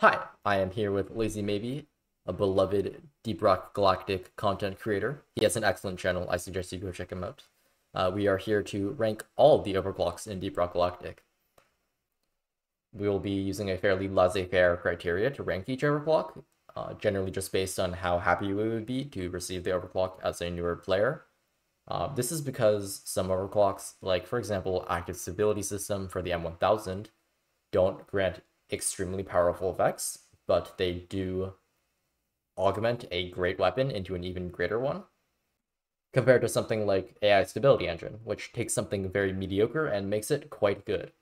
Hi, I am here with LazyMaybe, a beloved Deep Rock Galactic content creator. He has an excellent channel. I suggest you go check him out. Uh, we are here to rank all the overclocks in Deep Rock Galactic. We will be using a fairly laissez-faire criteria to rank each overclock, uh, generally just based on how happy we would be to receive the overclock as a newer player. Uh, this is because some overclocks, like for example Active Stability System for the M1000, don't grant extremely powerful effects, but they do augment a great weapon into an even greater one. Compared to something like AI Stability Engine, which takes something very mediocre and makes it quite good.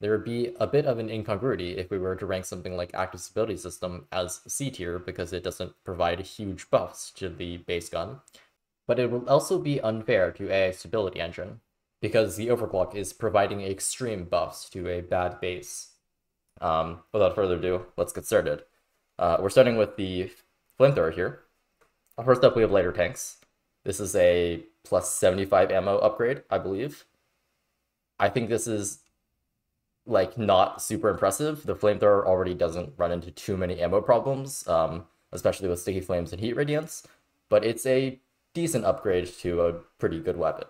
There would be a bit of an incongruity if we were to rank something like Active Stability System as C tier because it doesn't provide huge buffs to the base gun, but it will also be unfair to AI Stability Engine because the overclock is providing extreme buffs to a bad base. Um, without further ado, let's get started. Uh, we're starting with the flamethrower here. First up, we have lighter tanks. This is a plus 75 ammo upgrade, I believe. I think this is like not super impressive. The flamethrower already doesn't run into too many ammo problems, um, especially with sticky flames and heat radiance, but it's a decent upgrade to a pretty good weapon.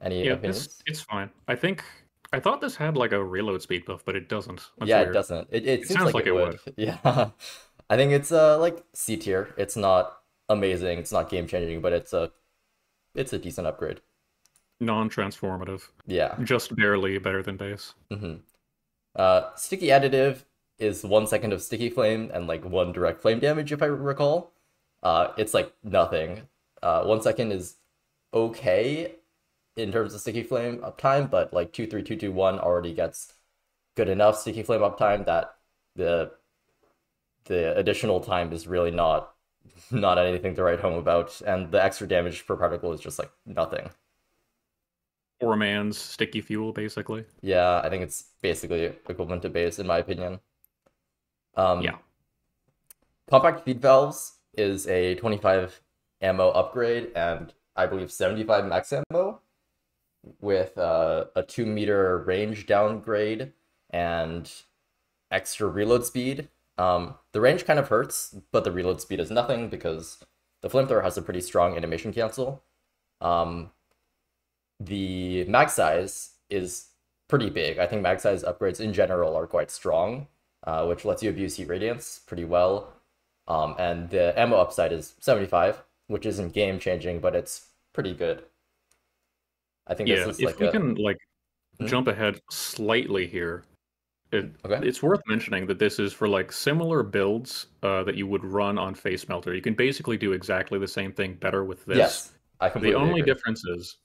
Any yeah, opinions? It's, it's fine. I think I thought this had like a reload speed buff, but it doesn't. That's yeah, weird. it doesn't. It, it, it seems like, like, it, would. would. Yeah. I think it's uh like C tier. It's not amazing. It's not game changing, but it's a it's a decent upgrade. Non-transformative. Yeah. Just barely better than base. Mm-hmm. Uh, sticky additive is one second of sticky flame and like one direct flame damage, if I recall. Uh, it's like nothing. Uh, one second is okay in terms of sticky flame uptime, but like two three two two one already gets good enough sticky flame uptime that the the additional time is really not not anything to write home about, and the extra damage per particle is just like nothing. Four man's sticky fuel, basically. Yeah, I think it's basically equivalent to base in my opinion. Um, yeah. Compact feed valves is a 25 ammo upgrade and I believe 75 max ammo with uh, a two meter range downgrade and extra reload speed. Um, the range kind of hurts, but the reload speed is nothing because the flamethrower has a pretty strong animation cancel. Um, the mag size is pretty big. I think mag size upgrades in general are quite strong, uh, which lets you abuse heat radiance pretty well. Um, and the ammo upside is 75, which isn't game changing, but it's pretty good. I think yeah, if like we a... can like hmm? jump ahead slightly here, it, okay. it's worth mentioning that this is for like similar builds uh, that you would run on Face Melter. You can basically do exactly the same thing better with this. Yes, I completely The only agree. difference is,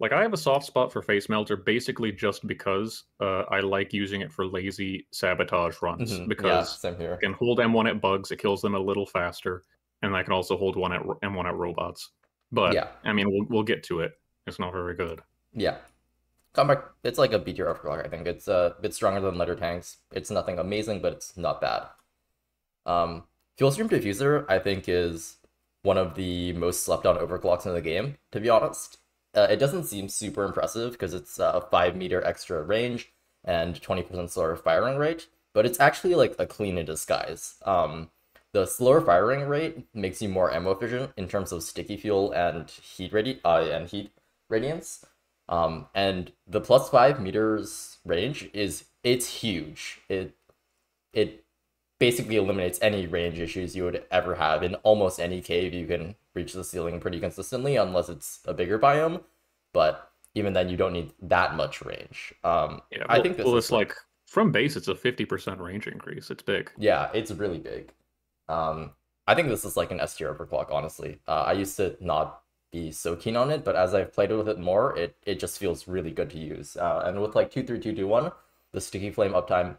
like, I have a soft spot for Face Melter basically just because uh, I like using it for lazy sabotage runs mm-hmm. because yeah, I can hold M1 at bugs, it kills them a little faster, and I can also hold one at M1 at robots. But yeah, I mean, we'll we'll get to it. It's not very good. Yeah. Compact, it's like a B tier overclock, I think. It's a bit stronger than lighter tanks. It's nothing amazing, but it's not bad. Um, Fuel Stream Diffuser, I think, is one of the most slept on overclocks in the game, to be honest. Uh, it doesn't seem super impressive because it's a uh, 5 meter extra range and 20% slower firing rate, but it's actually like a clean in disguise. Um, the slower firing rate makes you more ammo efficient in terms of sticky fuel and heat ready uh, and heat radiance. Um, and the plus five meters range is it's huge. It it basically eliminates any range issues you would ever have in almost any cave. You can reach the ceiling pretty consistently unless it's a bigger biome, but even then you don't need that much range. Um, yeah, well, I think this well, it's like, like from base, it's a fifty percent range increase. It's big. Yeah, it's really big. Um, I think this is like an S tier overclock. Honestly, uh, I used to not be so keen on it, but as I've played with it more, it, it just feels really good to use. Uh, and with like 23221, the sticky flame uptime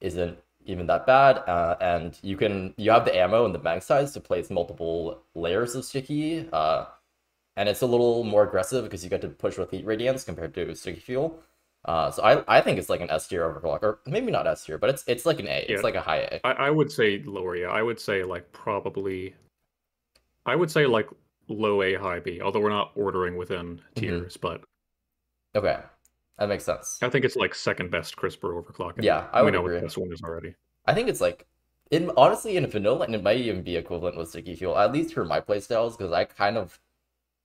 isn't even that bad, uh, and you can you have the ammo and the mag size to place multiple layers of sticky, uh, and it's a little more aggressive because you get to push with heat radiance compared to sticky fuel. Uh, so I I think it's like an S tier overclock, or maybe not S tier, but it's it's like an A. Yeah. It's like a high A. I, I would say lower. Yeah, I would say like probably. I would say like low A, high B. Although we're not ordering within mm-hmm. tiers, but okay, that makes sense. I think it's like second best CRSPR overclocking. Yeah, I we know agree. what this one is already. I think it's like in honestly in vanilla and it might even be equivalent with sticky fuel at least for my playstyles because I kind of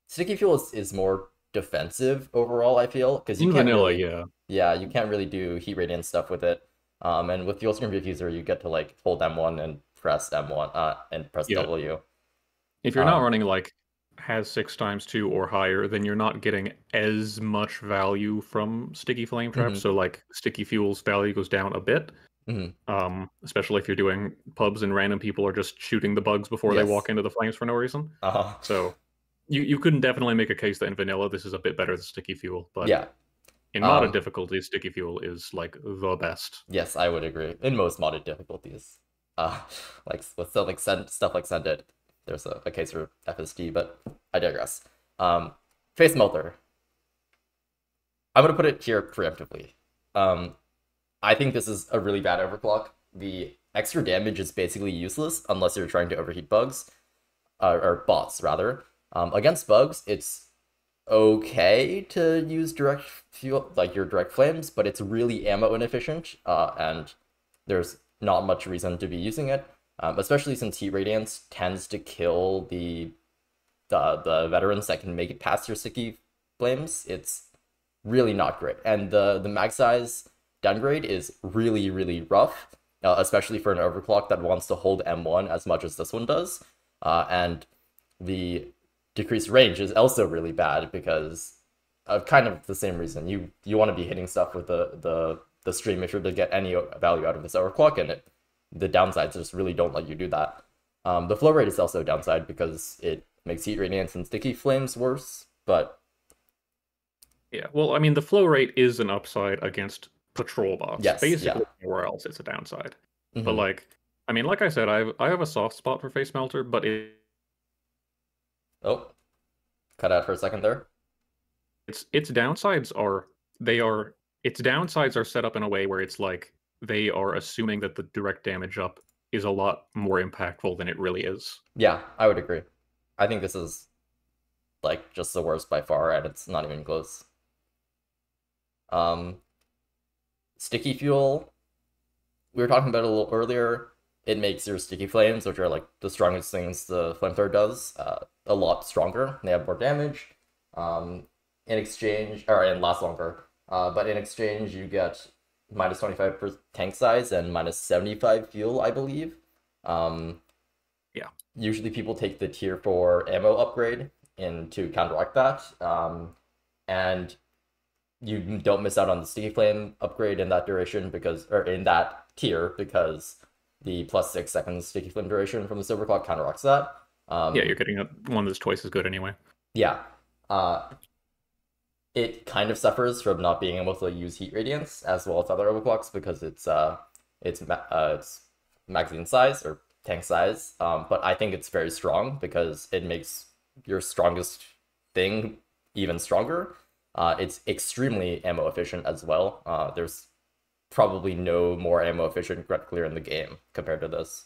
sticky fuel is, is more defensive overall. I feel because you can't vanilla, really, yeah, yeah, you can't really do heat radiant stuff with it. Um, and with fuel stream diffuser, you get to like hold M1 and press M1 uh, and press yeah. W. If you're um, not running like Haz six times two or higher, then you're not getting as much value from sticky flame traps. Mm-hmm. So like sticky fuel's value goes down a bit. Mm-hmm. Um, especially if you're doing pubs and random people are just shooting the bugs before yes. they walk into the flames for no reason. Uh-huh. So you you couldn't definitely make a case that in vanilla this is a bit better than sticky fuel, but yeah. In modded um, difficulties, sticky fuel is like the best. Yes, I would agree. In most modded difficulties, uh, like with stuff like send stuff like send it, there's a, a case for FSD, but I digress. Um, face melter. I'm gonna put it here preemptively. Um, I think this is a really bad overclock. The extra damage is basically useless unless you're trying to overheat bugs, uh, or bots rather. Um, against bugs, it's okay to use direct fuel, like your direct flames, but it's really ammo inefficient, uh, and there's not much reason to be using it, um, especially since Heat Radiance tends to kill the, the the veterans that can make it past your sticky flames. It's really not great, and the the mag size downgrade is really really rough, uh, especially for an overclock that wants to hold M1 as much as this one does, uh, and the decreased range is also really bad because of kind of the same reason. You you want to be hitting stuff with the the the stream if you're to get any value out of this overclock, and it the downsides just really don't let you do that. Um, the flow rate is also a downside because it makes heat radiance and sticky flames worse, but yeah, well, I mean, the flow rate is an upside against patrol bots. Yes, basically, yeah. anywhere else it's a downside. Mm-hmm. But like, I mean, like I said, I have, I have a soft spot for face melter, but it Oh, cut out for a second there. Its its downsides are they are its downsides are set up in a way where it's like they are assuming that the direct damage up is a lot more impactful than it really is. Yeah, I would agree. I think this is like just the worst by far, and it's not even close. Um, sticky fuel. We were talking about a little earlier. It makes your sticky flames, which are like the strongest things the flamethrower does, uh, a lot stronger. They have more damage. Um, in exchange, or and last longer. Uh, but in exchange, you get minus 25 per tank size and minus 75 fuel, I believe. Um, yeah. Usually people take the tier 4 ammo upgrade in to counteract that. Um, and you don't miss out on the sticky flame upgrade in that duration because, or in that tier because the plus six seconds sticky flame duration from the silver clock counteracts that. Um, yeah, you're getting a, one that's twice as good anyway. Yeah. Uh, it kind of suffers from not being able to use heat radiance as well as other overclocks because it's uh it's uh it's magazine size or tank size. Um, but I think it's very strong because it makes your strongest thing even stronger. Uh, it's extremely ammo efficient as well. Uh, there's probably no more ammo efficient gret clear in the game compared to this.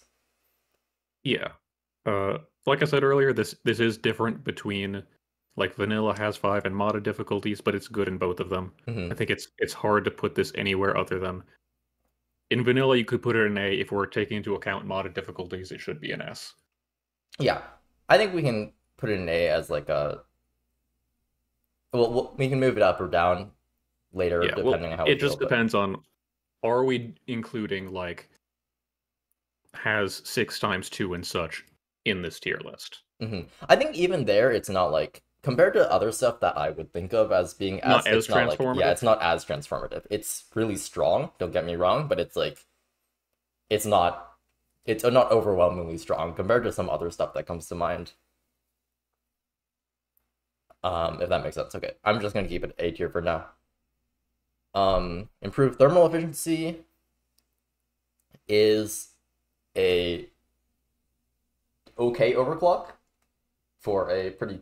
Yeah. Uh, like I said earlier, this this is different between like vanilla Haz five and modded difficulties, but it's good in both of them. Mm-hmm. I think it's it's hard to put this anywhere other than in vanilla. You could put it in A. If we're taking into account modded difficulties, it should be an S. Yeah, I think we can put it in A as like a. Well, we can move it up or down later, yeah, depending well, on how. It just feel, depends but... on. Are we including like Haz six times two and such in this tier list? Mm-hmm. I think even there, it's not like compared to other stuff that I would think of as being as, not as transformative. Not like, yeah, it's not as transformative. It's really strong. Don't get me wrong, but it's like it's not it's not overwhelmingly strong compared to some other stuff that comes to mind. Um, if that makes sense. Okay, I'm just gonna keep it A tier for now. Um, improved thermal efficiency is a okay overclock for a pretty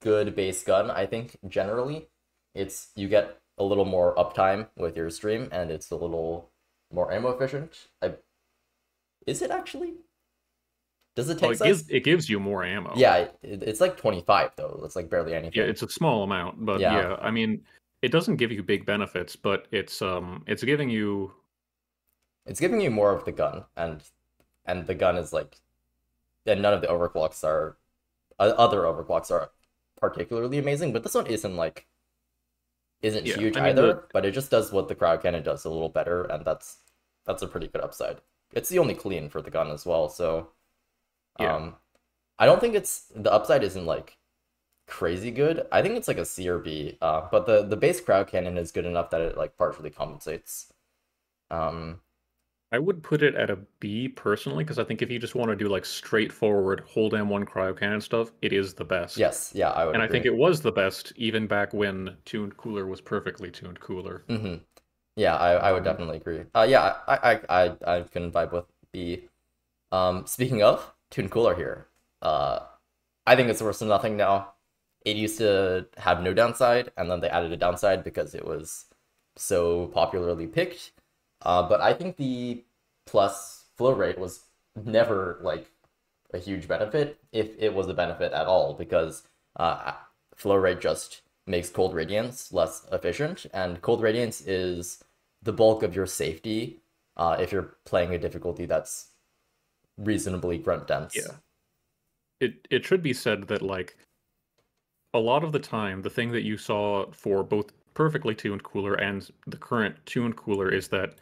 good base gun, I think, generally. It's you get a little more uptime with your stream and it's a little more ammo efficient. I is it actually? Does it take? It, gives, it gives you more ammo. Yeah, it, it's like twenty five though. It's like barely anything. Yeah, it's a small amount, but yeah. yeah, I mean, it doesn't give you big benefits, but it's um, it's giving you it's giving you more of the gun, and and the gun is like, and none of the overclocks are, other overclocks are particularly amazing, but this one isn't like, isn't yeah, huge I mean, either. The... But it just does what the cryo cannon does a little better, and that's that's a pretty good upside. It's the only clean for the gun as well, so, yeah. um, I don't think it's the upside isn't like crazy good. I think it's like a C or B. Uh, but the the base cryo cannon is good enough that it like partially compensates. Um, I would put it at a B personally because I think if you just want to do like straightforward hold M1 cryo cannon stuff, it is the best. Yes, yeah, I would. And agree. I think it was the best even back when tuned cooler was perfectly tuned cooler. Mm-hmm. Yeah, I, I would definitely agree. Uh, yeah, I, I I I can vibe with B. Um, speaking of tuned cooler here, uh, I think it's worse than nothing now it used to have no downside, and then they added a downside because it was so popularly picked. Uh, but I think the plus flow rate was never like a huge benefit, if it was a benefit at all, because uh, flow rate just makes cold radiance less efficient, and cold radiance is the bulk of your safety uh, if you're playing a difficulty that's reasonably grunt dense. Yeah. It it should be said that like a lot of the time, the thing that you saw for both perfectly tuned cooler and the current tuned cooler is that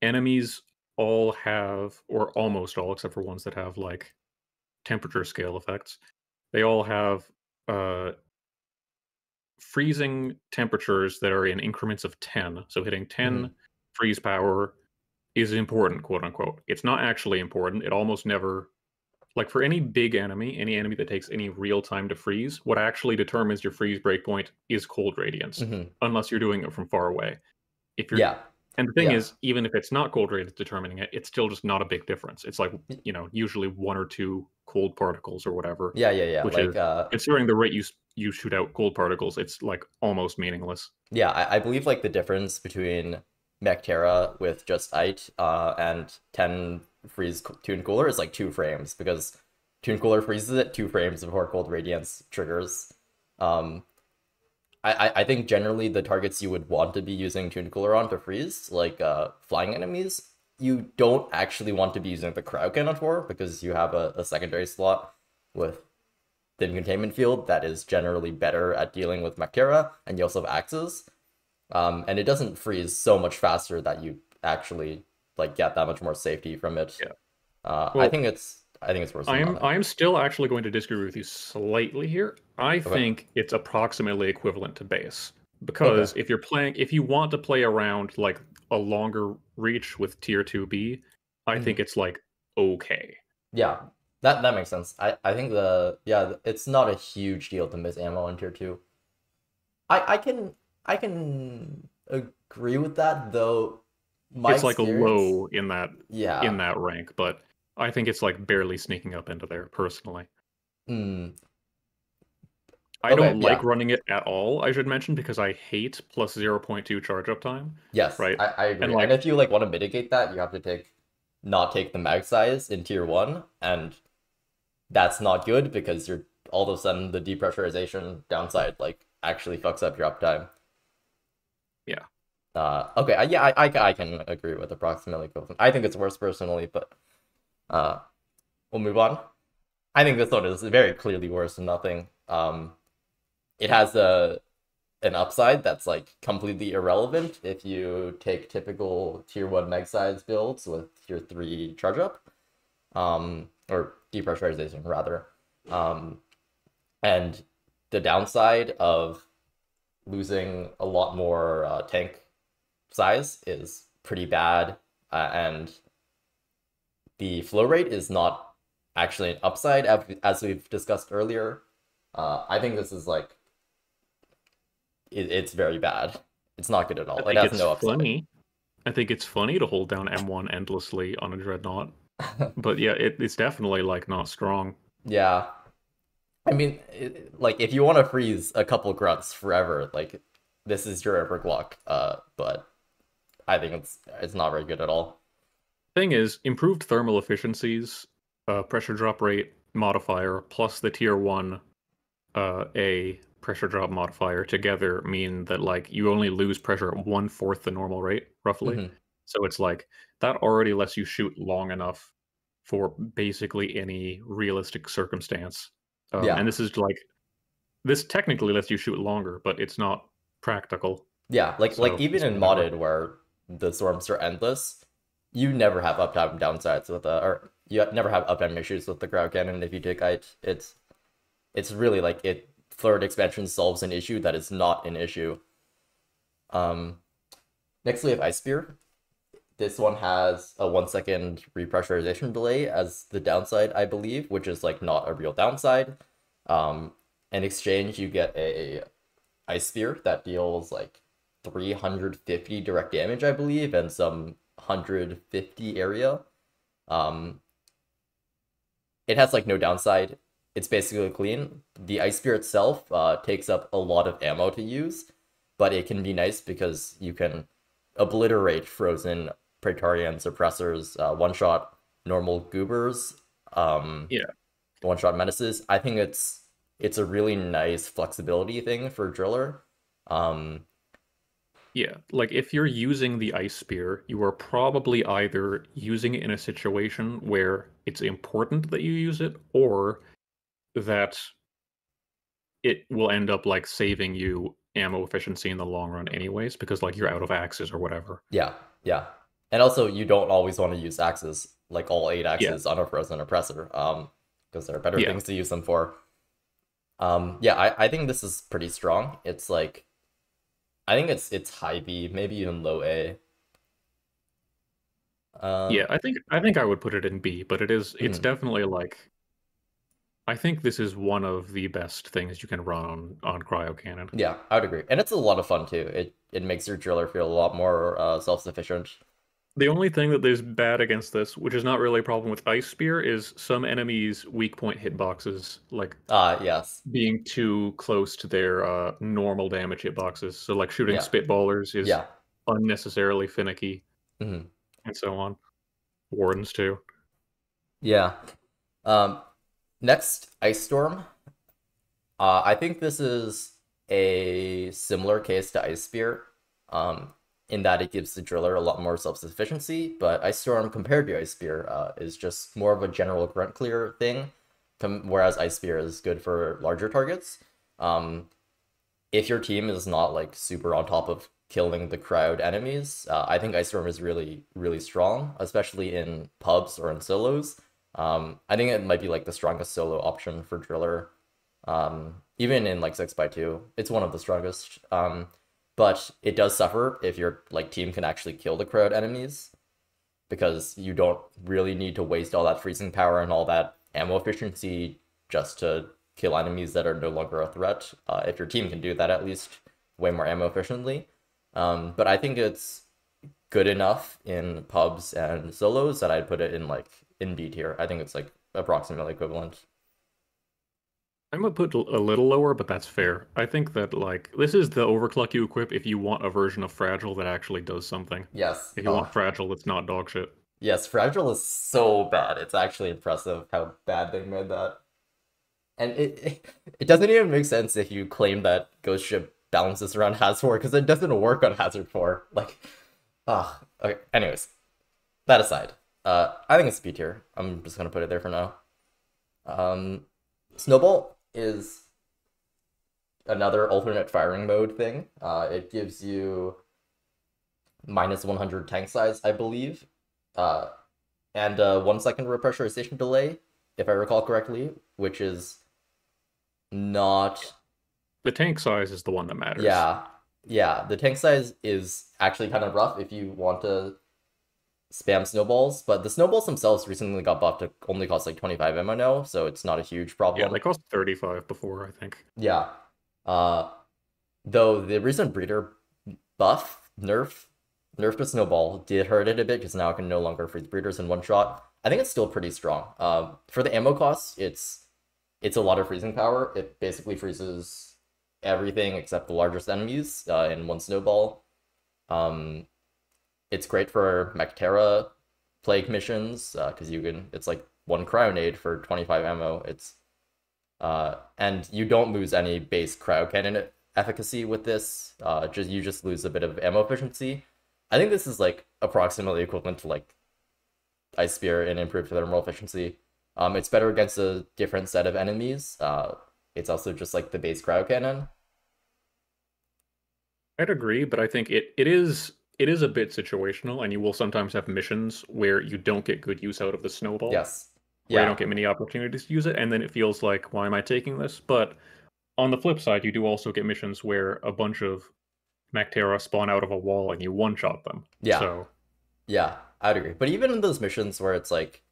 enemies all have, or almost all, except for ones that have like temperature scale effects, they all have uh, freezing temperatures that are in increments of 10. So hitting 10 mm-hmm. freeze power is important, quote unquote. It's not actually important. It almost never like for any big enemy, any enemy that takes any real time to freeze, what actually determines your freeze breakpoint is cold radiance, mm-hmm. unless you're doing it from far away. If you're yeah. And the thing yeah. is, even if it's not cold radiance determining it, it's still just not a big difference. It's like you know, usually one or two cold particles or whatever. Yeah, yeah, yeah. Which like, is uh... considering the rate you you shoot out cold particles, it's like almost meaningless. Yeah, I, I believe like the difference between Mactera with just IT uh, and 10 freeze Tuned Cooler is like two frames because Tuned Cooler freezes it two frames before Cold Radiance triggers. Um, I, I think generally the targets you would want to be using Tuned Cooler on to freeze, like uh, flying enemies, you don't actually want to be using the cryo cannon for because you have a, a secondary slot with thin containment field that is generally better at dealing with Terra, and you also have axes. Um, and it doesn't freeze so much faster that you actually like get that much more safety from it. Yeah. Uh, well, I think it's I think it's worse. I'm I'm still actually going to disagree with you slightly here. I okay. think it's approximately equivalent to base because okay. if you're playing, if you want to play around like a longer reach with tier two B, I mm-hmm. think it's like okay. Yeah, that that makes sense. I I think the yeah it's not a huge deal to miss ammo in tier two. I I can I can agree with that though my it's like a low in that yeah in that rank, but I think it's like barely sneaking up into there personally. Mm. I okay, don't like yeah. running it at all. I should mention because I hate plus zero point two charge up time. Yes, right. I, I agree. And, like, and if you like want to mitigate that, you have to take not take the mag size in tier one, and that's not good because you're all of a sudden the depressurization downside like actually fucks up your uptime. Uh, okay, yeah, I, I, I can agree with approximately equivalent. I think it's worse personally, but uh, we'll move on. I think this one is very clearly worse than nothing. Um, it has a an upside that's like completely irrelevant if you take typical tier one meg size builds with tier three charge up, um, or depressurization rather. Um, and the downside of losing a lot more uh, tank size is pretty bad, uh, and the flow rate is not actually an upside as we've discussed earlier. Uh, I think this is like it, it's very bad. It's not good at all. It has no upside. Funny. I think it's funny to hold down M1 endlessly on a dreadnought, but yeah, it, it's definitely like not strong. Yeah, I mean, it, like if you want to freeze a couple grunts forever, like this is your overclock. Uh, but I think it's it's not very good at all. Thing is, improved thermal efficiencies, uh, pressure drop rate modifier, plus the tier one uh, A pressure drop modifier together mean that like you only lose pressure at one fourth the normal rate, roughly. Mm-hmm. So it's like that already lets you shoot long enough for basically any realistic circumstance. Um, yeah. And this is like this technically lets you shoot longer, but it's not practical. Yeah, like so like even in modded where the storms are endless, you never have uptime downsides with the or you never have uptime issues with the cryo cannon if you take it. It's it's really like it third expansion solves an issue that is not an issue. Um, next we have Ice Spear. This one has a one second repressurization delay as the downside, I believe, which is like not a real downside. Um, in exchange, you get a Ice Spear that deals like 350 direct damage, I believe, and some 150 area. Um, it has like no downside. It's basically clean. The Ice Spear itself uh, takes up a lot of ammo to use, but it can be nice because you can obliterate frozen Praetorian suppressors, uh, one shot normal goobers, um, yeah, one shot menaces. I think it's it's a really nice flexibility thing for driller. Um, yeah, like if you're using the ice spear, you are probably either using it in a situation where it's important that you use it, or that it will end up like saving you ammo efficiency in the long run anyways because like you're out of axes or whatever yeah yeah and also you don't always want to use axes like all eight axes yeah. on a frozen oppressor um because there are better yeah. things to use them for um yeah I, I think this is pretty strong it's like i think it's it's high b maybe even low a um, yeah i think i think i would put it in b but it is it's mm-hmm. definitely like I think this is one of the best things you can run on, on Cryo Cannon. Yeah, I would agree. And it's a lot of fun too. It it makes your driller feel a lot more uh, self sufficient. The only thing that is bad against this, which is not really a problem with Ice Spear, is some enemies' weak point hitboxes, like ah uh, yes, being too close to their uh, normal damage hitboxes. So like shooting yeah. spitballers is yeah. unnecessarily finicky, mm-hmm. and so on. Wardens too. Yeah. Um, Next, Ice Storm. Uh, I think this is a similar case to Ice Spear, um, in that it gives the driller a lot more self-sufficiency, but Ice Storm compared to Ice Spear uh, is just more of a general grunt clear thing, whereas Ice Spear is good for larger targets. Um, if your team is not like super on top of killing the crowd enemies, uh, I think Ice Storm is really, really strong, especially in pubs or in solos. Um, I think it might be like the strongest solo option for Driller. Um, even in like six by two, it's one of the strongest. Um, but it does suffer if your like team can actually kill the crowd enemies, because you don't really need to waste all that freezing power and all that ammo efficiency just to kill enemies that are no longer a threat. Uh, if your team can do that, at least way more ammo efficiently. Um, but I think it's good enough in pubs and solos that I'd put it in like in B tier. I think it's like approximately equivalent. I'm gonna put a little lower, but that's fair. I think that like this is the overclock you equip if you want a version of fragile that actually does something. Yes. If you oh. want fragile that's not dog shit. Yes, fragile is so bad. It's actually impressive how bad they made that. And it it, it doesn't even make sense if you claim that Ghost Ship balances around Hazard 4 because it doesn't work on Hazard 4. Like, ah, okay. Anyways, that aside, uh, I think it's B tier. I'm just gonna put it there for now. Um, Snowball is another alternate firing mode thing. Uh, it gives you minus 100 tank size, I believe, uh, and uh, one second repressurization delay, if I recall correctly, which is not. The tank size is the one that matters. Yeah, yeah. The tank size is actually kind of rough if you want to spam snowballs, but the snowballs themselves recently got buffed to only cost like 25 ammo now, so it's not a huge problem. Yeah, they cost 35 before, I think. Yeah. Uh, though the recent breeder buff, nerf, nerf to snowball did hurt it a bit because now it can no longer freeze breeders in one shot. I think it's still pretty strong. Uh, for the ammo cost, it's it's a lot of freezing power. It basically freezes everything except the largest enemies uh, in one snowball. Um, it's great for Mactera plague missions because uh, you can. It's like one cryo for 25 ammo. It's uh, and you don't lose any base cryo cannon efficacy with this. Uh, just you just lose a bit of ammo efficiency. I think this is like approximately equivalent to like Ice Spear and improved thermal efficiency. Um, it's better against a different set of enemies. Uh, it's also just like the base cryo cannon. I'd agree, but I think it, it is it is a bit situational, and you will sometimes have missions where you don't get good use out of the snowball. Yes. Yeah. you don't get many opportunities to use it, and then it feels like, why am I taking this? But on the flip side, you do also get missions where a bunch of Mactera spawn out of a wall and you one shot them. Yeah. So yeah, I'd agree. But even in those missions where it's like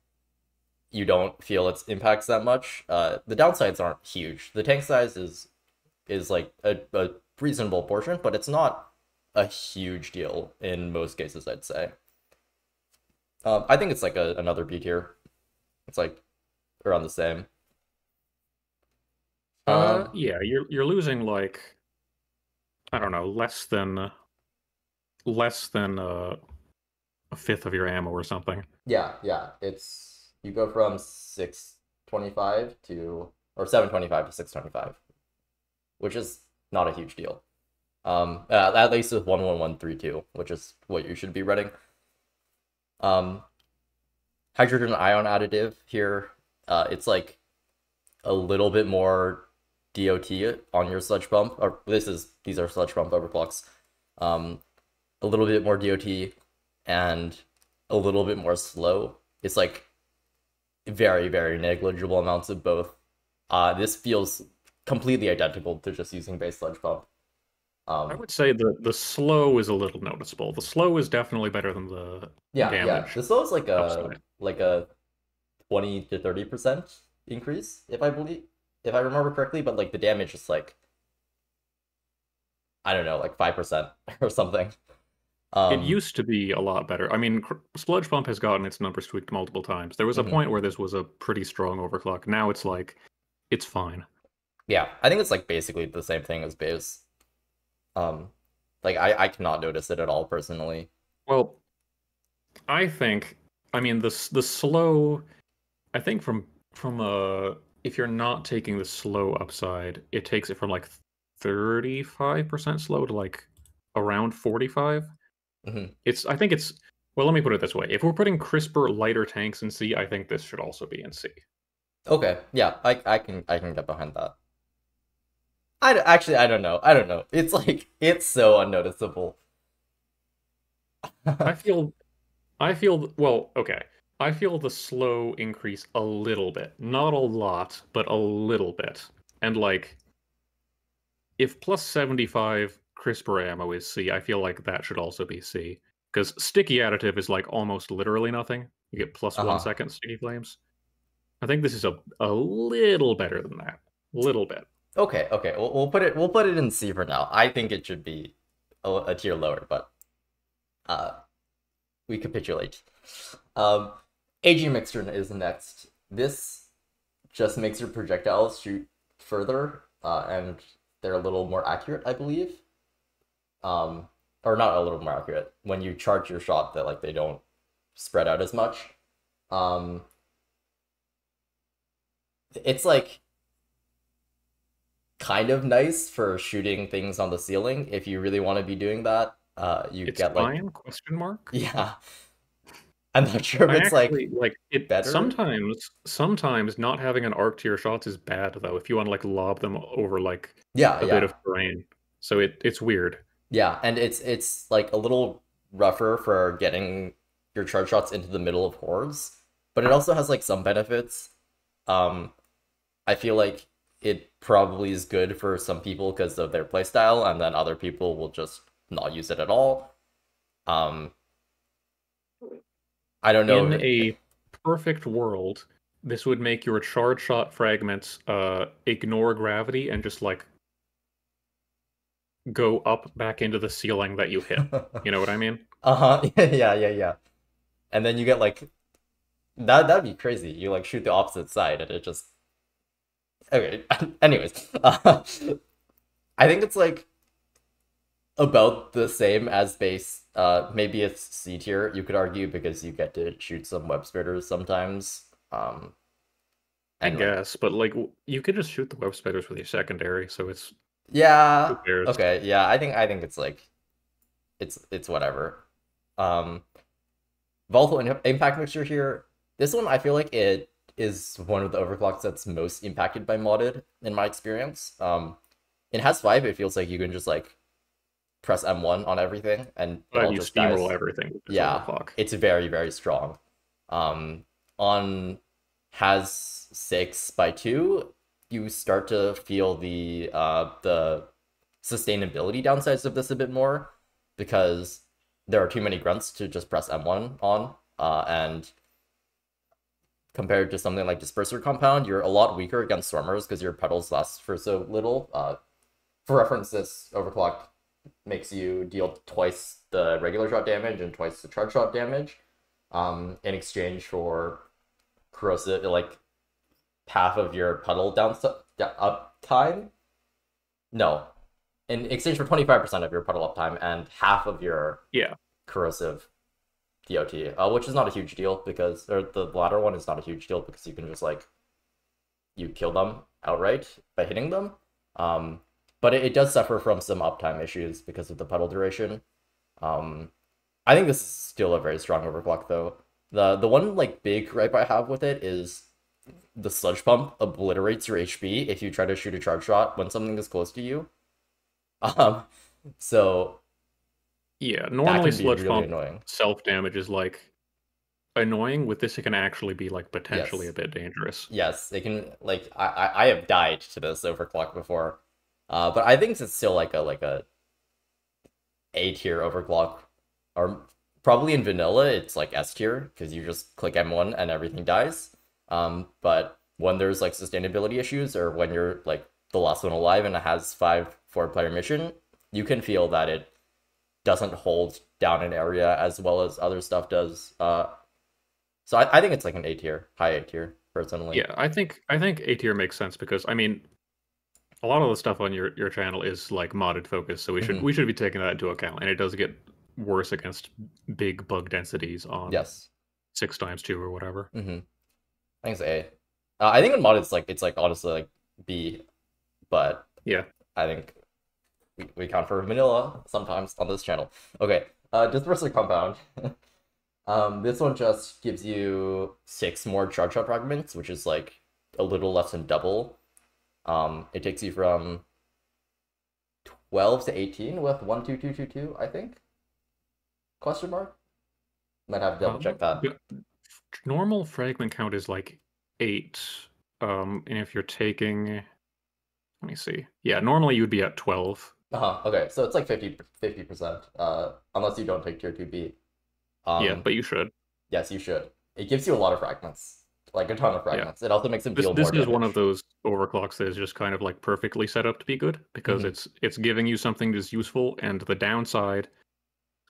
you don't feel its impacts that much, uh, the downsides aren't huge. The tank size is is like a, a reasonable portion, but it's not a huge deal in most cases, I'd say. Um, I think it's like a, another B tier. It's like around the same. Uh, um, yeah, you're you're losing like I don't know, less than less than uh, a fifth of your ammo or something. Yeah, yeah. It's you go from six twenty five to or seven twenty five to six twenty five, which is not a huge deal. Um, uh, at least with one one one three two, which is what you should be running. Um, hydrogen ion additive here. Uh, it's like a little bit more DOT on your sludge pump. Or this is these are sludge pump overclocks. Um, a little bit more DOT and a little bit more slow. It's like very very negligible amounts of both. Uh, this feels completely identical to just using base sludge pump. Um, I would say the the slow is a little noticeable. The slow is definitely better than the yeah damage. yeah. The slow is like a upside. like a twenty to thirty percent increase, if I believe, if I remember correctly. But like the damage is like I don't know, like five percent or something. Um, it used to be a lot better. I mean, Sludge Pump has gotten its numbers tweaked multiple times. There was a mm-hmm. point where this was a pretty strong overclock. Now it's like, it's fine. Yeah, I think it's like basically the same thing as base. Um, like I I cannot notice it at all personally. Well, I think I mean the the slow. I think from from a uh, if you're not taking the slow upside, it takes it from like thirty five percent slow to like around forty five. Mm-hmm. It's I think it's well. Let me put it this way: if we're putting CRSPR, lighter tanks in C, I think this should also be in C. Okay, yeah, I I can I can get behind that. I actually I don't know. I don't know. It's like it's so unnoticeable. I feel I feel well, okay. I feel the slow increase a little bit. Not a lot, but a little bit. And like if plus 75 CRSPR ammo is C, I feel like that should also be C. Because sticky additive is like almost literally nothing. You get plus uh-huh. one second sticky flames. I think this is a, a little better than that. Little bit. Okay, okay. We'll, we'll put it we'll put it in C for now. I think it should be a, a tier lower, but uh, we capitulate. Um, AG Mixture is next. This just makes your projectiles shoot further, uh, and they're a little more accurate, I believe. Um, or not a little more accurate. When you charge your shot, that like they don't spread out as much. Um, it's like kind of nice for shooting things on the ceiling if you really want to be doing that. Uh, you it's get like question mark. Yeah, I'm not sure if it's actually, like like it better. Sometimes, sometimes not having an arc to your shots is bad though. If you want to like lob them over like yeah a yeah. bit of terrain, so it it's weird. Yeah, and it's it's like a little rougher for getting your charge shots into the middle of hordes, but it also has like some benefits. Um, I feel like it probably is good for some people because of their playstyle, and then other people will just not use it at all. Um, I don't know. In a perfect world, this would make your charge shot fragments uh, ignore gravity and just like go up back into the ceiling that you hit. you know what I mean? Uh huh. yeah, yeah, yeah. And then you get like that. That'd be crazy. You like shoot the opposite side, and it just okay. Anyways, uh, I think it's like about the same as base. Uh, maybe it's C tier. You could argue because you get to shoot some web spitters sometimes. Um, I guess, but like you could just shoot the web spitters with your secondary, so it's yeah. Okay, yeah. I think I think it's like it's it's whatever. Um, volatile impact mixture here. This one I feel like it is one of the overclocks that's most impacted by modded in my experience. Um, in Haz five, it feels like you can just like press M1 on everything and but you steamroll everything. Yeah, it's very very strong. Um, on Haz six by two, you start to feel the uh the sustainability downsides of this a bit more because there are too many grunts to just press M1 on, uh, and compared to something like Disperser Compound, you're a lot weaker against Swarmers because your petals last for so little. Uh, for reference, this Overclock makes you deal twice the regular shot damage and twice the charge shot damage um, in exchange for corrosive, like half of your puddle down up time. No, in exchange for 25% of your puddle uptime and half of your yeah corrosive DOT, uh, which is not a huge deal because or the latter one is not a huge deal because you can just like you kill them outright by hitting them. Um, but it, it does suffer from some uptime issues because of the puddle duration. Um, I think this is still a very strong overclock though. The the one like big gripe I have with it is the sludge pump obliterates your HP if you try to shoot a charge shot when something is close to you. Um, so yeah, normally sludge really pump self damage is like annoying. With this, it can actually be like potentially yes. a bit dangerous. Yes, it can. Like I, I have died to this overclock before, uh, but I think it's still like a like a A tier overclock, or probably in vanilla it's like S tier because you just click M1 and everything dies. Um, but when there's like sustainability issues or when you're like the last one alive and it Haz five four player mission, you can feel that it doesn't hold down an area as well as other stuff does. Uh, so I, I think it's like an A tier, high A tier, personally. Yeah, I think I think A tier makes sense because I mean, a lot of the stuff on your your channel is like modded focus, so we should mm-hmm. we should be taking that into account, and it does get worse against big bug densities on yes six times two or whatever. Mm-hmm. I think it's A. Uh, I think in modded it's like it's like honestly like B, but yeah, I think we, we count for vanilla sometimes on this channel. Okay, uh, Disperser Compound. um, this one just gives you six more charge shot fragments, which is like a little less than double. Um, it takes you from 12 to 18 with 12222, I think. Question mark? Might have to double check that. Normal fragment count is like eight. Um, and if you're taking, let me see. Yeah, normally you'd be at 12. Uh-huh. Okay, so it's like 50 percent, uh, unless you don't take tier two B. Um, yeah, but you should. Yes, you should. It gives you a lot of fragments, like a ton of fragments. Yeah. It also makes them this, deal this more. This is damage. one of those overclocks that is just kind of like perfectly set up to be good because mm-hmm. it's it's giving you something that's useful, and the downside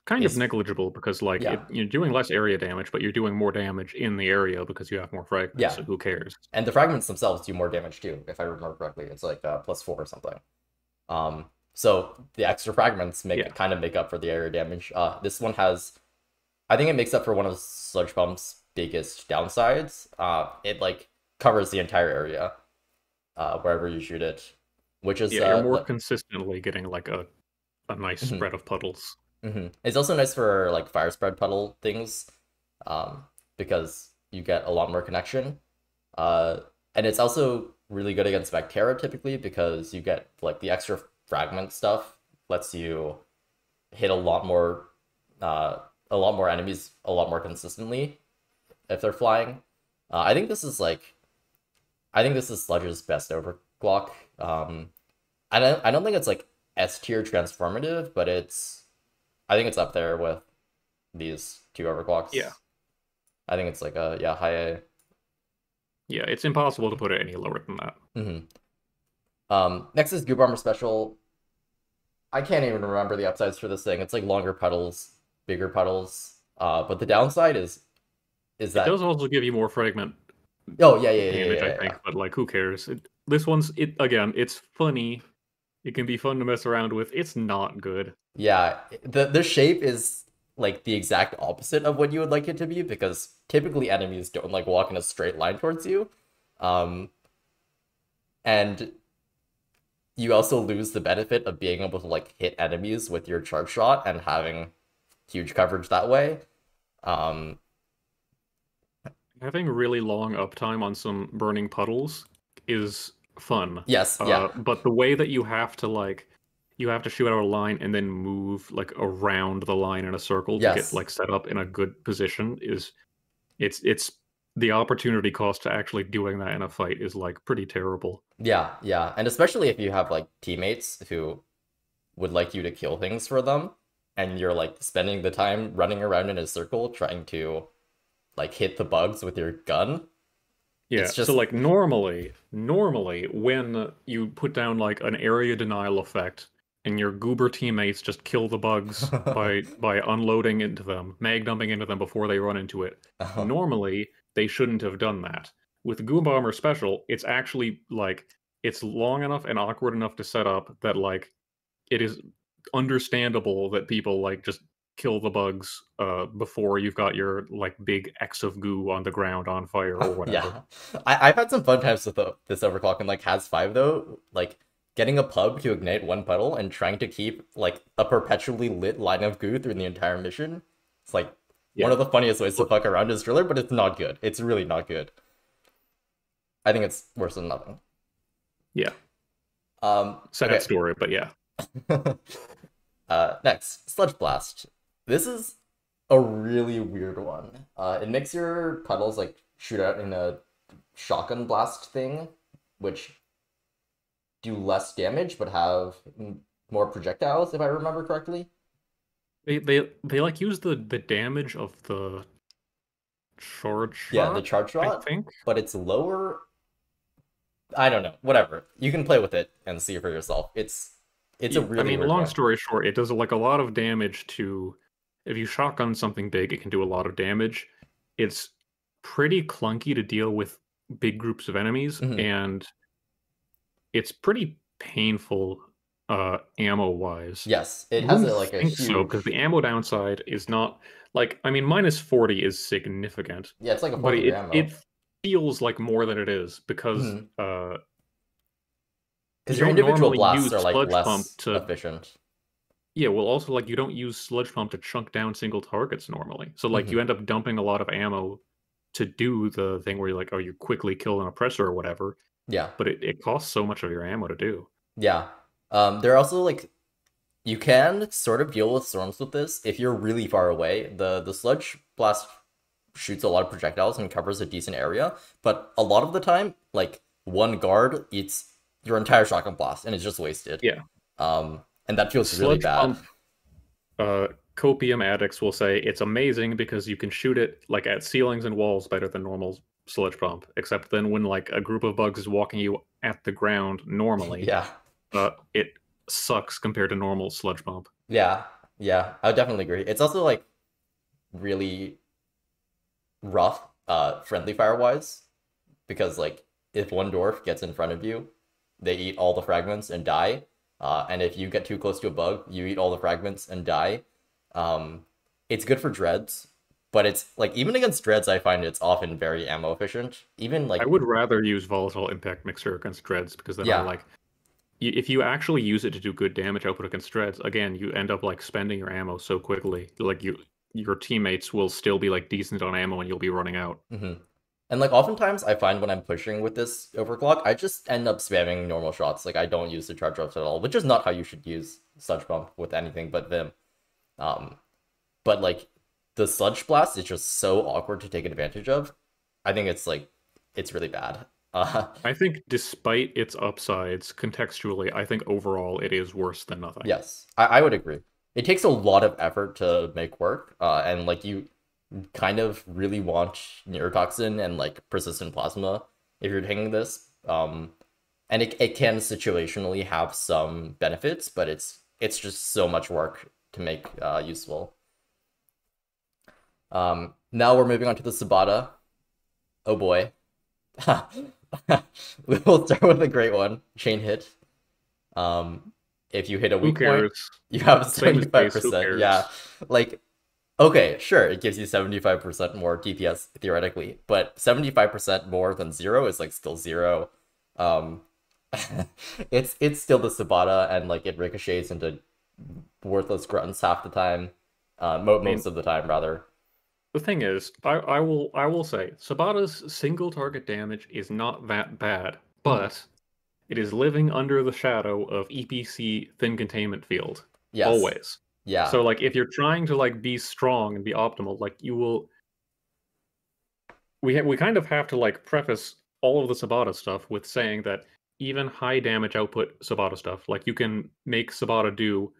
kind of negligible because like yeah. it, you're doing less area damage, but you're doing more damage in the area because you have more fragments. Yeah. So who cares? And the fragments themselves do more damage too, if I remember correctly. It's like uh, plus four or something. Um, so the extra fragments make yeah. kind of make up for the area damage. Uh, this one has, I think it makes up for one of Sludge Pump's biggest downsides. Uh, it like covers the entire area, uh, wherever you shoot it, which is yeah, you're more uh, consistently getting like a a nice mm-hmm. spread of puddles. Mm-hmm. It's also nice for like fire spread puddle things, um, because you get a lot more connection. Uh, and it's also really good against Mactera typically because you get like the extra fragment stuff lets you hit a lot more uh, a lot more enemies a lot more consistently if they're flying. Uh, I think this is like I think this is Sludge's best overclock. Um, I don't I don't think it's like S tier transformative, but it's I think it's up there with these two overclocks. Yeah. I think it's like a yeah high A. Yeah, it's impossible to put it any lower than that. Mm-hmm. Um, next is Goo Bomber Special. I can't even remember the upsides for this thing. It's like longer puddles, bigger puddles. Uh, but the downside is is that it does also give you more fragment. Oh yeah, yeah, damage, yeah, yeah, I think, but like who cares? It, this one's it again. It's funny. It can be fun to mess around with. It's not good. Yeah, the the shape is like the exact opposite of what you would like it to be because typically enemies don't like walk in a straight line towards you. Um, and you also lose the benefit of being able to like hit enemies with your charge shot and having huge coverage that way. Um, Having really long uptime on some burning puddles is fun. Yes, uh, yeah. But the way that you have to like you have to shoot out a line and then move like around the line in a circle yes. to get like set up in a good position is it's it's the opportunity cost to actually doing that in a fight is like pretty terrible. Yeah, yeah. And especially if you have like teammates who would like you to kill things for them and you're like spending the time running around in a circle trying to like hit the bugs with your gun. Yeah, just... so like normally, normally when you put down like an area denial effect and your goober teammates just kill the bugs by by unloading into them, mag dumping into them before they run into it. Uh-huh. Normally, they shouldn't have done that. With Goo Bomber Special, it's actually like it's long enough and awkward enough to set up that like it is understandable that people like just kill the bugs uh, before you've got your like big X of goo on the ground on fire or whatever. yeah, I- have had some fun times with the- this overclock and like Haz five though. Like getting a pub to ignite one puddle and trying to keep like a perpetually lit line of goo through the entire mission. It's like yeah. one of the funniest ways to fuck around is driller, but it's not good. It's really not good. I think it's worse than nothing. Yeah. Um, Sad okay. story, but yeah. uh, next, Sludge Blast. This is a really weird one. Uh, it makes your puddles like shoot out in a shotgun blast thing, which do less damage but have more projectiles, if I remember correctly. They they they like use the the damage of the charge shot. Yeah, the charge shot. I think, but it's lower. I don't know. Whatever. You can play with it and see for yourself. It's it's a really. I mean, long story short, it does like a lot of damage to. If you shotgun something big, it can do a lot of damage. It's pretty clunky to deal with big groups of enemies, mm-hmm. and it's pretty painful uh ammo wise. Yes, it has a, like a huge... so because the ammo downside is not like I mean minus forty is significant. Yeah, it's like a but it, ammo. it feels like more than it is because mm-hmm. uh because your individual blasts are like less to, efficient. Yeah, well, also like you don't use sludge pump to chunk down single targets normally. So like mm-hmm. you end up dumping a lot of ammo to do the thing where you're like, oh, you quickly kill an oppressor or whatever. Yeah. But it, it costs so much of your ammo to do. Yeah. Um, there are also like you can sort of deal with storms with this if you're really far away. The the sludge blast shoots a lot of projectiles and covers a decent area, but a lot of the time, like one guard eats your entire shotgun blast and it's just wasted. Yeah. Um, and that feels really bad. Pump, uh, copium addicts will say it's amazing because you can shoot it like at ceilings and walls better than normal sludge pump. Except then when like a group of bugs is walking you at the ground normally, yeah, uh, it sucks compared to normal sludge pump. Yeah, yeah, I would definitely agree. It's also like really rough, uh, friendly fire wise, because like if one dwarf gets in front of you, they eat all the fragments and die. Uh, and if you get too close to a bug, you eat all the fragments and die. Um, it's good for dreads, but it's like even against dreads, I find it's often very ammo efficient. Even like I would rather use volatile impact mixture against dreads because then yeah. I like if you actually use it to do good damage output against dreads, again, you end up like spending your ammo so quickly. Like you, your teammates will still be like decent on ammo, and you'll be running out. Mm-hmm. And like oftentimes I find when I'm pushing with this overclock, I just end up spamming normal shots. Like I don't use the charge drops at all, which is not how you should use sludge pump with anything but VIM. Um, but like the sludge blast is just so awkward to take advantage of. I think it's like it's really bad. Uh, I think despite its upsides, contextually, I think overall it is worse than nothing. Yes, I, I would agree. It takes a lot of effort to make work, uh, and like you kind of really want neurotoxin and like persistent plasma if you're taking this. Um, and it, it can situationally have some benefits, but it's it's just so much work to make uh, useful. Um, now we're moving on to the Subata. Oh boy. we will start with a great one. Chain hit. Um, if you hit a weak point, you have seventy five percent. Yeah, like Okay, sure, it gives you 75% more DPS theoretically, but 75% more than zero is like still zero. Um, it's it's still the Subata and like it ricochets into worthless grunts half the time. Uh, most I mean, of the time, rather. The thing is, I, I will I will say Subata's single target damage is not that bad, but it is living under the shadow of EPC thin containment field. Yes. Always. Yeah. So like if you're trying to like be strong and be optimal, like you will we ha- we kind of have to like preface all of the Subata stuff with saying that even high damage output Subata stuff, like you can make Subata do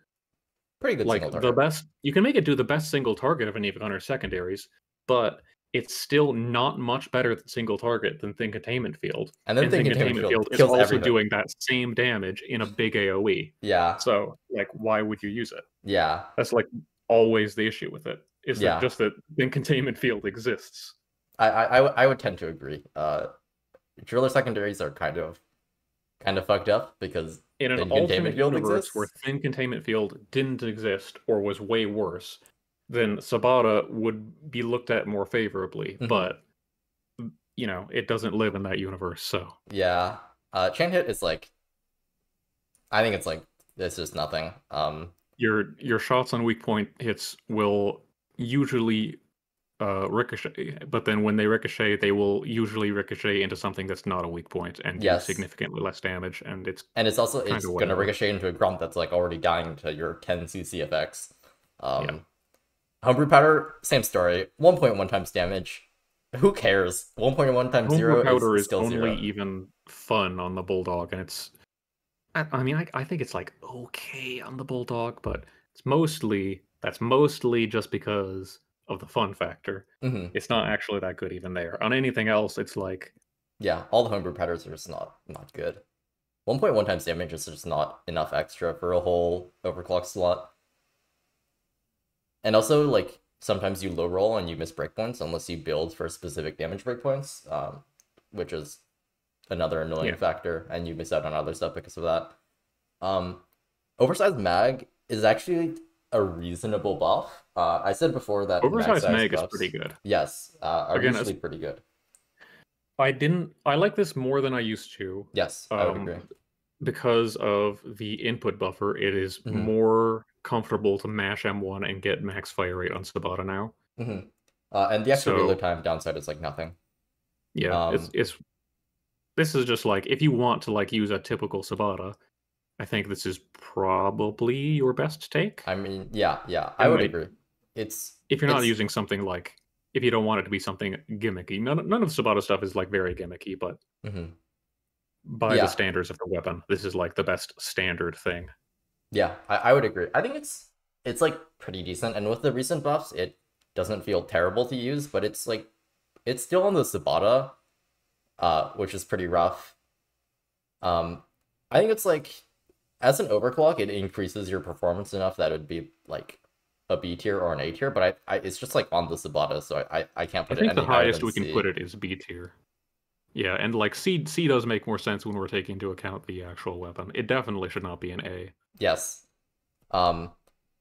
pretty good like the best you can make it do the best single target of any of Gunner secondaries, but it's still not much better than single target than Thin Containment Field. And then and Thin Containment, Containment Field, is also everything. doing that same damage in a big AoE. Yeah. So like why would you use it? Yeah. That's like always the issue with it. Is yeah. that just that Thin Containment Field exists. I, I, I would tend to agree. Uh driller secondaries are kind of kind of fucked up because in an alternate universe where thin containment field didn't exist or was way worse, then Subata would be looked at more favorably. Mm-hmm. But you know, it doesn't live in that universe, so yeah. Uh chain hit is like I think it's like it's just nothing. Um your your shots on weak point hits will usually uh, ricochet, but then when they ricochet, they will usually ricochet into something that's not a weak point and yes. do significantly less damage. And it's and it's also it's going to ricochet into a grunt that's like already dying to your 10 CC effects. Um, yeah. Homebrew powder, same story. 1.1 times damage. Who cares? 1.1 times Homebrew zero powder is, is only zero. even fun on the bulldog, and it's. I, I mean, I, I think it's like okay on the bulldog, but it's mostly that's mostly just because of the fun factor. Mm-hmm. It's not actually that good even there. On anything else, it's like yeah, all the homebrew patterns are just not not good. 1.1 times damage is just not enough extra for a whole overclock slot. And also, like, sometimes you low roll and you miss breakpoints unless you build for specific damage breakpoints, um, which is another annoying yeah. factor, and you miss out on other stuff because of that. Um, oversized mag is actually a reasonable buff. Uh, I said before that oversized mag buffs, is pretty good. Yes, uh, are Again, usually pretty good. I didn't. I like this more than I used to. Yes, um, I would um, agree. Because of the input buffer, it is mm-hmm. more comfortable to mash M1 and get max fire rate on Subata now. Mm-hmm. Uh, and the extra so, reload time downside is like nothing. Yeah, um, it's, it's this is just like if you want to like use a typical Subata, I think this is probably your best take. I mean, yeah, yeah, I would agree. It's if you're it's... not using something like if you don't want it to be something gimmicky. None, none of the Subata stuff is like very gimmicky, but mm-hmm. by yeah. the standards of the weapon, this is like the best standard thing. Yeah, I, I would agree. I think it's it's like pretty decent, and with the recent buffs, it doesn't feel terrible to use, but it's like it's still on the Subata, uh, which is pretty rough. Um, I think it's like as an overclock, it increases your performance enough that it would be like a B tier or an A tier, but I, I it's just like on the Subata, so I, I, I can't put I it. I think the highest we can put it is B tier. Yeah, and like C C does make more sense when we're taking into account the actual weapon. It definitely should not be an A. Yes. Um,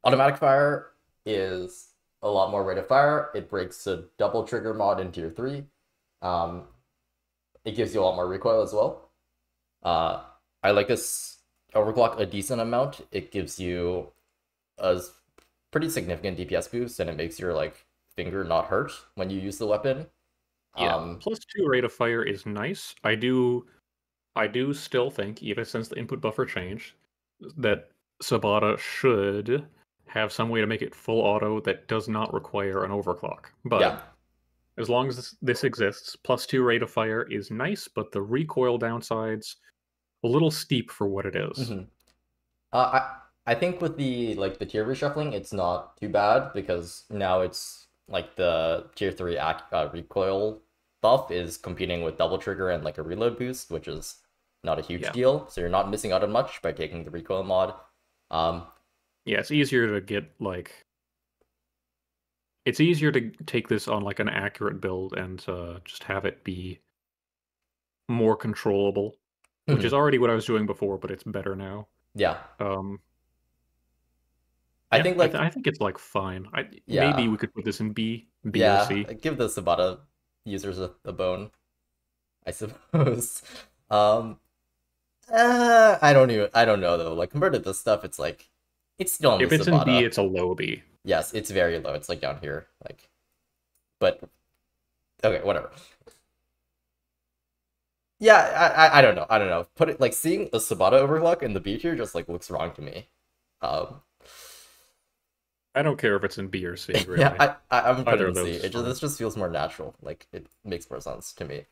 automatic fire is a lot more rate of fire. It breaks a double trigger mod in tier three. Um, it gives you a lot more recoil as well. Uh, I like this overclock a decent amount, it gives you a pretty significant DPS boost, and it makes your like finger not hurt when you use the weapon. Yeah, um, plus two rate of fire is nice. I do, I do still think, even since the input buffer changed, that Subata should have some way to make it full auto that does not require an overclock. But yeah. as long as this, this exists, plus two rate of fire is nice, but the recoil downsides a little steep for what it is. Mm-hmm. Uh, I I think with the like the tier reshuffling, it's not too bad because now it's like the tier three act, uh, recoil buff is competing with double trigger and like a reload boost, which is not a huge yeah. deal. So you're not missing out on much by taking the recoil mod. Um, yeah, it's easier to get like it's easier to take this on like an accurate build and uh, just have it be more controllable mm-hmm. which is already what I was doing before, but it's better now. Yeah. Um. I yeah, think like I, th- I, think it's like fine. I yeah. maybe we could put this in B, B yeah, or C. Give the Subata users a, a bone, I suppose. um. Uh, I don't even. I don't know though. Like compared to this stuff, it's like it's still if it's Subata. in B, it's a low B. Yes, it's very low. It's like down here. Like, but okay, whatever. Yeah, I, I, I don't know. I don't know. Put it like seeing a Subata overclock in the B tier just like looks wrong to me. Um, I don't care if it's in B or C. Really. yeah, I, I I'm putting in C. It just, this just feels more natural. Like it makes more sense to me.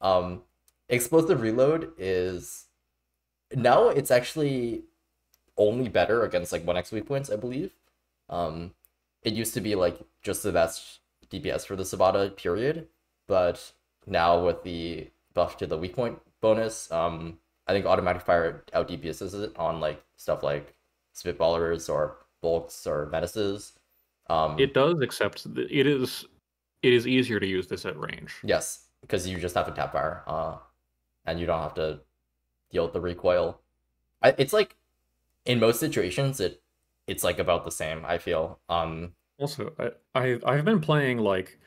Um, explosive reload is now it's actually only better against like one X weak points, I believe. Um, it used to be like just the best DPS for the Subata period, but now with the buff to the weak point bonus, um, I think automatic fire out DPSs it on like stuff like spitballers or bulks or menaces. Um, it does, except it is it is easier to use this at range. Yes, because you just have to tap fire, uh, and you don't have to deal with the recoil. I, it's like in most situations, it it's like about the same. I feel. Um. Also, I, I I've been playing like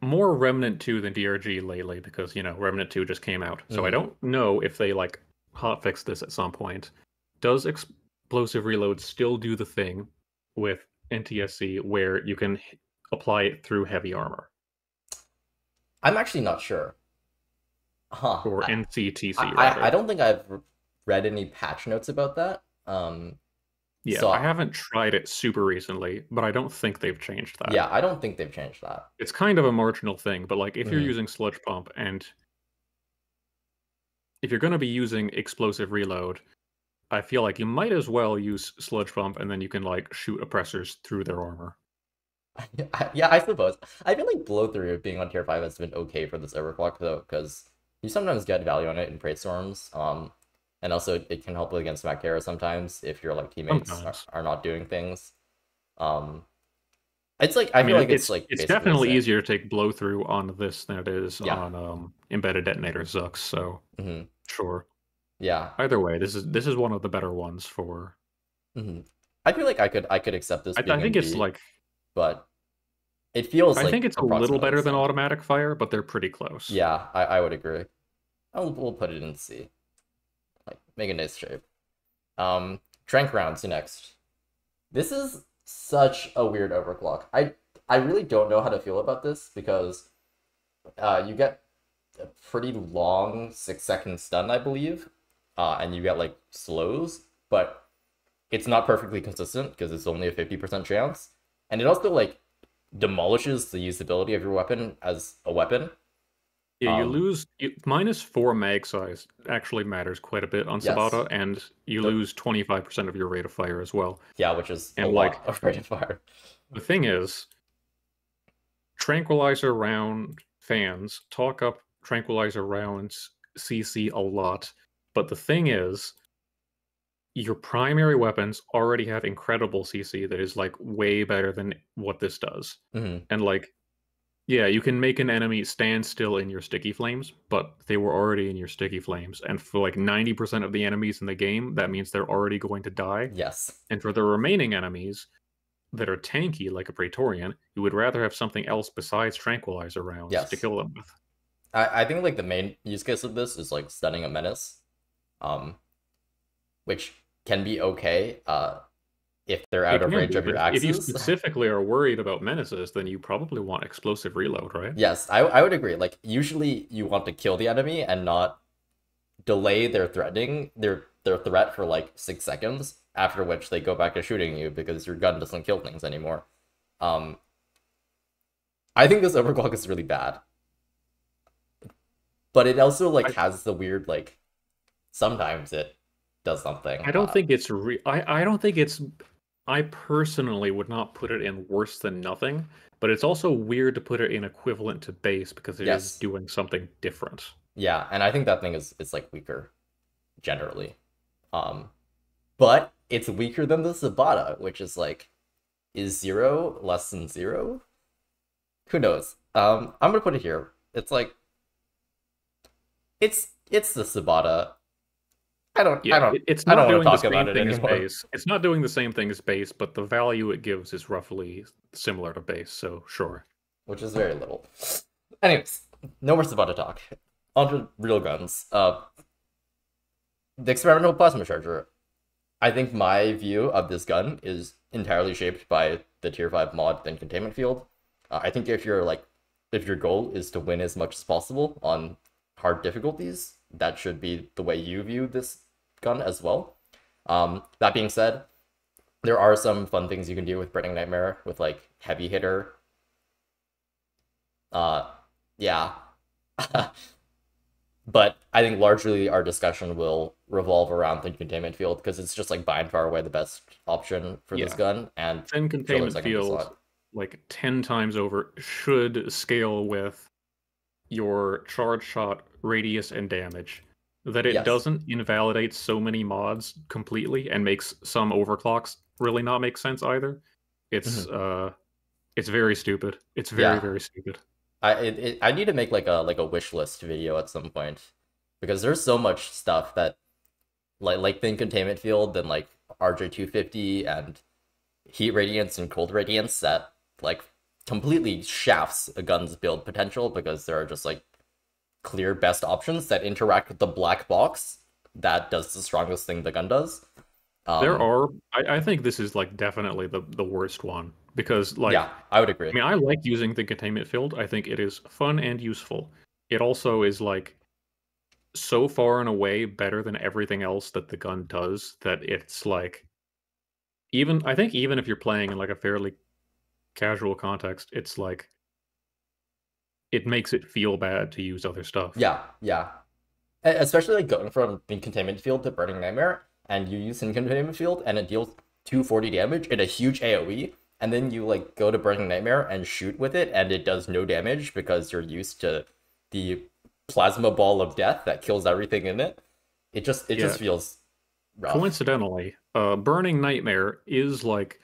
more Remnant 2 than DRG lately because, you know, Remnant 2 just came out. So mm-hmm. I don't know if they like hotfix this at some point. Does explosive reload still do the thing with NTSC where you can apply it through heavy armor? I'm actually not sure. Huh. Or NCTC. I, I, I, don't think I've read any patch notes about that. Um, yeah, so, I haven't tried it super recently, but I don't think they've changed that. Yeah, I don't think they've changed that. It's kind of a marginal thing, but like if mm. you're mm-hmm. using sludge pump and if you're going to be using explosive reload, I feel like you might as well use sludge pump and then you can like shoot oppressors through their armor. yeah, I suppose. I feel like blow through being on tier five has been okay for this overclock though, because you sometimes get value on it in Praise Storms. Um, and also it can help against Mactera sometimes if your like teammates are, are, not doing things. Um, it's like I, I feel mean, like it's, it's like it's definitely easier to take blow through on this than it is yeah. on um, embedded detonator Zux. So mm-hmm. sure, yeah. Either way, this is this is one of the better ones for. Mm-hmm. I feel like I could I could accept this. I, I think it's like, but it feels. I like think it's a little better than automatic fire, but they're pretty close. Yeah, I, I would agree. I'll, we'll put it in C make a nice shape. Um, Trank rounds next. This is such a weird overclock. I I really don't know how to feel about this because uh, you get a pretty long six second stun, I believe, uh, and you get like slows, but it's not perfectly consistent because it's only a fifty percent chance, and it also like demolishes the usability of your weapon as a weapon. Yeah, you um, lose you, minus four mag size actually matters quite a bit on yes. Subata, and you the, lose twenty five percent of your rate of fire as well. Yeah, which is and like of rate of fire. The thing is, tranquilizer round fans talk up tranquilizer rounds CC a lot, but the thing is, your primary weapons already have incredible CC that is like way better than what this does, mm-hmm. and like yeah, you can make an enemy stand still in your sticky flames, but they were already in your sticky flames. And for like 90% of the enemies in the game, that means they're already going to die. Yes. And for the remaining enemies that are tanky, like a Praetorian, you would rather have something else besides tranquilizer rounds yes. to kill them with. I, I think like the main use case of this is like stunning a menace. Um which can be okay. Uh if they're out of range of your axes. If you specifically are worried about menaces, then you probably want explosive reload, right? Yes, I, I would agree. Like usually you want to kill the enemy and not delay their threatening their their threat for like six seconds, after which they go back to shooting you because your gun doesn't kill things anymore. Um I think this overclock is really bad. But it also like I... has the weird like sometimes it does something. I don't uh, think it's re- I I don't think it's I personally would not put it in worse than nothing, but it's also weird to put it in equivalent to base because it yes. is doing something different. Yeah, and I think that thing is is like weaker generally. Um but it's weaker than the Subata, which is like is zero less than zero? Who knows? Um I'm gonna put it here. It's like it's it's the Subata I don't. Yeah, I don't. It's not doing the same thing as base. It's not doing the same thing as base, but the value it gives is roughly similar to base. So sure. Which is very little. Anyways, no more Subata talk. Onto real guns. Uh, the experimental plasma charger. I think my view of this gun is entirely shaped by the tier five mod thin containment field. Uh, I think if you're like if your goal is to win as much as possible on hard difficulties, that should be the way you view this gun as well. Um, that being said, there are some fun things you can do with Burning Nightmare with like heavy hitter. Uh, yeah. but I think largely our discussion will revolve around the containment field because it's just like by and far away the best option for yeah. this gun. And then containment field, like ten times over, should scale with your charge shot radius and damage. That it yes. doesn't invalidate so many mods completely and makes some overclocks really not make sense either. It's mm-hmm. uh, it's very stupid. It's very yeah. very stupid. I it, it, I need to make like a like a wish list video at some point because there's so much stuff that like like thin containment field and like RJ250 and heat radiance and cold radiance that like completely shafts a gun's build potential because there are just like clear best options that interact with the black box that does the strongest thing the gun does. Um, there are I, I think this is like definitely the the worst one because like yeah i would agree. I mean i like using the containment field. I think it is fun and useful. It also is like so far and away better than everything else that the gun does that it's like even i think even if you're playing in like a fairly casual context it's like it makes it feel bad to use other stuff yeah yeah especially like going from the containment field to burning nightmare and you use in containment field and it deals 240 damage in a huge aoe and then you like go to Burning Nightmare and shoot with it, and it does no damage because you're used to the plasma ball of death that kills everything in it. It just it yeah. just feels rough. Coincidentally, uh, Burning Nightmare is like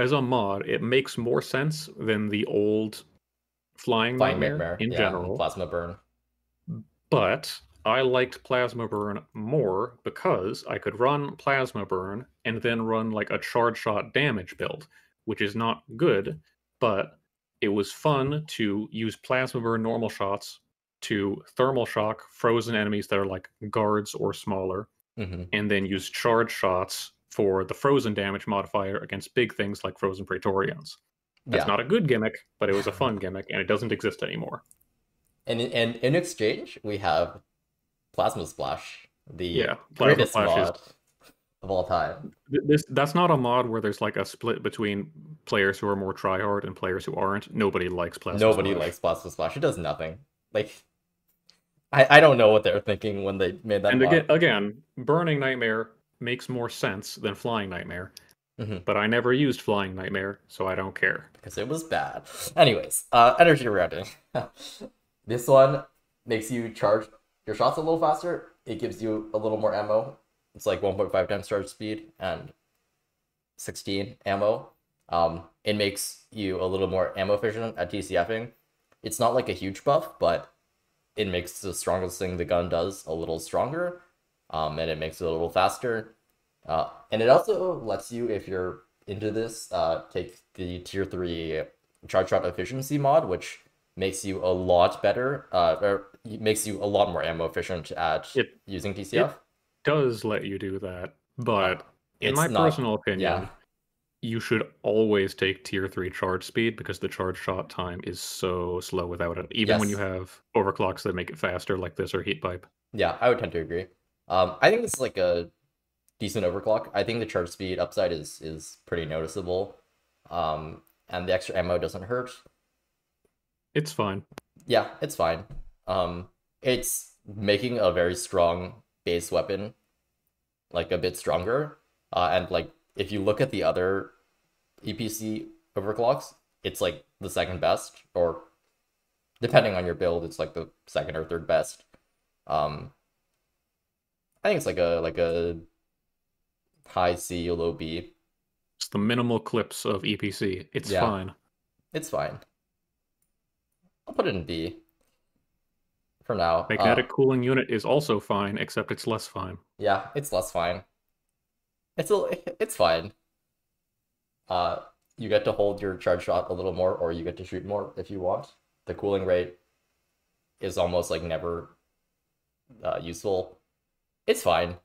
as a mod, it makes more sense than the old Flying, Flying Nightmare, Nightmare, in yeah, general. Plasma Burn. But I liked Plasma Burn more because I could run Plasma Burn and then run like a charge shot damage build which is not good, but it was fun to use plasma burn normal shots to thermal shock frozen enemies that are like guards or smaller, mm-hmm. and then use charge shots for the frozen damage modifier against big things like frozen Praetorians. That's yeah. not a good gimmick, but it was a fun gimmick, and it doesn't exist anymore. And in, and in exchange, we have Plasma Splash, the yeah, Plasma greatest Splash mod. Is of all time. This that's not a mod where there's like a split between players who are more tryhard and players who aren't. Nobody likes Plasma Nobody Splash. likes Plasma Splash. It does nothing. Like I, I don't know what they were thinking when they made that. And mod. again, again, Burning Nightmare makes more sense than Flying Nightmare. Mm-hmm. But I never used Flying Nightmare, so I don't care. Because it was bad. Anyways, uh, energy routing. this one makes you charge your shots a little faster. It gives you a little more ammo it's like 1.5 times charge speed and 16 ammo. Um, it makes you a little more ammo efficient at TCFing. It's not like a huge buff, but it makes the strongest thing the gun does a little stronger, um, and it makes it a little faster. Uh, and it also lets you, if you're into this, uh, take the tier three charge shot efficiency mod, which makes you a lot better, uh, or makes you a lot more ammo efficient at it, using TCF. It, does let you do that, but in my not, personal opinion, yeah. you should always take tier three charge speed because the charge shot time is so slow without it. Even yes. when you have overclocks that make it faster, like this or heat pipe. Yeah, I would tend to agree. Um, I think it's like a decent overclock. I think the charge speed upside is is pretty noticeable, um, and the extra ammo doesn't hurt. It's fine. Yeah, it's fine. Um, it's making a very strong base weapon like a bit stronger. Uh, and like if you look at the other EPC overclocks, it's like the second best, or depending on your build, it's like the second or third best. Um, I think it's like a like a high C, low B. It's the minimal clips of EPC. It's yeah, fine. It's fine. I'll put it in B for now. Magnetic uh, cooling unit is also fine, except it's less fine. Yeah, it's less fine. It's a, it's fine. Uh, you get to hold your charge shot a little more, or you get to shoot more if you want. The cooling rate is almost like never uh, useful. It's fine.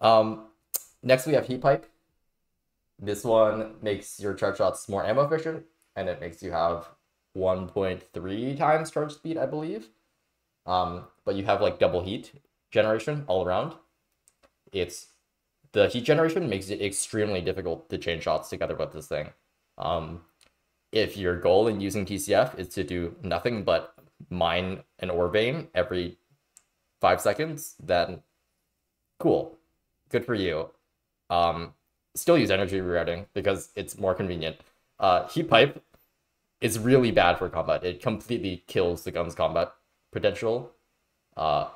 Um, next we have heat pipe. This one makes your charge shots more ammo efficient, and it makes you have 1.3 times charge speed, I believe. Um, but you have like double heat generation all around. It's the heat generation makes it extremely difficult to chain shots together with this thing. Um, if your goal in using TCF is to do nothing but mine an ore vein every five seconds, then cool, good for you. Um, still use energy rerouting because it's more convenient. Uh, heat pipe is really bad for combat. It completely kills the gun's combat potential. Uh,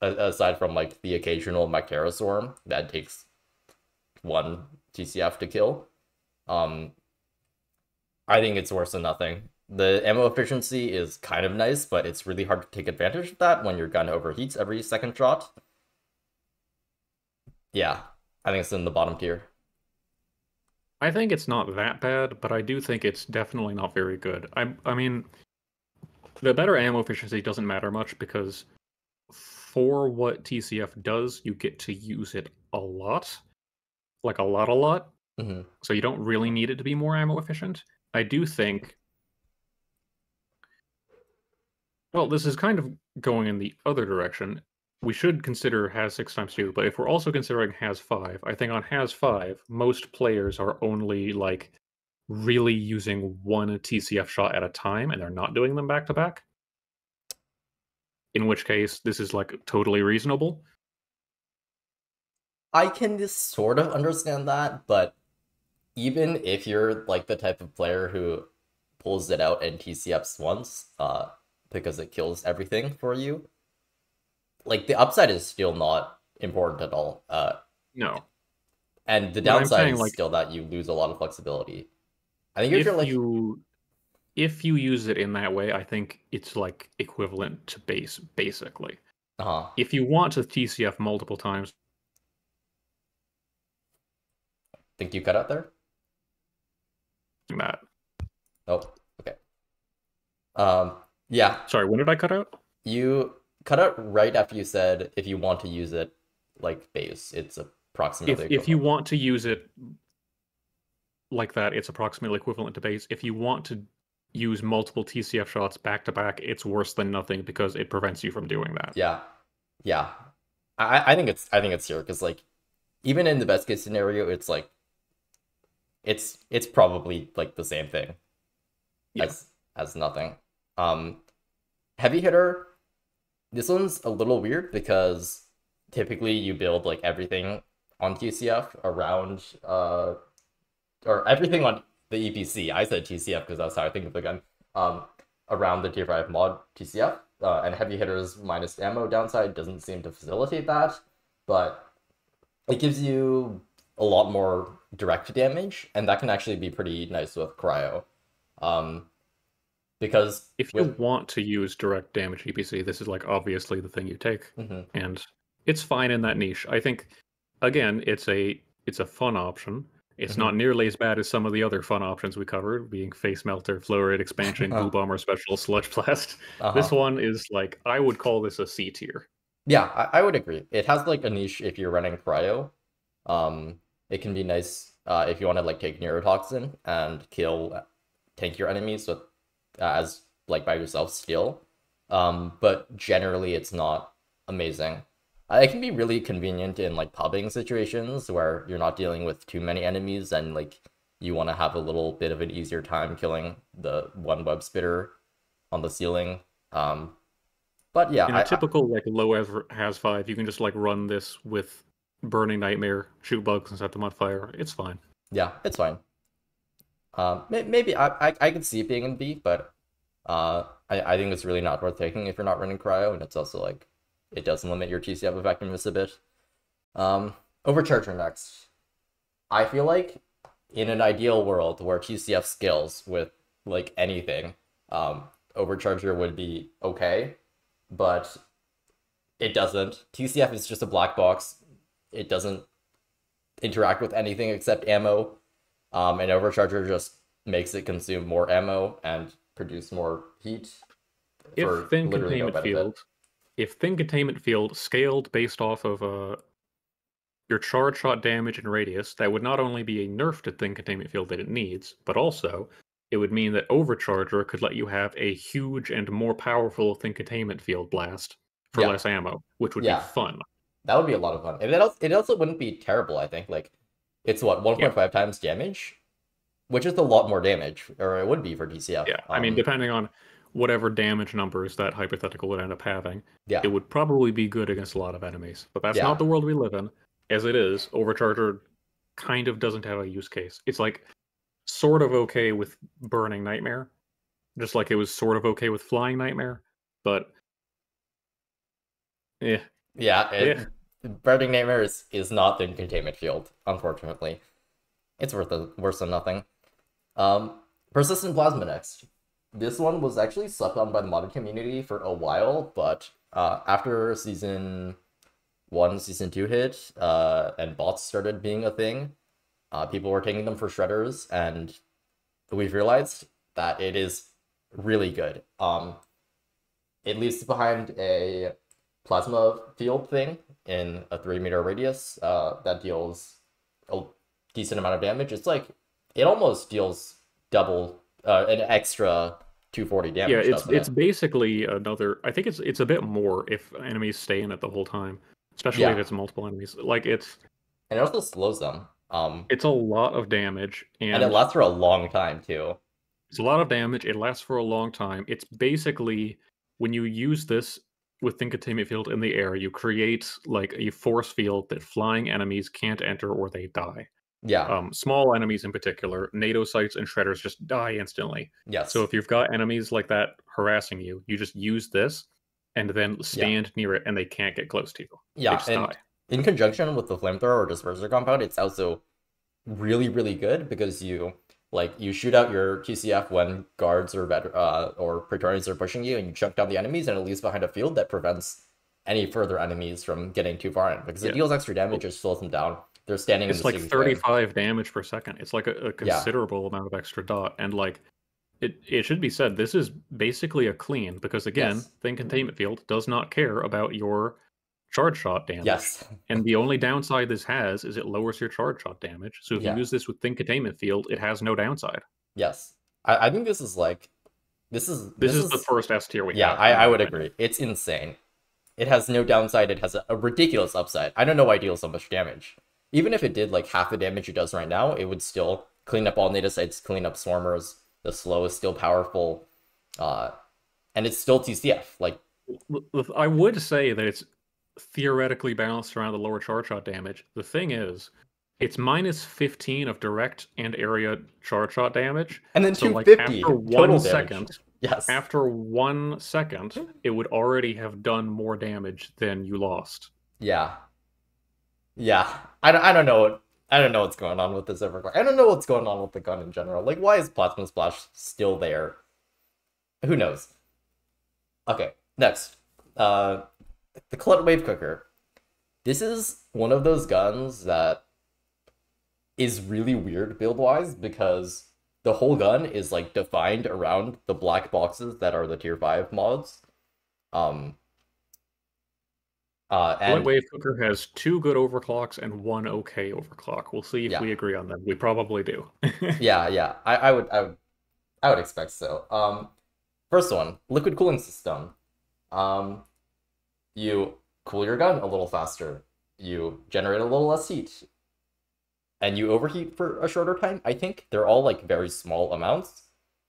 aside from like the occasional Mactera Swarm that takes one TCF to kill. Um, I think it's worse than nothing. The ammo efficiency is kind of nice, but it's really hard to take advantage of that when your gun overheats every second shot. Yeah, I think it's in the bottom tier. I think it's not that bad, but I do think it's definitely not very good. I I mean, the better ammo efficiency doesn't matter much because for what TCF does, you get to use it a lot, like a lot, a lot. Mm-hmm. So you don't really need it to be more ammo efficient. I do think. Well, this is kind of going in the other direction we should consider Haz six times two, but if we're also considering Haz five, I think on Haz five, most players are only like really using one TCF shot at a time and they're not doing them back to back. In which case, this is like totally reasonable. I can just sort of understand that, but even if you're like the type of player who pulls it out and TCFs once, uh, because it kills everything for you, like the upside is still not important at all. Uh, no. And the downside saying, is like, still that you lose a lot of flexibility. I think if, if like you if you use it in that way, I think it's like equivalent to base basically. Uh-huh. If you want to TCF multiple times, think you cut out there. Matt. Oh, okay. Um, yeah. Sorry, when did I cut out? You cut out right after you said if you want to use it like base, it's approximately. If, if you want to use it like that, it's approximately equivalent to base. If you want to use multiple TCF shots back to back, it's worse than nothing because it prevents you from doing that. Yeah, yeah. I, I think it's I think it's here because like even in the best case scenario, it's like it's it's probably like the same thing yeah. as as nothing. Um, heavy hitter this one's a little weird because typically you build like everything on TCF around uh or everything on the EPC. I said TCF because that's how I think of the gun. Um around the tier 5 mod TCF. Uh, and heavy hitters minus ammo downside doesn't seem to facilitate that, but it gives you a lot more direct damage, and that can actually be pretty nice with cryo. Um, because if you with... want to use direct damage EPC, this is like obviously the thing you take, mm-hmm. and it's fine in that niche. I think again, it's a it's a fun option. It's mm-hmm. not nearly as bad as some of the other fun options we covered, being face melter, flow rate expansion, goo bomber special, sludge blast. Uh-huh. This one is like I would call this a C tier. Yeah, I, I, would agree. It has like a niche if you're running cryo. Um, it can be nice uh, if you want to like take neurotoxin and kill tank your enemies with as like by yourself still. Um, but generally it's not amazing. It can be really convenient in like pubbing situations where you're not dealing with too many enemies and like you want to have a little bit of an easier time killing the one web spitter on the ceiling. Um, but yeah, in a I, typical I, like low Haz five, you can just like run this with burning nightmare, shoot bugs and set them on fire. It's fine. Yeah, it's fine. Um, maybe I, I I could see it being in B, but uh, I I think it's really not worth taking if you're not running cryo, and it's also like it does limit your TCF effectiveness a bit. Um, overcharger next. I feel like in an ideal world where TCF scales with like anything, um, overcharger would be okay, but it doesn't. TCF is just a black box. It doesn't interact with anything except ammo. Um, and overcharger just makes it consume more ammo and produce more heat. If thin containment no field, if thin containment field scaled based off of uh, your charge shot damage and radius, that would not only be a nerf to Thin Containment Field that it needs, but also it would mean that Overcharger could let you have a huge and more powerful Thin Containment Field blast for yeah. less ammo, which would yeah. be fun. That would be a lot of fun. And it also, it also wouldn't be terrible, I think. Like, it's what, 1.5 yeah. times damage? Which is a lot more damage, or it would be for TCF. Yeah, um, I mean, um, depending on whatever damage numbers that hypothetical would end up having, yeah. it would probably be good against a lot of enemies. But that's yeah. not the world we live in. As it is, Overcharger kind of doesn't have a use case. It's like sort of okay with Burning Nightmare, just like it was sort of okay with Flying Nightmare, but yeah, yeah, it, yeah. Burning Nightmare is, is not the containment field, unfortunately. It's worth a, worse than nothing. Um, Persistent Plasma next this one was actually slept on by the modern community for a while, but uh, after season one, season two hit, uh, and bots started being a thing, uh, people were taking them for shredders, and we've realized that it is really good. Um, it leaves behind a plasma field thing in a three meter radius uh, that deals a decent amount of damage. It's like it almost deals double uh, an extra 240 damage. Yeah, it's it's it? basically another. I think it's it's a bit more if enemies stay in it the whole time, especially yeah. if it's multiple enemies. Like it's and it also slows them. Um, it's a lot of damage, and, and it lasts for a long time too. It's a lot of damage. It lasts for a long time. It's basically when you use this with Containment Field in the air, you create like a force field that flying enemies can't enter or they die. Yeah. Um, small enemies in particular, Naedocytes and shredders just die instantly. Yes. So if you've got enemies like that harassing you, you just use this and then stand yeah. near it and they can't get close to you. Yeah. and die. in conjunction with the flamethrower or disperser compound, it's also really, really good because you like you shoot out your TCF when guards or vet- uh, or Praetorians are pushing you and you chunk down the enemies and it leaves behind a field that prevents any further enemies from getting too far in because yeah. it deals extra damage, just slows them down they're standing. It's like 35 damage per second. It's like a, a considerable yeah. amount of extra dot, and like it. It should be said this is basically a clean because again, yes. Thin Containment Field does not care about your charge shot damage. Yes. and the only downside this has is it lowers your charge shot damage. So if yeah. you use this with Thin Containment Field, it has no downside. Yes. I, I think this is like this is this, this is, is, the first S tier we yeah, have. I, I would agree. It's insane. It has no downside. It has a, a ridiculous upside. I don't know why it deals so much damage even if it did like half the damage it does right now, it would still clean up all Naedocytes, clean up Swarmers. The slow is still powerful, uh, and it's still TCF. Like, I would say that it's theoretically balanced around the lower charge shot damage. The thing is, it's minus 15 of direct and area charge shot damage. And then so 250 like after one second, Yes. After one second, it would already have done more damage than you lost. Yeah. Yeah, I don't, I don't know what I don't know what's going on with this overclock. I don't know what's going on with the gun in general. Like, why is Plasma Splash still there? Who knows? Okay, next. Uh, the Colette Wave Cooker. This is one of those guns that is really weird build-wise because the whole gun is like defined around the black boxes that are the tier 5 mods. Um, uh, and Wave Cooker has two good overclocks and one okay overclock. We'll see if yeah. we agree on them. We probably do. yeah, yeah. I, I would, I would, I would expect so. Um, first one, liquid cooling system. Um, you cool your gun a little faster. You generate a little less heat, and you overheat for a shorter time. I think they're all like very small amounts,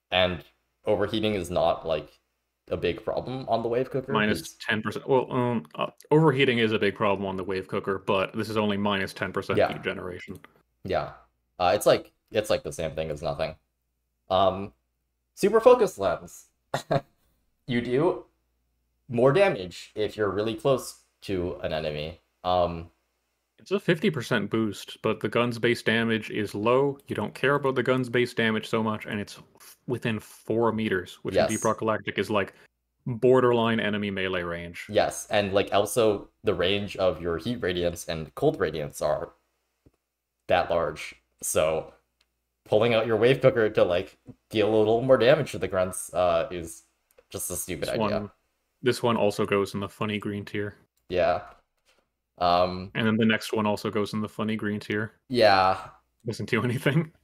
and overheating is not like a big problem on the wave cooker. Minus ten percent. Well, um, uh, overheating is a big problem on the wave cooker, but this is only minus ten percent heat generation. Yeah, uh, it's like it's like the same thing as nothing. Um, super focus lens. you do more damage if you're really close to an enemy. Um, it's a 50% boost, but the gun's base damage is low. You don't care about the gun's base damage so much, and it's within four meters, which yes. in Deep Rock Galactic is like borderline enemy melee range. Yes, and like also the range of your heat radiance and cold radiance are that large. So pulling out your wave cooker to like deal a little more damage to the grunts uh, is just a stupid idea. One, this one also goes in the funny green tier. Yeah. Um, and then the next one also goes in the funny green tier. Yeah. Doesn't do anything.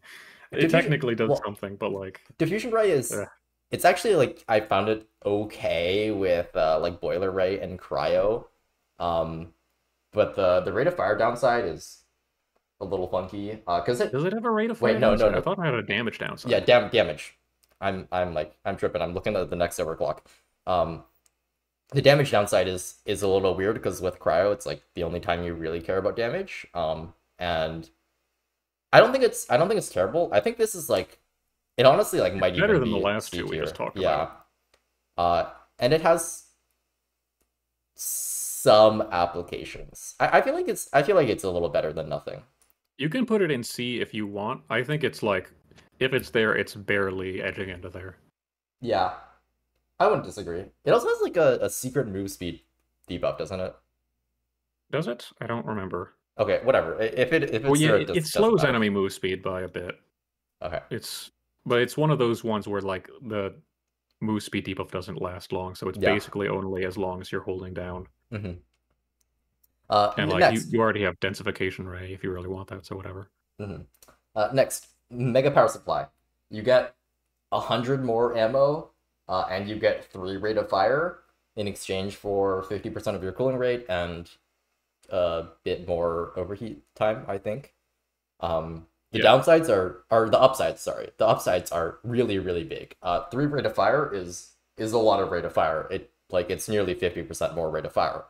Diffusion, it technically does well, something, but like diffusion ray is uh, it's actually like I found it okay with uh, like boiler ray and cryo, um, but the the rate of fire downside is a little funky because uh, it does it have a rate of fire? Wait, no, no, no. I thought it had a damage downside. Yeah, dam- damage. I'm I'm like I'm tripping. I'm looking at the next overclock. Um, the damage downside is is a little weird because with cryo, it's like the only time you really care about damage. Um, and I don't think it's I don't think it's terrible. I think this is like it honestly like might be better than the last two we just talked yeah. about. Uh, and it has some applications. I, I feel like it's I feel like it's a little better than nothing. You can put it in C if you want. I think it's like if it's there, it's barely edging into there. Yeah, I wouldn't disagree. It also has like a, a secret move speed debuff, doesn't it? Does it? I don't remember. Okay, whatever. If it if it's well, yeah, there, it, it, it slows enemy move speed by a bit. Okay. It's but it's one of those ones where like the move speed debuff doesn't last long, so it's yeah. basically only as long as you're holding down. Mm-hmm. Uh, and like you, you already have densification ray if you really want that, so whatever. Mm-hmm. Uh, next, mega power supply. You get a hundred more ammo, uh, and you get three rate of fire in exchange for fifty percent of your cooling rate and a bit more overheat time. I think. Um, the yeah. downsides are are the upsides. Sorry, the upsides are really really big. Uh, three rate of fire is is a lot of rate of fire. It like it's nearly fifty percent more rate of fire.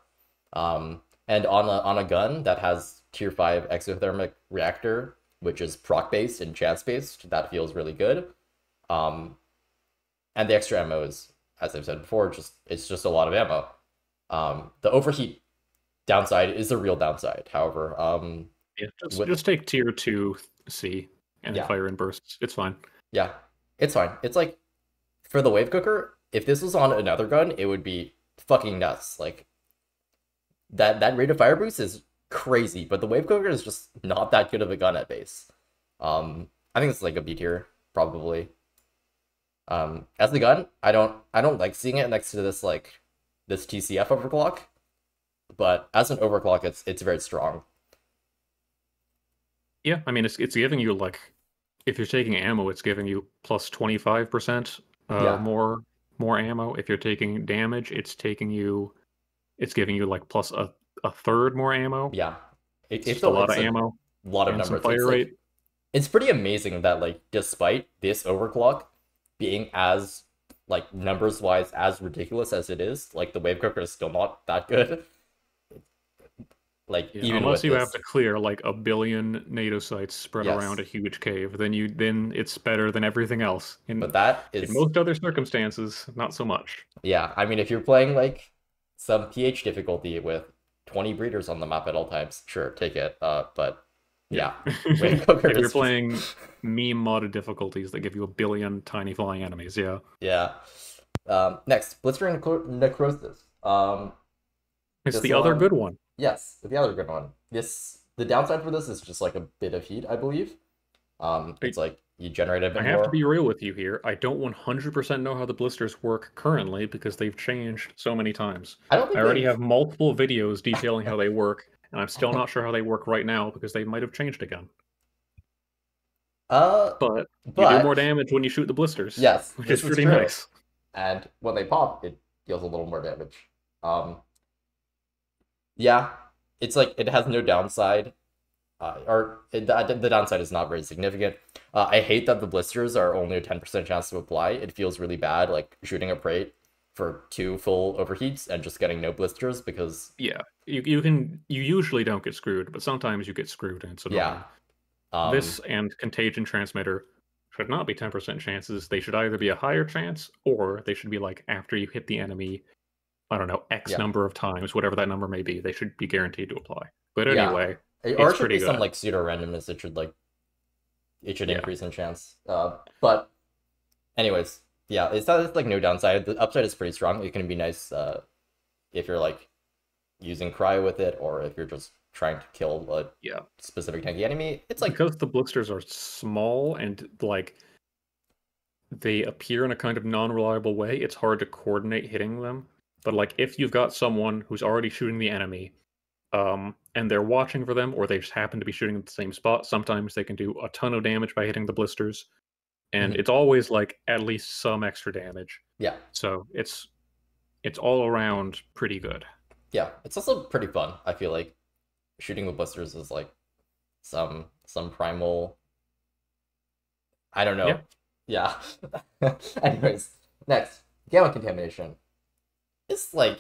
Um, and on a on a gun that has tier five exothermic reactor, which is proc based and chance based, that feels really good. Um, and the extra ammo is, as I've said before, just it's just a lot of ammo. Um, the overheat downside is the real downside. However, um, yeah, just, with... just take tier two C and yeah. fire in bursts. It's fine. Yeah, it's fine. It's like for the wave cooker. If this was on another gun, it would be fucking nuts. Like that that rate of fire boost is crazy, but the wave cooker is just not that good of a gun at base. Um, I think it's like a B tier probably. Um, as the gun, I don't I don't like seeing it next to this like this TCF overclock, but as an overclock, it's it's very strong. Yeah, I mean it's it's giving you like if you're taking ammo, it's giving you plus twenty five percent uh, more more ammo. If you're taking damage, it's taking you it's giving you like plus a, a third more ammo. Yeah, it, it's, a lot of ammo. A lot of numbers. Fire it's, rate. Like, it's pretty amazing that like despite this overclock being as like numbers wise as ridiculous as it is, like the wave cooker is still not that good. Like yeah, even unless you this... have to clear like a billion Naedocytes spread yes. around a huge cave, then you then it's better than everything else. In, but that is in most other circumstances, not so much. Yeah, I mean, if you're playing like some PH difficulty with 20 breeders on the map at all times, sure, take it. Uh, but yeah, if you're playing meme modded difficulties that give you a billion tiny flying enemies, yeah. Yeah. Um, next, blistering necrosis. Um, it's the other good one. Yes, the other good one. This the downside for this is just like a bit of heat, I believe. Um, it's like you generate a bit I have more. to be real with you here. I don't 100% know how the blisters work currently because they've changed so many times. I don't. I already have multiple videos detailing how they work, and I'm still not sure how they work right now because they might have changed again. Uh, but, but you do more damage when you shoot the blisters. Yes, which is pretty is nice. And when they pop, it deals a little more damage. Um, yeah, it's like it has no downside, uh, or it, the, the downside is not very significant. Uh, I hate that the blisters are only a ten percent chance to apply. It feels really bad, like shooting a Prate for two full overheats and just getting no blisters because yeah, you you can you usually don't get screwed, but sometimes you get screwed and it's annoying. Yeah. Um, this and contagion transmitter should not be 10% chances. They should either be a higher chance or they should be like after you hit the enemy, I don't know, X yeah. number of times, whatever that number may be, they should be guaranteed to apply. But anyway, yeah. or it should be good. some like pseudo randomness. It should like it should yeah. increase in chance. Uh, but anyways, yeah, it's not it's like no downside. The upside is pretty strong. It can be nice uh, if you're like using cryo with it, or if you're just trying to kill a yeah specific tanky enemy. It's like because the blisters are small and like they appear in a kind of non-reliable way. It's hard to coordinate hitting them. But like if you've got someone who's already shooting the enemy, um, and they're watching for them, or they just happen to be shooting at the same spot. Sometimes they can do a ton of damage by hitting the blisters, and mm-hmm. it's always like at least some extra damage. Yeah. So it's it's all around pretty good. Yeah, it's also pretty fun. I feel like shooting with blisters is like some some primal. I don't know. Yeah. yeah. Anyways, next gamma contamination. It's like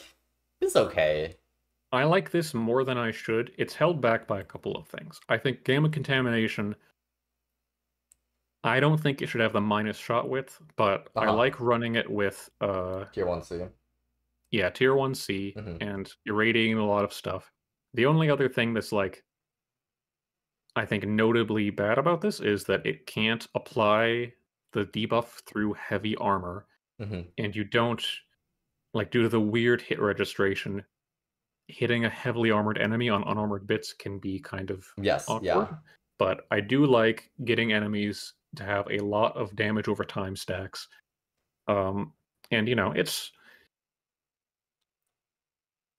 it's okay. I like this more than I should. It's held back by a couple of things. I think gamma contamination. I don't think it should have the minus shot width, but uh-huh. I like running it with uh tier one C. Yeah, tier one C, mm-hmm. and irradiating a lot of stuff. The only other thing that's like I think notably bad about this is that it can't apply the debuff through heavy armor, mm-hmm. and you don't like due to the weird hit registration. Hitting a heavily armored enemy on unarmored bits can be kind of yes, awkward. Yeah. But I do like getting enemies to have a lot of damage over time stacks. Um, and you know, it's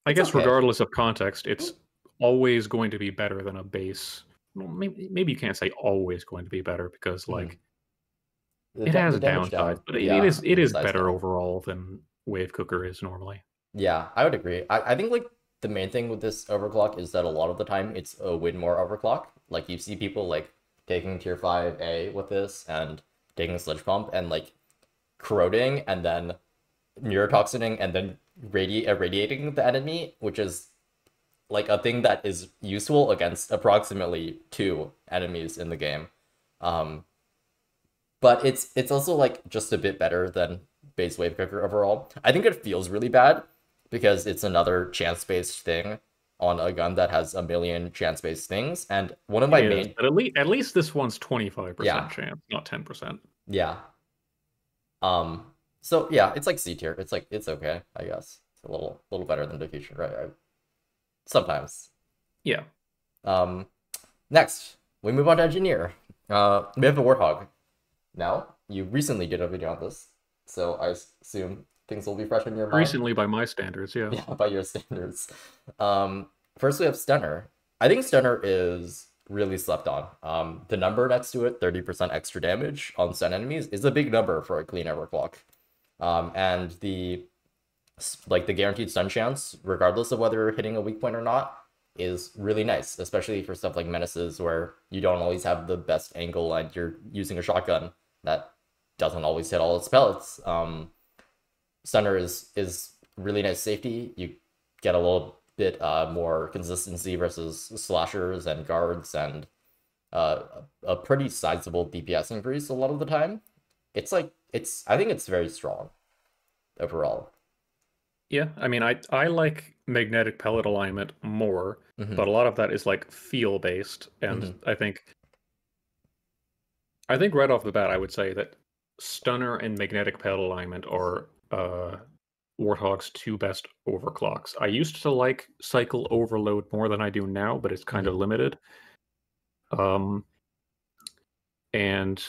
I it's guess okay. regardless of context, it's always going to be better than a base. Well, maybe, maybe you can't say always going to be better because hmm. like mm. it has a downside, down. but yeah, it is it is better down. overall than Wave Cooker is normally. Yeah, I would agree. I, I think like the main thing with this overclock is that a lot of the time it's a win more overclock. Like you see people like taking tier five A with this and taking sludge pump and like corroding and then neurotoxining and then radi- irradiating the enemy, which is like a thing that is useful against approximately two enemies in the game. Um, but it's it's also like just a bit better than base wave cooker overall. I think it feels really bad because it's another chance based thing on a gun that has a million chance based things. And one of my main, but at least at least this one's twenty five percent chance, not ten percent. Yeah. Um. So yeah, it's like C tier. It's like it's okay, I guess. It's a little little better than Diffusion, right? I, sometimes. Yeah. Um, next, we move on to engineer. Uh, we have a warthog. Now, you recently did a video on this, so I assume things will be fresh in your mind. Recently, by my standards, yeah. Yeah, by your standards. Um, first we have Stunner. I think Stunner is really slept on. Um, the number next to it, 30% extra damage on stun enemies, is a big number for a clean overclock. Um, and the like the guaranteed stun chance, regardless of whether you're hitting a weak point or not, is really nice, especially for stuff like menaces where you don't always have the best angle and you're using a shotgun that doesn't always hit all its pellets. Um, Stunner is is really nice safety. You get a little bit uh, more consistency versus slashers and guards and uh, a pretty sizable DPS increase a lot of the time. It's like it's I think it's very strong overall. Yeah, I mean, I I like magnetic pellet alignment more, mm-hmm. but a lot of that is like feel based, and mm-hmm. I think I think right off the bat, I would say that stunner and magnetic pellet alignment are uh, Warthog's two best overclocks. I used to like cycle overload more than I do now, but it's kind mm-hmm. of limited. Um, and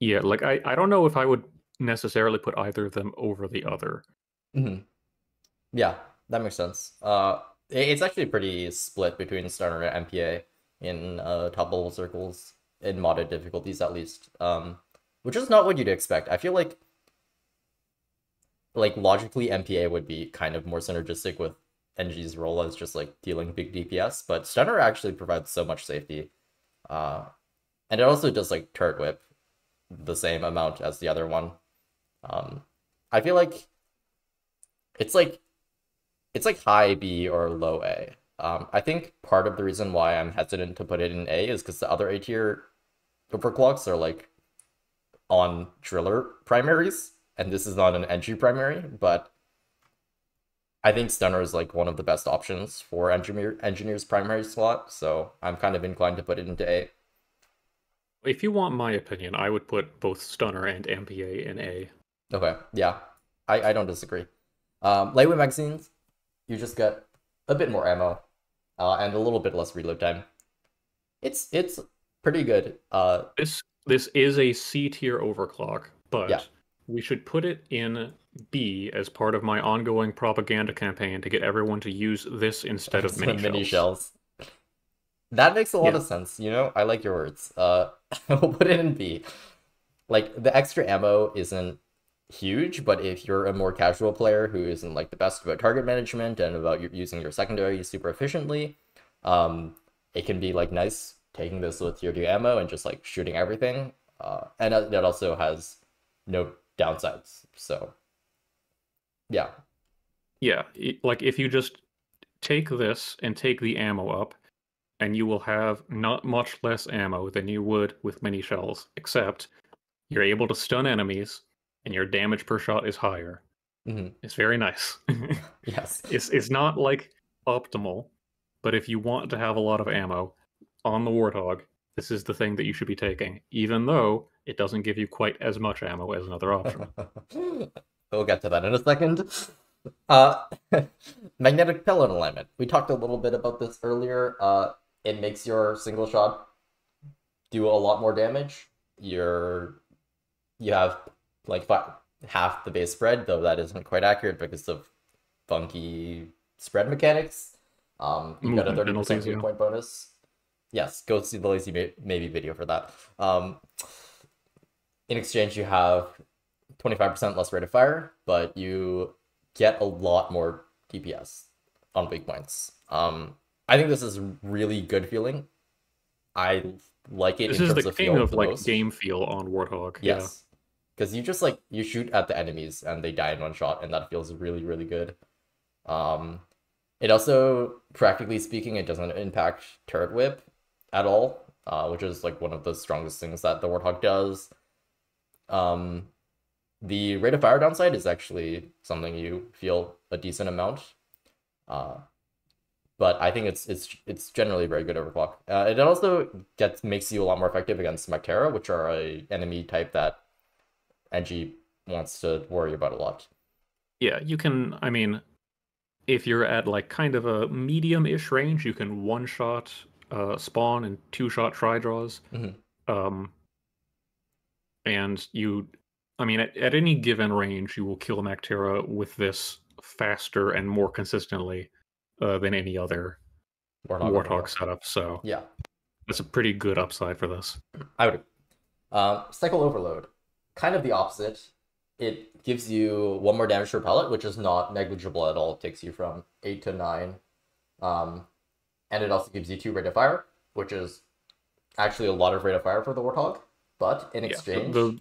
yeah, like I I don't know if I would necessarily put either of them over the other. Mm-hmm. Yeah, that makes sense. Uh, it's actually pretty split between Stunner and MPA in uh, top level circles in modded difficulties at least. Um, which is not what you'd expect. I feel like like logically MPA would be kind of more synergistic with NG's role as just like dealing big DPS, but Stunner actually provides so much safety. Uh, and it also does like turret whip the same amount as the other one. Um, I feel like it's like it's like high B or low A. Um, I think part of the reason why I'm hesitant to put it in A is because the other A tier overclocks are like on driller primaries, and this is not an entry primary, but I think Stunner is like one of the best options for engineer engineer's primary slot, so I'm kind of inclined to put it into A. If you want my opinion, I would put both Stunner and MPA in A. Okay, yeah, I, I don't disagree. Um, lightweight magazines, you just get a bit more ammo uh, and a little bit less reload time. It's it's pretty good. Uh, this this is a C tier overclock, but yeah. We should put it in B as part of my ongoing propaganda campaign to get everyone to use this instead of mini, mini shells. That makes a lot yeah. of sense. You know, I like your words. Uh, we'll put it in B. Like the extra ammo isn't huge, but if you're a more casual player who isn't like the best about target management and about using your secondary super efficiently, um, it can be like nice taking this with two ammo and just like shooting everything. Uh, and that also has no downsides. So, yeah. Yeah, like if you just take this and take the ammo up, and you will have not much less ammo than you would with mini shells, except you're able to stun enemies and your damage per shot is higher. Mm-hmm. It's very nice. yes. It's it's not like optimal, but if you want to have a lot of ammo on the Warthog, this is the thing that you should be taking, even though it doesn't give you quite as much ammo as another option. we'll get to that in a second. Uh, magnetic pellet alignment. We talked a little bit about this earlier. Uh, it makes your single shot do a lot more damage. You're you have like five, half the base spread, though that isn't quite accurate because of funky spread mechanics. Um, you got a thirty percent yeah. point bonus. Yes, go see the lazy maybe video for that. Um, in exchange, you have twenty five percent less rate of fire, but you get a lot more DPS on weak points. Um, I think this is really good feeling. I like it. This is the king of like most. game feel on Warthog. Yes, because yeah. you just like you shoot at the enemies and they die in one shot, and that feels really really good. Um, it also, practically speaking, it doesn't impact turret whip at all, uh, which is like one of the strongest things that the Warthog does. Um, the rate of fire downside is actually something you feel a decent amount. Uh, but I think it's it's it's generally very good overclock. Uh, it also gets makes you a lot more effective against Mactera, which are a enemy type that NG wants to worry about a lot. Yeah, you can. I mean, if you're at like kind of a medium-ish range, you can one-shot uh, spawn and two-shot Tri-Jaws. Mm-hmm. Um, and you, I mean, at, at any given range, you will kill a Mactera with this faster and more consistently uh, than any other Warthog, Warthog setup. So yeah, that's a pretty good upside for this. I would. Um, Cycle Overload, kind of the opposite. It gives you one more damage per pellet, which is not negligible at all. It takes you from eight to nine, um, and it also gives you two rate of fire, which is actually a lot of rate of fire for the Warthog. But in exchange, yeah, the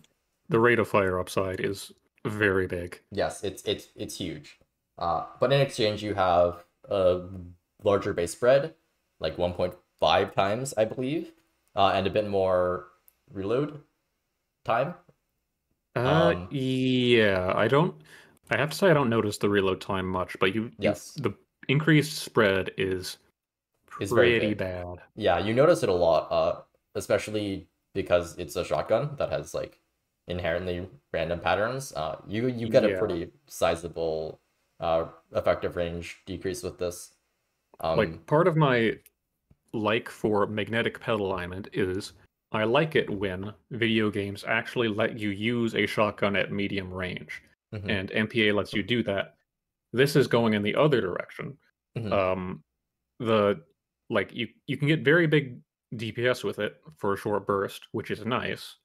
the rate of fire upside is very big. Yes, it's it's it's huge. Uh, but in exchange, you have a larger base spread, like 1.5 times, I believe, uh, and a bit more reload time. Uh, um, yeah, I don't. I have to say I don't notice the reload time much, but you, yes, you, the increased spread is pretty bad. Yeah, you notice it a lot, uh, especially because it's a shotgun that has like inherently random patterns. Uh, you you get yeah. a pretty sizable uh, effective range decrease with this. Um, like part of my like for magnetic pellet alignment is I like it when video games actually let you use a shotgun at medium range, mm-hmm. and MPA lets you do that. This is going in the other direction. Mm-hmm. Um, the like you you can get very big DPS with it for a short burst, which is nice,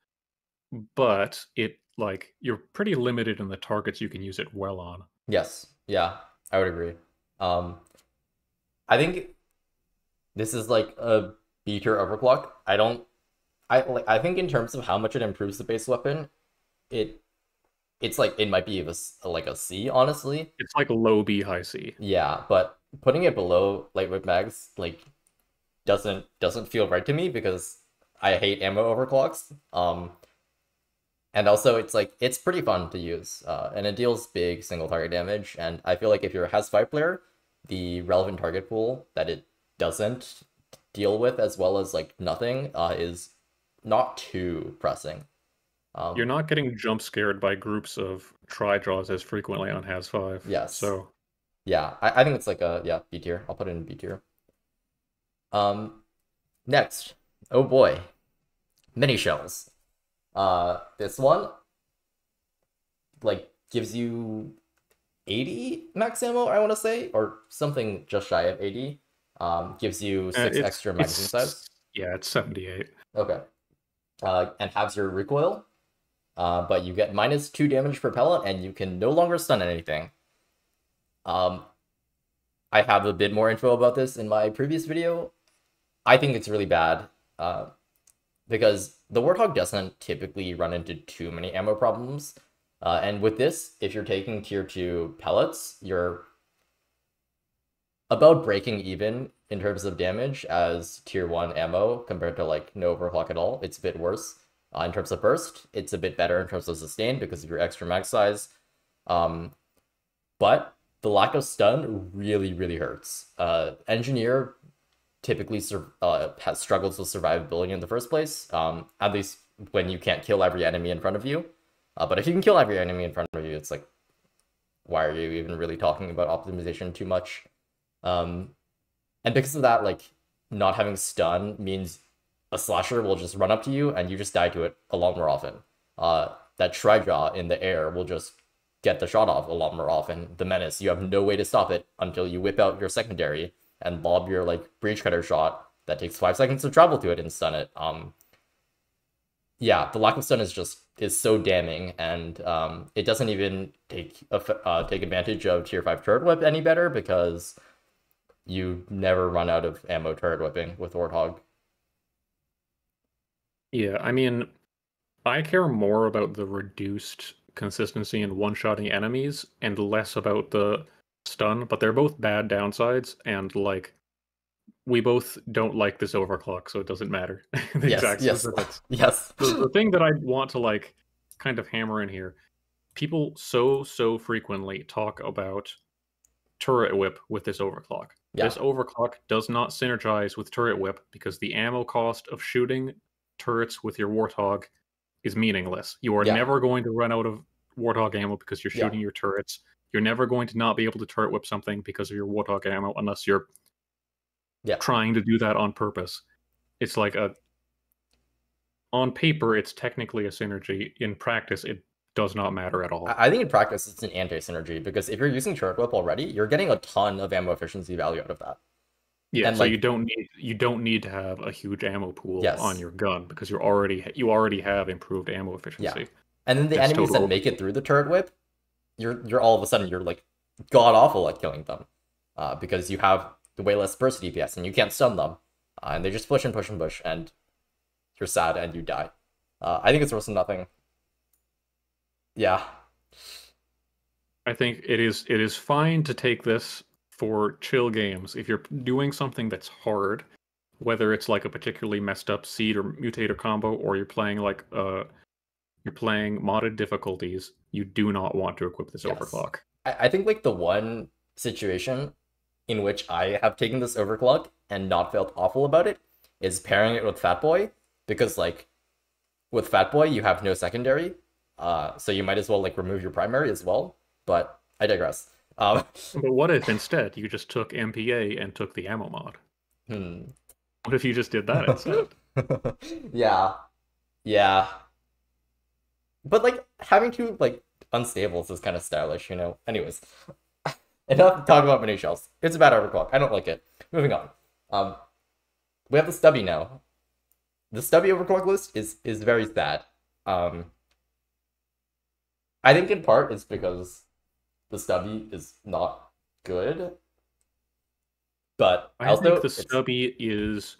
but it like you're pretty limited in the targets you can use it well on. Yes, yeah, I would agree. Um, I think this is like a B tier overclock. I don't. I like. I think in terms of how much it improves the base weapon, it it's like it might be a, like a C. Honestly, it's like low B, high C. Yeah, but putting it below lightweight mags like doesn't doesn't feel right to me because I hate ammo overclocks. Um, and also it's like it's pretty fun to use uh, and it deals big single target damage. And i feel like if you're a Haz 5 player the relevant target pool that it doesn't deal with as well as like nothing uh, is not too pressing. Um, you're not getting jump scared by groups of Tri-Jaws as frequently on Haz 5 yes. So yeah I, I think it's like a yeah b tier i'll put it in b tier um next oh boy mini shells uh, this one, like gives you 80 max ammo, I want to say, or something just shy of 80. Um, gives you uh, six uh, extra magazine size. Yeah, it's 78. Okay. Uh, and halves your recoil. Uh, but you get minus two damage per pellet, and you can no longer stun anything. Um, I have a bit more info about this in my previous video. I think it's really bad uh, because the Warthog doesn't typically run into too many ammo problems. Uh, and with this, if you're taking tier 2 pellets, you're about breaking even in terms of damage as tier 1 ammo compared to like no overclock at all. It's a bit worse. Uh, in terms of burst, it's a bit better in terms of sustain because of your extra mag size. Um, but the lack of stun really, really hurts. Uh, Engineer typically sur- uh, has struggles with survivability in the first place, um, at least when you can't kill every enemy in front of you. Uh, but if you can kill every enemy in front of you, it's like, why are you even really talking about optimization too much? Um, and because of that, like, not having stun means a slasher will just run up to you and you just die to it a lot more often. Uh, that Tri-Jaw in the air will just get the shot off a lot more often. The Menace, you have no way to stop it until you whip out your secondary and lob your like breach cutter shot that takes five seconds to travel to it and stun it. Um, yeah, the lack of stun is just is so damning, and um, it doesn't even take uh, take advantage of tier five turret whip any better because you never run out of ammo turret whipping with Warthog. Yeah, I mean, I care more about the reduced consistency in one-shotting enemies and less about the stun, but they're both bad downsides, and like we both don't like this overclock, so it doesn't matter. the yes, exact yes, yes. The, the thing that I want to like kind of hammer in here, people so so frequently talk about turret whip with this overclock. Yeah. This overclock does not synergize with turret whip because the ammo cost of shooting turrets with your warthog is meaningless. You are yeah. never going to run out of warthog ammo because you're shooting yeah. your turrets. You're never going to not be able to turret whip something because of your warthog ammo unless you're yeah. trying to do that on purpose. It's like a on paper it's technically a synergy. In practice it does not matter at all. I think in practice it's an anti-synergy because if you're using turret whip already, you're getting a ton of ammo efficiency value out of that. Yeah, and so like, you don't need you don't need to have a huge ammo pool yes. on your gun because you're already you already have improved ammo efficiency. Yeah. And then the it's enemies total... that make it through the turret whip, you're you're all of a sudden you're like god awful at killing them, uh, because you have way less burst DPS and you can't stun them, uh, and they just push and push and push, and you're sad and you die. Uh, I think it's worse than nothing. Yeah. I think it is it is fine to take this for chill games. If you're doing something that's hard, whether it's like a particularly messed up seed or mutator combo, or you're playing like uh you're playing modded difficulties, you do not want to equip this yes. overclock. I, I think like the one situation in which I have taken this overclock and not felt awful about it is pairing it with Fat Boy because like with Fat Boy you have no secondary, uh, so you might as well like remove your primary as well. But I digress. Um, but what if instead you just took MPA and took the ammo mod? Hmm. What if you just did that instead? yeah, yeah. But like having two like unstables is kind of stylish, you know. Anyways, enough to talk about mini shells. It's a bad overclock. I don't like it. Moving on. Um, we have the stubby now. The stubby overclock list is is very sad. Um, I think in part it's because the stubby is not good. But I also, think the stubby is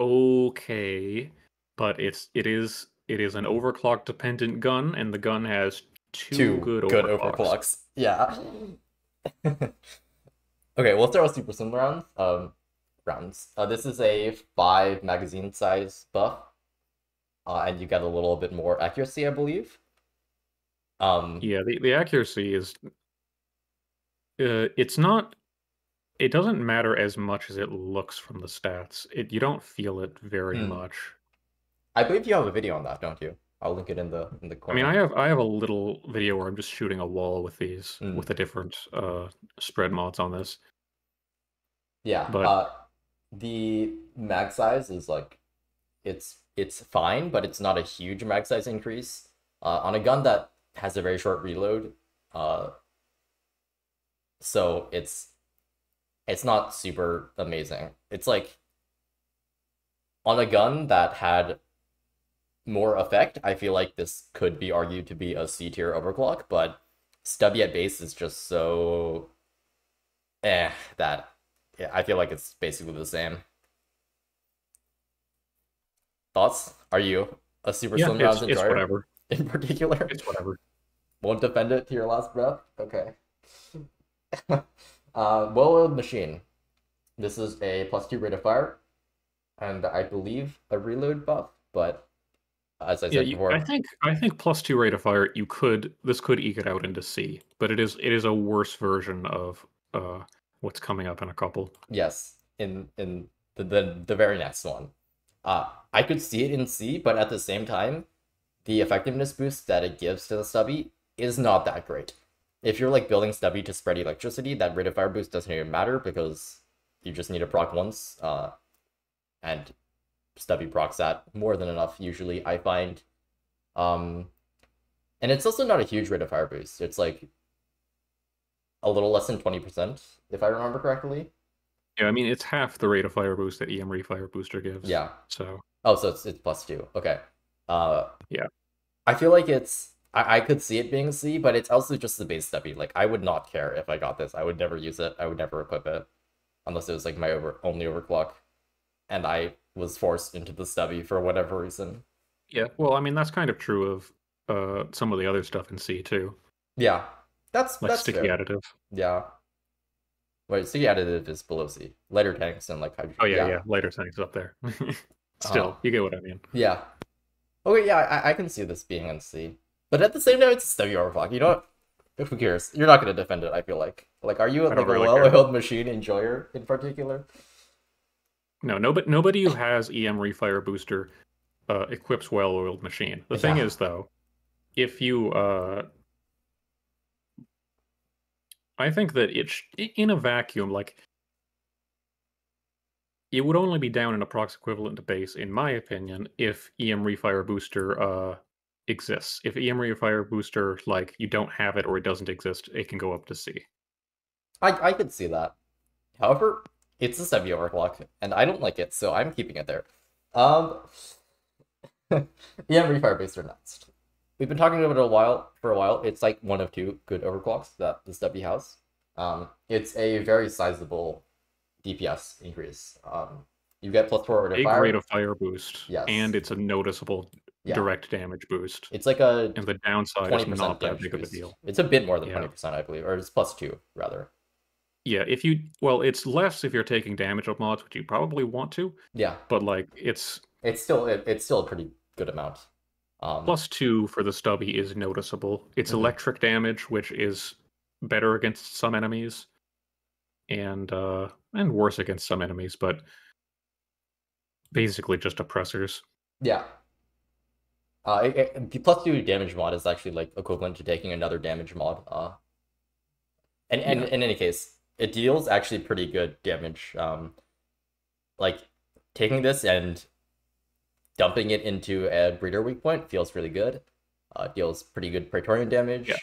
okay, but it's it is it is an overclock dependent gun, and the gun has two, two good, good overclocks. overclocks. Yeah. okay, we'll start with super slim rounds. Um, rounds. Uh, this is a five magazine size buff, uh, and you get a little bit more accuracy, I believe. Um, yeah, the, the accuracy is. Uh, it's not. It doesn't matter as much as it looks from the stats. It you don't feel it very hmm. much. I believe you have a video on that, don't you? I'll link it in the in the corner. I mean, I have I have a little video where I'm just shooting a wall with these mm. with the different uh, spread mods on this. Yeah, but uh, the mag size is like, it's it's fine, but it's not a huge mag size increase uh, on a gun that has a very short reload. Uh, so it's it's not super amazing. It's like on a gun that had more effect, I feel like this could be argued to be a C tier overclock, but stubby at base is just so eh that yeah, I feel like it's basically the same. Thoughts? Are you a super yeah, slim enjoyer? It's whatever. In particular? It's whatever. Won't defend it to your last breath? Okay. uh, well-oiled machine. This is a plus two rate of fire, and I believe a reload buff, but as I said yeah, before, I think I think plus two rate of fire. You could this could eke it out into C, but it is it is a worse version of uh what's coming up in a couple. Yes, in in the the, the very next one. Uh, I could see it in C, but at the same time, the effectiveness boost that it gives to the stubby is not that great. If you're like building stubby to spread electricity, that rate of fire boost doesn't even matter because you just need to proc once. Uh, and stubby procs at more than enough usually, I find. Um, and it's also not a huge rate of fire boost. It's like a little less than 20%, if I remember correctly. Yeah, I mean it's half the rate of fire boost that EM Refire Booster gives. Yeah. So. Oh, so it's it's plus two. Okay. Uh. Yeah. I feel like it's I, I could see it being C, but it's also just the base stubby. Like I would not care if I got this. I would never use it. I would never equip it, unless it was like my over only overclock, and I was forced into the stubby for whatever reason. Yeah. Well, I mean that's kind of true of uh some of the other stuff in C too. Yeah. That's like that's sticky fair. additive. Yeah. Wait, sticky additive is below C. Lighter tanks and like hydrogen. Oh yeah, yeah, yeah. lighter tanks up there. Still, uh, you get what I mean. Yeah. Okay, yeah, I, I can see this being in C. But at the same time, it's a stubby overclock. You know what? Who cares? You're not going to defend it, I feel like. Like, are you like a well-oiled machine enjoyer in particular? No, nobody, nobody who has EM Refire Booster uh, equips well-oiled machine. The yeah. thing is, though, if you uh, I think that it sh- in a vacuum, like it would only be down in a prox equivalent to base, in my opinion, if EM Refire Booster uh, exists. If EM Refire Booster, like you don't have it or it doesn't exist, it can go up to C. I I could see that. However, it's a semi overclock, and I don't like it, so I'm keeping it there. Um, EM Refire Booster next we've been talking about it a while for a while. It's like one of two good overclocks that the Stubby has. Um, it's a very sizable DPS increase. Um, you get plus four rate of fire. rate of fire boost. Yes. And it's a noticeable yeah. direct damage boost. It's like a and the downside is not that big boost. of a deal. It's a bit more than twenty yeah. percent, I believe, or it's plus two rather. Yeah, if you well, it's less if you're taking damage up mods, which you probably want to. Yeah. But like it's it's still it, it's still a pretty good amount. Um, Plus two for the stubby is noticeable. It's mm-hmm. electric damage, which is better against some enemies, and uh, and worse against some enemies, but basically just oppressors. Yeah. Uh, it, it, plus two damage mod is actually like equivalent to taking another damage mod. Uh, and and yeah. in any case, it deals actually pretty good damage. Um, like taking this and dumping it into a breeder weak point feels really good. Uh, deals pretty good Praetorian damage. Yeah.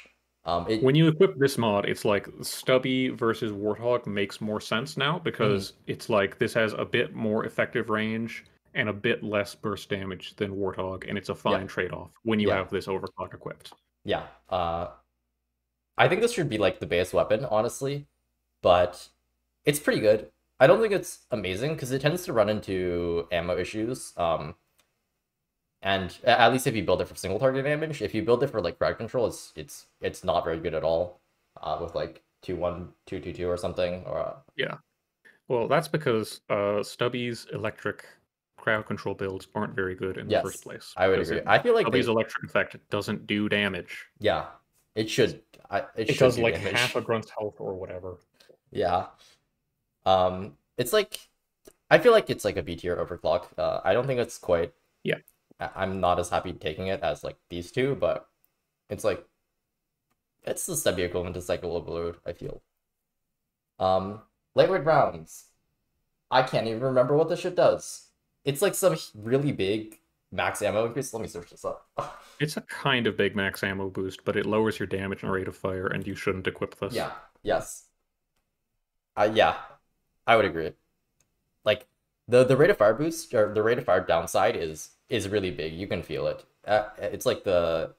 Um, it... When you equip this mod, it's like Stubby versus Warthog makes more sense now because mm-hmm. it's like this has a bit more effective range and a bit less burst damage than Warthog, and it's a fine yeah. trade off when you yeah. have this overclock equipped. Yeah. Uh, I think this should be like the base weapon, honestly, but it's pretty good. I don't think it's amazing because it tends to run into ammo issues. Um, and at least if you build it for single target damage, if you build it for like crowd control, it's it's it's not very good at all. Uh, with like two one two two two or something or uh... yeah. Well, that's because uh, Stubby's electric crowd control builds aren't very good in yes, the first place. I would agree. It, I feel like Stubby's they... electric effect doesn't do damage. Yeah, it should. I, it, it does like damage. half a grunt's health or whatever. Yeah. Um, it's like I feel like it's like a B tier overclock. Uh, I don't think it's quite yeah I'm not as happy taking it as like these two, but it's like it's the stubby equivalent to cycle overload, I feel. Um, lightweight rounds. I can't even remember what this shit does. It's like some really big max ammo increase? Let me search this up. it's a kind of big max ammo boost, but it lowers your damage and rate of fire, and you shouldn't equip this. Yeah. Yes. Uh, yeah, I would agree. Like the the rate of fire boost or the rate of fire downside is is really big. You can feel it. Uh, it's like the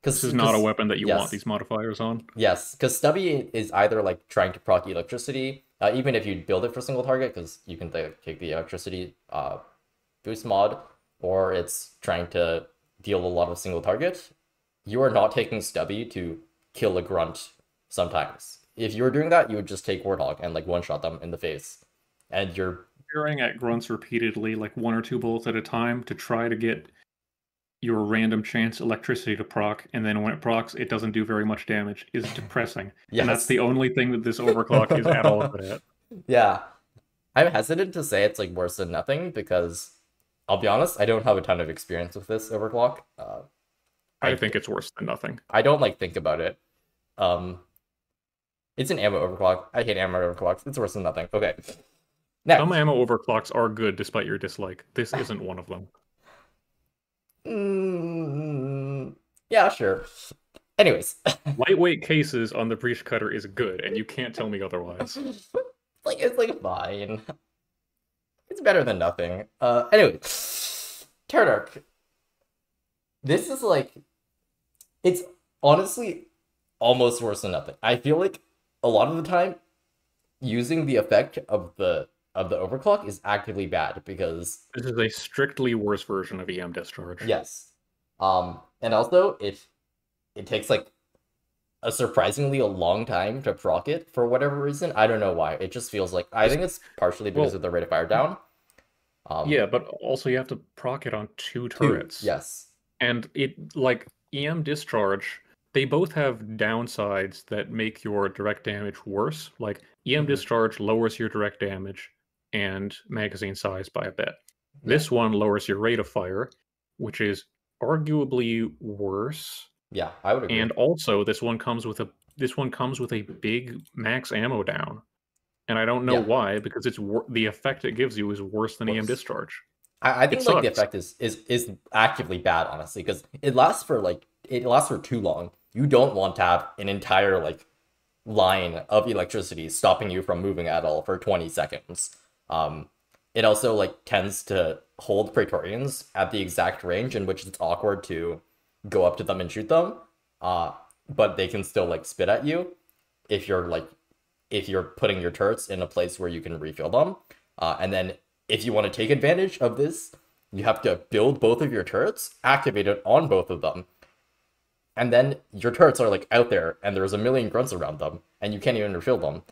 because this is not a weapon that you yes. want these modifiers on. Yes, because Stubby is either like trying to proc electricity, uh, even if you build it for single target, because you can take the electricity uh, boost mod, or it's trying to deal a lot of single target. You are not taking Stubby to kill a grunt sometimes. If you were doing that, you would just take Warthog and like one shot them in the face, and you're firing at grunts repeatedly, like one or two bullets at a time, to try to get your random chance electricity to proc, and then when it procs, it doesn't do very much damage, is depressing. yes. And that's the only thing that this overclock is at all good at. Yeah. I'm hesitant to say it's like worse than nothing because I'll be honest, I don't have a ton of experience with this overclock. Uh, I, I, think it's worse than nothing. I don't like think about it. Um, it's an ammo overclock. I hate ammo overclocks. It's worse than nothing. Okay. Next. Some ammo overclocks are good despite your dislike. This isn't one of them. Mm, yeah, sure. Anyways, lightweight cases on the breach cutter is good, and you can't tell me otherwise. like it's like fine. It's better than nothing. Uh, anyway, Turret Arc. This is like, it's honestly almost worse than nothing. I feel like a lot of the time, using the effect of the of the overclock is actively bad because this is a strictly worse version of EM discharge. Yes. Um, and also it it takes like a surprisingly a long time to proc it for whatever reason. I don't know why. It just feels like I think it's partially because well, of the rate of fire down. Um, yeah, but also you have to proc it on two turrets. Two, yes. And it like EM discharge, they both have downsides that make your direct damage worse. Like EM mm-hmm. discharge lowers your direct damage, and magazine size by a bit. Yeah. This one lowers your rate of fire, which is arguably worse. Yeah, I would agree. And also, this one comes with a this one comes with a big max ammo down, and I don't know yeah. why because it's wor- the effect it gives you is worse than. EM discharge. I, I think like the effect is is is actively bad, honestly, because it lasts for like it lasts for too long. You don't want to have an entire like line of electricity stopping you from moving at all for 20 seconds. Um, it also like tends to hold Praetorians at the exact range in which it's awkward to go up to them and shoot them. Uh, but they can still like spit at you if you're like if you're putting your turrets in a place where you can refill them. Uh, and then if you want to take advantage of this, you have to build both of your turrets, activate it on both of them. And then your turrets are like out there and there's a million grunts around them and you can't even refill them.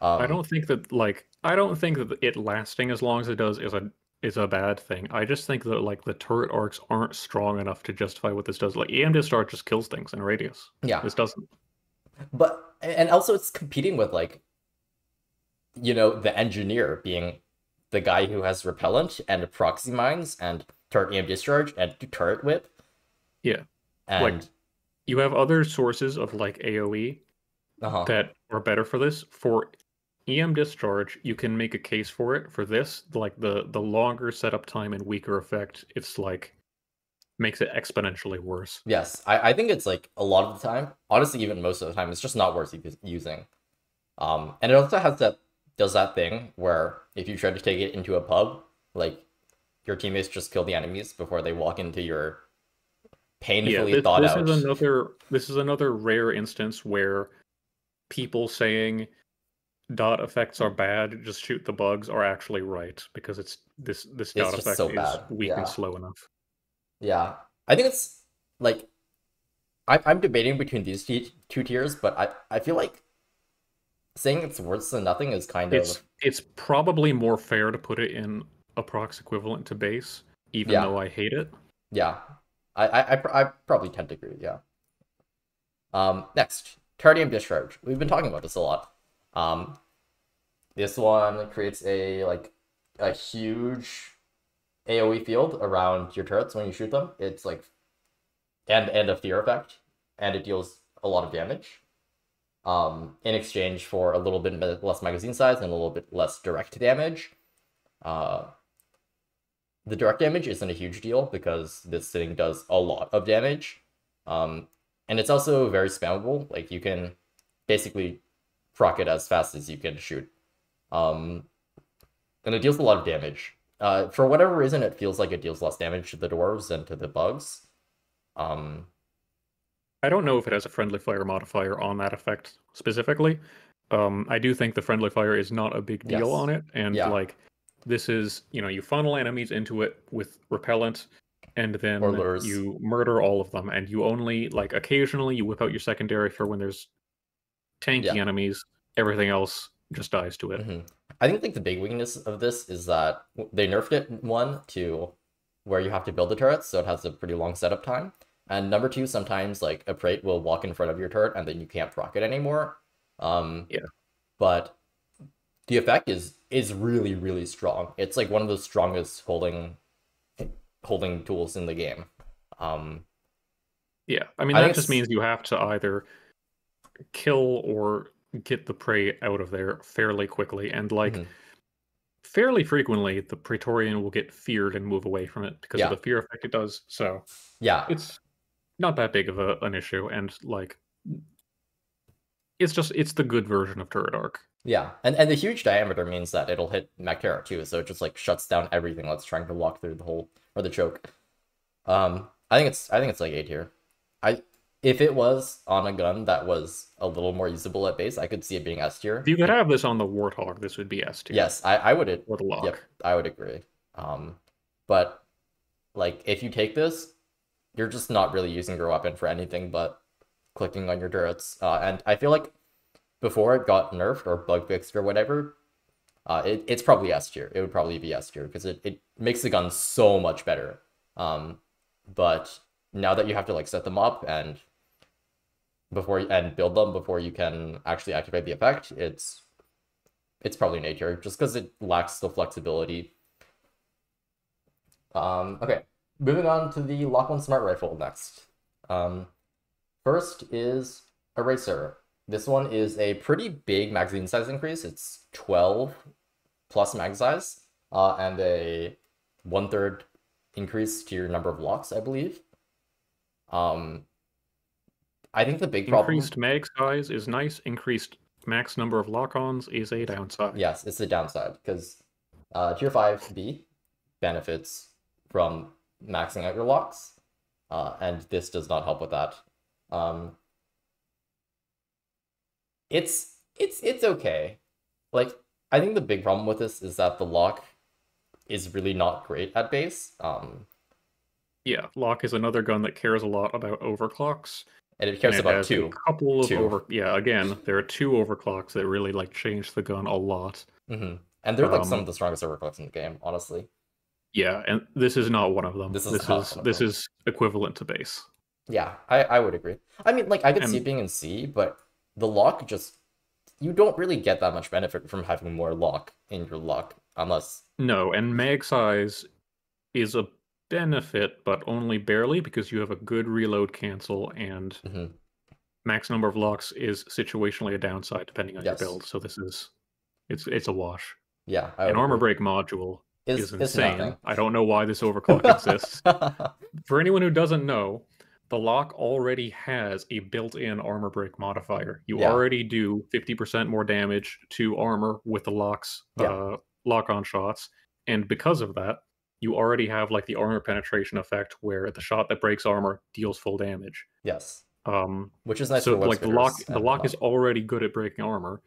Um, I don't think that like I don't think that it lasting as long as it does is a is a bad thing. I just think that like the turret arcs aren't strong enough to justify what this does. Like EM discharge just kills things in a radius. Yeah, this doesn't. But and also it's competing with like, you know, the engineer being the guy who has repellent and proxy mines and turret EM discharge and turret whip. Yeah, and like, you have other sources of like AOE uh-huh. that are better for this. For EM discharge, you can make a case for it. For this, like the the longer setup time and weaker effect, it's like makes it exponentially worse. Yes, I, I think it's like a lot of the time, honestly, even most of the time, it's just not worth using. Um, and it also has that does that thing where if you try to take it into a pub, like your teammates just kill the enemies before they walk into your painfully yeah, this, thought this out. Is another this is another rare instance where people saying dot effects are bad, just shoot the bugs are actually right because it's this this dot effect so is bad. weak yeah. and slow enough. Yeah, I think it's like I, I'm debating between these two tiers, but I I feel like saying it's worse than nothing is kind it's, of it's probably more fair to put it in a prox equivalent to base, even yeah. though I hate it. Yeah, I, I I probably tend to agree. Yeah. Um, next, Turret EM Discharge. We've been talking about this a lot. Um, this one creates a like a huge AOE field around your turrets when you shoot them. It's like and and a fear effect, and it deals a lot of damage. Um, in exchange for a little bit less magazine size and a little bit less direct damage. Uh, the direct damage isn't a huge deal because this thing does a lot of damage. Um, and it's also very spammable. Like you can basically proc it as fast as you can shoot. Um, and it deals a lot of damage. Uh, for whatever reason, it feels like it deals less damage to the dwarves than to the bugs. Um, I don't know if it has a friendly fire modifier on that effect specifically. Um, I do think the friendly fire is not a big deal yes. on it, and yeah. like this is, you know, you funnel enemies into it with repellent, and then you murder all of them, and you only like occasionally you whip out your secondary for when there's tanky yeah. enemies. Everything else just dies to it. Mm-hmm. I think like the big weakness of this is that they nerfed it one to where you have to build the turrets, so it has a pretty long setup time. And number two, sometimes like a prate will walk in front of your turret and then you can't proc it anymore. Um, yeah. But the effect is is really really strong. It's like one of the strongest holding holding tools in the game. Um, yeah, I mean I that just means you have to either kill or get the prey out of there fairly quickly and like mm-hmm. fairly frequently the praetorian will get feared and move away from it because yeah. of the fear effect it does so yeah it's not that big of a, an issue and like it's just it's the good version of turret arc yeah and and the huge diameter means that it'll hit Mactera too so it just like shuts down everything that's trying to walk through the hole or the choke um i think it's i think it's like eight here. i if it was on a gun that was a little more usable at base, I could see it being S tier. If you could have this on the Warthog, this would be S tier. Yes, I, I would. Or the Lock. Yep, I would agree. Um, but like if you take this, you're just not really using your weapon for anything but clicking on your turrets. Uh, and I feel like before it got nerfed or bug fixed or whatever, uh, it, it's probably S tier. It would probably be S tier because it, it makes the gun so much better. Um, but now that you have to like set them up and before and build them before you can actually activate the effect, it's it's probably an A tier just because it lacks the flexibility. Um, okay, moving on to the LOK-1 Smart Rifle next. Um, first is Eraser. This one is a pretty big magazine size increase. It's 12 plus mag size uh, and a one third increase to your number of locks, I believe. Um, I think the big problem increased mag size is nice. Increased max number of lock-ons is a downside. Yes, it's a downside because uh, tier five B benefits from maxing out your locks, uh, and this does not help with that. Um, it's it's it's okay. Like I think the big problem with this is that the lock is really not great at base. Um, yeah, lock is another gun that cares a lot about overclocks and it cares and it about two. A couple of two. over. Yeah, again, there are two overclocks that really like change the gun a lot. Mm-hmm. And they're like um, some of the strongest overclocks in the game, honestly. Yeah, and this is not one of them. This is this is, this is equivalent to base. Yeah, I, I would agree. I mean, like I could and, see it being in C, but the lock just you don't really get that much benefit from having more lock in your lock unless no, and mag size is a benefit, but only barely because you have a good reload cancel and mm-hmm. max number of locks is situationally a downside depending on yes. your build. So this is it's it's a wash. Yeah, an armor break module is, is insane. I don't know why this overclock exists. For anyone who doesn't know, the lock already has a built-in armor break modifier. You yeah. already do 50% more damage to armor with the locks yeah. uh, lock-on shots, and because of that, you already have like the armor penetration effect where the shot that breaks armor deals full damage. Yes. Um, which is nice. So like the lock, the lock is already good at breaking armor.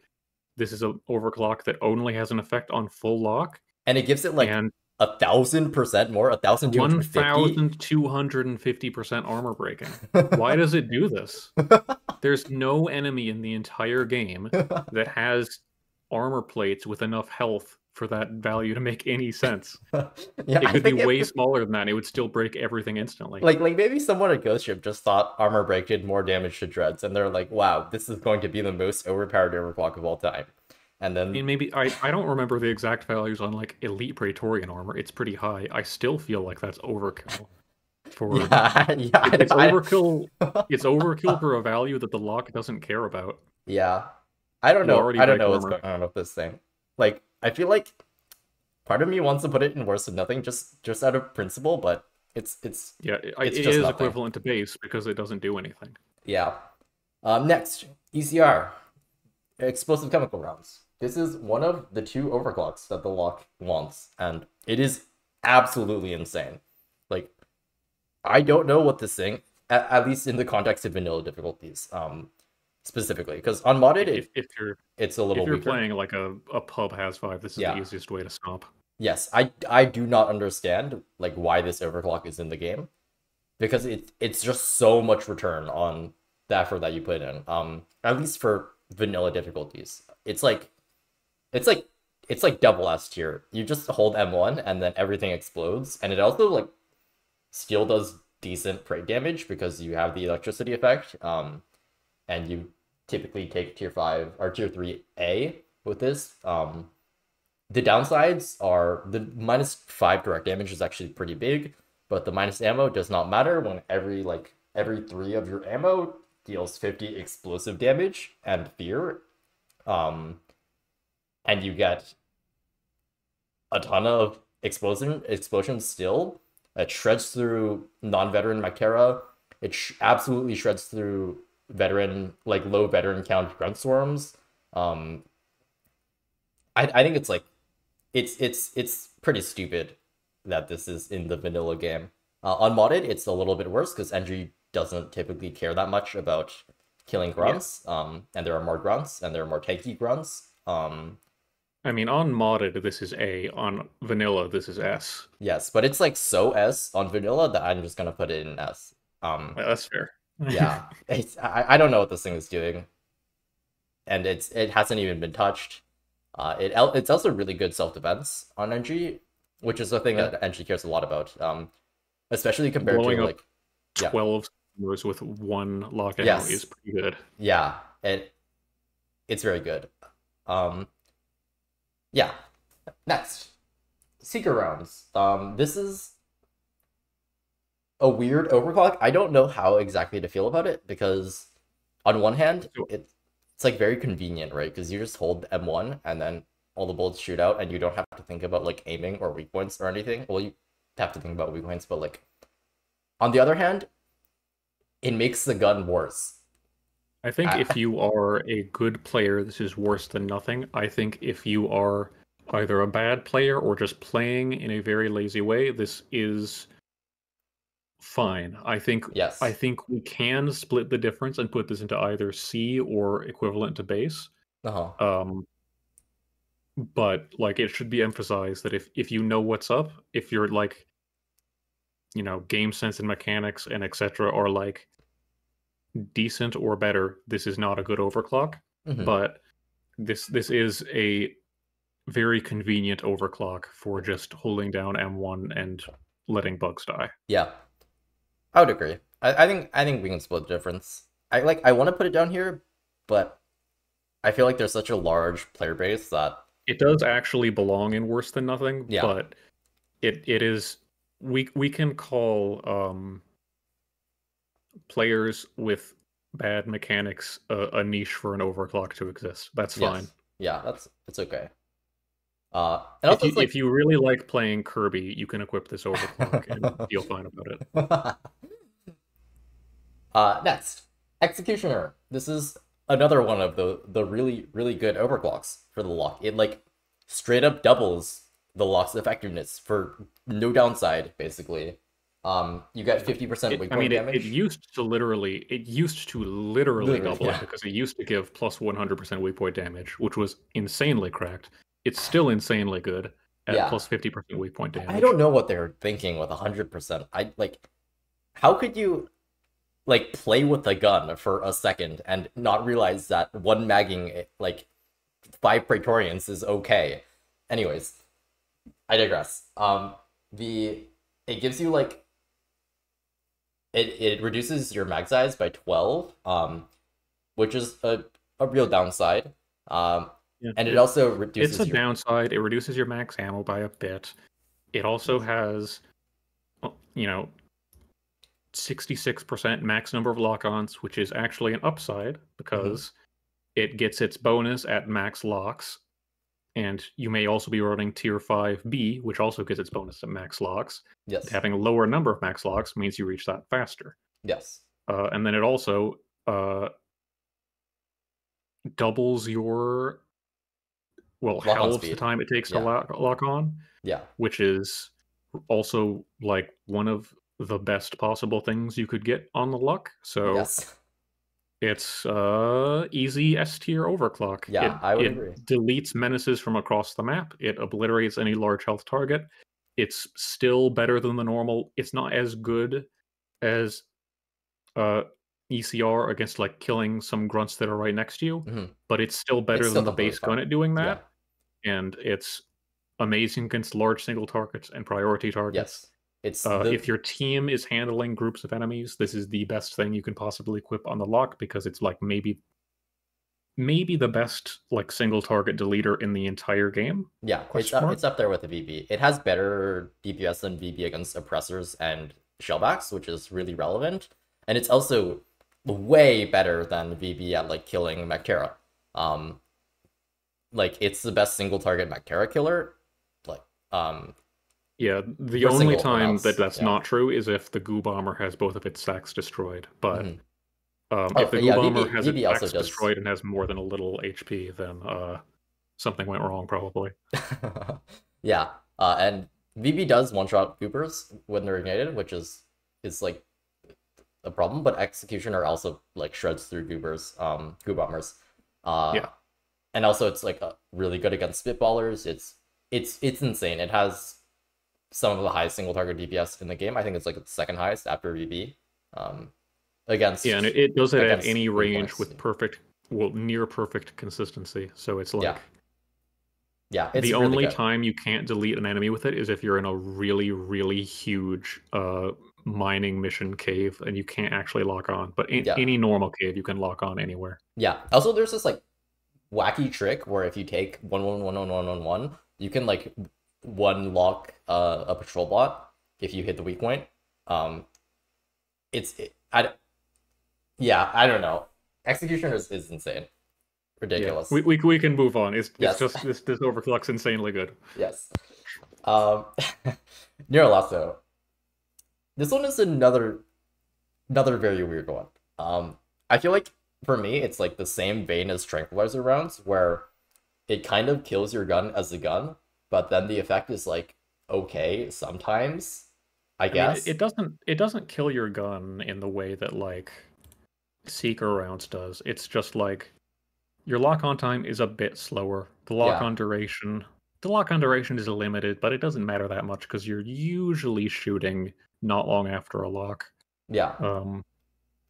This is an overclock that only has an effect on full lock, and it gives it like and a thousand percent more, a thousand one thousand two hundred and fifty percent armor breaking. Why does it do this? There's no enemy in the entire game that has armor plates with enough health for that value to make any sense. yeah, it could be way it, smaller than that. It would still break everything instantly. Like, like maybe someone at Ghost Ship just thought armor break did more damage to dreads, and they're like, "Wow, this is going to be the most overpowered overclock of all time." And then I mean, maybe I, I don't remember the exact values on like elite Praetorian armor. It's pretty high. I still feel like that's overkill. For yeah, yeah, it's overkill. it's overkill for a value that the lock doesn't care about. Yeah, I don't know. I don't know what's going on with this thing. Like I feel like part of me wants to put it in worse than nothing, just just out of principle, but it's it's yeah, it's it is nothing. equivalent to base because it doesn't do anything. Yeah. Um, next, ECR, explosive chemical rounds. This is one of the two overclocks that the lock wants, and it is absolutely insane. Like, I don't know what this thing, at, at least in the context of vanilla difficulties, um, specifically, because unmodded, if, if you're it's a little. If you're weaker. playing like a, a pub Haz five, this is yeah. the easiest way to stop. Yes, I I do not understand like why this overclock is in the game, because it it's just so much return on the effort that you put in. Um, at least for vanilla difficulties, it's like, it's like it's like double S tier. You just hold M1 and then everything explodes, and it also like still does decent break damage because you have the electricity effect. Um, and you typically take tier five or tier three A with this. Um, the downsides are the minus five direct damage is actually pretty big, but the minus ammo does not matter when every like every three of your ammo deals 50 explosive damage and fear. Um, and you get a ton of explosion explosions still. It shreds through non-veteran Mactera. It sh- absolutely shreds through veteran like low veteran count grunt swarms. Um, I I think it's like it's it's it's pretty stupid that this is in the vanilla game. Uh, unmodded, it's a little bit worse because NG doesn't typically care that much about killing grunts. Yeah. Um, and there are more grunts and there are more tanky grunts. Um, I mean, on modded, this is A. On vanilla, this is S. Yes, but it's like so S on vanilla that I'm just gonna put it in S. Um, yeah, that's fair. yeah, it's I, I don't know what this thing is doing, and it's it hasn't even been touched. Uh, it it's also really good self defense on NG, which is the thing yeah. that NG cares a lot about. Um, especially compared Blowing to like twelve yeah. with one lock yes. is pretty good. Yeah, it it's very good. Um, yeah. Next, Seeker rounds. Um, this is a weird overclock. I don't know how exactly to feel about it because, on one hand, it's it's like very convenient, right? Because you just hold M1 and then all the bullets shoot out, and you don't have to think about like aiming or weak points or anything. Well, you have to think about weak points, but like on the other hand, it makes the gun worse I think uh, if you are a good player, this is worse than nothing. I think if you are either a bad player or just playing in a very lazy way, this is fine. I think yes. I think we can split the difference and put this into either C or equivalent to base. Uh-huh. Um but like it should be emphasized that if if you know what's up, if you're like you know, game sense and mechanics and etc are like decent or better, this is not a good overclock. Mm-hmm. But this this is a very convenient overclock for just holding down M1 and letting bugs die. Yeah, I would agree. I, I think I think we can split the difference. I like I want to put it down here, but I feel like there's such a large player base that it does actually belong in worse than nothing. Yeah. but it it is we we can call um players with bad mechanics a, a niche for an overclock to exist. That's fine. Yes. Yeah, that's it's okay. Uh, if you, like... if you really like playing Kirby, you can equip this overclock and feel fine about it. uh, next, Executioner. This is another one of the the really really good overclocks for the lock. It like straight up doubles the lock's effectiveness for no downside, basically. Um, you get fifty percent weak point I mean, it, it, used to literally, it used to literally, literally double yeah. it because it used to give plus one hundred percent weak point damage, which was insanely cracked. It's still insanely good at yeah. plus fifty percent weak point damage. I don't know what they're thinking with hundred percent. I like, how could you, like, play with the gun for a second and not realize that one magging like five Praetorians is okay? Anyways, I digress. Um, the it gives you like it, it reduces your mag size by 12 um which is a, a real downside um yeah, and it, also reduces it's a your... downside. It reduces your max ammo by a bit. It also has you know 66% max number of lock-ons which is actually an upside because mm-hmm. it gets its bonus at max locks and you may also be running tier 5B, which also gets its bonus at max locks. Yes. Having a lower number of max locks means you reach that faster. Yes. Uh, and then it also uh, doubles your well lock halves the time it takes yeah. to lock, lock on. Yeah. Which is also like one of the best possible things you could get on the luck. So yes. It's uh easy S tier overclock. Yeah, it, I would it agree. Deletes menaces from across the map. It obliterates any large health target. It's still better than the normal. It's not as good as uh ECR against like killing some grunts that are right next to you, mm-hmm. but it's still better it's than the base gun at doing that. Yeah. And it's amazing against large single targets and priority targets. Yes. It's uh, the... if your team is handling groups of enemies, this is the best thing you can possibly equip on the lock because it's like maybe maybe the best like single target deleter in the entire game. Yeah, it's up, it's up there with the VB. It has better DPS than VB against oppressors and shellbacks, which is really relevant. And it's also way better than VB at like killing Mactera. Um like it's the best single target Mactera killer. Like um yeah, the only time that that's yeah. not true is if the goo bomber has both of its stacks destroyed. But mm-hmm. um, oh, if the goo yeah, bomber VB, has VB its stacks destroyed and has more than a little HP, then uh, something went wrong probably. yeah, uh, and VB does one shot goopers when they're ignited, which is is like a problem. But executioner also like shreds through goopers, um, goo bombers. Uh, yeah, and also it's like really good against spitballers. It's it's it's insane. It has some of the highest single target DPS in the game. I think it's like the second highest after VB. Um, against yeah, and it, it does it at any range points. with perfect, well, near perfect consistency. So it's like yeah, yeah. the really only good. time you can't delete an enemy with it is if you're in a really really huge uh mining mission cave and you can't actually lock on. But in, yeah. any normal cave you can lock on anywhere. Yeah. Also, there's this like wacky trick where if you take one one one one one one one, you can like one lock uh, a patrol bot if you hit the weak point. Um, it's it, I, yeah, I don't know. Execution is, is insane, ridiculous. Yeah, we, we we can move on. It's yes. it's just this this overclock's insanely good. Yes. Um, Neuro-Lasso. This one is another another very weird one. Um, I feel like for me, it's like the same vein as tranquilizer rounds, where it kind of kills your gun as a gun, but then the effect is like okay sometimes. I, I guess mean, it doesn't it doesn't kill your gun in the way that like Seeker rounds does. It's just like your lock on time is a bit slower. The lock on duration the lock on duration is limited, but it doesn't matter that much because you're usually shooting not long after a lock. Yeah. Um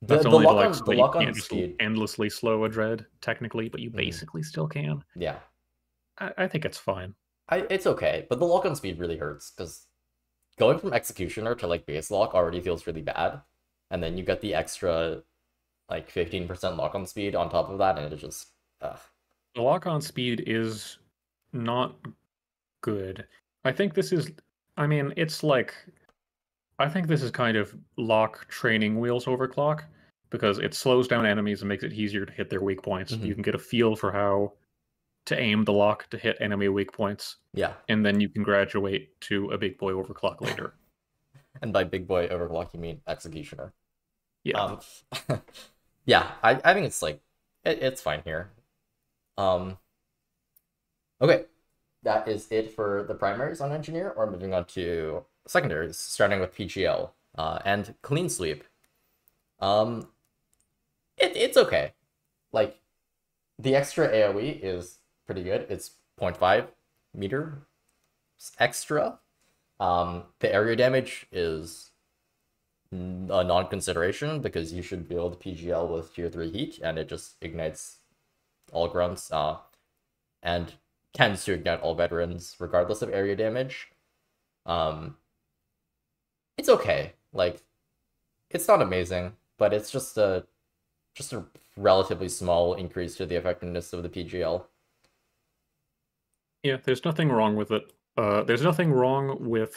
that's the, only the lock on, the lock on speed endlessly slow a dread technically, but you mm. basically still can. Yeah. I, I think it's fine. I it's okay, but the lock on speed really hurts because going from executioner to like base lock already feels really bad, and then you get the extra like fifteen percent lock on speed on top of that, and it just ugh. the lock on speed is not good. I think this is. I mean, it's like. I think this is kind of lock training wheels overclock because it slows down enemies and makes it easier to hit their weak points. Mm-hmm. You can get a feel for how to aim the lock to hit enemy weak points. Yeah. And then you can graduate to a big boy overclock later. and by big boy overclock, you mean executioner. Yeah. Um, yeah, I, I think it's like, it, it's fine here. Um, okay. That is it for the primaries on engineer, or moving on to secondaries, starting with PGL uh, and clean sweep. Um, it, it's okay. Like, the extra AoE is pretty good. It's 0.5 meter extra. Um, the area damage is a non-consideration because you should build PGL with tier 3 heat and it just ignites all grunts uh, and tends to ignite all veterans regardless of area damage. Um, it's okay. Like, it's not amazing, but it's just a just a relatively small increase to the effectiveness of the PGL. Yeah, there's nothing wrong with it. Uh, there's nothing wrong with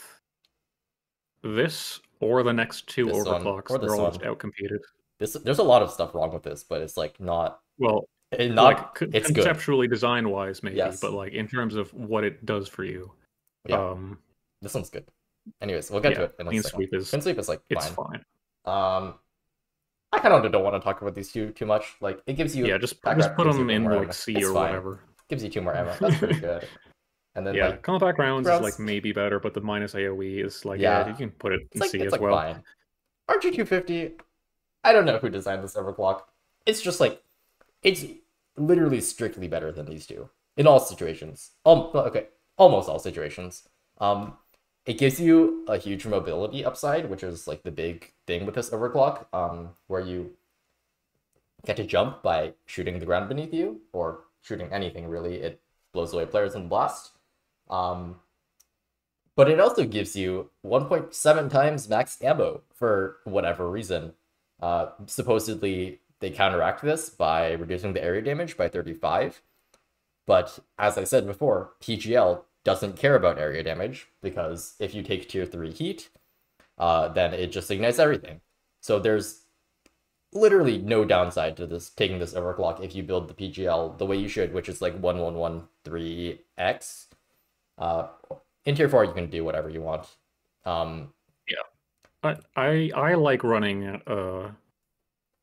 this or the next two this overclocks. They're almost outcompeted. This there's a lot of stuff wrong with this, but it's like not well. It not like, it's conceptually design wise, maybe, yes. but like in terms of what it does for you. Yeah. Um, this one's good. Anyways, we'll get yeah, to it. In clean sweep is clean sweep is like it's fine. Um, I kind of don't want to talk about these two too much. Like it gives you yeah, just just put them in like C or fine. whatever. Gives you two more ammo. That's pretty good. And then yeah, like, compact rounds is like maybe better, but the minus AOE is like yeah, yeah you can put it in like, C as like well. Fine. RJ250, I don't know who designed this overclock. It's just like it's literally strictly better than these two in all situations. Um, okay, almost all situations. Um, it gives you a huge mobility upside, which is like the big thing with this overclock, um, where you get to jump by shooting the ground beneath you or shooting anything really. It blows away players in blast. Um, but it also gives you 1.7 times max ammo for whatever reason. Uh, supposedly, they counteract this by reducing the area damage by 35. But as I said before, PGL doesn't care about area damage because if you take tier 3 heat, uh, then it just ignites everything. So there's literally no downside to this taking this overclock if you build the PGL the way you should, which is like 1113x. Uh, in tier 4, you can do whatever you want. Um, yeah. I, I, I like running uh,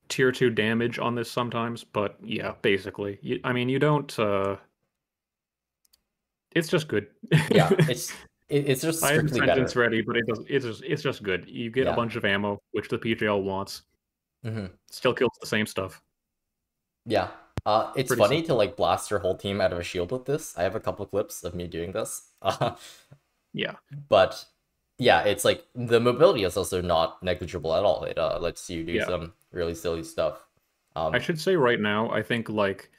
tier 2 damage on this sometimes, but yeah, basically. You, I mean, you don't. Uh, it's just good. yeah, it's it's just strictly I have ready, but it does. It's just it's just good. You get yeah. a bunch of ammo, which the PGL wants. Mm-hmm. Still kills the same stuff. Yeah, uh, it's Pretty funny simple. to like blast your whole team out of a shield with this. I have a couple clips of me doing this. Yeah, but yeah, it's like the mobility is also not negligible at all. It uh, lets you do yeah. some really silly stuff. Um, I should say right now, I think like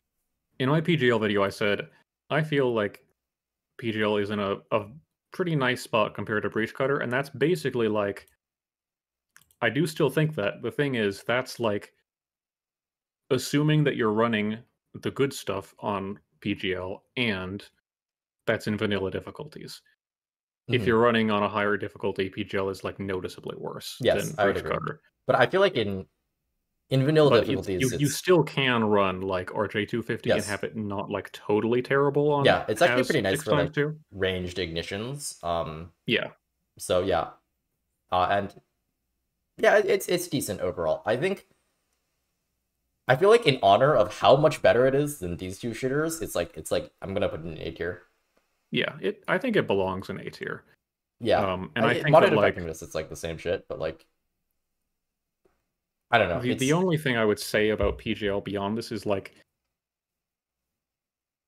in my PGL video, I said I feel like PGL is in a, a pretty nice spot compared to Breach Cutter, and that's basically like I do still think that. The thing is, that's like assuming that you're running the good stuff on PGL and that's in vanilla difficulties. Mm-hmm. If you're running on a higher difficulty, PGL is like noticeably worse yes, than Breach Cutter. But I feel like in in vanilla but difficulties, you, you, you, still can run like RJ250 yes. and have it not like totally terrible on. Yeah, it's actually pretty nice for like two. ranged ignitions. Um, yeah. So yeah, uh, and yeah, it's it's decent overall. I think. I feel like in honor of how much better it is than these two shooters, it's like it's like I'm gonna put it in A tier. Yeah, it. I think it belongs in A tier. Yeah, um, and I, I think modern that, like, it's like the same shit, but like I don't know. The, the only thing I would say about PGL beyond this is like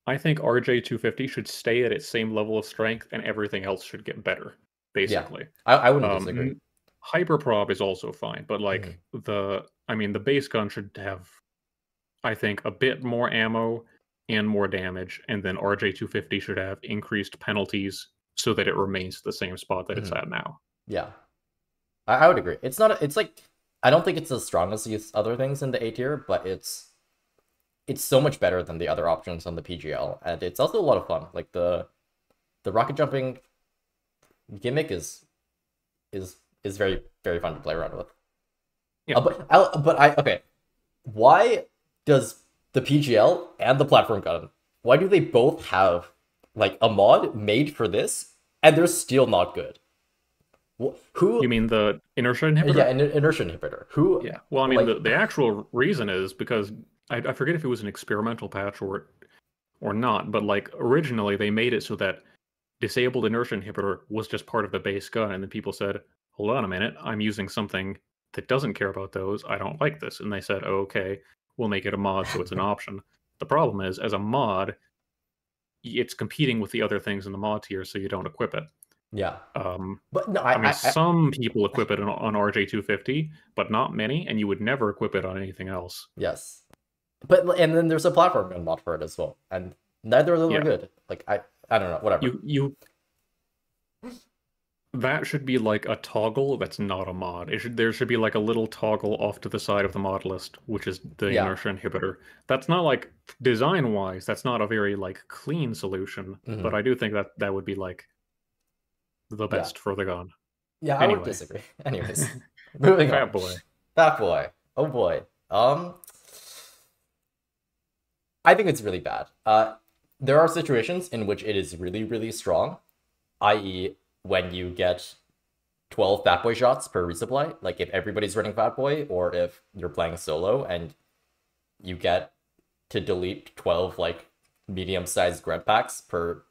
I think RJ250 should stay at its same level of strength and everything else should get better, basically. Yeah, I, I wouldn't um, disagree. Hyperprop is also fine, but like mm-hmm. the, I mean, the base gun should have, I think, a bit more ammo and more damage, and then RJ250 should have increased penalties so that it remains the same spot that mm-hmm. it's at now. Yeah, I, I would agree. It's not. It's like I don't think it's as strong as these other things in the A tier, but it's it's so much better than the other options on the PGL, and it's also a lot of fun. Like the the rocket jumping gimmick is is is very very fun to play around with. Yeah. Uh, but I, but I okay, why does the PGL and the platform gun why do they both have like a mod made for this and they're still not good? Who you mean the inertia inhibitor? Yeah, an inertia inhibitor. Who? Yeah. Well, I mean, like... the, the actual reason is because I, I forget if it was an experimental patch or or not, but like originally they made it so that disabled inertia inhibitor was just part of the base gun, and then people said, "Hold on a minute, I'm using something that doesn't care about those. I don't like this," and they said, oh, "Okay, we'll make it a mod so it's an option." The problem is, as a mod, it's competing with the other things in the mod tier, so you don't equip it. Yeah. Um, but no, I, I mean, I, some people equip it on, on RJ250, but not many, and you would never equip it on anything else. Yes. But and then there's a platform mod for it as well, and neither of them yeah. are good. Like I, I don't know, whatever. You you. That should be like a toggle. That's not a mod. It should there should be like a little toggle off to the side of the mod list, which is the yeah. inertia inhibitor. That's not like design wise. That's not a very like clean solution. Mm-hmm. But I do think that that would be like the best yeah. for the gun. Yeah, anyway. I would disagree. Anyways, moving Fat on. boy. Fat boy. Oh boy. Um. I think it's really bad. Uh, there are situations in which it is really, really strong, i.e., when you get 12 Fat Boy shots per resupply. Like if everybody's running Fat Boy, or if you're playing solo and you get to delete 12 like medium sized grunt packs per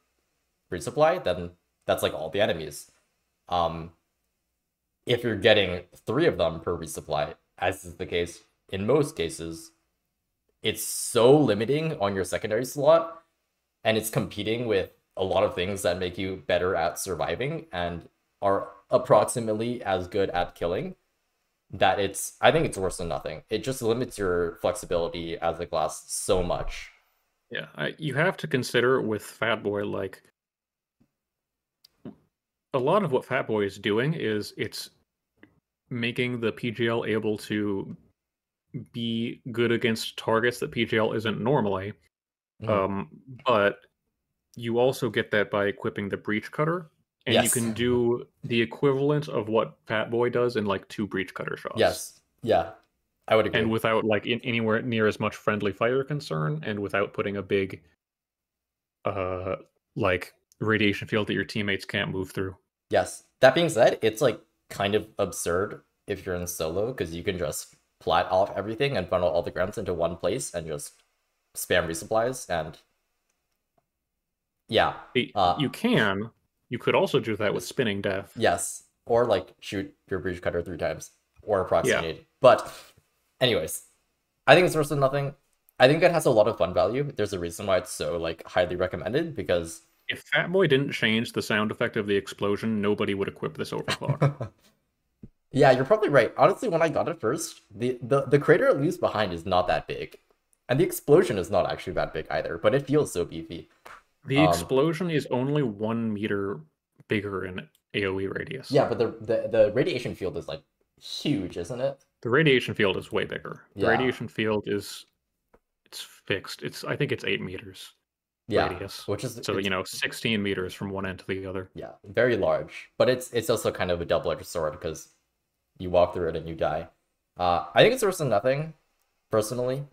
resupply, then that's like all the enemies. Um, if you're getting three of them per resupply, as is the case in most cases, it's so limiting on your secondary slot and it's competing with a lot of things that make you better at surviving and are approximately as good at killing that it's I think it's worse than nothing. It just limits your flexibility as a class so much. Yeah, I, you have to consider with Fat Boy like a lot of what Fat Boy is doing is it's making the PGL able to be good against targets that PGL isn't normally. Mm. Um, but you also get that by equipping the breach cutter, and yes. you can do the equivalent of what Fat Boy does in like two breach cutter shots. Yes. Yeah. I would agree. And without like in, anywhere near as much friendly fire concern, and without putting a big, uh, like radiation field that your teammates can't move through. Yes. That being said, it's like kind of absurd if you're in solo because you can just flat off everything and funnel all the grunts into one place and just spam resupplies and yeah. Uh, you can. You could also do that with spinning death. Yes. Or like shoot your breach cutter three times or approximate. Yeah. But anyways, I think it's worse than nothing. I think it has a lot of fun value. There's a reason why it's so like highly recommended because if Fat Boy didn't change the sound effect of the explosion, nobody would equip this overclock. yeah, you're probably right. Honestly, when I got it first, the, the, the crater it leaves behind is not that big. And the explosion is not actually that big either, but it feels so beefy. The um, explosion is only one meter bigger in AoE radius. Yeah, but the, the the radiation field is like huge, isn't it? The radiation field is way bigger. The yeah. radiation field is it's fixed. It's I think it's eight meters yeah, radius, which is so you know sixteen meters from one end to the other. Yeah, very large, but it's it's also kind of a double edged sword because you walk through it and you die. Uh, I think it's worse than nothing, personally.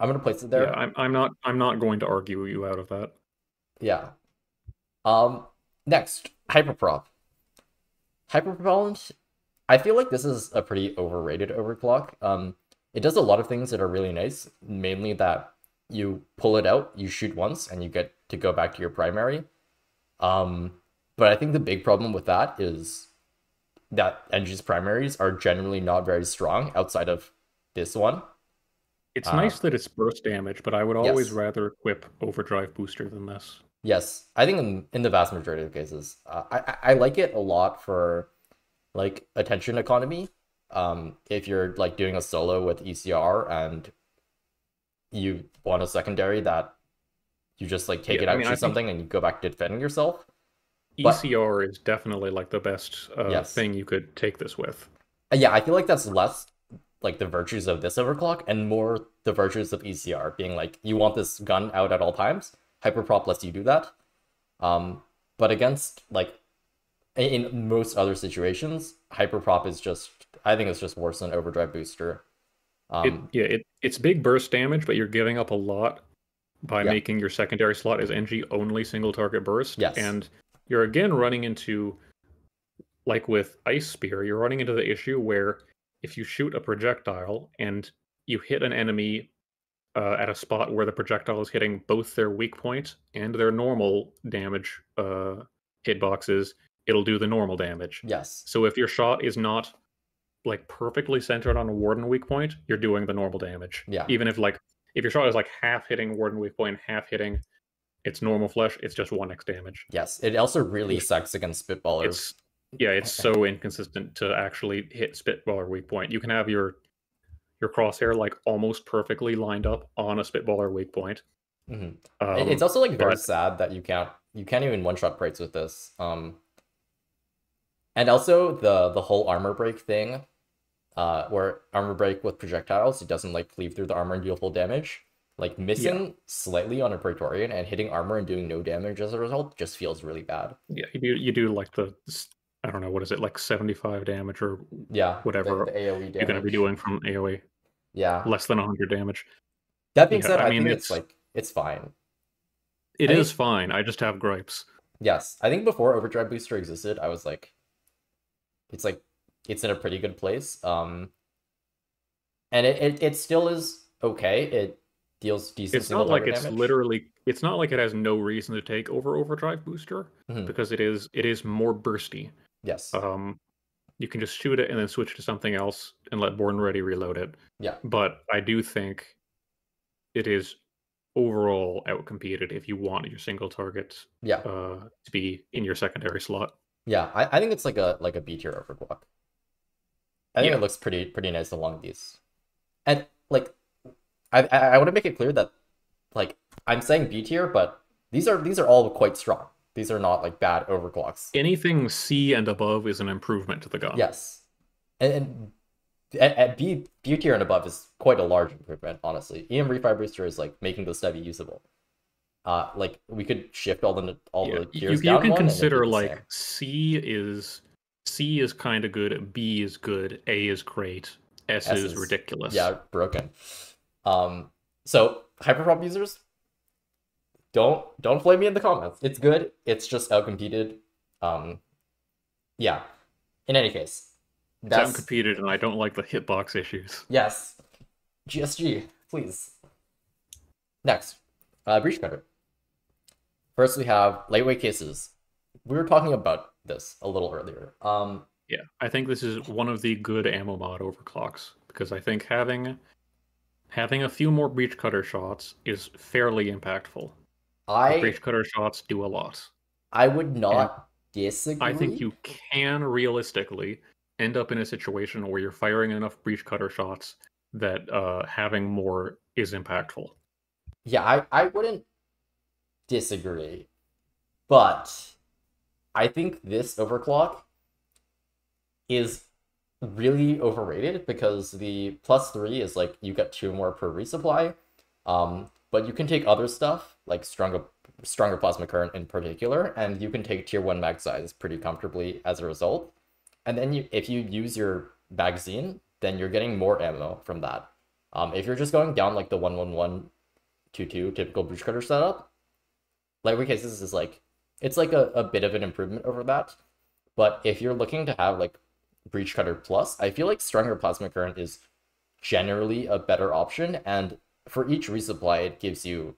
I'm gonna place it there. Yeah, I'm, I'm not I'm not going to argue you out of that. Yeah. Um. Next, hyperprop. Hyperpropellant. I feel like this is a pretty overrated overclock. Um, it does a lot of things that are really nice. Mainly that you pull it out, you shoot once, and you get to go back to your primary. Um, but I think the big problem with that is that NG's primaries are generally not very strong outside of this one. It's uh, nice that it's burst damage, but I would always yes. rather equip overdrive booster than this. Yes, I think in, in the vast majority of cases, uh, I I like it a lot for like attention economy. Um, if you're like doing a solo with ECR and you want a secondary that you just like take yeah, it out I mean, to something and you go back to defending yourself. ECR but, is definitely like the best uh, yes. thing you could take this with. Uh, yeah, I feel like that's less like the virtues of this overclock and more the virtues of ECR being like you want this gun out at all times. Hyperprop lets you do that. Um, but against like in most other situations, hyperprop is just I think it's just worse than overdrive booster. Um, it, yeah, it, it's big burst damage, but you're giving up a lot by yeah. making your secondary slot as NG only single target burst. Yes. And you're again running into, like with Ice Spear, you're running into the issue where if you shoot a projectile and you hit an enemy uh, at a spot where the projectile is hitting both their weak point and their normal damage uh, hitboxes, it'll do the normal damage. Yes. So if your shot is not like perfectly centered on a warden weak point, you're doing the normal damage. Yeah. Even if like if your shot is like half hitting warden weak point, half hitting its normal flesh, it's just one X damage. Yes. It also really sucks against spitballers. It's, yeah, it's so inconsistent to actually hit spitballer weak point. You can have your your crosshair like almost perfectly lined up on a spitballer weak point. Mm-hmm. Um, it's also like very but... sad that you can't you can't even one shot prites with this. Um, and also the the whole armor break thing uh, where armor break with projectiles, it doesn't like cleave through the armor and deal full damage. Like missing yeah. slightly on a Praetorian and hitting armor and doing no damage as a result just feels really bad. Yeah, you do, you do like the I don't know what is it like seventy five damage or yeah whatever the, the AOE damage. you're gonna be doing from AOE. Yeah, less than hundred damage. That being yeah, said, I, I mean, think it's, it's, like it's fine. It I is think, fine. I just have gripes. Yes, I think before Overdrive Booster existed, I was like, it's like it's in a pretty good place. Um, and it, it, it still is okay. It deals decent. It's not like it's damage. literally. It's not like it has no reason to take over Overdrive Booster mm-hmm. because it is it is more bursty. Yes. Um, you can just shoot it and then switch to something else and let Born Ready reload it. Yeah. But I do think it is overall outcompeted if you want your single target yeah. uh, to be in your secondary slot. Yeah, I, I think it's like a like a B tier overclock. I think yeah. it looks pretty pretty nice along these. And like I I, I want to make it clear that like I'm saying B tier, but these are these are all quite strong. These are not like bad overclocks. Anything C and above is an improvement to the gun. Yes, and, and at, at B B tier and above is quite a large improvement. Honestly, EM Refire Booster is like making the Stevie usable. Uh, like we could shift all the all yeah. the gears you, you can consider like C is C is kind of good, B is good, A is great, S, S is, is ridiculous. Yeah, broken. Um, so hyperprop users, don't don't flame me in the comments. It's good. It's just outcompeted. Um, yeah. In any case, that's outcompeted, and I don't like the hitbox issues. Yes. GSG, please. Next, uh, breach cutter. First, we have lightweight cases. We were talking about this a little earlier. Um, yeah, I think this is one of the good ammo mod overclocks because I think having having a few more breach cutter shots is fairly impactful. I the cutter shots do a lot. I would not and disagree. I think you can realistically end up in a situation where you're firing enough breach cutter shots that uh, having more is impactful. Yeah, I, I wouldn't disagree. But I think this overclock is really overrated because the plus three is like you get two more per resupply. Um, but you can take other stuff like stronger stronger plasma current in particular, and you can take tier one mag size pretty comfortably as a result. And then you, if you use your magazine, then you're getting more ammo from that. Um, if you're just going down like the one one one two two typical breach cutter setup, lightweight cases is like it's like a, a bit of an improvement over that. But if you're looking to have like breach cutter plus, I feel like stronger plasma current is generally a better option, and for each resupply, it gives you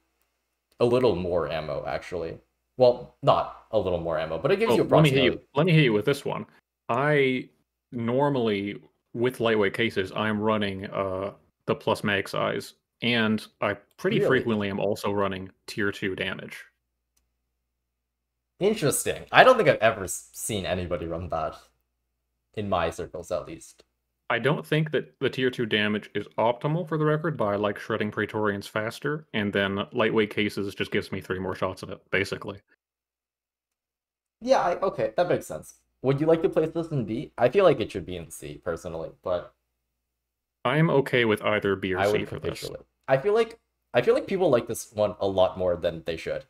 a little more ammo, actually. Well, not a little more ammo, but it gives well, you approximately... Let me, hit you, let me hit you with this one. I normally, with lightweight cases, I'm running uh, the plus mag size, and I pretty really? frequently am also running tier 2 damage. Interesting. I don't think I've ever seen anybody run that. In my circles, at least. I don't think that the tier 2 damage is optimal for the record, but I like shredding Praetorians faster, and then lightweight cases just gives me three more shots of it, basically. Yeah, I, okay, that makes sense. Would you like to place this in B? I feel like it should be in C, personally, but... I'm okay with either B or I C for this. I feel like I feel like people like this one a lot more than they should.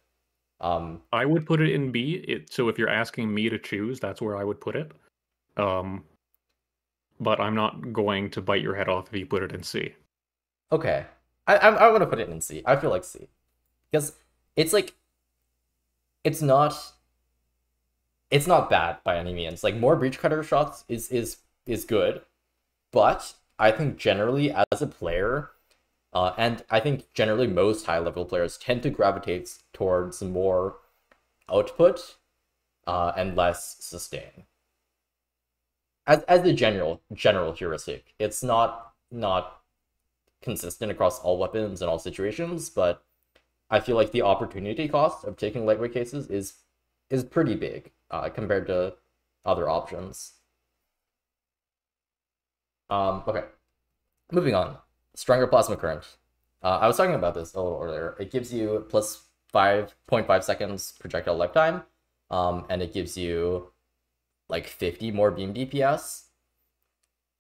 Um, I would put it in B. It, so if you're asking me to choose, that's where I would put it. Um, but I'm not going to bite your head off if you put it in C. Okay, I I'm, I'm gonna put it in C. I feel like C, because it's like, it's not. It's not bad by any means. Like more breach cutter shots is is is good, but I think generally as a player, uh, and I think generally most high level players tend to gravitate towards more output uh, and less sustain as as the general general heuristic. It's not not consistent across all weapons and all situations, but I feel like the opportunity cost of taking lightweight cases is is pretty big uh, compared to other options. Um, okay, moving on. Stronger plasma current. Uh, I was talking about this a little earlier. It gives you plus 5.5 seconds projectile lifetime, um, and it gives you like 50 more beam DPS.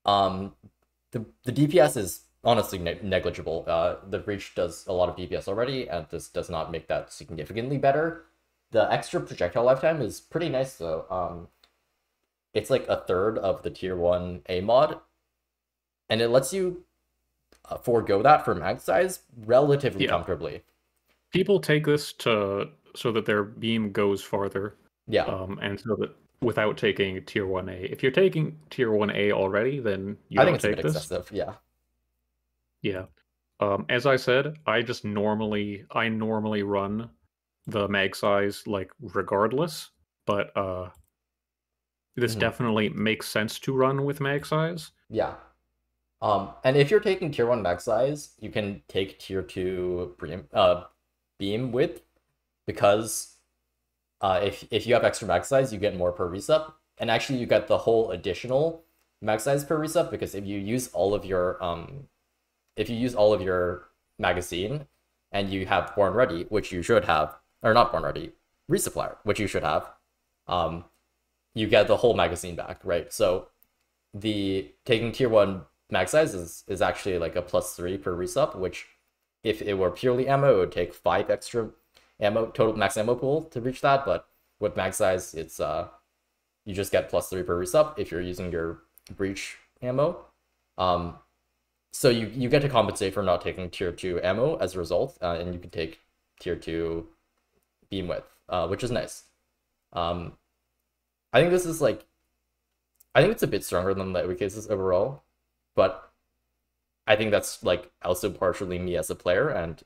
Um, the, the DPS is honestly ne negligible. Uh, the breach does a lot of DPS already, and this does not make that significantly better. The extra projectile lifetime is pretty nice though. Um, it's like a third of the tier one A mod, and it lets you uh, forego that for mag size relatively yeah. comfortably. People take this to so that their beam goes farther. Yeah. Um, and so that without taking tier one A. If you're taking tier one A already, then you I don't think it's take this. Excessive. Yeah. Yeah. Um, as I said, I just normally I normally run the mag size like regardless, but uh, this mm-hmm. definitely makes sense to run with mag size. Yeah. Um, and if you're taking tier one mag size, you can take tier two beam, uh, beam width because uh, if if you have extra mag size, you get more per resup, and actually you get the whole additional mag size per resup because if you use all of your um, if you use all of your magazine and you have born ready, which you should have, or not born ready, resupplier, which you should have, um, you get the whole magazine back, right? So the taking tier one mag size is, is actually like a plus three per resup, which if it were purely ammo, it would take five extra ammo total max ammo pool to reach that. But with mag size, it's uh you just get plus three per resup if you're using your breach ammo. Um, so you you get to compensate for not taking tier two ammo as a result, uh, and you can take tier two beam width, uh, which is nice. Um, I think this is like, I think it's a bit stronger than the cases overall, but I think that's like also partially me as a player and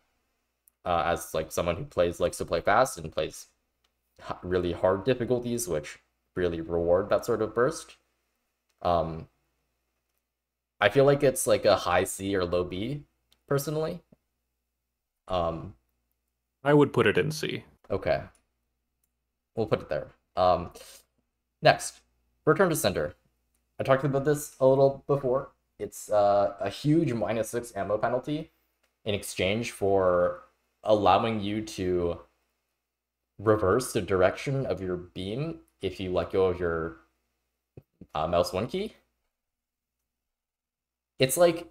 uh, as like someone who plays likes to play fast and plays really hard difficulties, which really reward that sort of burst. Um, I feel like it's like a high C or low B, personally. Um, I would put it in C. Okay, we'll put it there. Um, next, return to sender. I talked about this a little before. It's uh, a huge minus six ammo penalty in exchange for allowing you to reverse the direction of your beam if you let go of your uh, mouse one key. It's like,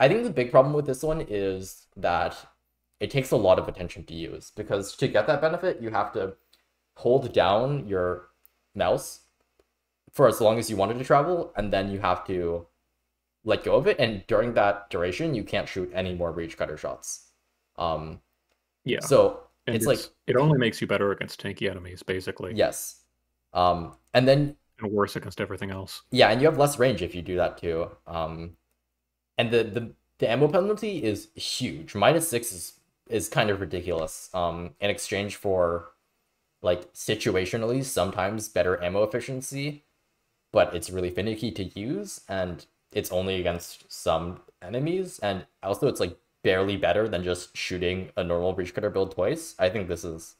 I think the big problem with this one is that it takes a lot of attention to use because to get that benefit, you have to hold down your mouse for as long as you wanted to travel, and then you have to let go of it, and during that duration, you can't shoot any more breach cutter shots. Um, yeah. So it's, it's, like it only makes you better against tanky enemies, basically. Yes. Um, and then and worse against everything else. Yeah, and you have less range if you do that too. Um, and the the the ammo penalty is huge. Minus six is is kind of ridiculous. Um, in exchange for like situationally sometimes better ammo efficiency, but it's really finicky to use and it's only against some enemies, and also it's like barely better than just shooting a normal breach cutter build twice. I think this is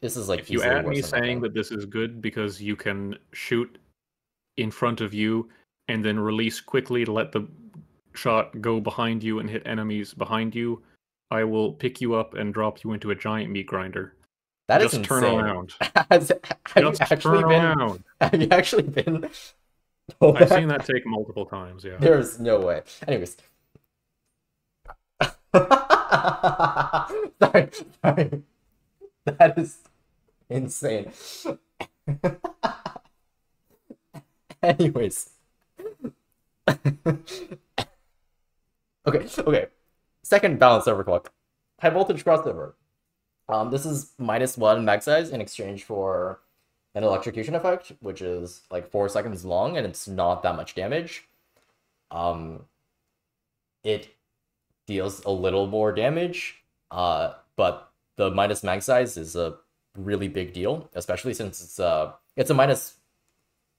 this is like if you add me saying that this is good because you can shoot in front of you and then release quickly to let the shot go behind you and hit enemies behind you, I will pick you up and drop you into a giant meat grinder. That Just is turn around. Has, have Just you actually been? Around. Have you actually been I've seen that take multiple times. Yeah. There's no way. Anyways. sorry, sorry. That is insane. Anyways. okay, okay. Second balance overclock. High voltage crossover. Um, this is minus one mag size in exchange for an electrocution effect, which is like four seconds long and it's not that much damage. Um, it deals a little more damage, uh, but the minus mag size is a really big deal, especially since it's a it's a minus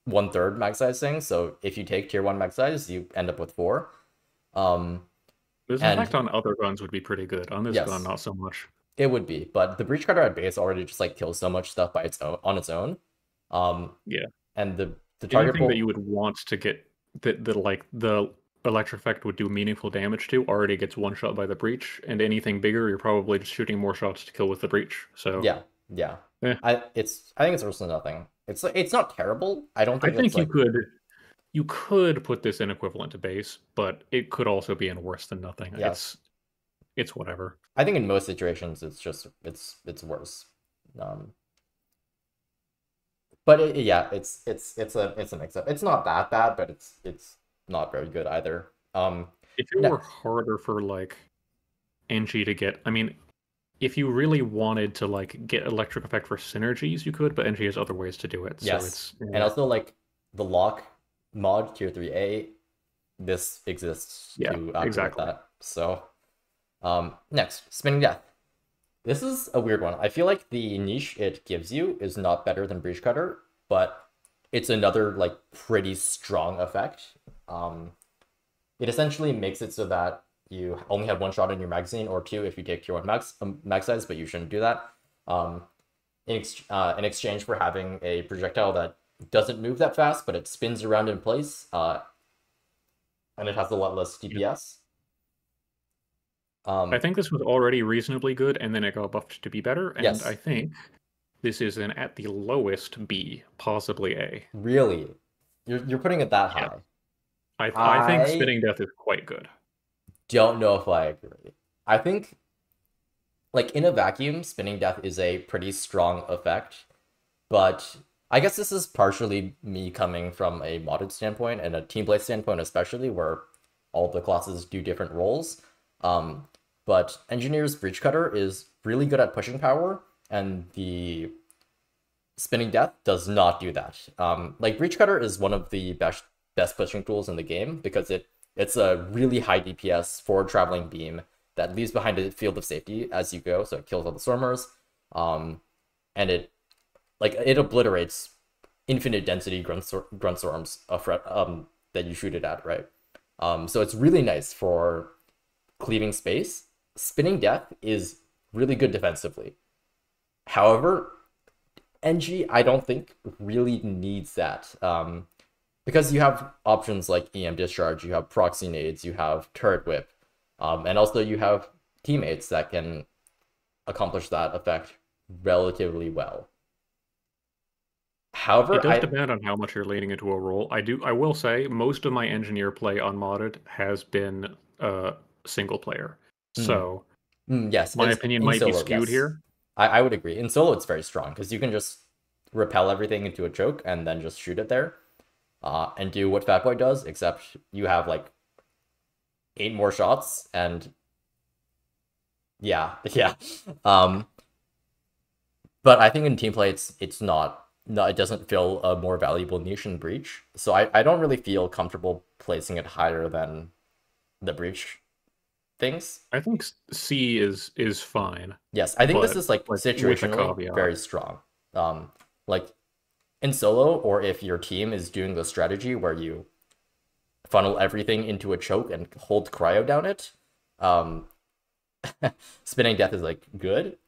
one third mag size thing. So if you take tier one mag size, you end up with four. Um, this and, effect on other guns would be pretty good. On this yes, gun, not so much. It would be, but the breach cutter at base already just like kills so much stuff by its own on its own um, yeah. And the the target Anything that you would want to get that that like the electric effect would do meaningful damage to already gets one shot by the breach, and anything bigger, you're probably just shooting more shots to kill with the breach. So yeah, yeah. Eh. I it's I think it's worse than nothing. It's it's not terrible. I don't think. I think you like... could you could put this in equivalent to base, but it could also be in worse than nothing. Yes. It's it's whatever. I think in most situations, it's just it's it's worse. Um, but it, yeah, it's it's it's a it's a mix up. It's not that bad, but it's it's not very good either. Um, If it were harder for like NG to get, I mean, if you really wanted to like get electric effect for synergies, you could, but NG has other ways to do it. Yes. So it's yeah. and also like the lock mod tier three A, this exists yeah, to exactly. that. So, um, next spinning death. This is a weird one. I feel like the niche it gives you is not better than breach cutter, but it's another like pretty strong effect. Um, it essentially makes it so that you only have one shot in your magazine or two if you take tier one max um, mag size, but you shouldn't do that. Um, in, ex- uh, in exchange for having a projectile that doesn't move that fast, but it spins around in place, uh, and it has a lot less DPS. Um, I think this was already reasonably good, and then it got buffed to be better. And yes. I think this is an at the lowest B, possibly A. Really, you're you're putting it that high. I I, I think Spinning Death is quite good. Don't know if I agree. I think, like in a vacuum, Spinning Death is a pretty strong effect, but I guess this is partially me coming from a modded standpoint and a team play standpoint, especially where all the classes do different roles. Um, but Engineer's Breach Cutter is really good at pushing power, and the Spinning Death does not do that. Um, like Breach Cutter is one of the best best pushing tools in the game because it it's a really high DPS forward traveling beam that leaves behind a field of safety as you go, so it kills all the swarmers. Um, and it like it obliterates infinite density grunt, grunt storms um, that you shoot it at, right? Um, so it's really nice for cleaving space Spinning Death is really good defensively. However, NG, I don't think really needs that. Um, because you have options like EM Discharge, you have proxy nades, you have turret whip, um, and also you have teammates that can accomplish that effect relatively well. However, it does I, depend on how much you're leaning into a role. I do. I will say most of my engineer play unmodded has been uh, single player. Mm. So, mm, yes, my opinion might solo, be skewed yes. here. I, I would agree. In solo, it's very strong because you can just repel everything into a choke and then just shoot it there, uh, and do what Fatboy does. Except you have like eight more shots, and yeah, yeah. Um, but I think in team play, it's it's not. No, it doesn't feel a more valuable niche in breach. So I, I don't really feel comfortable placing it higher than the breach things. I think C is is fine. Yes, I think this is like, like situationally very strong. Um, like in solo, or if your team is doing the strategy where you funnel everything into a choke and hold cryo down it, um, spinning death is like good.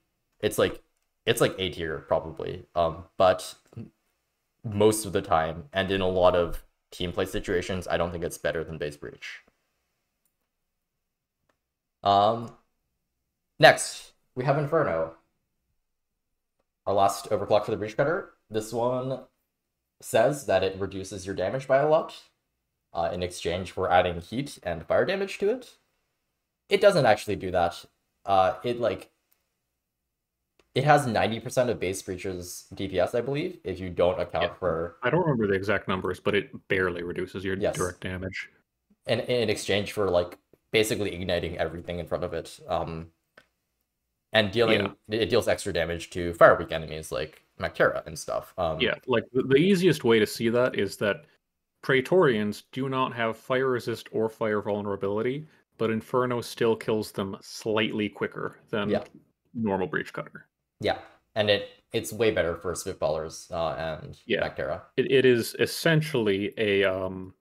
It's like it's like A tier probably. Um, but most of the time, and in a lot of team play situations, I don't think it's better than base breach. Um, next, we have Inferno. Our last overclock for the Breach Cutter. This one says that it reduces your damage by a lot uh, in exchange for adding heat and fire damage to it. It doesn't actually do that. Uh, it like it has 90% of base breaches DPS, I believe, if you don't account yeah. for. I don't remember the exact numbers, but it barely reduces your yes. direct damage. And in exchange for like basically igniting everything in front of it. Um, and dealing yeah. it deals extra damage to fire weak enemies like Mactera and stuff. Um, yeah, like the, the easiest way to see that is that Praetorians do not have fire resist or fire vulnerability, but Inferno still kills them slightly quicker than yeah. normal Breach Cutter. Yeah, and it it's way better for Spitballers uh, and yeah. Mactera. It, it is essentially a um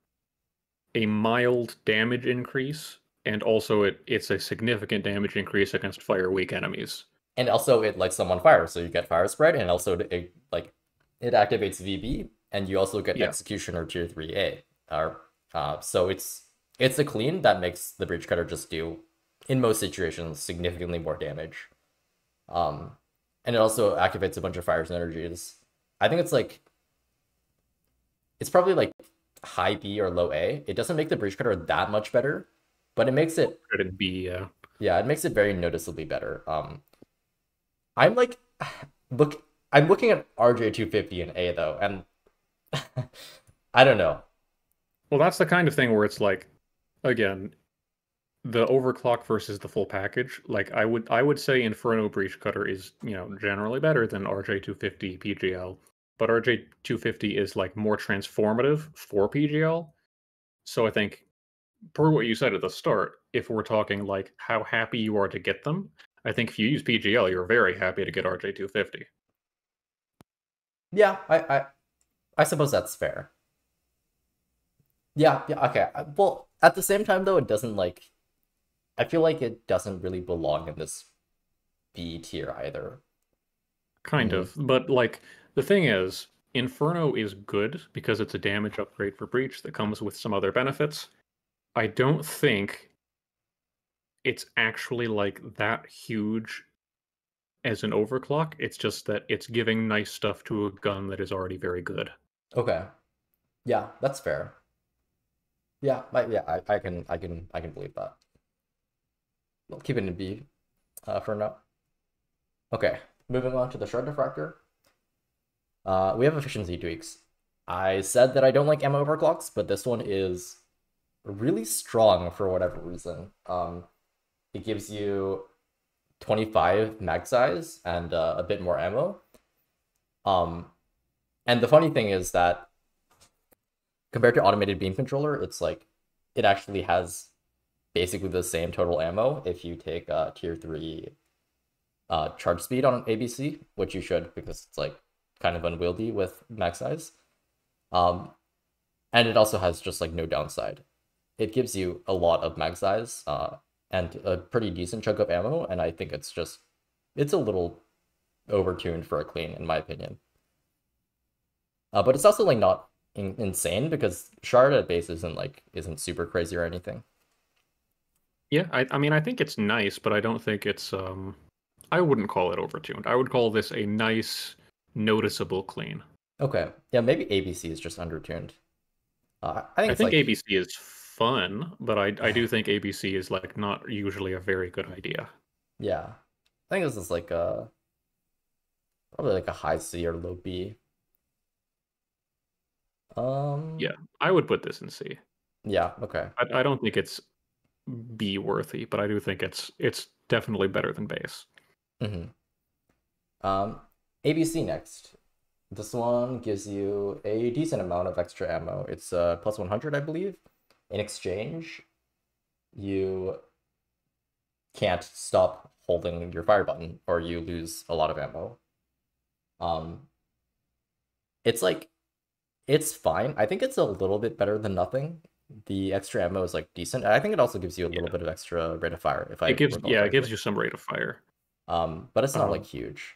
a mild damage increase and also it it's a significant damage increase against fire weak enemies. And also it lights them on fire, so you get fire spread, and also it like it activates VB, and you also get yeah. Executioner Tier Three A. Or uh, so it's it's a clean that makes the Breach Cutter just do in most situations significantly more damage. Um, and it also activates a bunch of fire energies. I think it's like it's probably like high B or low A. It doesn't make the Breach Cutter that much better, but it makes it credit B, yeah. Yeah, it makes it very noticeably better. Um, I'm like, look, I'm looking at RJ250 and A though, and I don't know. Well, that's the kind of thing where it's like, again, the overclock versus the full package, like I would I would say Inferno Breach Cutter is, you know, generally better than RJ250 PGL, but RJ250 is like more transformative for PGL. So I think per what you said at the start, if we're talking like how happy you are to get them, I think if you use PGL, you're very happy to get RJ250. Yeah, I I, I suppose that's fair. Yeah, yeah, okay. Well, at the same time though, it doesn't like I feel like it doesn't really belong in this B tier either. Kind mm. of. But like the thing is, Inferno is good because it's a damage upgrade for Breach that comes with some other benefits. I don't think it's actually like that huge as an overclock. It's just that it's giving nice stuff to a gun that is already very good. Okay. Yeah, that's fair. Yeah, I, yeah, I, I can, I can, I can believe that. We'll keep it in B uh, for now. Okay, moving on to the Shard Diffractor. Uh, we have efficiency tweaks. I said that I don't like ammo overclocks, but this one is really strong for whatever reason. Um, it gives you 25 mag size and uh, a bit more ammo. Um, and the funny thing is that compared to automated beam controller, it's like it actually has basically the same total ammo if you take uh, tier three uh, charge speed on ABC, which you should because it's like kind of unwieldy with max size. Um, and it also has just like no downside. It gives you a lot of mag size uh, and a pretty decent chunk of ammo, and I think it's just it's a little overtuned for a clean in my opinion. Uh, but it's also like not in- insane because shard at base isn't like isn't super crazy or anything. Yeah, I, I mean, I think it's nice, but I don't think it's. um I wouldn't call it overtuned. I would call this a nice, noticeable clean. Okay, yeah, maybe ABC is just undertuned. Uh, I think I think like... ABC is fun, but I I do think ABC is like not usually a very good idea. Yeah, I think this is like a probably like a high C or low B. Um. Yeah, I would put this in C. Yeah. Okay. I, I don't think it's B worthy, but I do think it's it's definitely better than base. Mm-hmm. Um, ABC next. This one gives you a decent amount of extra ammo. It's uh, plus 100, I believe. In exchange, you can't stop holding your fire button or you lose a lot of ammo. Um, it's like, it's fine. I think it's a little bit better than nothing the extra ammo is like decent. I think it also gives you a little bit of extra rate of fire. If I it gives yeah, correctly. it gives you some rate of fire. Um, but it's not um, like huge.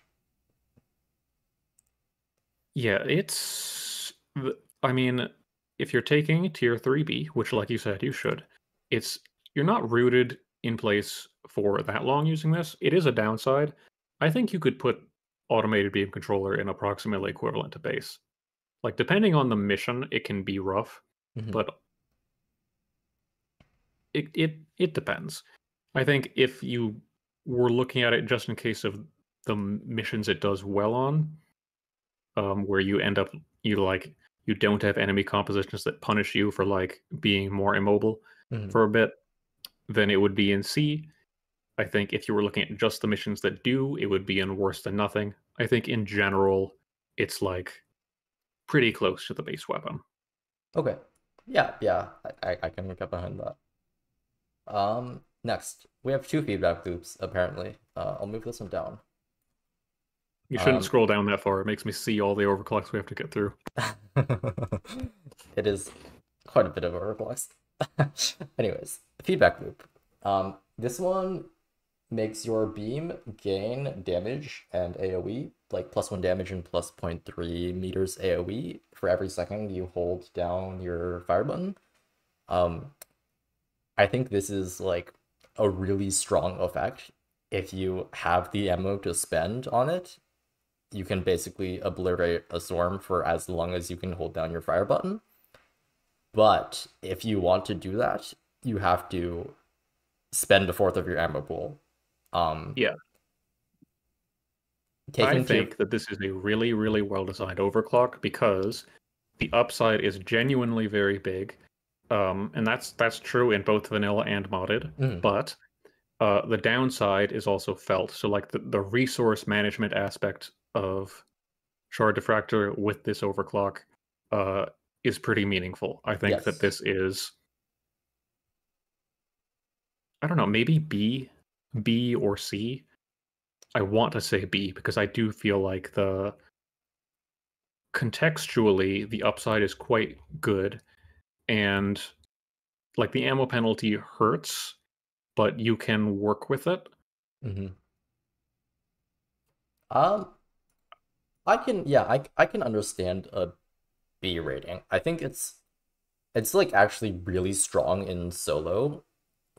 Yeah, it's. I mean, if you're taking tier three B, which, like you said, you should, it's you're not rooted in place for that long using this. It is a downside. I think you could put automated beam controller in approximately equivalent to base. Like depending on the mission, it can be rough, mm-hmm. but it it it depends. I think if you were looking at it just in case of the missions it does well on, um, where you end up you like you don't have enemy compositions that punish you for like being more immobile mm-hmm. for a bit, then it would be in C. I think if you were looking at just the missions that do, it would be in worse than nothing. I think in general, it's like pretty close to the base weapon. Okay. Yeah, yeah, I, I can get behind that. Um, next, we have two feedback loops, apparently. Uh, I'll move this one down. You shouldn't um, scroll down that far. It makes me see all the overclocks we have to get through. it is quite a bit of overclocks. Anyways, feedback loop. Um, this one makes your beam gain damage and AoE, like plus one damage and plus 0.3 meters AoE for every second you hold down your fire button. Um, I think this is like a really strong effect. If you have the ammo to spend on it, you can basically obliterate a storm for as long as you can hold down your fire button. But if you want to do that, you have to spend a fourth of your ammo pool. Um, yeah. I think that this is a really, really well designed overclock because the upside is genuinely very big um, and that's that's true in both vanilla and modded. Mm. But uh, the downside is also felt. So like the, the resource management aspect of Shard Diffractor with this overclock uh, is pretty meaningful. I think yes. that this is I don't know, maybe B, B or C. I want to say B because I do feel like the contextually the upside is quite good and like the ammo penalty hurts but you can work with it mm-hmm. um i can yeah I, I can understand a b rating i think it's it's like actually really strong in solo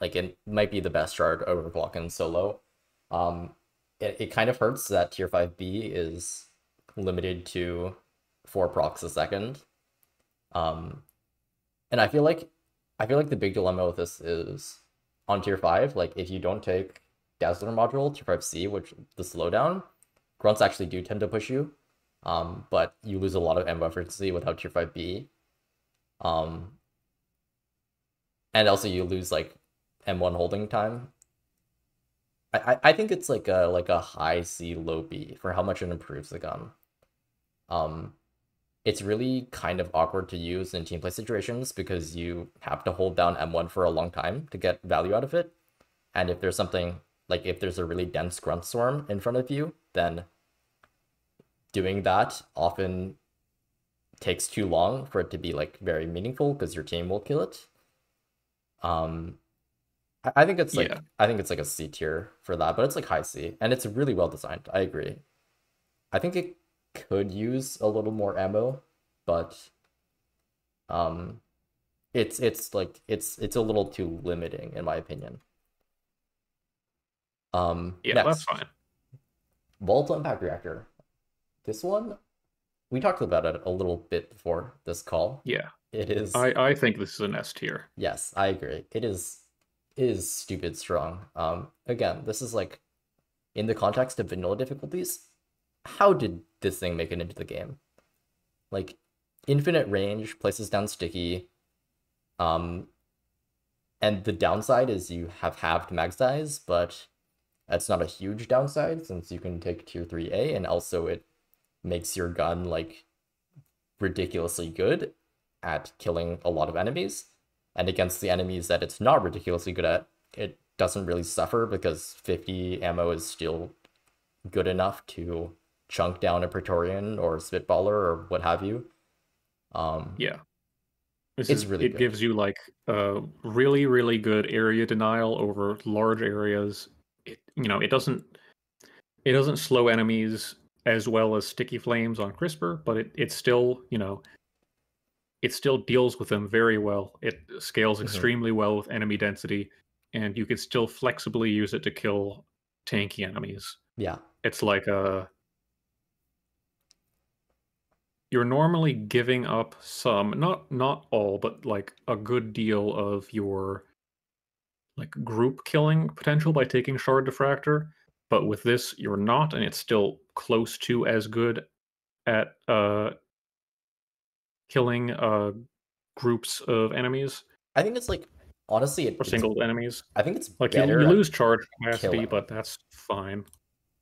like it might be the best shard overclock in solo um it, it kind of hurts that tier 5b is limited to four procs a second. Um, and I feel like I feel like the big dilemma with this is on tier five. Like if you don't take Dazzler module tier five C, which the slowdown, grunts actually do tend to push you. Um, but you lose a lot of ammo efficiency without tier five B. Um, and also you lose like M1 holding time. I, I think it's like a like a high C low B for how much it improves the gun. Um, it's really kind of awkward to use in team play situations because you have to hold down M1 for a long time to get value out of it. And if there's something like if there's a really dense grunt swarm in front of you, then doing that often takes too long for it to be like very meaningful because your team will kill it. Um I think it's like yeah. I think it's like a C tier for that, but it's like high C and it's really well designed. I agree. I think it could use a little more ammo, but um it's it's like it's it's a little too limiting in my opinion. Um Yeah, next, that's fine. Volatile impact reactor. This one we talked about it a little bit before this call. Yeah. It is I, I think this is an S tier. Yes, I agree. It is it is stupid strong. Um again, this is like in the context of vanilla difficulties, how did this thing make it into the game? Like infinite range, places down sticky. Um, and the downside is you have halved mag size, but that's not a huge downside since you can take tier 3A and also it makes your gun like ridiculously good at killing a lot of enemies. And against the enemies that it's not ridiculously good at, it doesn't really suffer because 50 ammo is still good enough to chunk down a Praetorian or a Spitballer or what have you. Um, yeah. This it's is, really it good. gives you like a really really good area denial over large areas. It, you know, it doesn't it doesn't slow enemies as well as sticky flames on CRSPR, but it it still, you know, it still deals with them very well. It scales mm-hmm. extremely well with enemy density, and you can still flexibly use it to kill tanky enemies. Yeah. It's like a you're normally giving up some not not all but like a good deal of your like group killing potential by taking shard diffractor but with this you're not and it's still close to as good at uh killing uh groups of enemies. I think it's like honestly it, or single enemies. I think it's like you, you lose charge capacity but that's fine.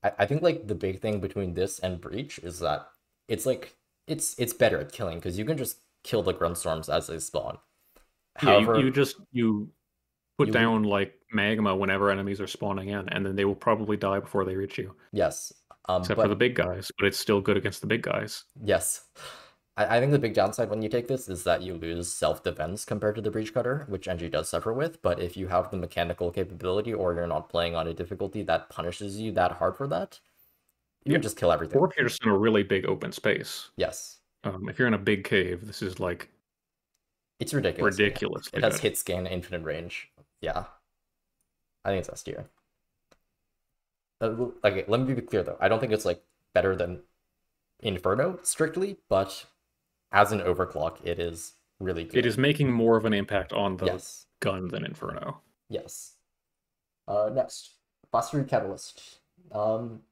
I, I think like the big thing between this and breach is that it's like it's it's better at killing because you can just kill the grunt storms as they spawn. However, yeah, you, you just you put you, down like magma whenever enemies are spawning in, and then they will probably die before they reach you. Yes, um, except but, for the big guys, but it's still good against the big guys. Yes, I, I think the big downside when you take this is that you lose self defense compared to the breach cutter, which NG does suffer with. But if you have the mechanical capability, or you're not playing on a difficulty that punishes you that hard for that, you yeah. can just kill everything. Or if you're just in a really big open space. Yes. Um, if you're in a big cave, this is like it's ridiculous. Ridiculous. It has hit scan infinite range. Yeah. I think it's S tier. Okay, let me be clear though. I don't think it's like better than Inferno strictly, but as an overclock, it is really good. It is making more of an impact on the yes. gun than Inferno. Yes. Uh, next, Plastcrete Catalyst. Um,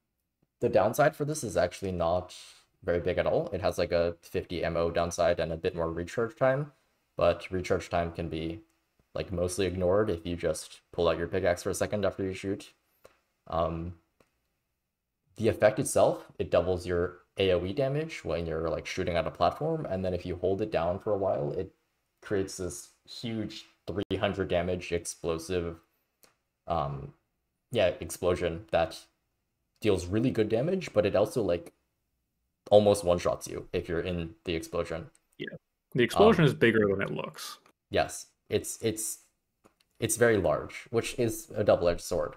the downside for this is actually not very big at all. It has like a 50 MO downside and a bit more recharge time, but recharge time can be like mostly ignored if you just pull out your pickaxe for a second after you shoot. Um, the effect itself, it doubles your AoE damage when you're like shooting at a platform, and then if you hold it down for a while, it creates this huge 300 damage explosive, um, yeah, explosion that deals really good damage, but it also like almost one shots you if you're in the explosion. Yeah, the explosion um, is bigger than it looks. Yes, it's it's it's very large, which is a double edged sword.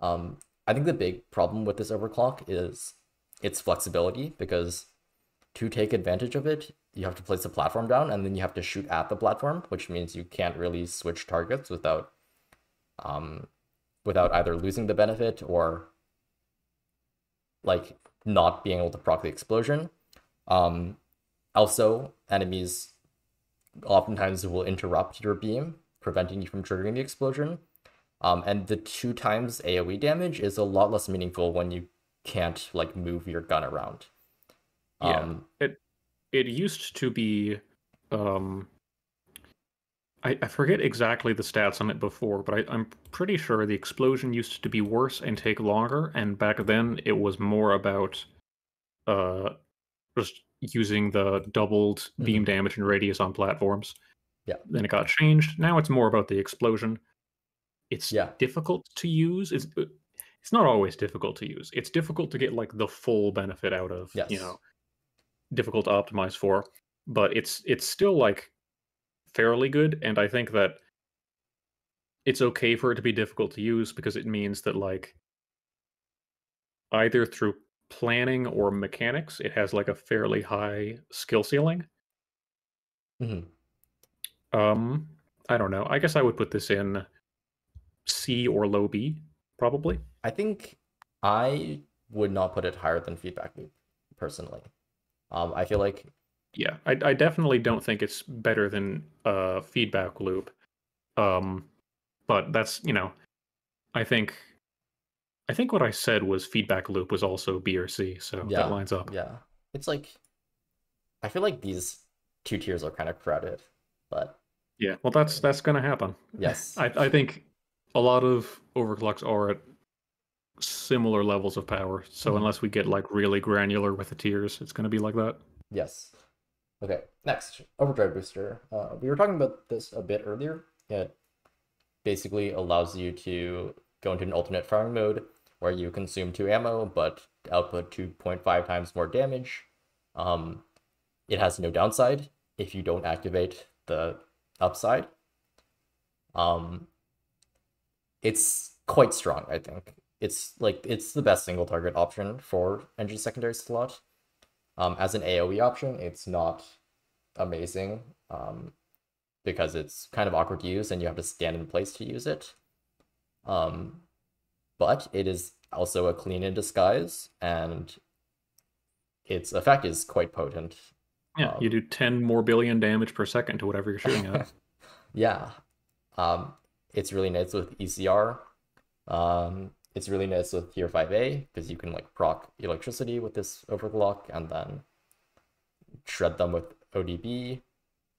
Um, I think the big problem with this overclock is its flexibility because to take advantage of it, you have to place the platform down and then you have to shoot at the platform, which means you can't really switch targets without um without either losing the benefit or like not being able to proc the explosion. Um also enemies oftentimes it will interrupt your beam, preventing you from triggering the explosion. Um, and the two times AoE damage is a lot less meaningful when you can't like move your gun around. Um, yeah, it it used to be. Um, I, I forget exactly the stats on it before, but I, I'm pretty sure the explosion used to be worse and take longer. And back then, it was more about uh, just using the doubled mm-hmm. beam damage and radius on platforms. Yeah. Then it got changed. Now it's more about the explosion. It's yeah. difficult to use. It's uh, it's not always difficult to use. It's difficult to get like the full benefit out of. Yes. You know, difficult to optimize for, but it's it's still like fairly good. And I think that it's okay for it to be difficult to use because it means that like either through planning or mechanics, it has like a fairly high skill ceiling. Mm-hmm. Um, I don't know. I guess I would put this in C or low B, probably. I think I would not put it higher than feedback loop, personally. Um, I feel like yeah, I, I definitely don't think it's better than uh feedback loop. Um, but that's you know, I think I think what I said was feedback loop was also B or C, so yeah, that lines up. Yeah. It's like I feel like these two tiers are kind of crowded, but yeah, well that's that's gonna happen. Yes. I, I think a lot of overclocks are at similar levels of power. So mm-hmm. unless we get like really granular with the tiers, it's gonna be like that. Yes. Okay, next, overdrive booster. Uh, we were talking about this a bit earlier. It basically allows you to go into an alternate firing mode where you consume two ammo but output 2.5 times more damage. Um, it has no downside if you don't activate the upside. Um, it's quite strong, I think. It's like it's the best single target option for Engie secondary slot. Um, as an AoE option, it's not amazing um, because it's kind of awkward to use and you have to stand in place to use it. Um, but it is also a clean in disguise, and its effect is quite potent. Yeah, um, you do 10 more billion damage per second to whatever you're shooting at. yeah. Um, it's really nice with ECR. Um, it's really nice with tier 5A because you can like proc electricity with this overclock and then shred them with ODB.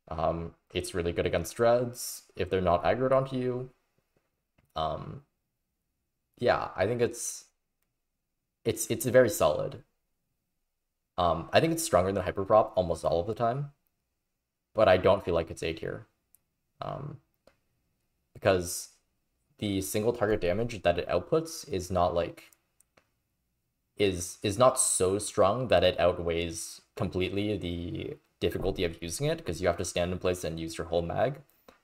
Um, it's really good against dreads if they're not aggroed onto you. Um, yeah, I think it's it's it's very solid. Um, I think it's stronger than hyperprop almost all of the time, but I don't feel like it's A tier, um, because the single target damage that it outputs is not like is is not so strong that it outweighs completely the difficulty of using it because you have to stand in place and use your whole mag,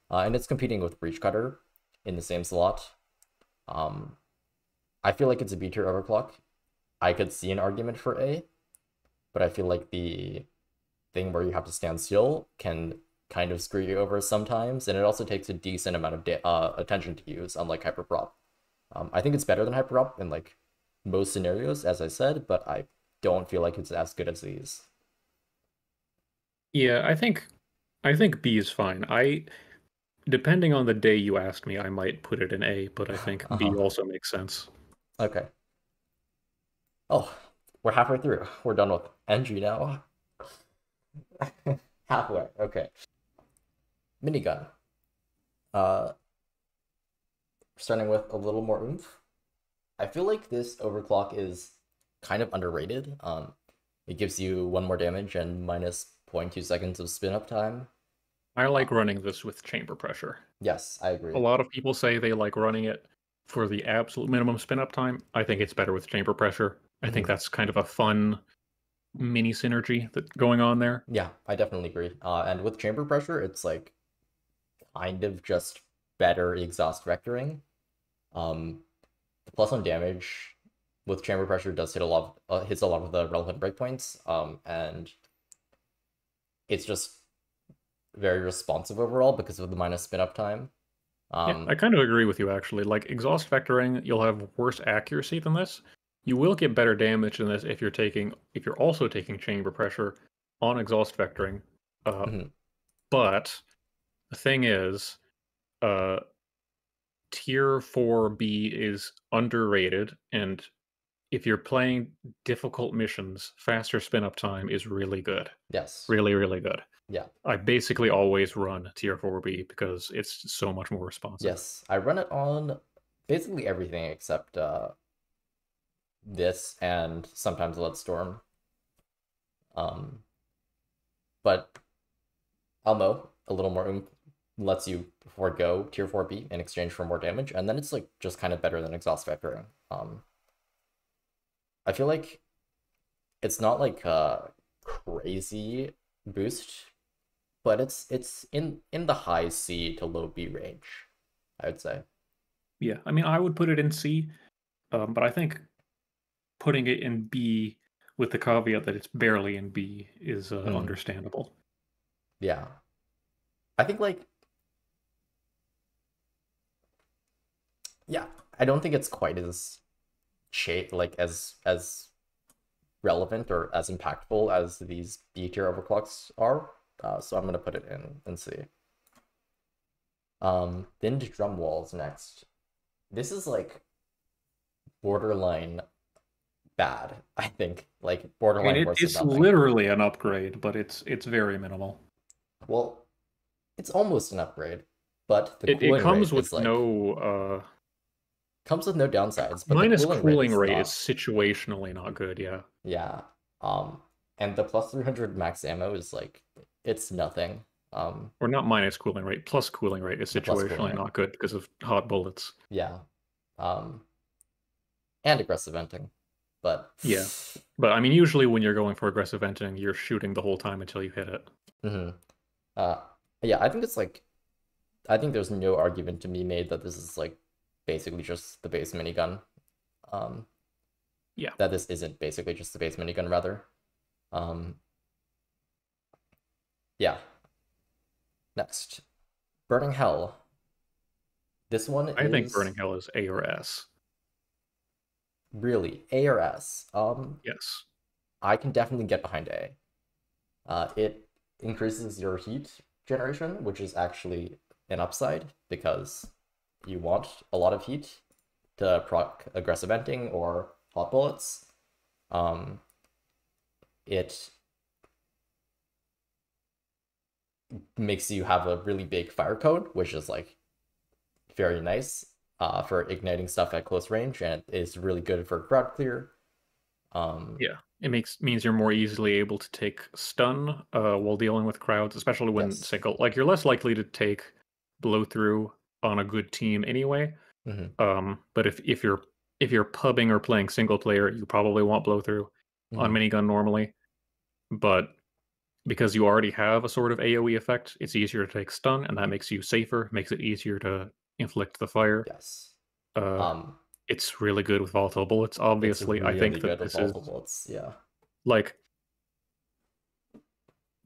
uh, and it's competing with breach cutter in the same slot. Um, I feel like it's a B tier overclock. I could see an argument for A, but I feel like the thing where you have to stand still can kind of screw you over sometimes, and it also takes a decent amount of uh, attention to use, unlike hyperprop. Um, I think it's better than hyperprop in like most scenarios, as I said, but I don't feel like it's as good as these. Yeah, I think I think B is fine. I depending on the day you asked me, I might put it in A, but I think uh-huh. B also makes sense. Okay. Oh, we're halfway through. We're done with Engie now. halfway. Okay. minigun. Uh, starting with a little more oomph. I feel like this overclock is kind of underrated. Um, it gives you one more damage and minus 0.2 seconds of spin up time. I like running this with chamber pressure. Yes, I agree. A lot of people say they like running it for the absolute minimum spin up time. I think it's better with chamber pressure. Mm-hmm. I think mm-hmm. that's kind of a fun mini synergy that going on there. Yeah, I definitely agree. Uh, and with chamber pressure, it's like kind of just better exhaust vectoring. Um, the plus one damage with chamber pressure does hit a lot, of, uh, hits a lot of the relevant breakpoints. Um, and it's just very responsive overall because of the minus spin up time. Um, yeah, I kind of agree with you actually. Like exhaust vectoring, you'll have worse accuracy than this. You will get better damage than this if you're taking if you're also taking chamber pressure on exhaust vectoring. Uh, mm-hmm. But the thing is, uh, tier four B is underrated, and if you're playing difficult missions, faster spin up time is really good. Yes, really, really good. Yeah. I basically always run tier 4B because it's so much more responsive. Yes. I run it on basically everything except uh this and sometimes Bloodstorm. Um but ALMO, a little more lets you forego tier 4B in exchange for more damage, and then it's like just kind of better than exhaust vectoring. Um I feel like it's not like a crazy boost but it's it's in in the high C to low B range, I would say. Yeah, I mean, I would put it in C, um, but I think putting it in B with the caveat that it's barely in B is uh, mm. understandable. Yeah, I think like yeah, I don't think it's quite as shape like as as relevant or as impactful as these B tier overclocks are. Uh, so I'm gonna put it in and see. Um, thinned drum walls next. This is like borderline bad. I think like borderline. I mean, it, it's literally an upgrade, but it's it's very minimal. Well, it's almost an upgrade, but the it, it comes with like, no. uh Comes with no downsides. But minus cooling, cooling rate, rate is situationally not good. Yeah. Yeah. Um, and the plus three hundred max ammo is like it's nothing. Um, or not minus cooling rate, plus cooling rate is situationally not good because of hot bullets. Yeah. Um, and aggressive venting. But yeah, but I mean, usually when you're going for aggressive venting, you're shooting the whole time until you hit it. Mm-hmm. Uh, yeah, I think it's like, I think there's no argument to be made that this is like basically just the base minigun. Um, yeah, that this isn't basically just the base minigun, rather. Um, yeah. Next, Burning Hell. This one I is... think Burning Hell is A or S. Really, A or S? Um, yes. I can definitely get behind A. Uh, it increases your heat generation, which is actually an upside because you want a lot of heat to proc aggressive venting or hot bullets. Um, it makes you have a really big fire cone, which is like very nice uh, for igniting stuff at close range, and is really good for crowd clear. Um, yeah, it makes means you're more easily able to take stun uh, while dealing with crowds, especially when yes. single. Like you're less likely to take blow through on a good team anyway. Mm-hmm. Um, but if if you're if you're pubbing or playing single player, you probably want blow through mm-hmm. on minigun normally. But because you already have a sort of AoE effect, it's easier to take stun, and that makes you safer, makes it easier to inflict the fire. Yes. Uh, um, it's really good with volatile bullets. Obviously, really I think that this is bullets. yeah, like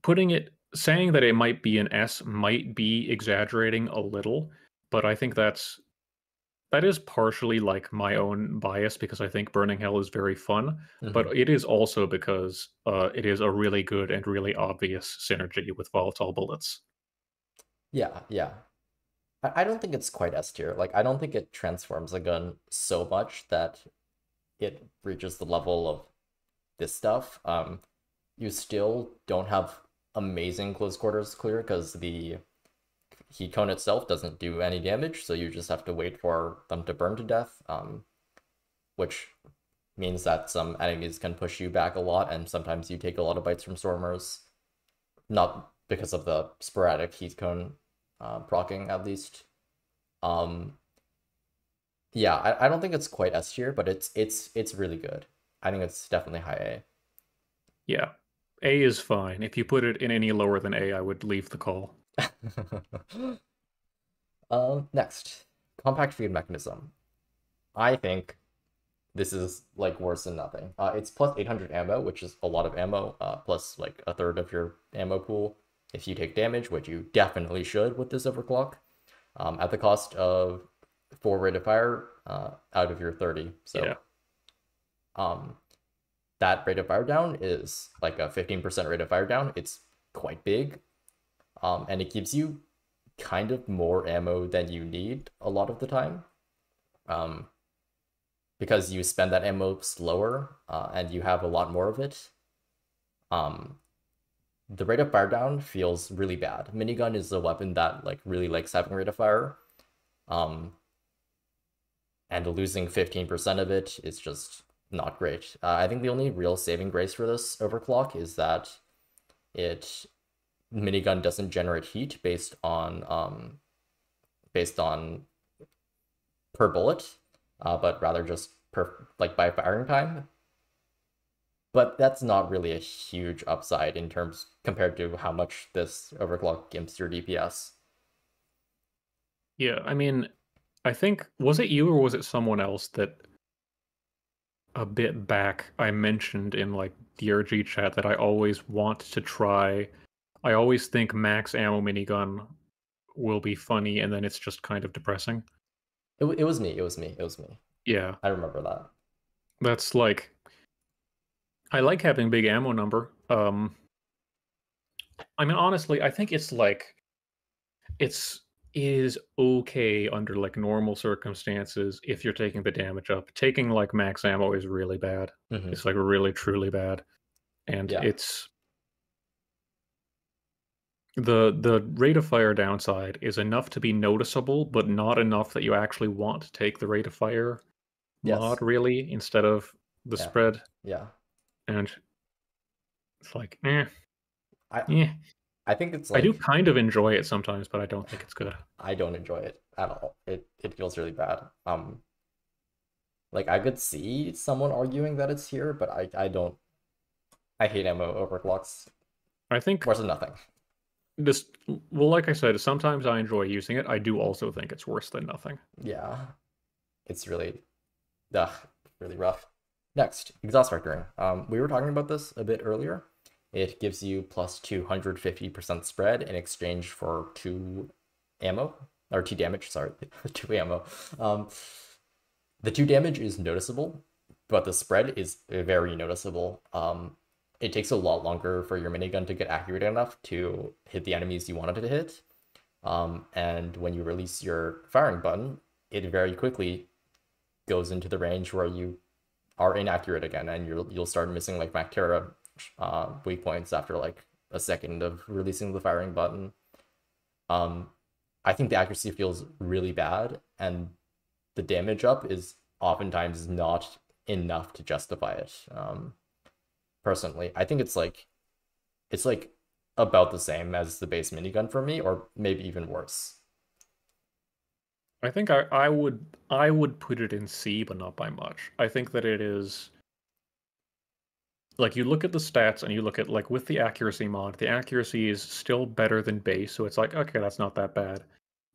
putting it, saying that it might be an S might be exaggerating a little, but I think that's that is partially like my own bias because I think Burning Hell is very fun, mm-hmm. but it is also because uh, it is a really good and really obvious synergy with volatile bullets. Yeah, yeah. I, I don't think it's quite S tier. Like, I don't think it transforms a gun so much that it reaches the level of this stuff. Um, you still don't have amazing close quarters clear because the heat cone itself doesn't do any damage, so you just have to wait for them to burn to death, um, which means that some enemies can push you back a lot, and sometimes you take a lot of bites from Swarmers, not because of the sporadic heat cone uh, procking, at least. Um, yeah, I, I don't think it's quite S tier, but it's it's it's really good. I think it's definitely high A. Yeah, A is fine. If you put it in any lower than A, I would leave the call. um, next, compact feed mechanism. I think this is like worse than nothing. Uh, it's plus 800 ammo, which is a lot of ammo, uh, plus like a third of your ammo pool if you take damage, which you definitely should with this overclock, um, at the cost of four rate of fire uh, out of your 30. So, yeah. um, that rate of fire down is like a 15% rate of fire down. It's quite big. Um, and it gives you kind of more ammo than you need a lot of the time. Um, because you spend that ammo slower uh, and you have a lot more of it. Um, the rate of fire down feels really bad. Minigun is a weapon that like really likes having rate of fire. Um, and losing 15% of it is just not great. Uh, I think the only real saving grace for this overclock is that it minigun doesn't generate heat based on um, based on per bullet, uh, but rather just per like by firing time. But that's not really a huge upside in terms compared to how much this overclock gimps your DPS. Yeah, I mean, I think was it you or was it someone else that a bit back I mentioned in like the RG chat that I always want to try. I always think max ammo minigun will be funny, and then it's just kind of depressing. It, it was me. It was me. It was me. Yeah, I remember that. That's like, I like having big ammo number. Um, I mean, honestly, I think it's like, it's is okay under like normal circumstances if you're taking the damage up. Taking like max ammo is really bad. Mm-hmm. It's like really truly bad. And yeah. it's the the rate of fire downside is enough to be noticeable, but not enough that you actually want to take the rate of fire yes. mod really instead of the yeah. spread. Yeah. And it's like, eh. I, eh. I think it's. Like, I do kind of enjoy it sometimes, but I don't think it's good. I don't enjoy it at all. It it feels really bad. Um, like I could see someone arguing that it's here, but I I don't. I hate ammo overclocks. I think worse than nothing. This well, like I said, sometimes I enjoy using it. I do also think it's worse than nothing. Yeah, it's really, ugh, really rough. Next, exhaust vectoring. Um, we were talking about this a bit earlier. It gives you plus 250% spread in exchange for two ammo, or two damage, sorry, two ammo. Um, the two damage is noticeable, but the spread is very noticeable. Um, it takes a lot longer for your minigun to get accurate enough to hit the enemies you wanted it to hit. Um, and when you release your firing button, it very quickly goes into the range where you are inaccurate again, and you'll you'll start missing like Mactera uh, weak points after like a second of releasing the firing button. Um, I think the accuracy feels really bad, and the damage up is oftentimes not enough to justify it. Um, personally, I think it's like it's like about the same as the base minigun for me, or maybe even worse. I think I, I would I would put it in C, but not by much. I think that it is like you look at the stats and you look at like with the accuracy mod, the accuracy is still better than base, so it's like okay, that's not that bad.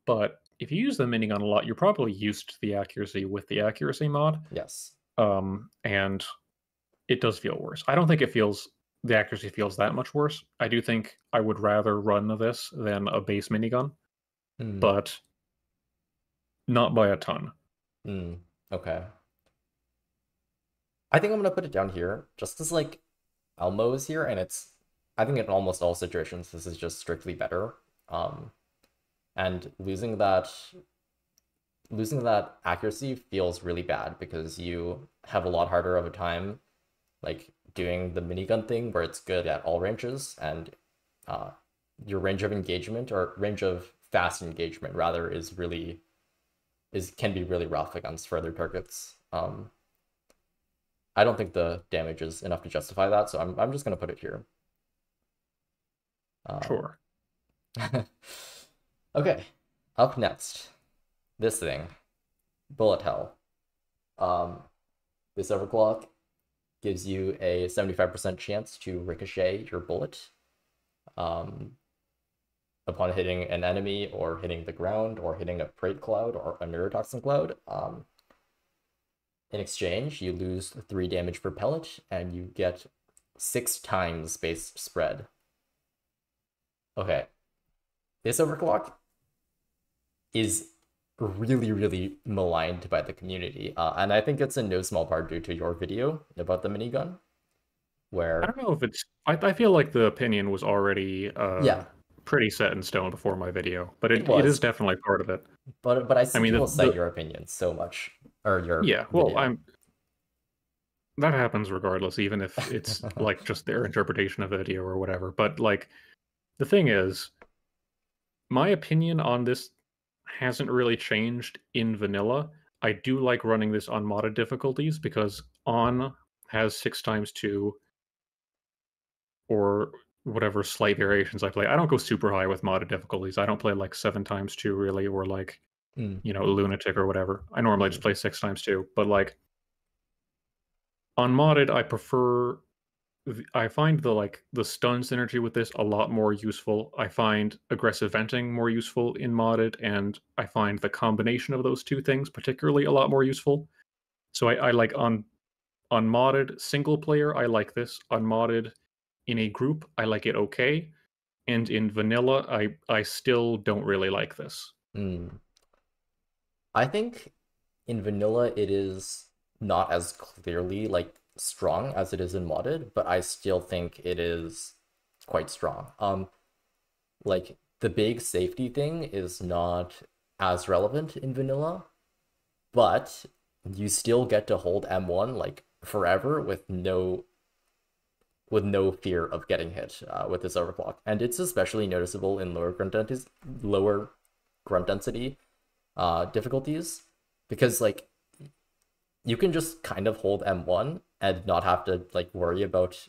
But if you use the minigun a lot, you're probably used to the accuracy with the accuracy mod. Yes. Um, and it does feel worse. I don't think it feels the accuracy feels that much worse. I do think I would rather run this than a base minigun, mm. but not by a ton. Mm. Okay. I think I'm gonna put it down here just as like ALMO is here and it's I think in almost all situations this is just strictly better. Um and losing that losing that accuracy feels really bad because you have a lot harder of a time like doing the minigun thing where it's good at all ranges and uh your range of engagement or range of fast engagement rather is really is can be really rough against further targets. Um, I don't think the damage is enough to justify that, so I'm I'm just gonna put it here. Um, sure. okay, up next, this thing, bullet hell. Um, this overclock gives you a 75% chance to ricochet your bullet um, upon hitting an enemy or hitting the ground or hitting a Prate cloud or a neurotoxin cloud. Um, in exchange, you lose 3 damage per pellet and you get 6 times base spread. Okay. This overclock is really, really maligned by the community. Uh, and I think it's in no small part due to your video about the minigun. Where I don't know if it's I, I feel like the opinion was already uh, yeah pretty set in stone before my video, but it, it, it is definitely part of it. But but I, I mean, people the, cite the, your opinion so much or your yeah. Well, video. I'm that happens regardless, even if it's like just their interpretation of the video or whatever. But like the thing is, my opinion on this hasn't really changed in vanilla. I do like running this on modded difficulties because on Haz six times two or whatever slight variations I play. I don't go super high with modded difficulties. I don't play like seven times two really, or like mm. you know lunatic or whatever. I normally just play six times two, but like on modded, I prefer I find the like the stun synergy with this a lot more useful. I find aggressive venting more useful in modded, and I find the combination of those two things particularly a lot more useful. So I, I like on on modded single player, I like this. On modded in a group, I like it okay. And in vanilla, I I still don't really like this. Mm. I think in vanilla it is not as clearly like strong as it is in modded, but I still think it is quite strong. Um, like the big safety thing is not as relevant in vanilla, but you still get to hold M1 like forever with no with no fear of getting hit uh, with this overclock. And it's especially noticeable in lower grunt density, lower grunt density uh, difficulties because like you can just kind of hold M1 and not have to like worry about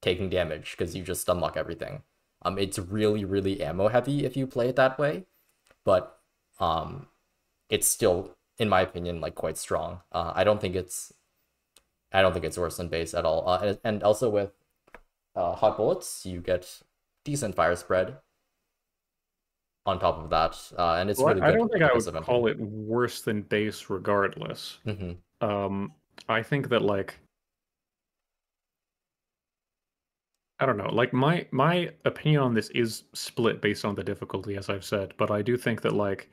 taking damage because you just unlock everything. Um, it's really really ammo heavy if you play it that way, but um, it's still, in my opinion, like quite strong. Uh, I don't think it's, I don't think it's worse than base at all. Uh, and, and also with uh, hot bullets, you get decent fire spread on top of that, uh, and it's well, really. I don't think I would call it worse than base, regardless. Mm-hmm. Um, I think that like I don't know. Like my my opinion on this is split based on the difficulty, as I've said. But I do think that like,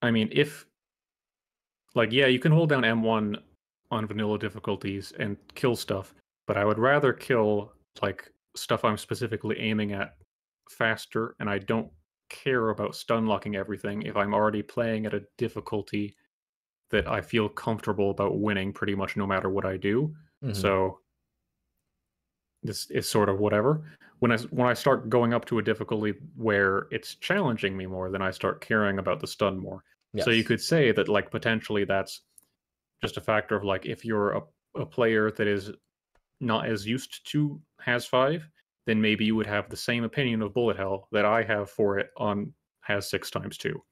I mean, if like yeah, you can hold down M1 on vanilla difficulties and kill stuff, but I would rather kill like stuff I'm specifically aiming at faster, and I don't care about stun locking everything if I'm already playing at a difficulty that I feel comfortable about winning pretty much no matter what I do. Mm-hmm. So this is sort of whatever. When I when I start going up to a difficulty where it's challenging me more, then I start caring about the stun more. Yes. So you could say that like potentially that's just a factor of like if you're a, a player that is not as used to Haz five, then maybe you would have the same opinion of bullet hell that I have for it on Haz six times two.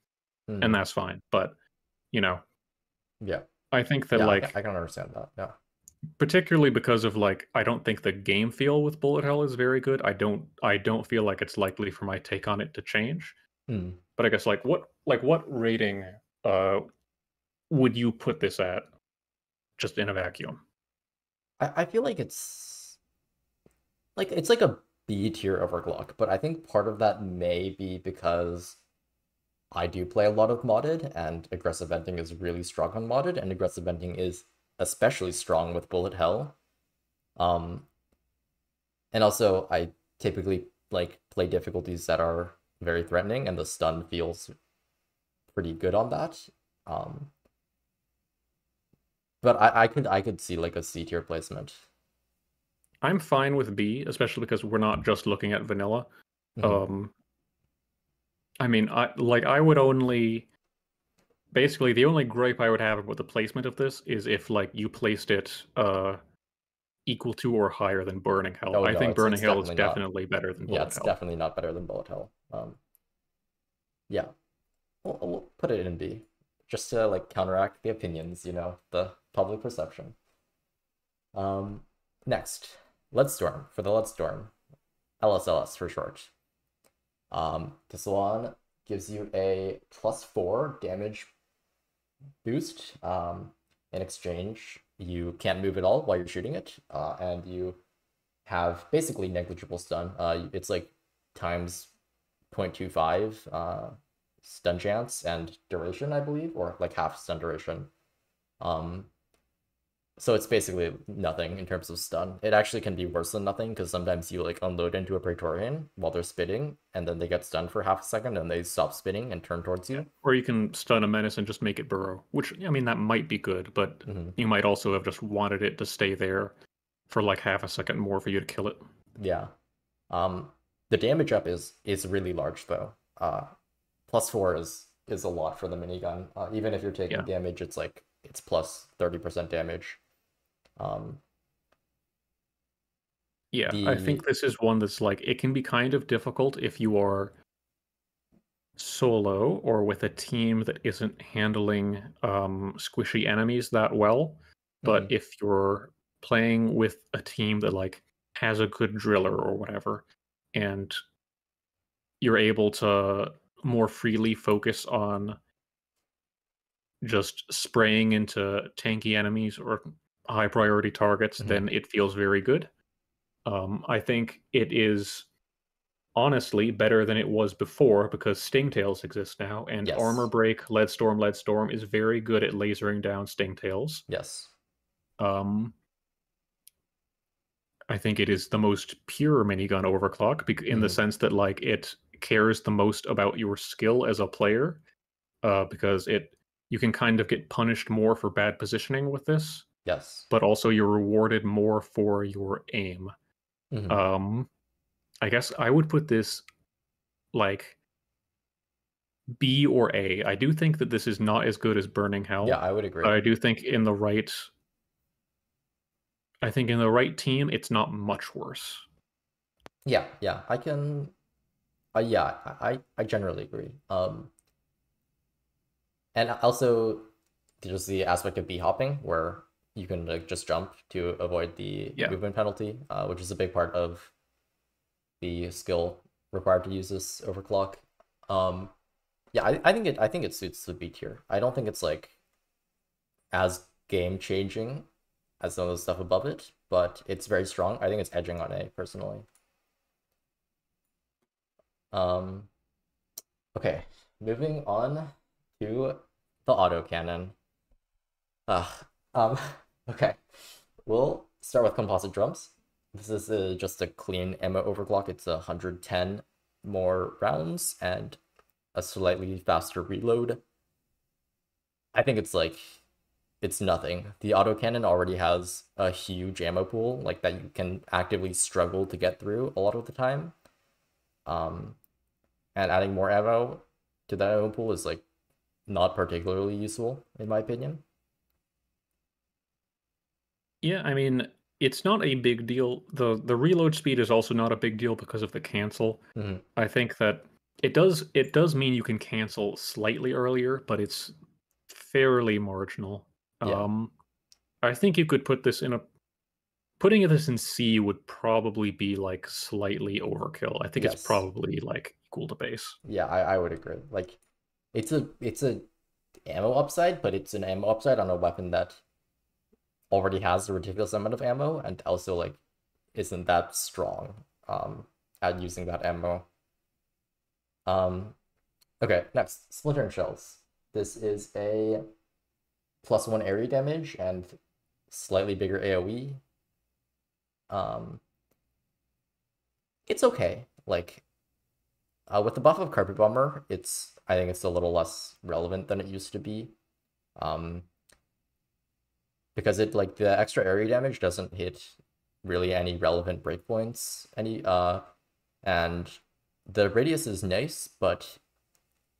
Mm. And that's fine. But you know, yeah. I think that yeah, like I can understand that. Yeah. Particularly because of like I don't think the game feel with Bullet Hell is very good. I don't I don't feel like it's likely for my take on it to change. Hmm. But I guess like what like what rating uh would you put this at just in a vacuum? I, I feel like it's like it's like a B tier overclock, but I think part of that may be because I do play a lot of modded, and aggressive venting is really strong on modded, and aggressive venting is especially strong with bullet hell. Um, and also I typically like play difficulties that are very threatening, and the stun feels pretty good on that. Um, but I, I could I could see like a C tier placement. I'm fine with B, especially because we're not just looking at vanilla. Mm-hmm. Um, I mean, I like I would only basically the only gripe I would have about the placement of this is if like you placed it uh equal to or higher than Burning Hell. Oh, I no, think it's, Burning it's Hell definitely is definitely not. better than Bullet Yeah, it's Hell. definitely not better than Bullet Hell. Um, yeah, we'll, we'll put it in B just to like counteract the opinions, you know, the public perception. Um, next, Leadstorm for the Leadstorm, LSLS for short. Um, this one gives you a plus four damage boost. Um, in exchange, you can't move at all while you're shooting it, uh, and you have basically negligible stun. Uh, it's like times 0.25 uh, stun chance and duration, I believe, or like half stun duration. Um, so it's basically nothing in terms of stun. It actually can be worse than nothing because sometimes you like unload into a Praetorian while they're spitting, and then they get stunned for half a second, and they stop spitting and turn towards you. Or you can stun a menace and just make it burrow, which I mean that might be good, but mm-hmm. you might also have just wanted it to stay there for like half a second more for you to kill it. Yeah. Um, the damage up is is really large though. Uh, plus four is is a lot for the minigun. Uh, even if you're taking yeah. damage, it's like it's plus thirty percent damage. Um, yeah, the... I think this is one that's like it can be kind of difficult if you are solo or with a team that isn't handling um, squishy enemies that well. But mm-hmm. if you're playing with a team that like has a good driller or whatever, and you're able to more freely focus on just spraying into tanky enemies or high priority targets, mm-hmm. then it feels very good. Um, I think it is honestly better than it was before because stingtails exist now, and yes. armor break, lead storm, lead storm is very good at lasering down stingtails. Yes. Um, I think it is the most pure minigun overclock in mm-hmm. the sense that like it cares the most about your skill as a player, uh, because it you can kind of get punished more for bad positioning with this. Yes. But also you're rewarded more for your aim. Mm-hmm. Um I guess I would put this like B or A. I do think that this is not as good as Burning Hell. Yeah, I would agree. I do think in the right I think in the right team it's not much worse. Yeah, yeah. I can uh, yeah, I I generally agree. Um and also there's the aspect of B hopping where you can like just jump to avoid the yeah. movement penalty, uh, which is a big part of the skill required to use this overclock. Um, yeah, I, I think it I think it suits the B tier. I don't think it's like as game changing as some of the stuff above it, but it's very strong. I think it's edging on A personally. Um, okay, moving on to the autocannon. Uh, um, Okay, we'll start with composite drums. This is a, just a clean ammo overclock. It's 110 more rounds and a slightly faster reload. I think it's like, it's nothing. The autocannon already has a huge ammo pool, like that you can actively struggle to get through a lot of the time. Um, and adding more ammo to that ammo pool is like not particularly useful, in my opinion. Yeah, I mean, it's not a big deal. the The reload speed is also not a big deal because of the cancel. Mm-hmm. I think that it does it does mean you can cancel slightly earlier, but it's fairly marginal. Yeah. Um, I think you could put this in a putting this in C would probably be like slightly overkill. I think yes. it's probably like equal to base. Yeah, I, I would agree. Like it's a it's a ammo upside, but it's an ammo upside on a weapon that already has a ridiculous amount of ammo and also like isn't that strong um, at using that ammo. Um, okay, next, Splintering Shells. This is a plus one area damage and slightly bigger AoE. Um, it's okay. Like, uh, with the buff of Carpet Bomber, it's I think it's a little less relevant than it used to be. Um, because it like the extra area damage doesn't hit really any relevant breakpoints any uh and the radius is nice but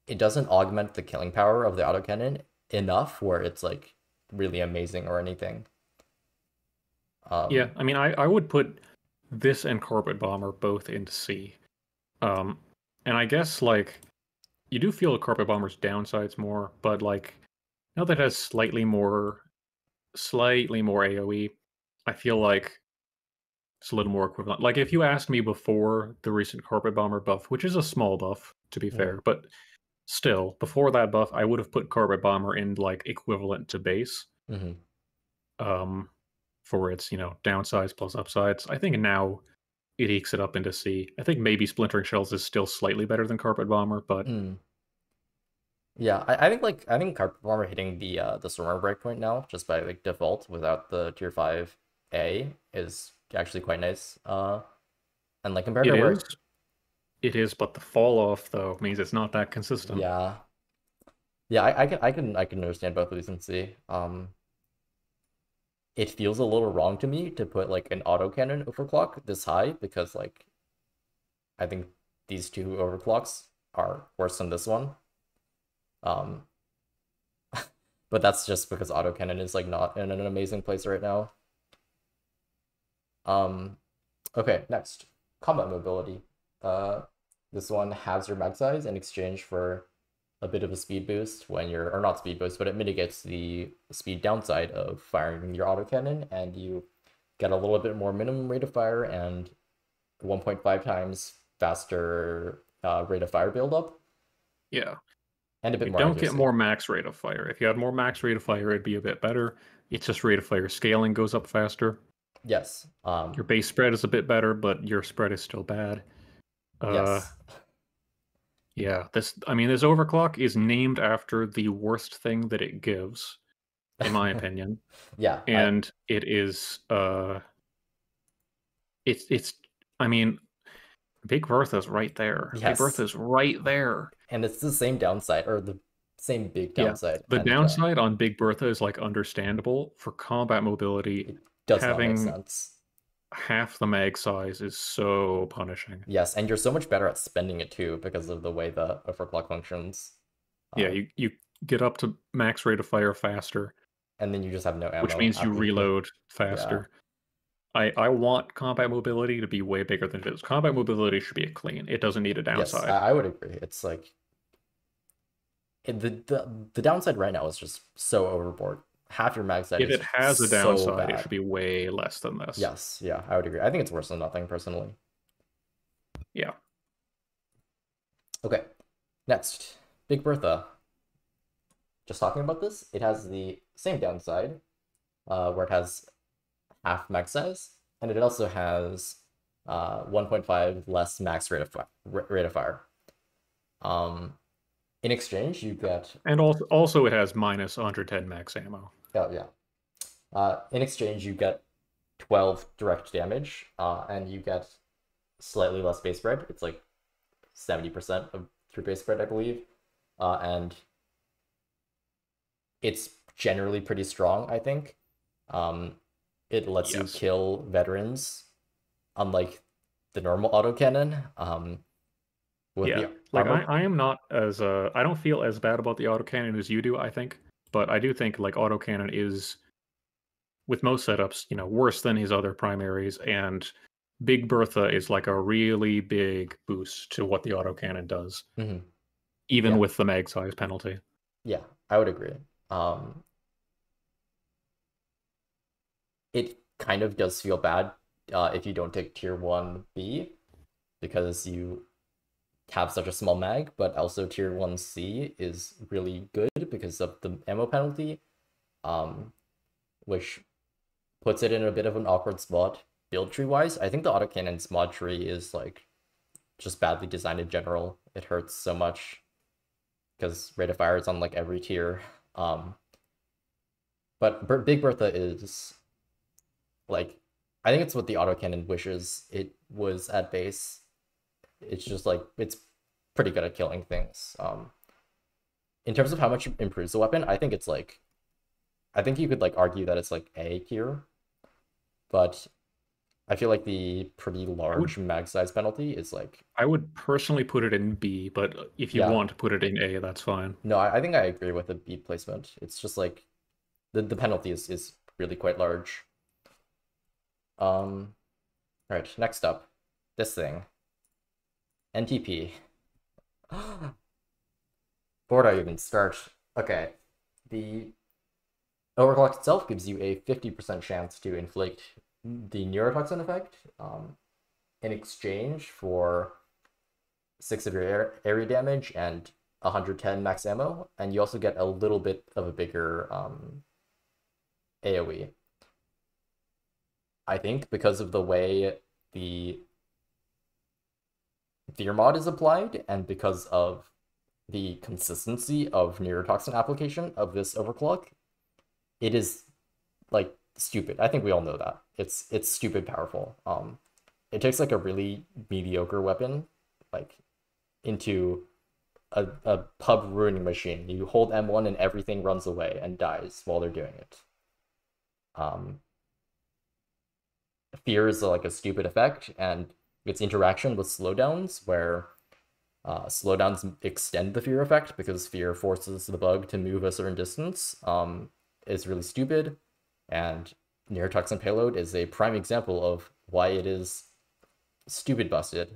it doesn't augment the killing power of the autocannon enough where it's like really amazing or anything. Um, yeah, I mean, I, I would put this and Carpet Bomber both into C. Um, and I guess like you do feel the Carpet Bomber's downsides more, but like now that has slightly more, slightly more AOE, I feel like it's a little more equivalent. Like if you asked me before the recent Carpet Bomber buff, which is a small buff to be yeah. fair, but still before that buff, I would have put Carpet Bomber in like equivalent to base. Mm-hmm. Um, for its you know downsides plus upsides. I think now it ekes it up into C. I think maybe Splintering Shells is still slightly better than Carpet Bomber, but mm. Yeah, I, I, think like I think Carpet Bomber hitting the uh, the Stormer breakpoint now just by like default without the tier five A is actually quite nice. Uh, and like compared it to where it is, but the fall off though means it's not that consistent. Yeah, yeah, I, I can I can I can understand both of these and see. Um, it feels a little wrong to me to put like an autocannon overclock this high because like I think these two overclocks are worse than this one. Um but that's just because autocannon is like not in an amazing place right now. Um okay, next. Combat mobility. Uh this one halves your mag size in exchange for a bit of a speed boost when you're, or not speed boost, but it mitigates the speed downside of firing your autocannon, and you get a little bit more minimum rate of fire and 1.5 times faster uh, rate of fire buildup. Yeah. And a bit you more. Don't accuracy. get more max rate of fire. If you had more max rate of fire, it'd be a bit better. It's just rate of fire scaling goes up faster. Yes. Um, your base spread is a bit better, but your spread is still bad. Uh, yes. Yeah, this I mean this overclock is named after the worst thing that it gives, in my opinion. yeah. And I... it is uh it's it's I mean Big Bertha's right there. Yes. Big Bertha's right there. And it's the same downside or the same big downside. Yeah. The downside on Big Bertha is like understandable for combat mobility. It does having, not make sense half the mag size is so punishing. Yes, and you're so much better at spending it too because of the way the overclock functions. Yeah, um, you you get up to max rate of fire faster, and then you just have no ammo. Which means you reload faster. Yeah. I, I want combat mobility to be way bigger than it is. Combat mobility should be a clean. It doesn't need a downside. Yes, I, would agree. It's like the, the the downside right now is just so overboard half your mag set. If it has a downside, so it should be way less than this. Yes, yeah, I would agree. I think it's worse than nothing personally. Yeah. Okay. Next, Big Bertha. Just talking about this, it has the same downside, uh, where it has half max size, and it also has uh, 1.5 less max rate of fire, rate of fire. Um, in exchange, you get and also also it has minus 110 max ammo. Oh yeah. Uh, in exchange, you get 12 direct damage, uh, and you get slightly less base spread. It's like 70% of true base spread, I believe. Uh, and it's generally pretty strong, I think. Um, it lets yes. you kill veterans, unlike the normal autocannon. Um, yeah, like I, I am not as uh, I don't feel as bad about the autocannon as you do. I think but I do think like autocannon is with most setups, you know, worse than his other primaries and Big Bertha is like a really big boost to what the autocannon does. Mm-hmm. Even yeah. with the mag size penalty. Yeah, I would agree. Um it kind of does feel bad uh, if you don't take tier 1B because you have such a small mag, but also tier 1C is really good because of the ammo penalty, um, which puts it in a bit of an awkward spot build tree wise. I think the autocannon's mod tree is like just badly designed in general. It hurts so much because rate of fire is on like every tier. Um, but Big Bertha is like I think it's what the autocannon wishes it was at base it's just like it's pretty good at killing things. Um, in terms of how much it improves the weapon, I think it's like, I think you could like argue that it's like A tier, but I feel like the pretty large would, mag size penalty is like. I would personally put it in B, but if you yeah. want to put it in A, that's fine. No, I, I think I agree with the B placement. It's just like the, the penalty is, is really quite large. Um, all right, next up, this thing. NTP. Before I even start, okay, the overclock itself gives you a 50% chance to inflict the neurotoxin effect um, in exchange for 6 of your area damage and 110 max ammo, and you also get a little bit of a bigger um, AoE. I think because of the way the fear mod is applied and because of the consistency of neurotoxin application of this overclock, it is like stupid. I think we all know that. It's it's stupid powerful. Um it takes like a really mediocre weapon like into a, a pub ruining machine. You hold M1 and everything runs away and dies while they're doing it. Um fear is like a stupid effect and its interaction with slowdowns where uh, slowdowns extend the fear effect because fear forces the bug to move a certain distance um, is really stupid and neurotoxin payload is a prime example of why it is stupid busted.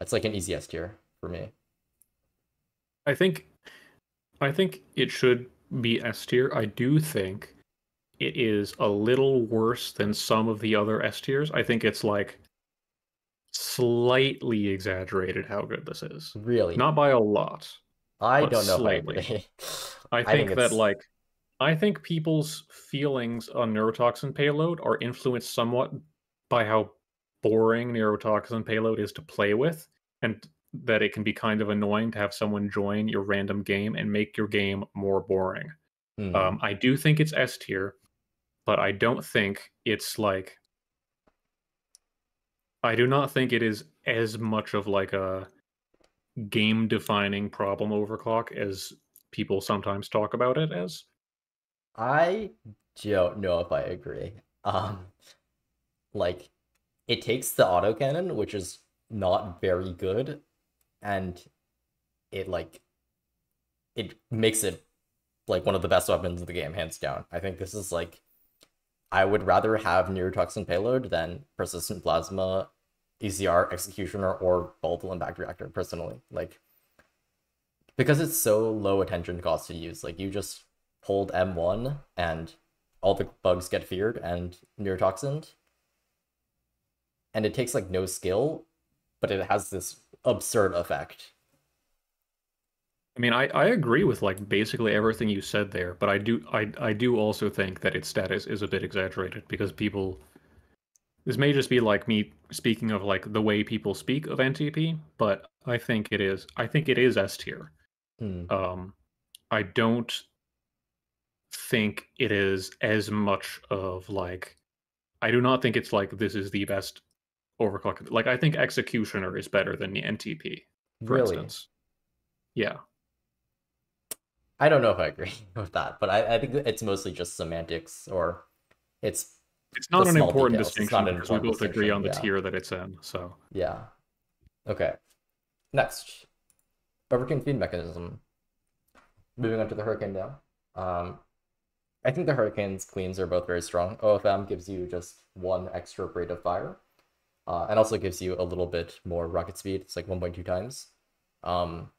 It's like an easy s tier for me. I think i think it should be s tier. I do think it is a little worse than some of the other S tiers. I think it's like slightly exaggerated how good this is. Really? Not by a lot. I don't know slightly. I, think I think that like I think people's feelings on neurotoxin payload are influenced somewhat by how boring neurotoxin payload is to play with and that it can be kind of annoying to have someone join your random game and make your game more boring. Mm. Um, I do think it's S tier but I don't think it's like I do not think it is as much of like a game defining problem overclock as people sometimes talk about it as. I don't know if I agree. Um like it takes the autocannon, which is not very good, and it like it makes it like one of the best weapons in the game, hands down. I think this is like I would rather have neurotoxin payload than persistent plasma, ECR, executioner, or volatile impact reactor. Personally, like because it's so low attention cost to use, like you just hold M1 and all the bugs get feared and neurotoxined, and it takes like no skill, but it has this absurd effect. I mean, I, I agree with like basically everything you said there, but I do I I do also think that its status is a bit exaggerated because people this may just be like me speaking of like the way people speak of NTP, but I think it is I think it is S tier. Hmm. Um I don't think it is as much of like I do not think it's like this is the best overclock. Like I think Executioner is better than the NTP, for really? instance. Yeah. I don't know if I agree with that, but I, I think it's mostly just semantics or it's it's not an important details. distinction not because we both agree on the yeah. tier that it's in. So yeah. Okay. Next, Overtuned feed mechanism. Moving on to the Hurricane now. Um, I think the Hurricane's cleans are both very strong. OFM gives you just one extra rate of fire, uh, and also gives you a little bit more rocket speed. It's like 1.2 times. Um,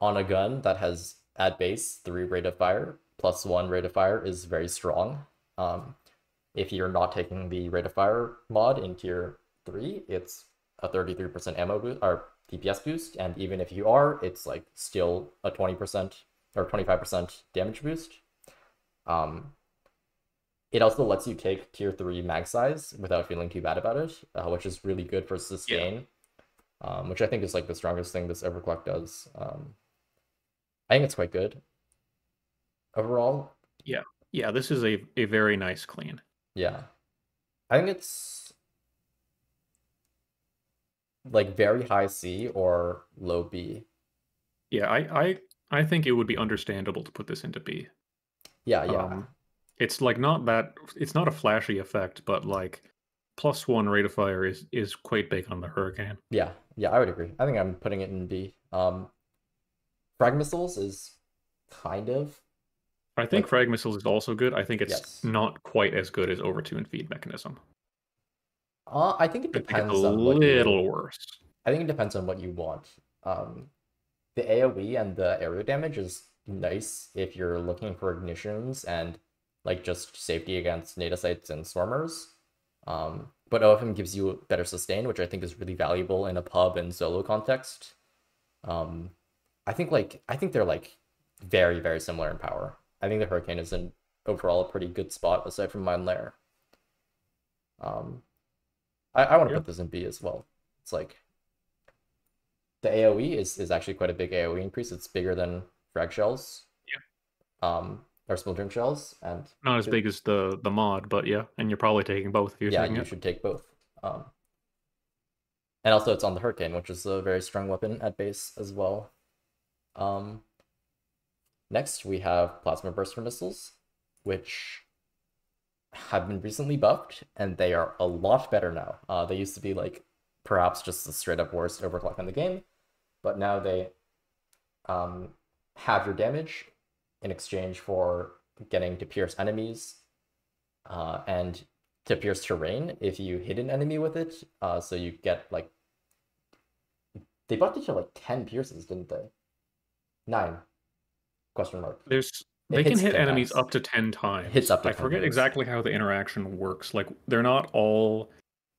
on a gun that has at base three rate of fire plus one rate of fire is very strong. Um, if you're not taking the rate of fire mod in tier three, it's a 33% ammo boost or DPS boost, and even if you are, it's like still a 20% or 25% damage boost. Um, it also lets you take tier three mag size without feeling too bad about it, uh, which is really good for sustain, yeah. um, which I think is like the strongest thing this overclock does. Um, I think it's quite good overall. Yeah. Yeah, this is a, a very nice clean. Yeah. I think it's like very high C or low B. Yeah, I I I think it would be understandable to put this into B. Yeah, yeah. Um, it's like not that it's not a flashy effect, but like plus one rate of fire is is quite big on the hurricane. Yeah, yeah, I would agree. I think I'm putting it in B. Um, frag missiles is kind of. I think like, frag missiles is also good. I think it's yes. not quite as good as overtune feed mechanism. Uh, I think it depends think on what little you, worse. I think it depends on what you want. Um, the AOE and the area damage is nice if you're looking for ignitions and like just safety against Naedocytes and swarmers. Um, but OFM gives you better sustain, which I think is really valuable in a pub and solo context. Um, I think like I think they're like very very similar in power. I think the Hurricane is in overall a pretty good spot aside from Mine Layer. Um, I, I want to yep. put this in B as well. It's like the AOE is, is actually quite a big AOE increase. It's bigger than frag shells. Yeah. Um, or smoldering shells, and not as big as the the mod, but yeah, and you're probably taking both if you're yeah, you it. should take both. Um, and also it's on the Hurricane, which is a very strong weapon at base as well. Um, next we have plasma burster missiles, which have been recently buffed, and they are a lot better now. Uh, they used to be like perhaps just the straight up worst overclock in the game, but now they um, have your damage in exchange for getting to pierce enemies uh, and to pierce terrain if you hit an enemy with it. Uh, so you get like they buffed it to like ten pierces, didn't they? Nine. Question mark. There's it they can hit enemies up to ten times. Hits up to I forget times. exactly how the interaction works. Like they're not all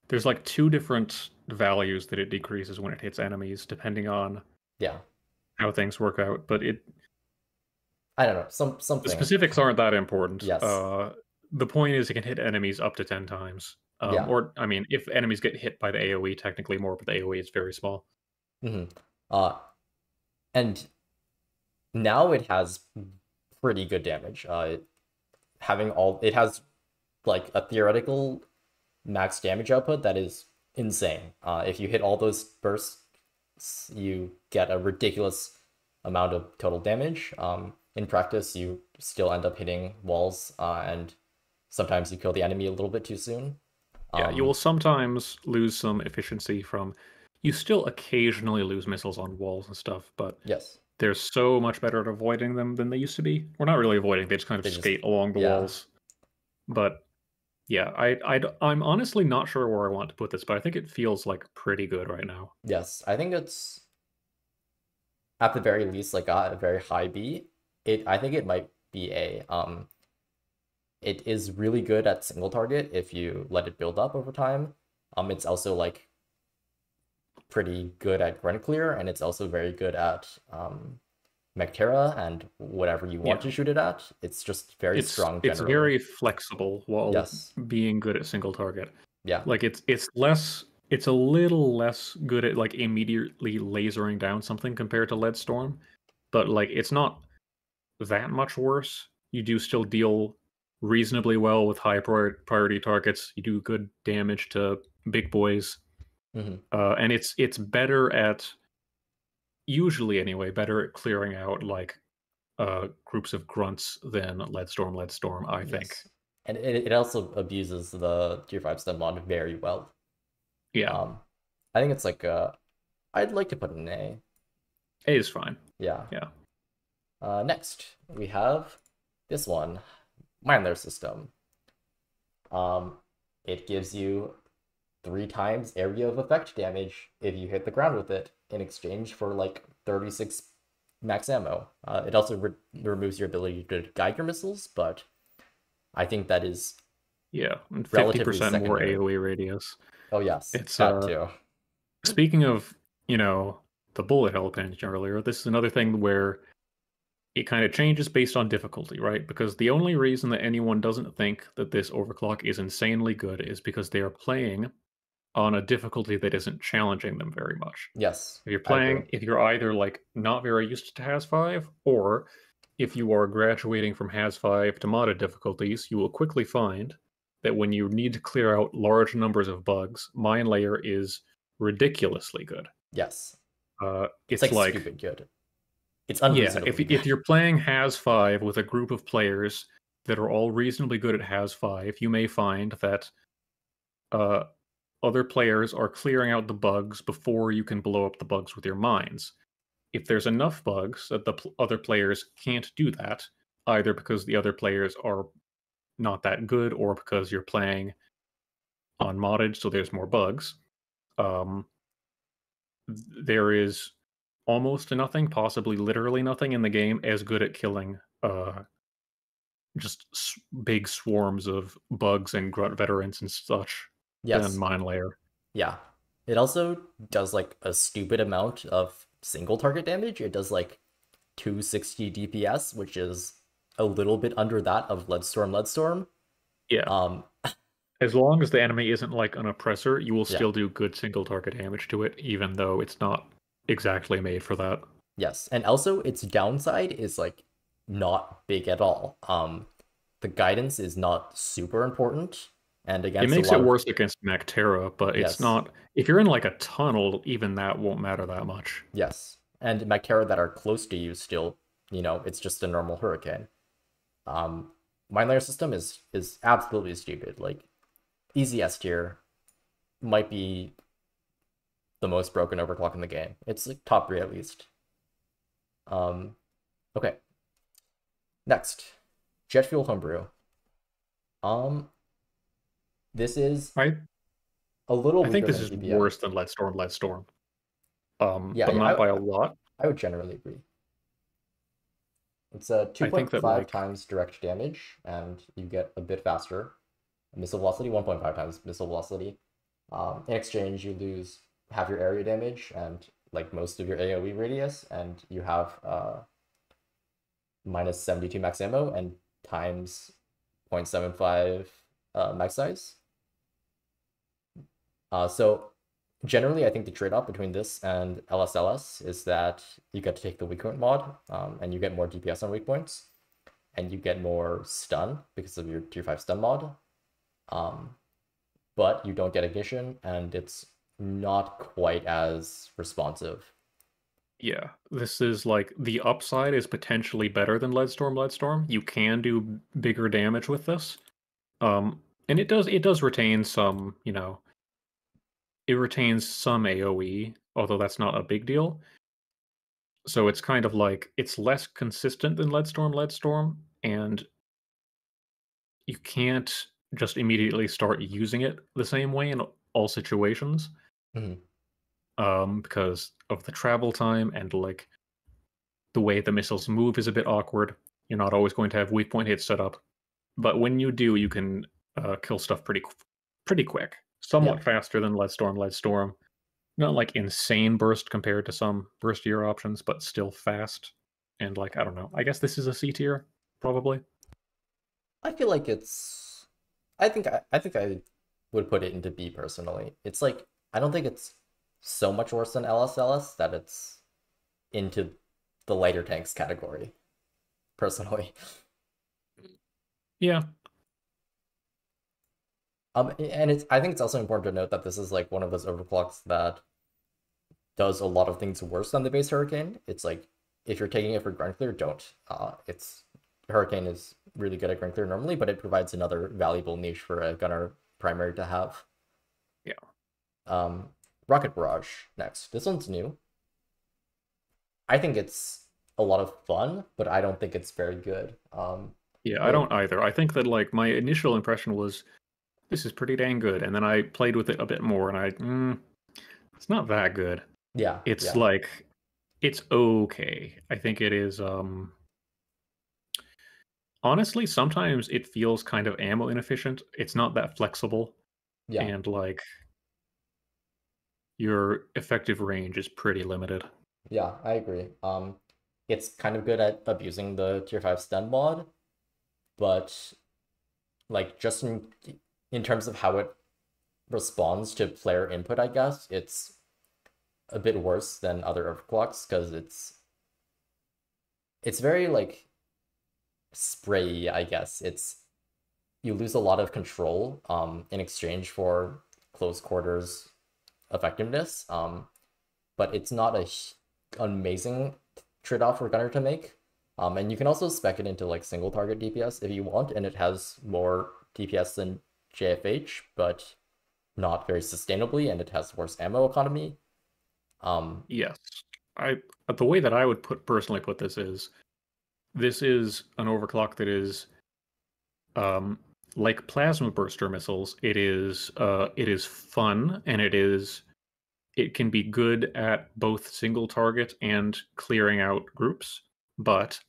there's like two different values that it decreases when it hits enemies, depending on yeah how things work out. But it I don't know. Some something. The specifics aren't that important. Yes. Uh, the point is, it can hit enemies up to ten times. Um, yeah. Or I mean, if enemies get hit by the AOE, technically more, but the AOE is very small. Mm-hmm. Uh, and now it has pretty good damage. Uh, having all it has like a theoretical max damage output that is insane. Uh, if you hit all those bursts, you get a ridiculous amount of total damage. Um, in practice, you still end up hitting walls, uh, and sometimes you kill the enemy a little bit too soon. Yeah, you um, will sometimes lose some efficiency from. You still occasionally lose missiles on walls and stuff, but yes, they're so much better at avoiding them than they used to be. We're not really avoiding; they just kind of they skate just, along the yeah. walls. But yeah, I, I I'm honestly not sure where I want to put this, but I think it feels like pretty good right now. Yes, I think it's at the very least like a very high B it I think it might be a um it is really good at single target if you let it build up over time. Um it's also like pretty good at grunt clear and it's also very good at um Mactera and whatever you want yeah. to shoot it at. It's just very it's, strong. Generally. It's very flexible while yes. being good at single target. Yeah. Like it's it's less it's a little less good at like immediately lasering down something compared to Lead Storm, but like it's not that much worse. You do still deal reasonably well with high priority targets. You do good damage to big boys, mm-hmm. uh, and it's it's better at usually anyway better at clearing out like uh, groups of grunts than Lead Storm. Lead Storm, I think. And it, it also abuses the tier five stun mod very well. Yeah. Um, I think it's like uh, I'd like to put an A. A is fine. Yeah. Yeah. Uh, next, we have this one, Mine Layer System. Um, it gives you three times area of effect damage if you hit the ground with it in exchange for like 36 max ammo. Uh, it also re- removes your ability to guide your missiles, but I think that is yeah, fifty percent more AOE radius. Oh yes, it's that uh, too. Speaking of you know the bullet hell pinch earlier, this is another thing where it kind of changes based on difficulty, right? Because the only reason that anyone doesn't think that this overclock is insanely good is because they are playing on a difficulty that isn't challenging them very much. Yes. If you're playing, if you're either like not very used to Haz 5 or if you are graduating from Haz 5 to modded difficulties, you will quickly find that when you need to clear out large numbers of bugs, Mine Layer is ridiculously good. Yes. Uh, it's, it's like, like stupid good. It's unreasonable. Yeah, if if you're playing Haz five with a group of players that are all reasonably good at Haz five, you may find that uh, other players are clearing out the bugs before you can blow up the bugs with your mines. If there's enough bugs that the pl- other players can't do that, either because the other players are not that good or because you're playing on modded, so there's more bugs. Um, there is almost nothing, possibly literally nothing in the game as good at killing uh, just big swarms of bugs and grunt veterans and such yes. than mine layer. Yeah. It also does like a stupid amount of single target damage. It does like 260 DPS, which is a little bit under that of Leadstorm Leadstorm. Yeah. Um as long as the enemy isn't like an oppressor, you will still yeah. do good single target damage to it, even though it's not exactly made for that. Yes, and also its downside is like not big at all. Um, the guidance is not super important, and against it makes it of... worse against Mactera, but yes. it's not. If you're in like a tunnel, even that won't matter that much. Yes, and Mactera that are close to you still, you know, it's just a normal hurricane. Um, mine layer system is is absolutely stupid. Like easy S tier, might be the most broken overclock in the game. It's like top three at least. Um, okay. Next, jet fuel homebrew. Um, this is I a little. I think this is worse than Lead Storm, Lead Storm. Um, yeah, but yeah, not I, by a lot. I would generally agree. It's a two point five like... times direct damage, and you get a bit faster. Missile velocity, one point five times missile velocity. Um, in exchange, you lose half your area damage and like most of your AoE radius, and you have uh, minus 72 max ammo and times 0.75 uh, max size. Uh, so generally, I think the trade-off between this and LSLS is that you get to take the weak point mod, um, and you get more DPS on weak points, and you get more stun because of your tier 5 stun mod. Um, but you don't get ignition, and it's not quite as responsive. Yeah, this is like the upside is potentially better than Leadstorm. Leadstorm, you can do bigger damage with this, um, and it does it does retain some, you know, it retains some AOE, although that's not a big deal. So it's kind of like it's less consistent than Leadstorm. Leadstorm, and you can't just immediately start using it the same way in all situations mm-hmm. um, because of the travel time and like the way the missiles move is a bit awkward. You're not always going to have weak point hits set up, but when you do, you can uh, kill stuff pretty pretty quick, somewhat yeah. faster than Leadstorm. Lead Storm, not like insane burst compared to some burstier options, but still fast. And like I don't know, I guess this is a C tier probably. I feel like it's. I think I, I think I would put it into B personally. It's like I don't think it's so much worse than LSLS that it's into the lighter tanks category, personally. Yeah. Um, and it's I think it's also important to note that this is like one of those overclocks that does a lot of things worse than the base Hurricane. It's like if you're taking it for grunt clear, don't. Uh, it's Hurricane is really good at grunt clear normally, but it provides another valuable niche for a gunner primary to have. Yeah. Um, Rocket Barrage next. This one's new. I think it's a lot of fun, but I don't think it's very good. Um, yeah, I don't either. I think that like my initial impression was this is pretty dang good, and then I played with it a bit more, and I mm, it's not that good. Yeah, it's yeah. like it's okay. I think it is. um Honestly, sometimes it feels kind of ammo inefficient. It's not that flexible. Yeah. And like your effective range is pretty limited. Yeah, I agree. Um, it's kind of good at abusing the tier five stun mod, but like just in in terms of how it responds to player input, I guess it's a bit worse than other overclocks because it's it's very like sprayy, I guess it's you lose a lot of control um in exchange for close quarters effectiveness. Um, but it's not a amazing trade-off for Gunner to make. Um, and you can also spec it into like single target DPS if you want, and it has more DPS than JFH, but not very sustainably, and it has worse ammo economy. Um, yes, I the way that I would put personally put this is, this is an overclock that is, um, like plasma burster missiles. It is uh, it is fun and it is, it can be good at both single target and clearing out groups, but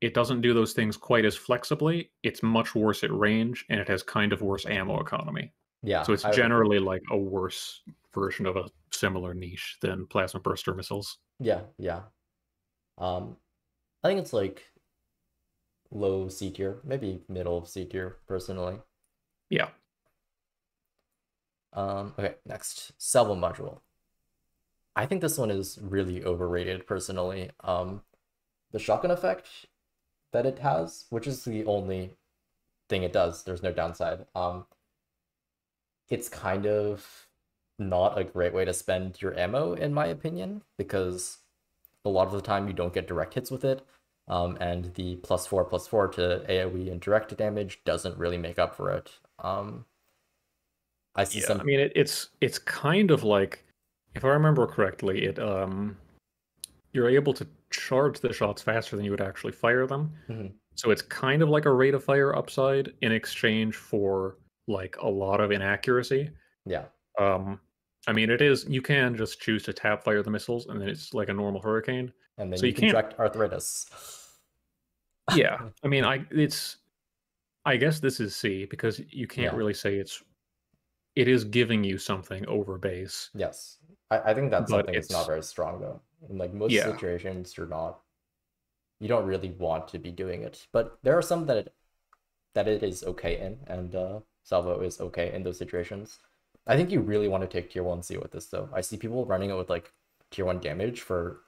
it doesn't do those things quite as flexibly. It's much worse at range and it has kind of worse ammo economy. Yeah. So it's I generally would... like a worse version of a similar niche than plasma burster missiles. Yeah, yeah. Um I think it's like low C tier, maybe middle of C tier personally. Yeah. Um okay, next. Salvo module. I think this one is really overrated personally. Um the shotgun effect that it has, which is the only thing it does. There's no downside. Um, it's kind of not a great way to spend your ammo, in my opinion, because a lot of the time you don't get direct hits with it. Um, and the plus four plus four to AoE and direct damage doesn't really make up for it. Um, I see yeah, some. I mean, it, it's it's kind of like, if I remember correctly, it um, you're able to charge the shots faster than you would actually fire them. Mm-hmm. So it's kind of like a rate of fire upside in exchange for like a lot of inaccuracy. Yeah. Um, I mean, it is. You can just choose to tap fire the missiles, and then it's like a normal hurricane. And then so you, you contract arthritis. yeah, I mean, I it's. I guess this is C because you can't yeah. really say it's. It is giving you something over base. Yes, I, I think that's something that's not very strong though. In like most yeah. situations, you're not. You don't really want to be doing it, but there are some that it, that it is okay in, and uh, Salvo is okay in those situations. I think you really want to take tier one C with this though. I see people running it with like tier one damage for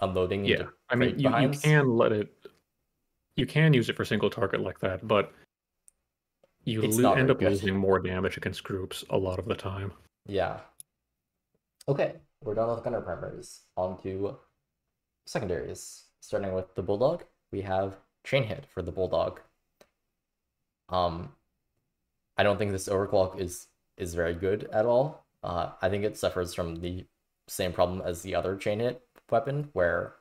unloading. Yeah, I mean you, you can let it. You can use it for single target like that, but you lo- end up good. losing more damage against groups a lot of the time. Yeah. Okay, we're done with gunner primaries. On to secondaries. Starting with the Bulldog, we have Chain Hit for the Bulldog. Um, I don't think this overclock is is very good at all. Uh, I think it suffers from the same problem as the other chain hit weapon, where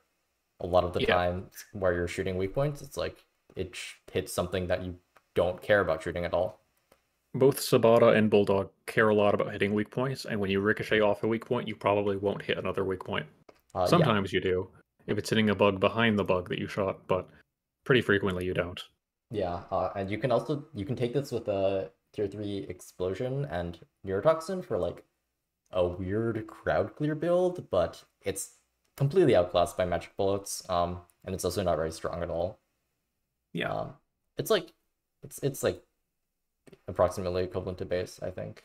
a lot of the yeah. time where you're shooting weak points, it's like it hits something that you don't care about shooting at all both Subata and Bulldog care a lot about hitting weak points, and when you ricochet off a weak point, you probably won't hit another weak point. Uh, Sometimes yeah. you do, if it's hitting a bug behind the bug that you shot, but pretty frequently you don't. Yeah, uh, and you can also you can take this with a tier three explosion and neurotoxin for like a weird crowd clear build, but it's completely outclassed by magic bullets. Um, and it's also not very strong at all. Yeah, um, it's like it's it's like approximately equivalent to base, I think.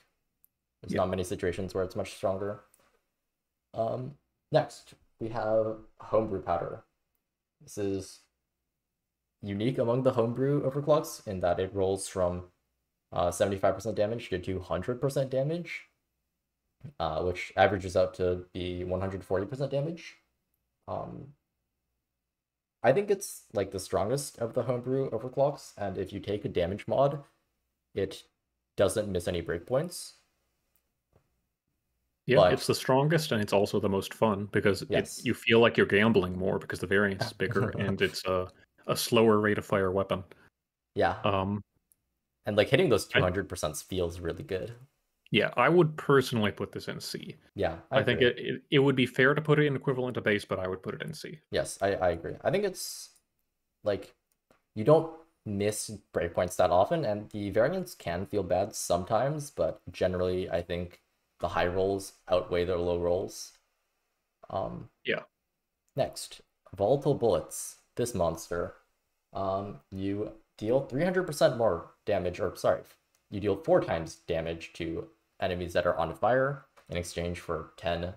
There's not many situations where it's much stronger. Um, next, we have homebrew powder. This is unique among the homebrew overclocks in that it rolls from uh, 75% damage to 200% damage, uh, which averages out to be 140% damage. Um, I think it's like the strongest of the homebrew overclocks, and if you take a damage mod, it doesn't miss any breakpoints. Yeah, but... it's the strongest and it's also the most fun because yes. it, you feel like you're gambling more because the variance is bigger and it's a, a slower rate of fire weapon. Yeah. Um, and like hitting those 200% I, feels really good. Yeah, I would personally put this in C. Yeah, I, I think it, it, it would be fair to put it in equivalent to base, but I would put it in C. Yes, I, I agree. I think it's like you don't miss breakpoints that often, and the variants can feel bad sometimes, but generally, I think the high rolls outweigh the low rolls. Um, yeah. Next, volatile bullets. This monster, um, you deal 300% more damage, or sorry, you deal four times damage to enemies that are on fire in exchange for 10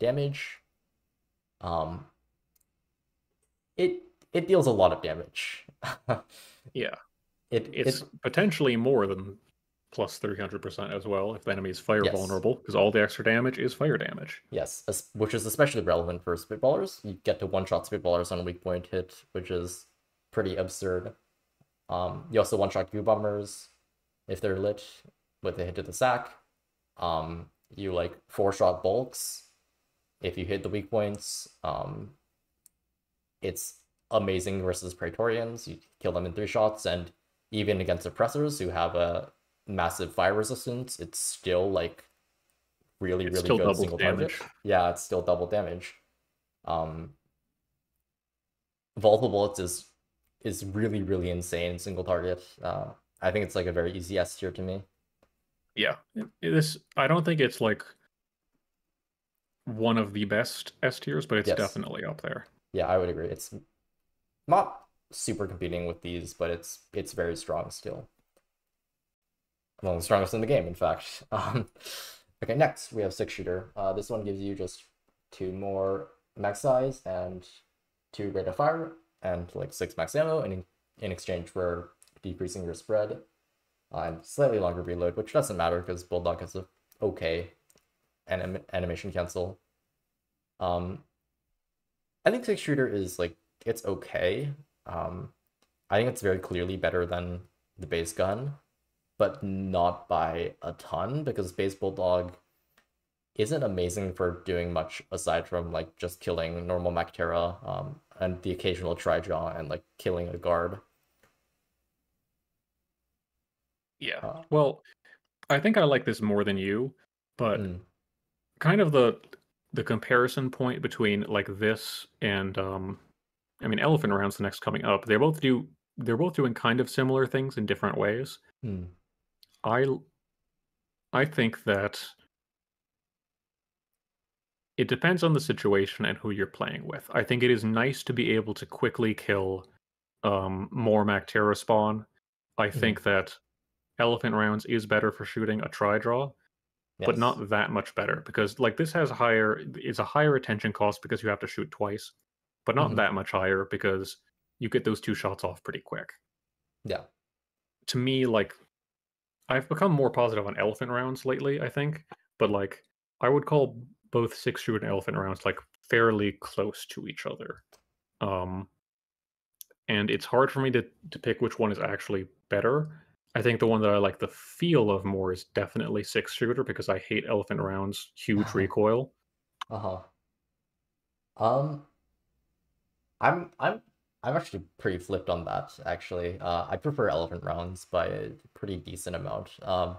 damage. Um, it deals a lot of damage. yeah. It it's it, potentially more than plus 300% as well if the enemy is fire yes. vulnerable, because all the extra damage is fire damage. Yes, which is especially relevant for Spitballers. You get to one-shot Spitballers on a weak point hit, which is pretty absurd. Um, you also one-shot Goo Bombers if they're lit with a hit to the sack. Um, you like four-shot bulks if you hit the weak points. Um, it's amazing versus Praetorians. You kill them in three shots, and even against oppressors who have a massive fire resistance, it's still like really, it's really good single damage. target. Yeah, it's still double damage. Um, volatile bullets is is really, really insane single target. Uh, I think it's like a very easy S tier to me. Yeah, this I don't think it's like one of the best S tiers, but it's yes. definitely up there. Yeah, I would agree. It's not super competing with these, but it's it's very strong still. One of the strongest in the game, in fact. Um, okay, next we have six shooter. Uh, this one gives you just two more max size and two rate of fire and like six max ammo, and in, in exchange for decreasing your spread uh, and slightly longer reload, which doesn't matter because Bulldog has a okay anim- animation cancel. Um, I think six shooter is like it's okay. Um, I think it's very clearly better than the base gun, but not by a ton because base bulldog isn't amazing for doing much aside from like just killing normal Mactera um, and the occasional Tri-Jaw and like killing a guard. Yeah. Uh, well, I think I like this more than you, but mm. kind of the the comparison point between like this and um I mean, Elephant Round's the next coming up. They both do. They're both doing kind of similar things in different ways. Hmm. I, I think that it depends on the situation and who you're playing with. I think it is nice to be able to quickly kill um, more Mactera spawn. I mm. think that Elephant Rounds is better for shooting a Tri-Jaw, yes. but not that much better because like this has higher is a higher attention cost because you have to shoot twice but not mm-hmm. that much higher because you get those two shots off pretty quick. Yeah. To me, like I've become more positive on elephant rounds lately, I think. But like I would call both six shooter and elephant rounds like fairly close to each other. Um and it's hard for me to to pick which one is actually better. I think the one that I like the feel of more is definitely six shooter because I hate elephant rounds, huge recoil. Uh-huh. Um I'm I'm I'm actually pretty flipped on that. Actually, uh, I prefer elephant rounds by a pretty decent amount. Um,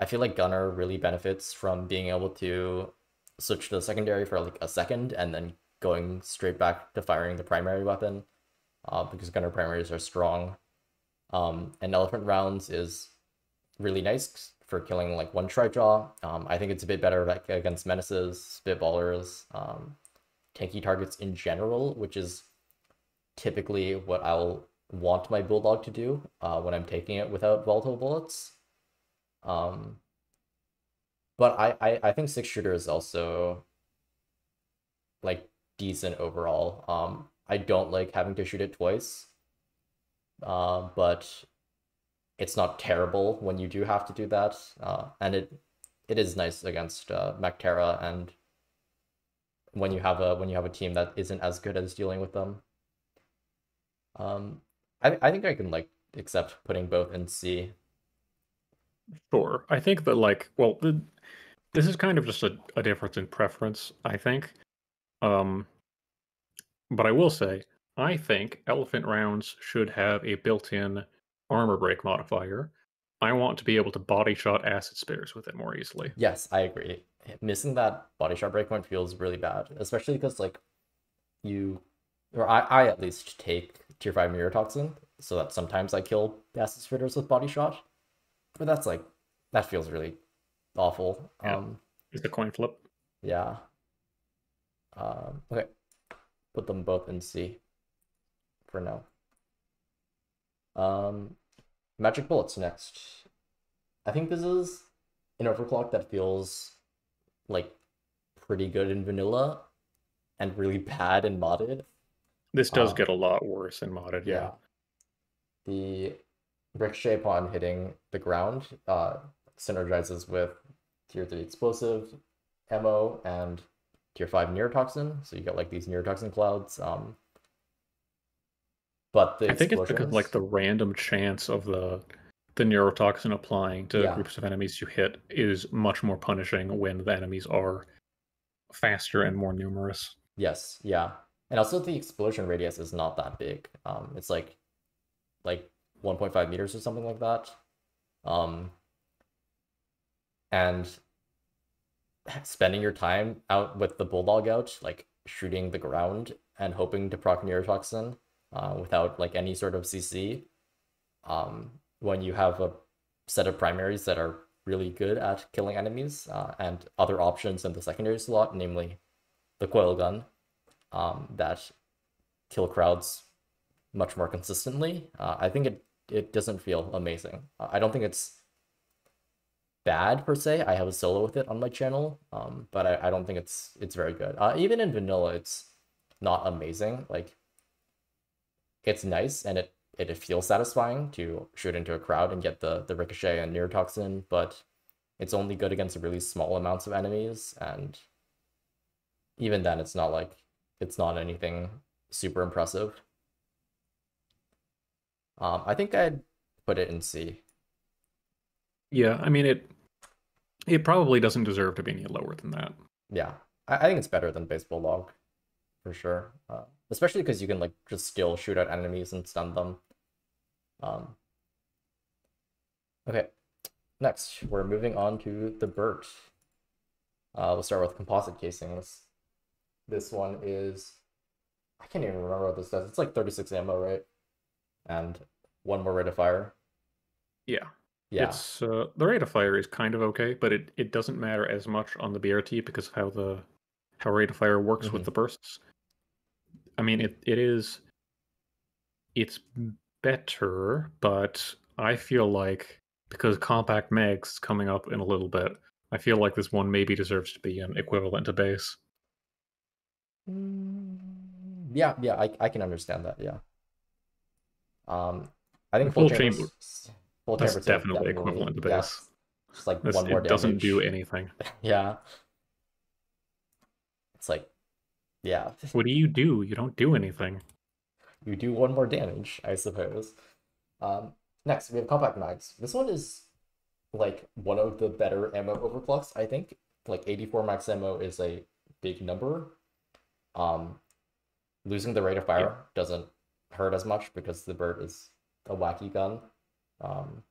I feel like gunner really benefits from being able to switch to the secondary for like a second and then going straight back to firing the primary weapon, uh, because gunner primaries are strong. Um, and elephant rounds is really nice for killing like one Tri-Jaw. Um, I think it's a bit better like against menaces, spitballers, um, tanky targets in general, which is typically what I'll want my bulldog to do uh, when I'm taking it without volatile bullets. Um, but I, I, I think six shooter is also like decent overall. Um, I don't like having to shoot it twice, uh, but it's not terrible when you do have to do that. Uh, and it it is nice against uh, Mactera and when you have a when you have a team that isn't as good as dealing with them. Um, I I think I can like accept putting both in C. Sure, I think that like well, the, this is kind of just a, a difference in preference. I think, um, but I will say I think elephant rounds should have a built-in armor break modifier. I want to be able to body shot acid spares with it more easily. Yes, I agree missing that body shot breakpoint feels really bad, especially because like you or I, I at least take tier five neurotoxin, so that sometimes I kill acid spitters with body shot. But that's like that feels really awful. Yeah. Um it's a coin flip. Yeah. Um okay. Put them both in C for now. Um magic bullets next. I think this is an overclock that feels like pretty good in vanilla and really bad in modded. This does um, get a lot worse in modded, yeah. yeah. The ricochet on hitting the ground uh, synergizes with tier 3 explosive ammo and tier 5 neurotoxin. So you get like these neurotoxin clouds. Um, but I think it's because like the random chance of the the neurotoxin applying to yeah. groups of enemies you hit is much more punishing when the enemies are faster and more numerous. Yes, yeah. And also the explosion radius is not that big. Um, it's like like 1.5 meters or something like that. Um, and spending your time out with the bulldog out, like shooting the ground and hoping to proc neurotoxin uh, without like any sort of CC. Um, when you have a set of primaries that are really good at killing enemies uh, and other options in the secondary slot, namely the coil gun, um, that kill crowds much more consistently. Uh, I think it it doesn't feel amazing. Uh, I don't think it's bad per se. I have a solo with it on my channel, um, but I, I don't think it's it's very good. Uh, even in vanilla, it's not amazing. Like it's nice and it it feels satisfying to shoot into a crowd and get the the ricochet and neurotoxin, but it's only good against really small amounts of enemies, and even then, it's not like it's not anything super impressive. Um, I think I'd put it in C. Yeah, I mean it. It probably doesn't deserve to be any lower than that. Yeah, I, I think it's better than base bulldog, for sure. Uh, especially because you can like just still shoot at enemies and stun them. Um. Okay, next we're moving on to the Burt. Uh, we'll start with composite casings. This one is, I can't even remember what this does. It's like 36 ammo, right? and one more rate of fire. Yeah. Yeah. It's uh, the rate of fire is kind of okay, but it, it doesn't matter as much on the BRT because of how the how rate of fire works mm-hmm. with the bursts. I mean it it is it's better, but I feel like because compact mags coming up in a little bit, I feel like this one maybe deserves to be an equivalent to base. Mm, yeah, yeah, I I can understand that. Yeah. Um, I think full, full chamber. Full chamber definitely, definitely equivalent to base. Yeah, just like That's, one more. It doesn't do anything. yeah. It's like, yeah. What do you do? You don't do anything. You do one more damage, I suppose. Um, next we have compact mags. This one is like one of the better ammo overclocks. I think like 84 max ammo is a big number. Um, losing the rate of fire yeah. doesn't hurt as much because the bird is a wacky gun. Um,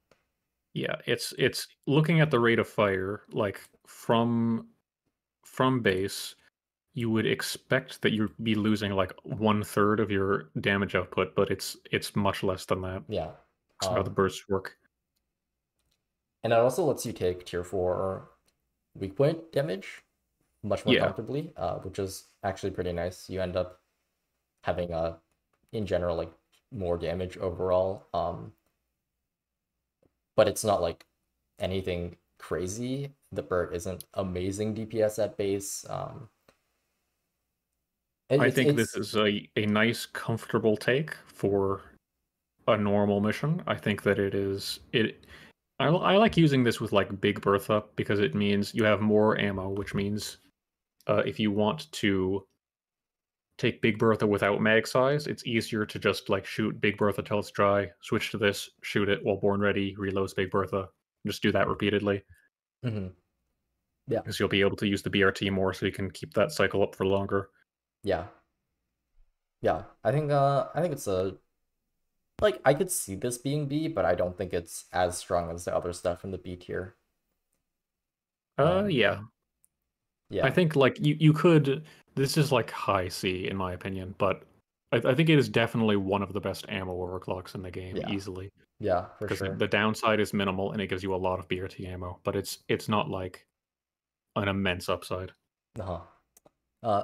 yeah, it's it's looking at the rate of fire like from from base. You would expect that you'd be losing like one third of your damage output, but it's it's much less than that. Yeah, that's um, how the um, bursts work. And it also lets you take tier four weak point damage much more yeah. comfortably, uh, which is actually pretty nice. You end up having a in general like more damage overall. Um, but it's not like anything crazy. The Burt isn't amazing DPS at base. Um, it, I think this is a, a nice, comfortable take for a normal mission. I think that it is it. I, I like using this with like Big Bertha because it means you have more ammo, which means uh, if you want to take Big Bertha without mag size, it's easier to just like shoot Big Bertha till it's dry, switch to this, shoot it while born ready, reloads Big Bertha, just do that repeatedly. Mm-hmm. Yeah, because you'll be able to use the BRT more, so you can keep that cycle up for longer. Yeah, yeah. I think uh, I think it's a like I could see this being B, but I don't think it's as strong as the other stuff in the B tier. Uh, um, yeah, yeah. I think like you you could this is like high C in my opinion, but I, I think it is definitely one of the best ammo overclocks in the game, yeah. easily. Yeah, for sure. The downside is minimal, and it gives you a lot of BRT ammo, but it's it's not like an immense upside. Uh-huh. Uh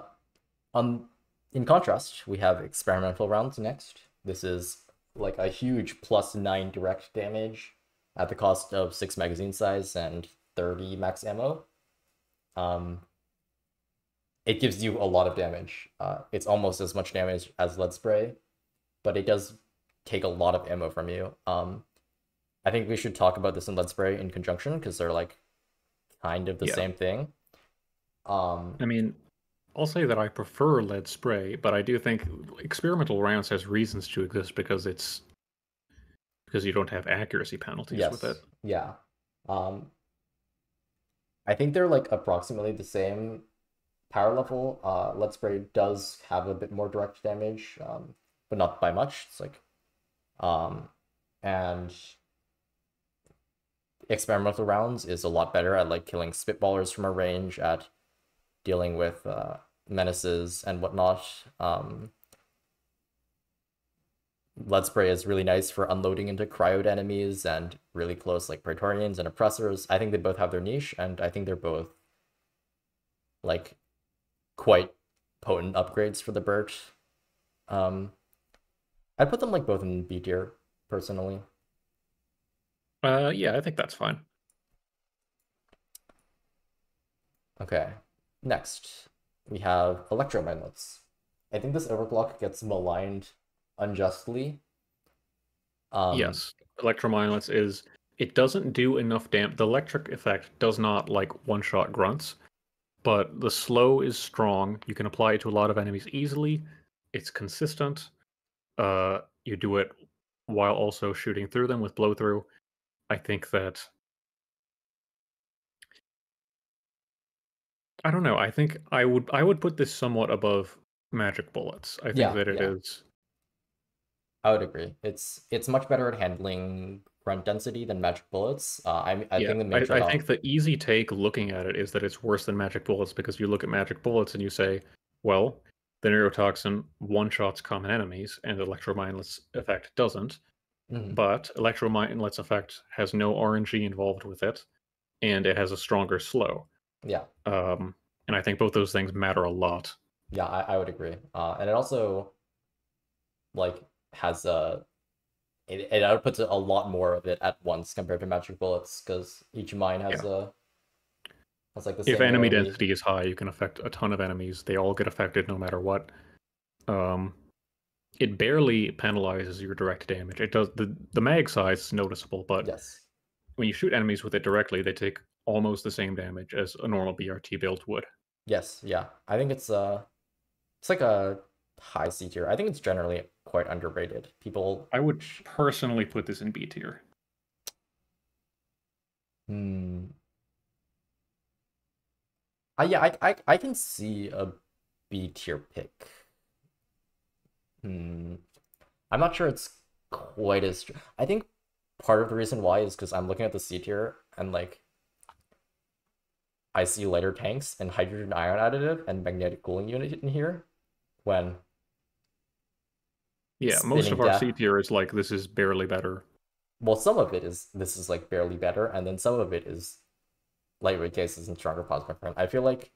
Um, in contrast, we have experimental rounds next. This is like a huge plus nine direct damage at the cost of six magazine size and 30 max ammo. Um, it gives you a lot of damage. Uh, it's almost as much damage as lead spray, but it does take a lot of ammo from you. Um, I think we should talk about this in Lead Spray in conjunction because they're like kind of the yeah. same thing. Um, I mean, I'll say that I prefer lead spray, but I do think experimental rounds has reasons to exist because it's because you don't have accuracy penalties yes. with it. Yeah. Um, I think they're like approximately the same power level. Uh, lead spray does have a bit more direct damage, um, but not by much. It's like, um, and experimental rounds is a lot better at like killing spitballers from a range at dealing with uh, menaces and whatnot. Um, lead spray is really nice for unloading into cryode enemies and really close like Praetorians and oppressors. I think they both have their niche, and I think they're both like quite potent upgrades for the birch. Um, I'd put them like both in B tier personally. Uh, yeah, I think that's fine. Okay, next we have electro minelets. I think this overclock gets maligned unjustly. Um, yes, electro minelets is it doesn't do enough damage. The electric effect does not like one shot grunts, but the slow is strong. You can apply it to a lot of enemies easily. It's consistent. Uh, you do it while also shooting through them with blow through. I think that I don't know. I think I would I would put this somewhat above magic bullets. I think yeah, that it yeah. is. I would agree. It's it's much better at handling grunt density than magic bullets. Uh, I I yeah, think the I, I think the easy take looking at it is that it's worse than magic bullets because you look at magic bullets and you say, well, the neurotoxin one shots common enemies and the electro minelets effect doesn't. Mm-hmm. But electro minelets effect has no RNG involved with it, and it has a stronger slow. Yeah. Um, and I think both those things matter a lot. Yeah, I, I would agree. Uh, and it also like has a it, it outputs a lot more of it at once compared to magic bullets because each mine has yeah. a has like the same. if enemy density is high, you can affect a ton of enemies. They all get affected no matter what. Um, it barely penalizes your direct damage. It does the the mag size is noticeable, but yes. when you shoot enemies with it directly, they take almost the same damage as a normal BRT build would. Yes, yeah. I think it's uh it's like a high C tier. I think it's generally quite underrated. People I would personally put this in B tier. Hmm. Uh, yeah, I, I I can see a B tier pick. Hmm. I'm not sure it's quite as. I think part of the reason why is because I'm looking at the C tier and like I see lighter tanks and hydrogen ion additive and magnetic cooling unit in here when yeah most of our C tier is like this is barely better. Well some of it is this is like barely better and then some of it is lightweight cases and stronger plasma current. I feel like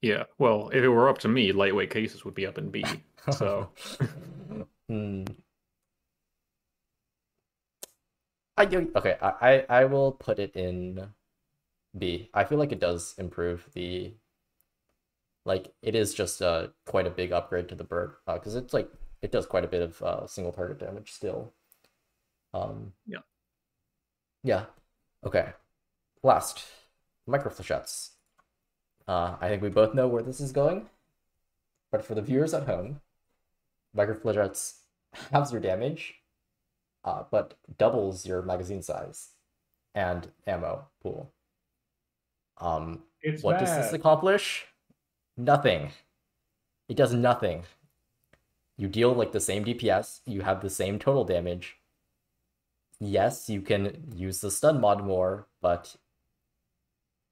yeah well if it were up to me lightweight cases would be up in B so. Hmm. I, okay I, I will put it in B. I feel like it does improve the like it is just uh quite a big upgrade to the bird because uh, it's like it does quite a bit of uh, single target damage still. Um, yeah. Yeah. Okay. Last, micro flechettes. Uh, I think we both know where this is going, but for the viewers at home, micro flechettes halves your damage, uh, but doubles your magazine size and ammo pool. Um, it's what bad. does this accomplish? Nothing. It does nothing. You deal like the same DPS, you have the same total damage. Yes, you can use the stun mod more, but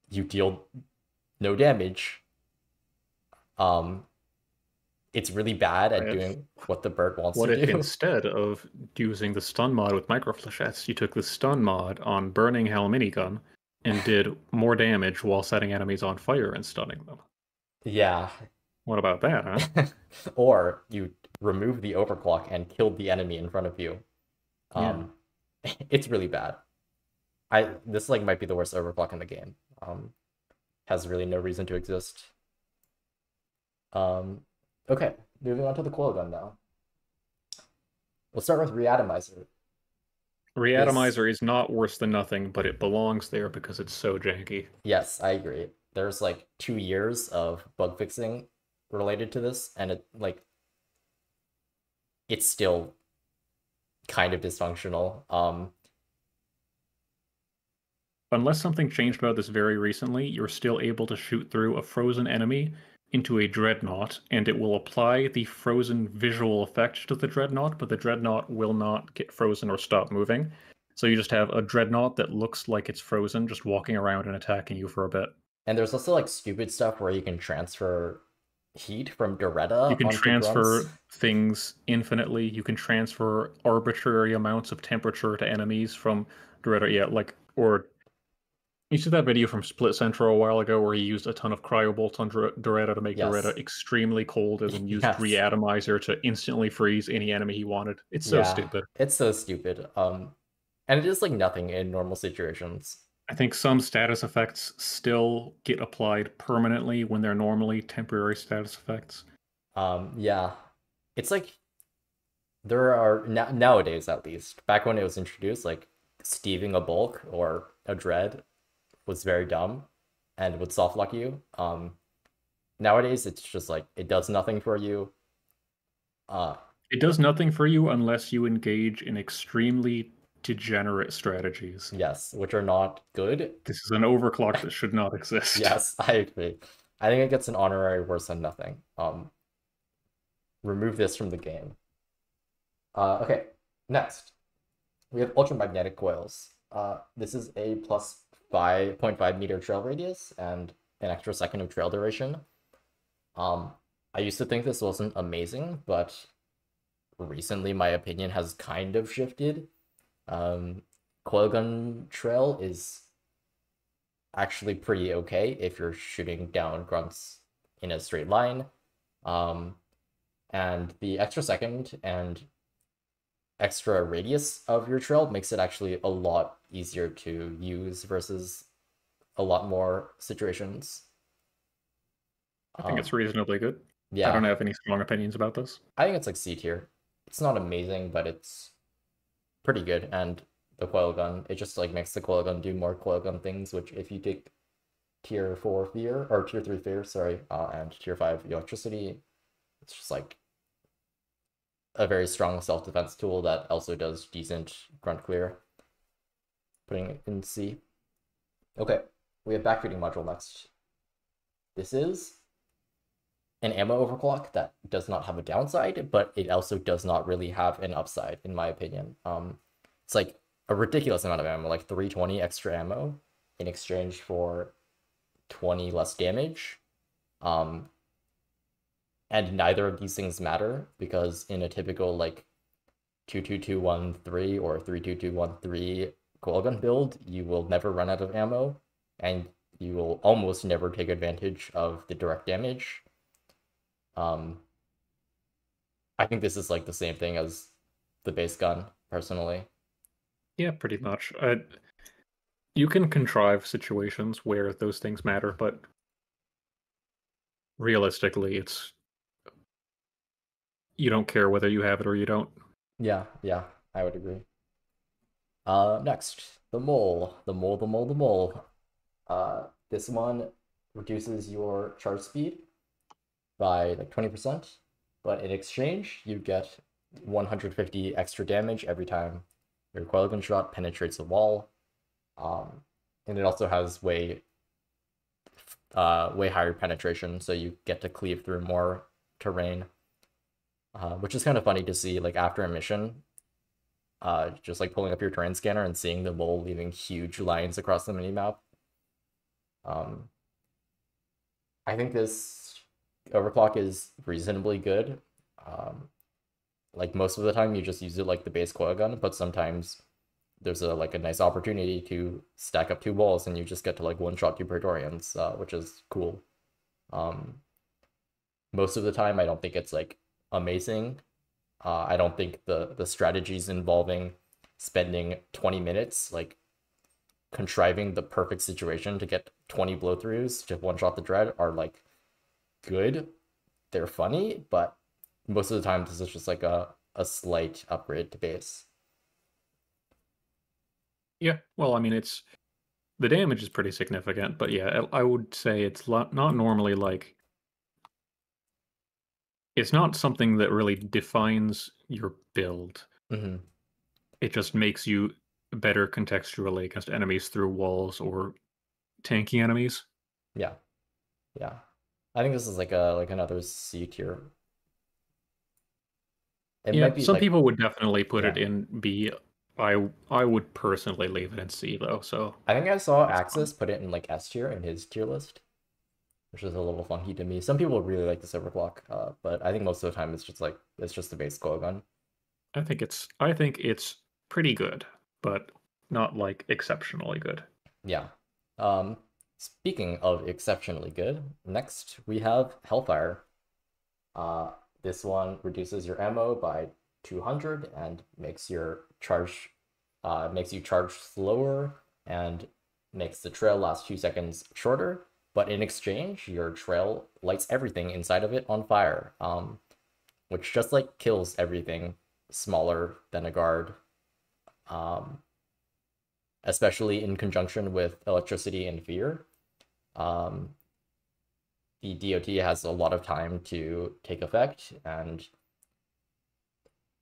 you deal no damage. Um, it's really bad at right. doing what the bird wants what to do. What if instead of using the stun mod with micro flechettes, you took the stun mod on Burning Hell minigun and did more damage while setting enemies on fire and stunning them. Yeah. What about that, huh? or you remove the overclock and killed the enemy in front of you. Um, yeah. it's really bad. I this like might be the worst overclock in the game. Um, has really no reason to exist. Um, okay, moving on to the coil gun now. We'll start with reatomizer. Reatomizer this... is not worse than nothing, but it belongs there because it's so janky. Yes, I agree. There's like two years of bug fixing related to this, and it like it's still kind of dysfunctional. Um, Unless something changed about this very recently, you're still able to shoot through a frozen enemy into a dreadnought, and it will apply the frozen visual effect to the dreadnought, but the dreadnought will not get frozen or stop moving. So you just have a dreadnought that looks like it's frozen, just walking around and attacking you for a bit. And there's also like stupid stuff where you can transfer heat from Doretta. You can transfer things infinitely. You can transfer arbitrary amounts of temperature to enemies from Doretta. Yeah, like or you see that video from Split Central a while ago where he used a ton of cryobolts on Doretta to make yes. Doretta extremely cold and then used yes. Reatomizer to instantly freeze any enemy he wanted. It's so yeah, stupid. It's so stupid. Um, and it is like nothing in normal situations. I think some status effects still get applied permanently when they're normally temporary status effects. Um, yeah, it's like there are nowadays at least. Back when it was introduced, like Steving a bulk or a dread was very dumb and would soft lock you. Um, nowadays, it's just like it does nothing for you. Uh, it does nothing for you unless you engage in extremely degenerate strategies. Yes, which are not good. This is an overclock that should not exist. yes, I agree. I think it gets an honorary worse than nothing. Um, remove this from the game. Uh, okay, next we have ultramagnetic coils. Uh, this is a plus 5.5 meter trail radius and an extra second of trail duration. Um, I used to think this wasn't amazing, but recently my opinion has kind of shifted. Um, Coilgun Trail is actually pretty okay if you're shooting down grunts in a straight line. Um, and the extra second and extra radius of your trail makes it actually a lot easier to use versus a lot more situations. I think um, it's reasonably good. Yeah. I don't have any strong opinions about this. I think it's like C tier. It's not amazing, but it's pretty good. And the coil gun, it just like makes the coil gun do more coil gun things, which if you take tier four fear or tier three fear, sorry, uh, and tier five electricity, it's just like a very strong self defense tool that also does decent grunt clear. Putting it in C. Okay, we have backfeeding module next. This is an ammo overclock that does not have a downside, but it also does not really have an upside, in my opinion. Um, it's like a ridiculous amount of ammo, like 320 extra ammo in exchange for 20 less damage. Um, and neither of these things matter because in a typical like 22213 or 32213 coil gun build, you will never run out of ammo and you will almost never take advantage of the direct damage. Um, I think this is like the same thing as the base gun, personally. Yeah, pretty much. Uh, you can contrive situations where those things matter, but realistically, it's you don't care whether you have it or you don't. Yeah, yeah, I would agree. Uh, next, the mole, the mole, the mole, the mole. Uh, this one reduces your charge speed by like 20%, but in exchange, you get 150 extra damage every time your coil shot penetrates a wall. Um, and it also has way uh, way higher penetration, so you get to cleave through more terrain uh, which is kind of funny to see like after a mission uh, just like pulling up your terrain scanner and seeing the mole leaving huge lines across the minimap. Um, I think this overclock is reasonably good. Um, like most of the time, you just use it like the base coil gun, but sometimes there's a like a nice opportunity to stack up two walls and you just get to like one shot two Praetorians, uh, which is cool. Um, most of the time, I don't think it's like amazing. Uh, I don't think the the strategies involving spending 20 minutes like contriving the perfect situation to get 20 blow throughs to one shot the dread are like good. They're funny, but most of the time this is just like a, a slight upgrade to base. Yeah, well, I mean, it's the damage is pretty significant, but yeah, I would say it's not normally like it's not something that really defines your build. Mm-hmm. It just makes you better contextually against enemies through walls or tanky enemies. Yeah, yeah. I think this is like a like another C tier. It yeah, some like, people would definitely put yeah. it in B. I I would personally leave it in C though. So I think I saw Axis put it in like S tier in his tier list, which is a little funky to me. Some people really like the this overclock, uh, but I think most of the time it's just like it's just the base coil gun. I think it's I think it's pretty good, but not like exceptionally good. Yeah. Um, speaking of exceptionally good, next we have Hellfire. Uh, this one reduces your ammo by 200 and makes your charge uh, makes you charge slower and makes the trail last two seconds shorter. But in exchange, your trail lights everything inside of it on fire, um, which just like kills everything smaller than a guard. Um, especially in conjunction with electricity and fear. Um, the DOT has a lot of time to take effect, and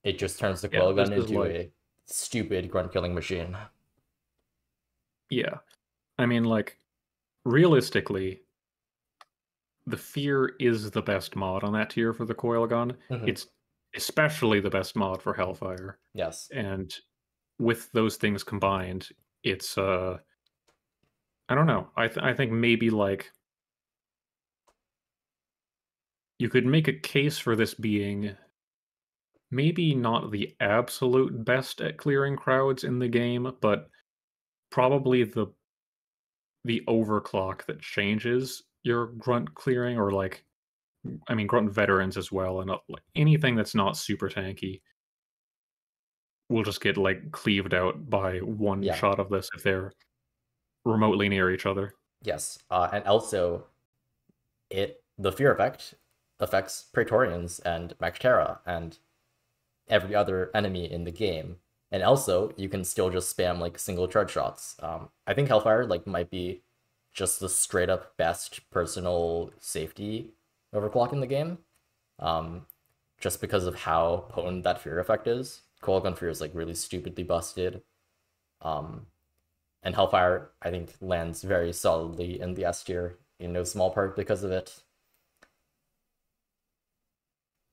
it just turns the coil yeah, gun into like... a stupid grunt killing machine. Yeah. I mean, like, realistically, the fear is the best mod on that tier for the coil gun. Mm-hmm. It's especially the best mod for Hellfire. Yes. And with those things combined, it's uh I don't know. I th- I think maybe like you could make a case for this being maybe not the absolute best at clearing crowds in the game, but probably the the overclock that changes your grunt clearing or like I mean grunt veterans as well and uh, like anything that's not super tanky will just get like cleaved out by one yeah. shot of this if they're remotely near each other. Yes, uh, and also it the fear effect affects Praetorians and Mactera and every other enemy in the game. And also, you can still just spam like single charge shots. Um, I think Hellfire like might be just the straight up best personal safety overclock in the game, um, just because of how potent that fear effect is. Coil Gun Fear is like really stupidly busted. Um, and Hellfire, I think, lands very solidly in the S tier in no small part because of it.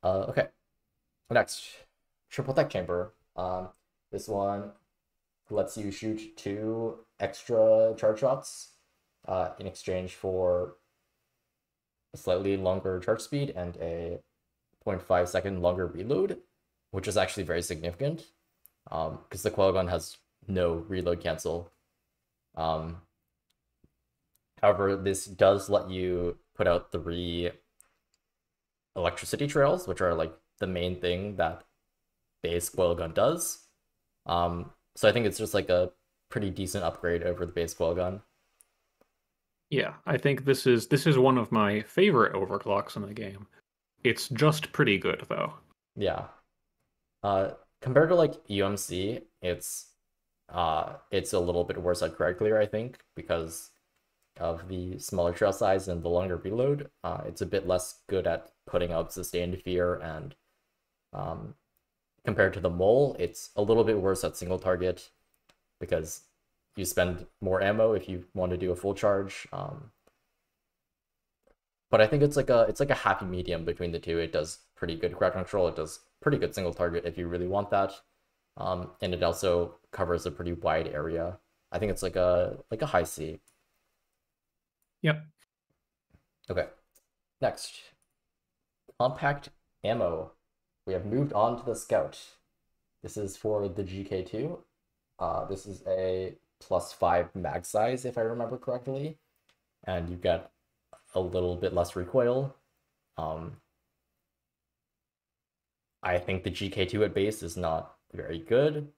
Uh, okay. Next, Triple Tech Chamber. Um, this one lets you shoot two extra charge shots uh, in exchange for a slightly longer charge speed and a 0.5 second longer reload which is actually very significant because um, the coil gun has no reload cancel. Um, however, this does let you put out three electricity trails, which are like the main thing that base coil gun does. Um, so I think it's just like a pretty decent upgrade over the base coil gun. Yeah, I think this is this is one of my favorite overclocks in the game. It's just pretty good though. Yeah. Uh, compared to like UMC, it's uh, it's a little bit worse at clear, I think, because of the smaller trail size and the longer reload. Uh, it's a bit less good at putting out sustained fear, and um, compared to the mole, it's a little bit worse at single target because you spend more ammo if you want to do a full charge. Um, but I think it's like a it's like a happy medium between the two. It does pretty good crowd control. It does pretty good single target if you really want that. Um, and it also covers a pretty wide area. I think it's like a like a high C. Yep. Okay. Next, compact ammo. We have moved on to the Scout. This is for the GK2. Uh, this is a plus five mag size, if I remember correctly, and you get a little bit less recoil. Um, I think the GK2 at base is not very good.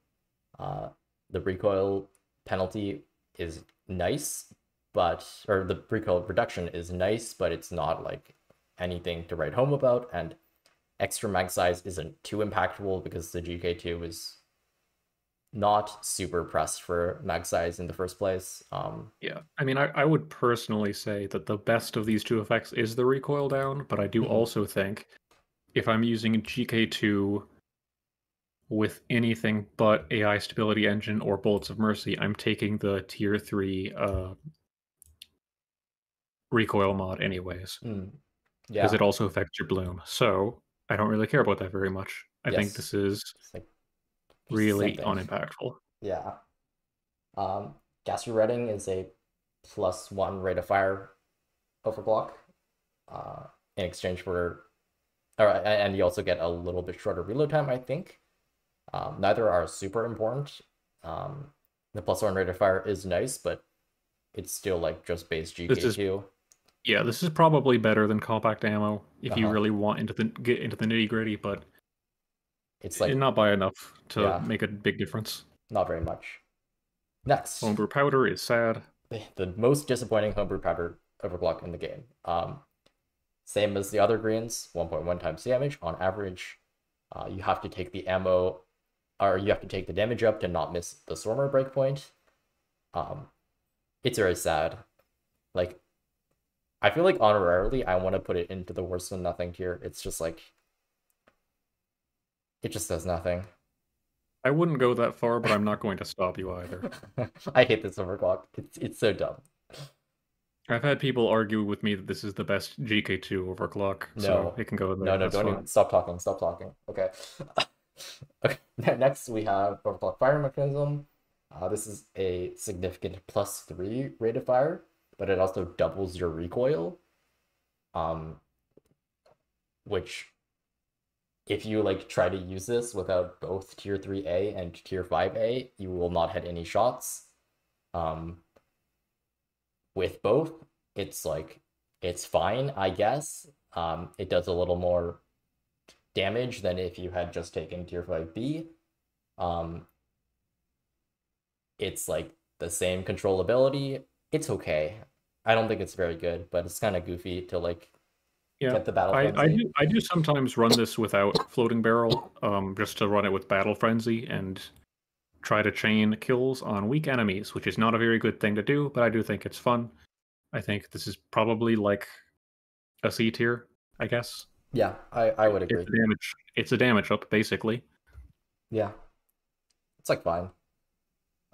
Uh, the recoil penalty is nice, but or the recoil reduction is nice, but it's not like anything to write home about. And extra mag size isn't too impactful because the GK2 is not super pressed for mag size in the first place. Um, yeah, I mean, I, I would personally say that the best of these two effects is the recoil down, but I do mm-hmm. also think if I'm using GK2 with anything but AI Stability Engine or Bullets of Mercy, I'm taking the tier 3 uh, recoil mod anyways. Mm. Yeah. Because it also affects your bloom. So I don't really care about that very much. I yes. think this is like really unimpactful. Yeah. Um, gas rerouting is a plus one rate of fire overclock uh, in exchange for, or, and you also get a little bit shorter reload time, I think. Um, neither are super important. Um, the plus one rate of fire is nice, but it's still like just base GK2. Yeah, this is probably better than compact ammo if uh-huh. you really want into the get into the nitty gritty, but it's like not by enough to yeah, make a big difference. Not very much. Next, homebrew powder is sad. The most disappointing homebrew powder overclock in the game. Um, same as the other greens, 1.1 times damage on average. Uh, you have to take the ammo, or you have to take the damage up to not miss the Swarmer breakpoint. Um, it's very sad. Like, I feel like honorarily, I want to put it into the worse than nothing tier. It's just like it just does nothing. I wouldn't go that far, but I'm not going to stop you either. I hate this overclock. It's it's so dumb. I've had people argue with me that this is the best GK2 overclock, no. so it can go in there. No, no, don't even stop talking. Stop talking. Okay. okay. Next, we have overclock fire mechanism. Uh, this is a significant plus three rate of fire, but it also doubles your recoil. Um, which if you like try to use this without both tier 3A and tier 5A, you will not hit any shots. Um, with both, it's like it's fine, I guess. Um, it does a little more damage than if you had just taken tier 5B. Um, it's like the same controllability. It's okay. I don't think it's very good, but it's kind of goofy to like yeah, get the battle I, I do I do sometimes run this without floating barrel, um, just to run it with battle frenzy and try to chain kills on weak enemies, which is not a very good thing to do, but I do think it's fun. I think this is probably like a C tier, I guess. Yeah, I, I would agree. It's a damage it's a damage up, basically. Yeah. It's like fine.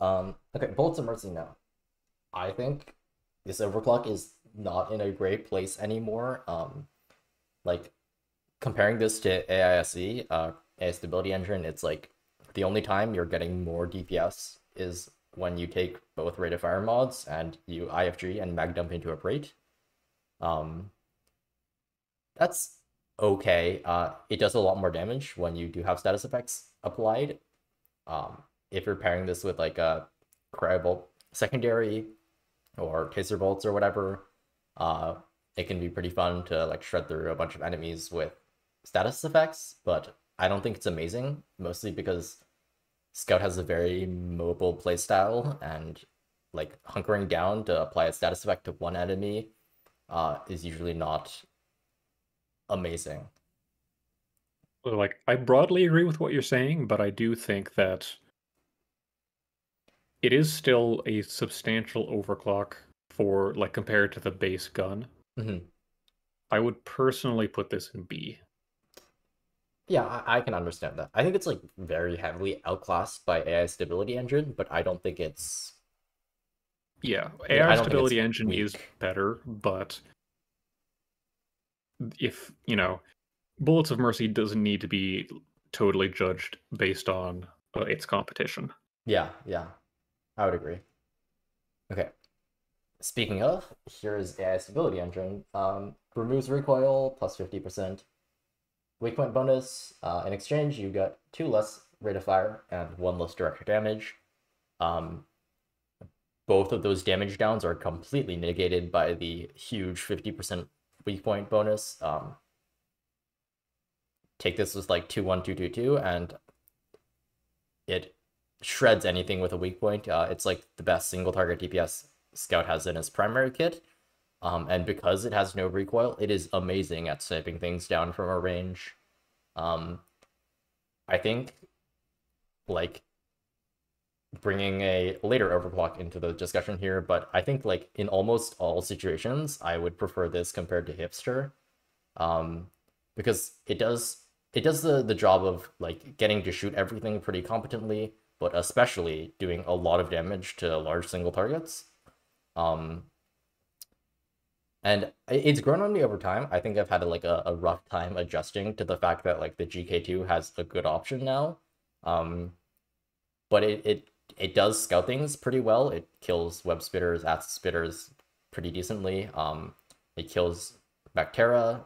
Um okay, Bullets of Mercy now. I think this overclock is not in a great place anymore. Um like comparing this to AISE, uh, Stability Engine, it's like the only time you're getting more DPS is when you take both rate of fire mods and you IFG and mag dump into a Prate. Um, that's okay. Uh, it does a lot more damage when you do have status effects applied. Um, if you're pairing this with like a Cryobolt secondary or Taser bolts or whatever, uh, it can be pretty fun to like shred through a bunch of enemies with status effects, but I don't think it's amazing, mostly because Scout has a very mobile playstyle and like hunkering down to apply a status effect to one enemy uh, is usually not amazing. Like I broadly agree with what you're saying, but I do think that it is still a substantial overclock for like compared to the base gun. Mm-hmm. I would personally put this in B. Yeah, I, I, can understand that. I think it's like very heavily outclassed by AI Stability Engine, but I don't think it's. Yeah, AI Stability Engine weak. is better, but if you know, Bullets of Mercy doesn't need to be totally judged based on uh, its competition. Yeah, yeah, I would agree. Okay, Speaking of, here's AI Stability Engine. Um, removes recoil plus 50%. Weak point bonus. Uh, in exchange, you get two less rate of fire and one less direct damage. Um, both of those damage downs are completely negated by the huge 50% weak point bonus. Um, take this as like 21222 and it shreds anything with a weak point. Uh, it's like the best single target DPS Scout has in his primary kit. Um, and because it has no recoil, it is amazing at sniping things down from a range. Um, I think, like, bringing a later overclock into the discussion here, but I think like in almost all situations, I would prefer this compared to hipster, um, because it does it does the the job of like getting to shoot everything pretty competently, but especially doing a lot of damage to large single targets. Um, and it's grown on me over time. I think I've had a, like a, a rough time adjusting to the fact that like the GK2 has a good option now. Um, but it, it it does scout things pretty well. It kills web spitters, acid spitters pretty decently. Um, it kills Mactera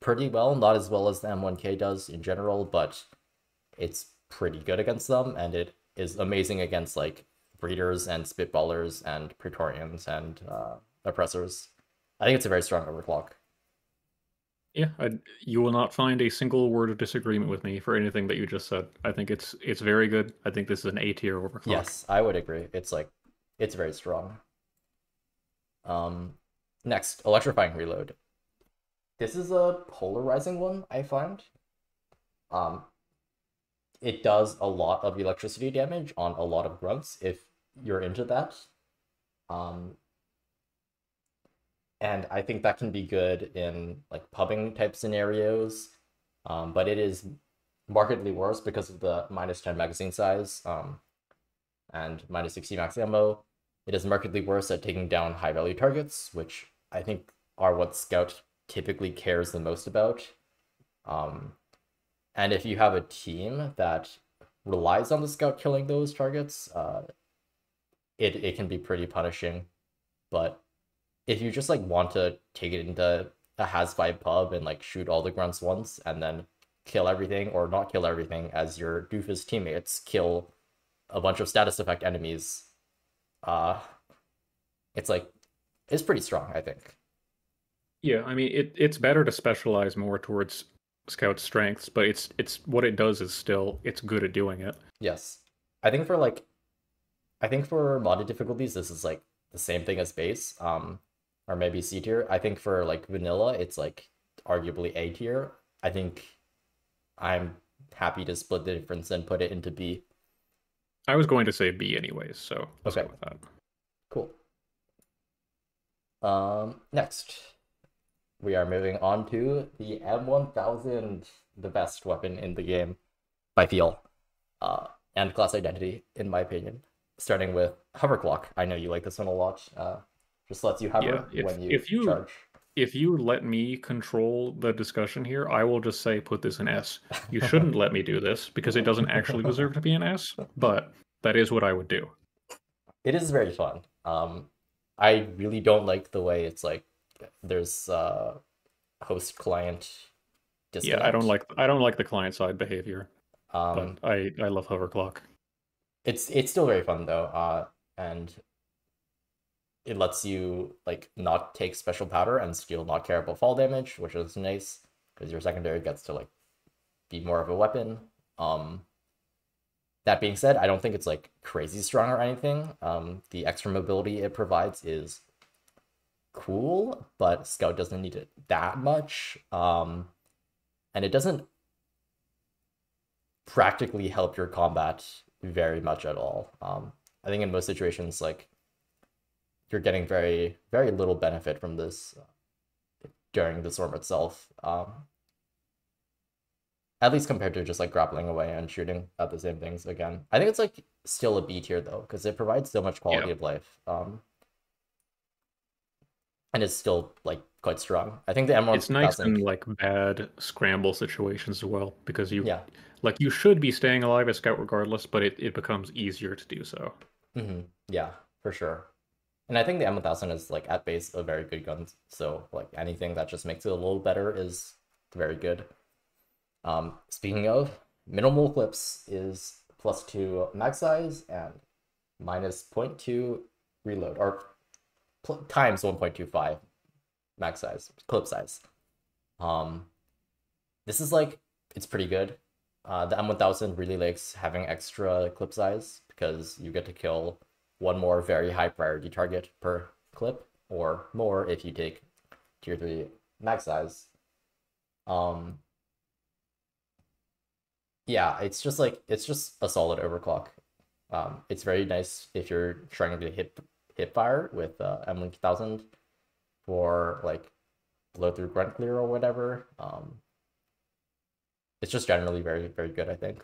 pretty well, not as well as the M1K does in general, but it's pretty good against them, and it is amazing against like breeders and spitballers and praetorians and uh, oppressors. I think it's a very strong overclock. Yeah, I, you will not find a single word of disagreement with me for anything that you just said. I think it's it's very good. I think this is an A tier overclock. Yes, I would agree. It's like it's very strong. Um, next, electrifying reload. This is a polarizing one, I find. Um, it does a lot of electricity damage on a lot of grunts if you're into that. Um, and I think that can be good in like pubbing type scenarios, um, but it is markedly worse because of the minus 10 magazine size um, and minus 60 max ammo. It is markedly worse at taking down high value targets, which I think are what Scout typically cares the most about. Um, and if you have a team that relies on the Scout killing those targets, uh, it, it can be pretty punishing. But if you just like want to take it into a Haz five pub and like shoot all the grunts once and then kill everything or not kill everything as your doofus teammates kill a bunch of status effect enemies, uh, it's like it's pretty strong, I think. Yeah, I mean it, it's better to specialize more towards scout strengths, but it's it's what it does is still it's good at doing it. Yes. I think for like I think for modded difficulties this is like the same thing as base. Um or maybe C tier. I think for like vanilla, it's like arguably A tier. I think I'm happy to split the difference and put it into B. I was going to say B anyways, so let's okay. go with that. Cool. Um, next, we are moving on to the M1000, the best weapon in the game by feel, uh, and class identity, in my opinion. Starting with hover clock. I know you like this one a lot. Uh, just lets you hover yeah, if, when you, if you charge. If you let me control the discussion here, I will just say put this in S. You shouldn't let me do this because it doesn't actually deserve to be an S, but that is what I would do. It is very fun. Um, I really don't like the way it's like there's uh, host client disconnect. Yeah, I don't like I don't like the client side behavior. Um, but I I love hoverclock. It's it's still very fun though. Uh, and it lets you like not take special powder and still not care about fall damage, which is nice because your secondary gets to like be more of a weapon. Um, that being said, I don't think it's like crazy strong or anything. Um, the extra mobility it provides is cool, but Scout doesn't need it that much. Um, and it doesn't practically help your combat very much at all. Um, I think in most situations, like you're getting very very little benefit from this uh, during the storm itself. Um, at least compared to just like grappling away and shooting at the same things again. I think it's like still a B tier though, because it provides so much quality yeah. of life. Um, and it's still like quite strong. I think the M1 It's nice in like bad scramble situations as well, because you yeah. like you should be staying alive as scout regardless, but it, it becomes easier to do so. Mm-hmm. Yeah, for sure. And I think the M1000 is like at base a very good gun. So like anything that just makes it a little better is very good. Um, speaking of, minimal clips is plus two mag size and minus 0.2 reload or times 1.25 max size clip size. Um, this is like it's pretty good. Uh, the M1000 really likes having extra clip size because you get to kill one more very high priority target per clip, or more if you take tier 3 max size. Um, yeah, it's just like, it's just a solid overclock. Um, it's very nice if you're trying to hit hip fire with uh, M1000 for like blow through grunt clear or whatever. Um, it's just generally very very good. I think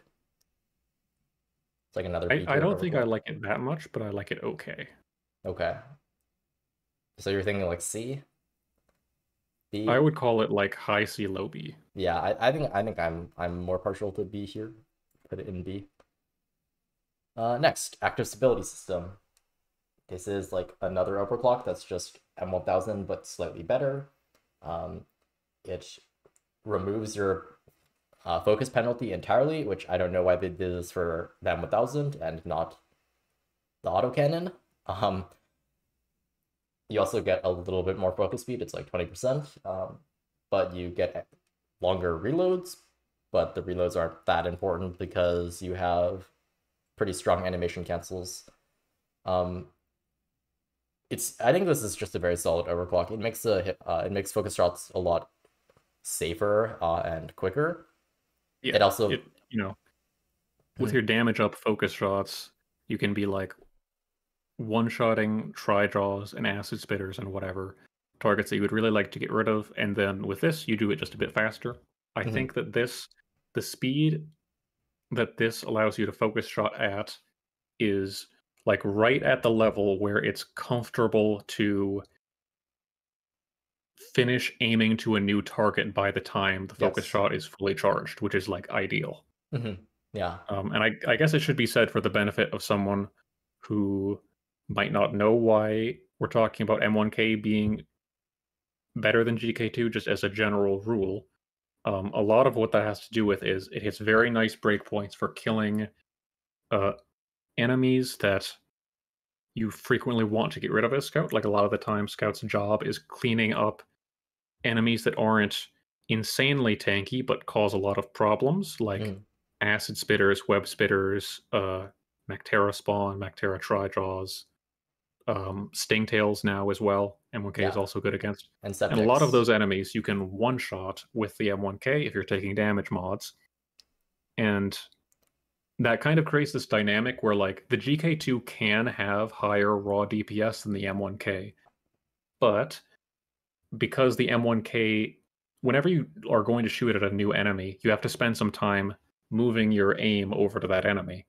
it's like another. I, I don't think I like it that much, but I like it okay. Okay. So you're thinking like C? B? I would call it like high C, low B. Yeah, I, I think I think I'm I'm more partial to B here. Put it in B. Uh, next, active stability system. This is like another overclock that's just M1000 but slightly better. Um, it removes your uh, focus penalty entirely, which I don't know why they did this for the M1000 and not the autocannon. Um, you also get a little bit more focus speed. It's like 20%, um, but you get longer reloads, but the reloads aren't that important because you have pretty strong animation cancels. Um, it's I think this is just a very solid overclock. It makes the uh, it makes focus shots a lot safer uh, and quicker. Yeah, it also it, you know with hmm. your damage up focus shots, you can be like one-shotting Tri-Jaws and acid spitters and whatever targets that you would really like to get rid of, and then with this you do it just a bit faster. I mm-hmm. think that this the speed that this allows you to focus shot at is like right at the level where it's comfortable to finish aiming to a new target by the time the focus yes. shot is fully charged, which is like ideal. Mm-hmm. Yeah. Um, and I, I guess it should be said for the benefit of someone who might not know why we're talking about M1K being better than GK2, just as a general rule. Um, a lot of what that has to do with is it hits very nice breakpoints for killing uh, enemies that you frequently want to get rid of as scout. Like a lot of the time, scout's job is cleaning up enemies that aren't insanely tanky but cause a lot of problems, like mm. acid spitters, web spitters, uh, Mactera spawn, Mactera Tri-Jaws, um, stingtails now as well. M1K yeah. is also good against. And, and, a lot of those enemies you can one shot with the M1K if you're taking damage mods. And that kind of creates this dynamic where like the GK2 can have higher raw DPS than the M1K. But because the M1K whenever you are going to shoot at a new enemy, you have to spend some time moving your aim over to that enemy.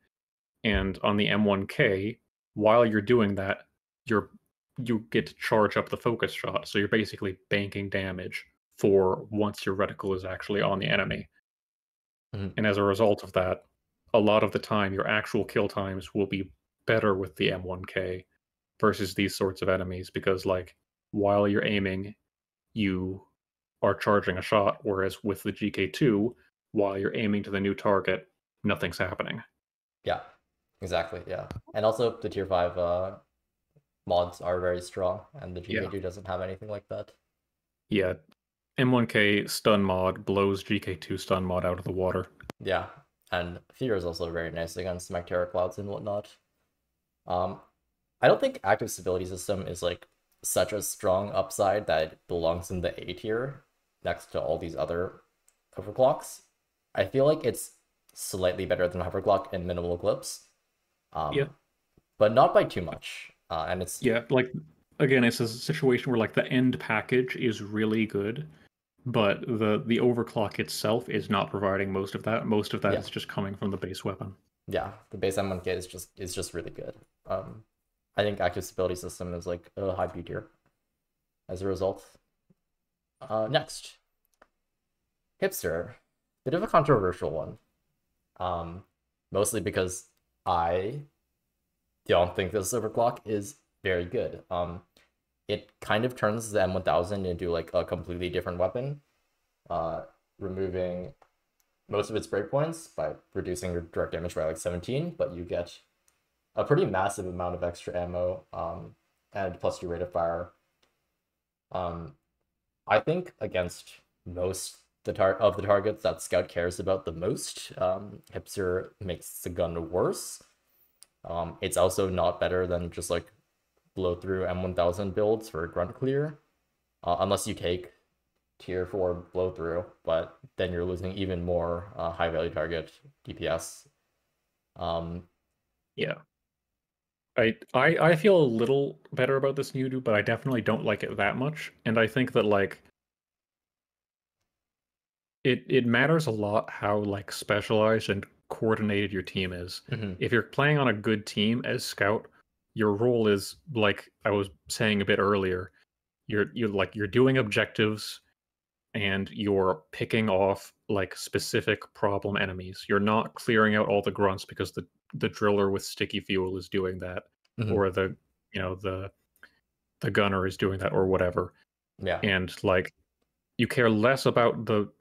And on the M1K, while you're doing that, you're you get to charge up the focus shot. So you're basically banking damage for once your reticle is actually on the enemy. Mm-hmm. And as a result of that, a lot of the time your actual kill times will be better with the M1K versus these sorts of enemies because like while you're aiming, you are charging a shot, whereas with the GK2, while you're aiming to the new target, nothing's happening. Yeah, exactly. Yeah, and also the tier five uh, mods are very strong, and the GK2 yeah. doesn't have anything like that. Yeah, M1K stun mod blows GK2 stun mod out of the water. Yeah, and Fear is also very nice against Mactera clouds and whatnot. Um, I don't think active stability system is like such a strong upside that it belongs in the A tier next to all these other overclocks. I feel like it's slightly better than hoverclock and minimal clips. Um, yeah. But not by too much uh, and it's yeah, like again, it's a situation where like the end package is really good, but the the overclock itself is not providing most of that. Most of that yeah. is just coming from the base weapon. Yeah, the base M1K is just is just really good. Um, I think active stability system is like a high B tier as a result. Uh, next, hipster, bit of a controversial one. Um, mostly because I don't think this overclock is very good. Um, it kind of turns the M1000 into like a completely different weapon, uh, removing most of its breakpoints by reducing your direct damage by like 17, but you get a pretty massive amount of extra ammo, um, and plus your rate of fire. Um, I think against most the tar- of the targets that Scout cares about the most, um, Hipster makes the gun worse. Um, it's also not better than just like blow through M1000 builds for grunt clear, uh, unless you take tier 4 blow through, but then you're losing even more uh, high value target DPS. Um, Yeah. I, I I feel a little better about this new do, but I definitely don't like it that much. And I think that like it it matters a lot how like specialized and coordinated your team is. Mm-hmm. If you're playing on a good team as scout, your role is like I was saying a bit earlier. You're you're like you're doing objectives and you're picking off like specific problem enemies. You're not clearing out all the grunts because the the driller with sticky fuel is doing that, Mhm. or the you know the the gunner is doing that, or whatever. Yeah. And like you care less about the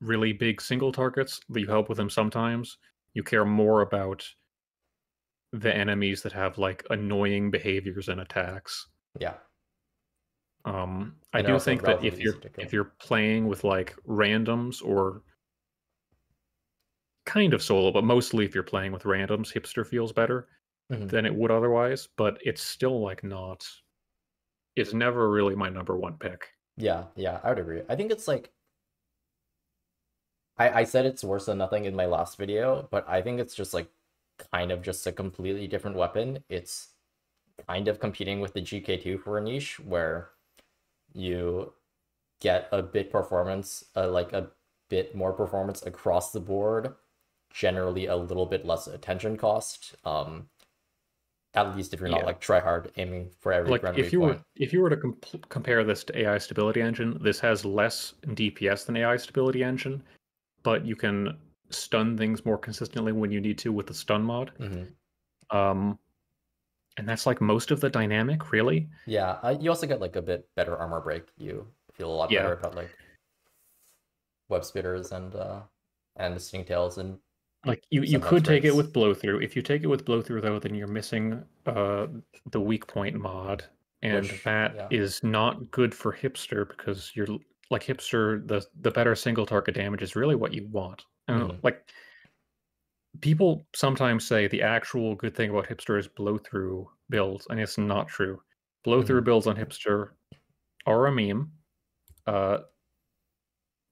really big single targets that you help with them sometimes. You care more about the enemies that have like annoying behaviors and attacks. Yeah. Um, I And do think that if you're easy to kill. if you're playing with like randoms or kind of solo, but mostly if you're playing with randoms, hipster feels better Mhm. than it would otherwise. But it's still like not. It's never really my number one pick. Yeah, yeah, I would agree. I think it's like I I said it's worse than nothing in my last video, but I think it's just like kind of just a completely different weapon. It's kind of competing with the GK2 for a niche where you get a bit performance, uh, like a bit more performance across the board, generally a little bit less attention cost. Um, at least if you're not Yeah. like try hard aiming for every Like if you were if you were to comp- compare this to AI Stability Engine, this has less DPS than AI Stability Engine, but you can stun things more consistently when you need to with the stun mod. Mhm. Um, and that's like most of the dynamic, really. Yeah, uh, you also get like a bit better armor break. You feel a lot Yeah. better about like web spitters and uh and sting tails and Like you, you could take it with blow through. If you take it with blow through though, then you're missing uh the weak point mod, and Which- that is yeah. not good for hipster because you're like hipster. The the better single target damage is really what you want. Mhm. like people sometimes say the actual good thing about hipster is blow through builds, and it's not true. Blow through Mhm. builds on hipster are a meme. Uh,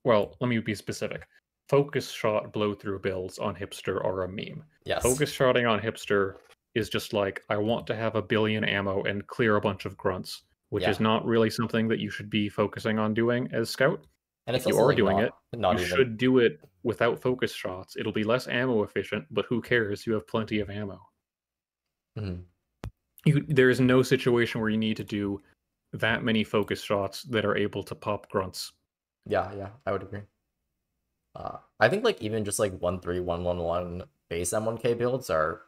well, let me be specific. Focus shot blow through builds on hipster are a meme. yes. Focus shotting on hipster is just like I want to have a billion ammo and clear a bunch of grunts, which Yeah. is not really something that you should be focusing on doing as scout. And if you are like doing not, it, not you even should do it without focus shots. It'll be less ammo efficient, but who cares? You have plenty of ammo. Mhm. You, there is no situation where you need to do that many focus shots that are able to pop grunts. Yeah, yeah, I would agree. Uh, I think like even just like one three one one one base M1K builds are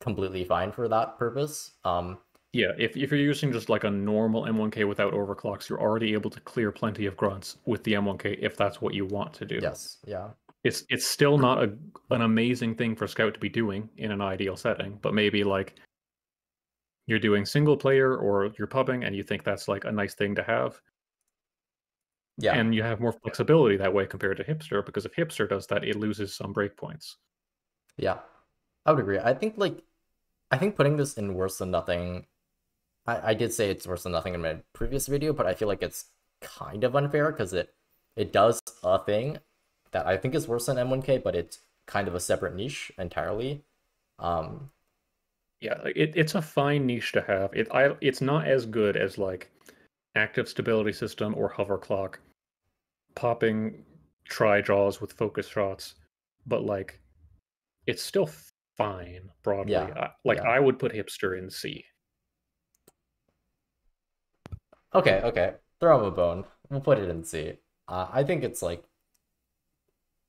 completely fine for that purpose. Um, Yeah, if, if you're using just like a normal M1K without overclocks, you're already able to clear plenty of grunts with the M1K if that's what you want to do. yes, yeah, It's it's still not a an amazing thing for Scout to be doing in an ideal setting, but maybe like you're doing single player or you're pubbing and you think that's like a nice thing to have. yeah, And you have more flexibility that way compared to hipster, because if hipster does that, it loses some breakpoints. yeah. I would agree. I think like I think putting this in worse than nothing. I, I did say it's worse than nothing in my previous video, but I feel like it's kind of unfair because it it does a thing that I think is worse than M1K, but it's kind of a separate niche entirely. Um, Yeah, like it, it's a fine niche to have. It I it's not as good as like active stability system or hover clock, popping Tri-Jaws with focus shots, but like it's still fine broadly. Yeah, I, like yeah. I would put hipster in C. Okay, okay. Throw him a bone. We'll put it in C. Uh, I think it's like,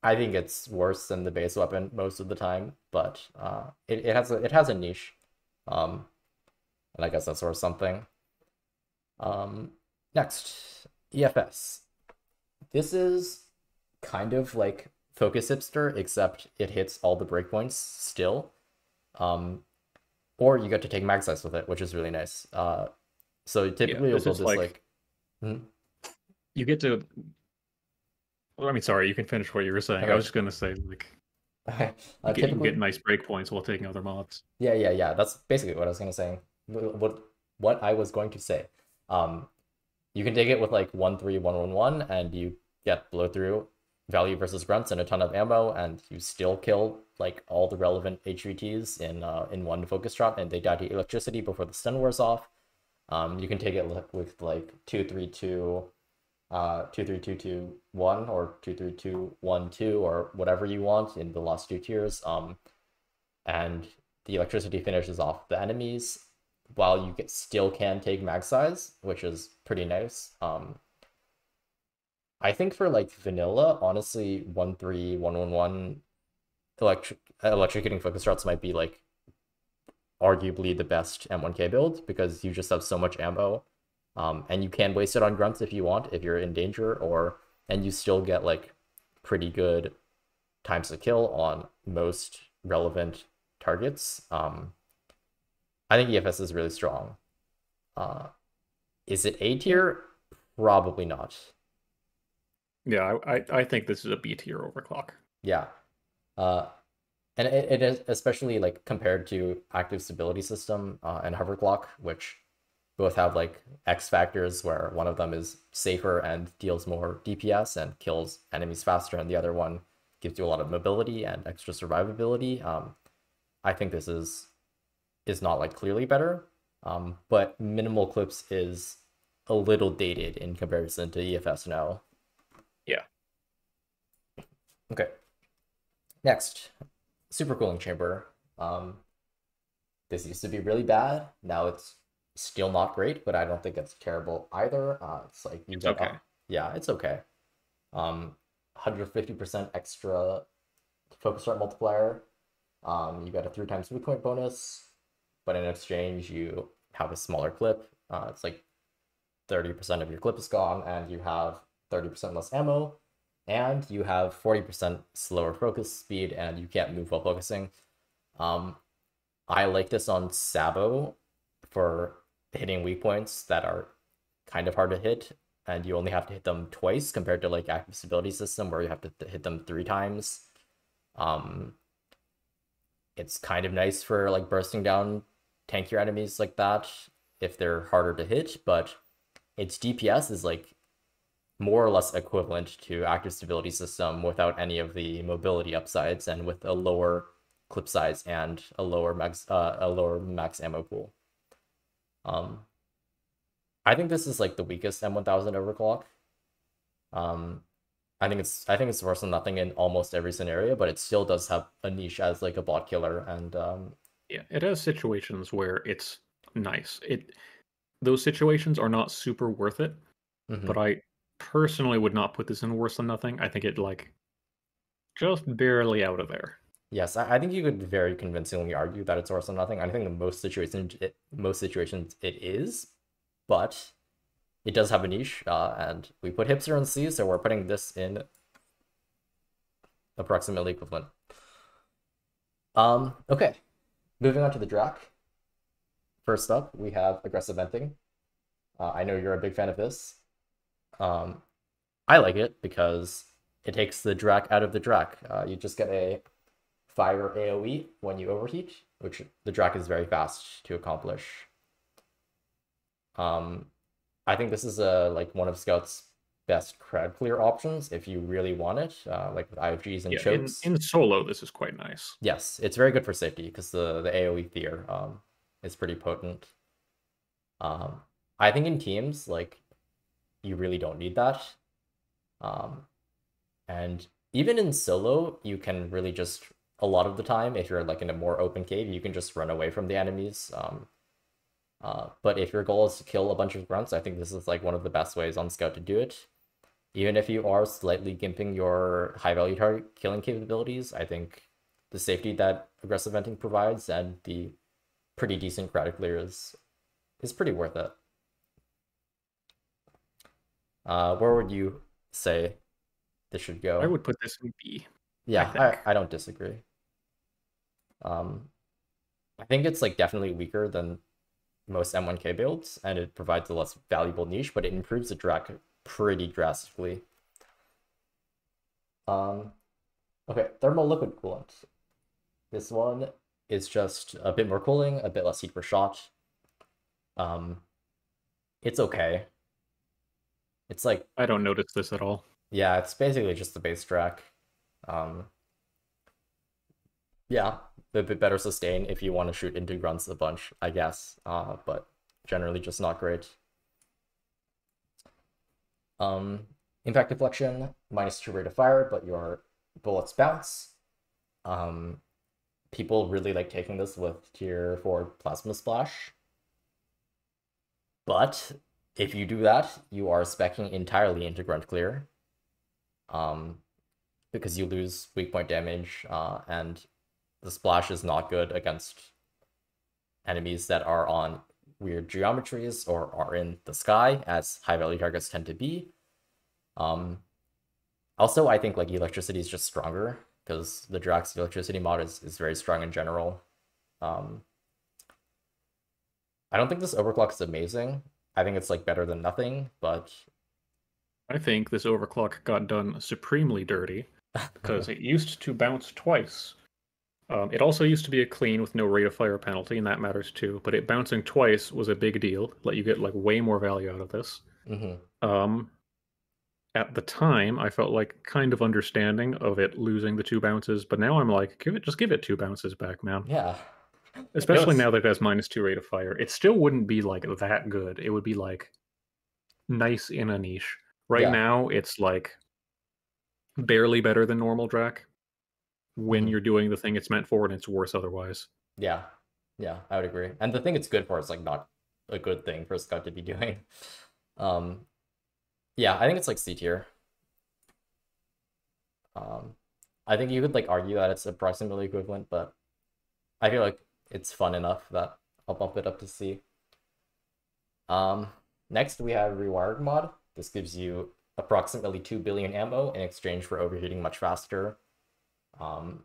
I think it's worse than the base weapon most of the time, but uh, it, it has a it has a niche, um, and I guess that's worth something. Um, next, EFS. This is kind of like Focus Hipster, except it hits all the breakpoints still. Um, or you get to take mag size with it, which is really nice. Uh, so typically you'll this build this like- like, Mhm. You get to. Well, I mean, sorry, you can finish what you were saying. I was just gonna say like uh, you, get, you get nice breakpoints while taking other mods. yeah, yeah, yeah. That's basically what I was gonna say. What what I was going to say. Um, you can take it with like one three one one one, and you get blow through value versus grunts and a ton of ammo, and you still kill like all the relevant HVTs in uh, in one focus drop, and they die to electricity before the stun wears off. Um, you can take it with like two three two, uh, two three two two one or two three two one two or whatever you want in the last two tiers. Um, and the electricity finishes off the enemies while you get, still can take mag size, which is pretty nice. Um, I think for like vanilla, honestly, one three one one one electric electrocuting focus shots might be like arguably the best M1K build because you just have so much ammo. Um, and you can waste it on grunts if you want, if you're in danger, or and you still get like pretty good times to kill on most relevant targets. Um, I think EFS is really strong. Uh, is it A tier? Probably not. Yeah, I, I think this is a B tier overclock. Yeah. Uh, and it, it is especially like compared to active stability system uh, and hoverclock, which both have like X factors where one of them is safer and deals more DPS and kills enemies faster, and the other one gives you a lot of mobility and extra survivability. Um, I think this is is not like clearly better, um, but minimal clips is a little dated in comparison to EFS now. Yeah. Okay. Next, super cooling chamber. Um, this used to be really bad. Now it's still not great, but I don't think it's terrible either. Uh, it's like it's okay. yeah, it's okay. Um, 150% extra focus rate multiplier um, you get a three times weak point bonus, but in exchange, you have a smaller clip. Uh, it's like 30% of your clip is gone, and you have 30% less ammo, and you have 40% slower focus speed, and you can't move while focusing. Um, I like this on Sabo for hitting weak points that are kind of hard to hit, and you only have to hit them twice compared to like active stability system where you have to hit them three times. Um, it's kind of nice for like bursting down tankier enemies like that if they're harder to hit, but its DPS is like more or less equivalent to active stability system without any of the mobility upsides and with a lower clip size and a lower max uh, a lower max ammo pool. Um, I think this is like the weakest M1000 overclock. Um, I think it's I think it's worse than nothing in almost every scenario, but it still does have a niche as like a bot killer and um yeah, it has situations where it's nice. It those situations are not super worth it, mm-hmm. but I personally would not put this in worse than nothing. I think it like just barely out of there. Yes, I, think you could very convincingly argue that it's worse than nothing. I think in most situations, it, most situations it is, but it does have a niche, uh, and we put hipster in C, so we're putting this in approximately equivalent. Um, okay, moving on to the Drac. First up, we have aggressive venting. Uh, I know you're a big fan of this. Um, I like it because it takes the Drac out of the Drac. Uh, you just get a fire AoE when you overheat, which the Drac is very fast to accomplish. Um, I think this is a like one of Scout's best crowd clear options if you really want it, uh, like with IFGs and yeah, chokes. In, in, solo, this is quite nice. Yes, it's very good for safety because the the AOE fear um is pretty potent. Um, I think in teams like you really don't need that. Um, and even in solo, you can really just a lot of the time if you're like in a more open cave, you can just run away from the enemies. Um, uh, but if your goal is to kill a bunch of grunts, I think this is like one of the best ways on Scout to do it. Even if you are slightly gimping your high value target killing capabilities, I think the safety that aggressive venting provides and the pretty decent crowd clear is is pretty worth it. Uh, where would you say this should go? I would put this in B. Yeah, I, I, I don't disagree. Um, I think it's like definitely weaker than most M1K builds, and it provides a less valuable niche, but it improves the Drac pretty drastically. Um, okay, thermal liquid coolant. This one is just a bit more cooling, a bit less heat per shot. Um, it's okay. It's like I don't notice this at all. Yeah, it's basically just the base Drac. Um, yeah, a bit better sustain if you want to shoot into grunts a bunch, I guess. Uh, but generally just not great. Um, impact deflection, minus two rate of fire, but your bullets bounce. Um, people really like taking this with tier 4 plasma splash. But if you do that, you are specking entirely into grunt clear. Um, because you lose weak point damage, uh, and the splash is not good against enemies that are on weird geometries or are in the sky, as high value targets tend to be. Um, also, I think like electricity is just stronger because the Drac's electricity mod is, is very strong in general. Um, I don't think this overclock is amazing. I think it's like better than nothing, but I think this overclock got done supremely dirty because it used to bounce twice um, it also used to be a clean with no rate of fire penalty, and that matters too. But it bouncing twice was a big deal. Let you get like way more value out of this. Mm-hmm. Um, at the time, I felt like kind of understanding of it losing the two bounces, but now I'm like, give it, just give it two bounces back, man. Yeah. Especially now that it has minus two rate of fire, it still wouldn't be like that good. It would be like nice in a niche. Right yeah. now, it's like barely better than normal Drac, when mm-hmm. you're doing the thing it's meant for and it's worse otherwise. Yeah. Yeah, I would agree. And the thing it's good for is like not a good thing for Scott to be doing. Um yeah, I think it's like C tier. Um I think you could like argue that it's approximately equivalent, but I feel like it's fun enough that I'll bump it up to C. Um next we have rewired mod. This gives you approximately 2 billion ammo in exchange for overheating much faster um,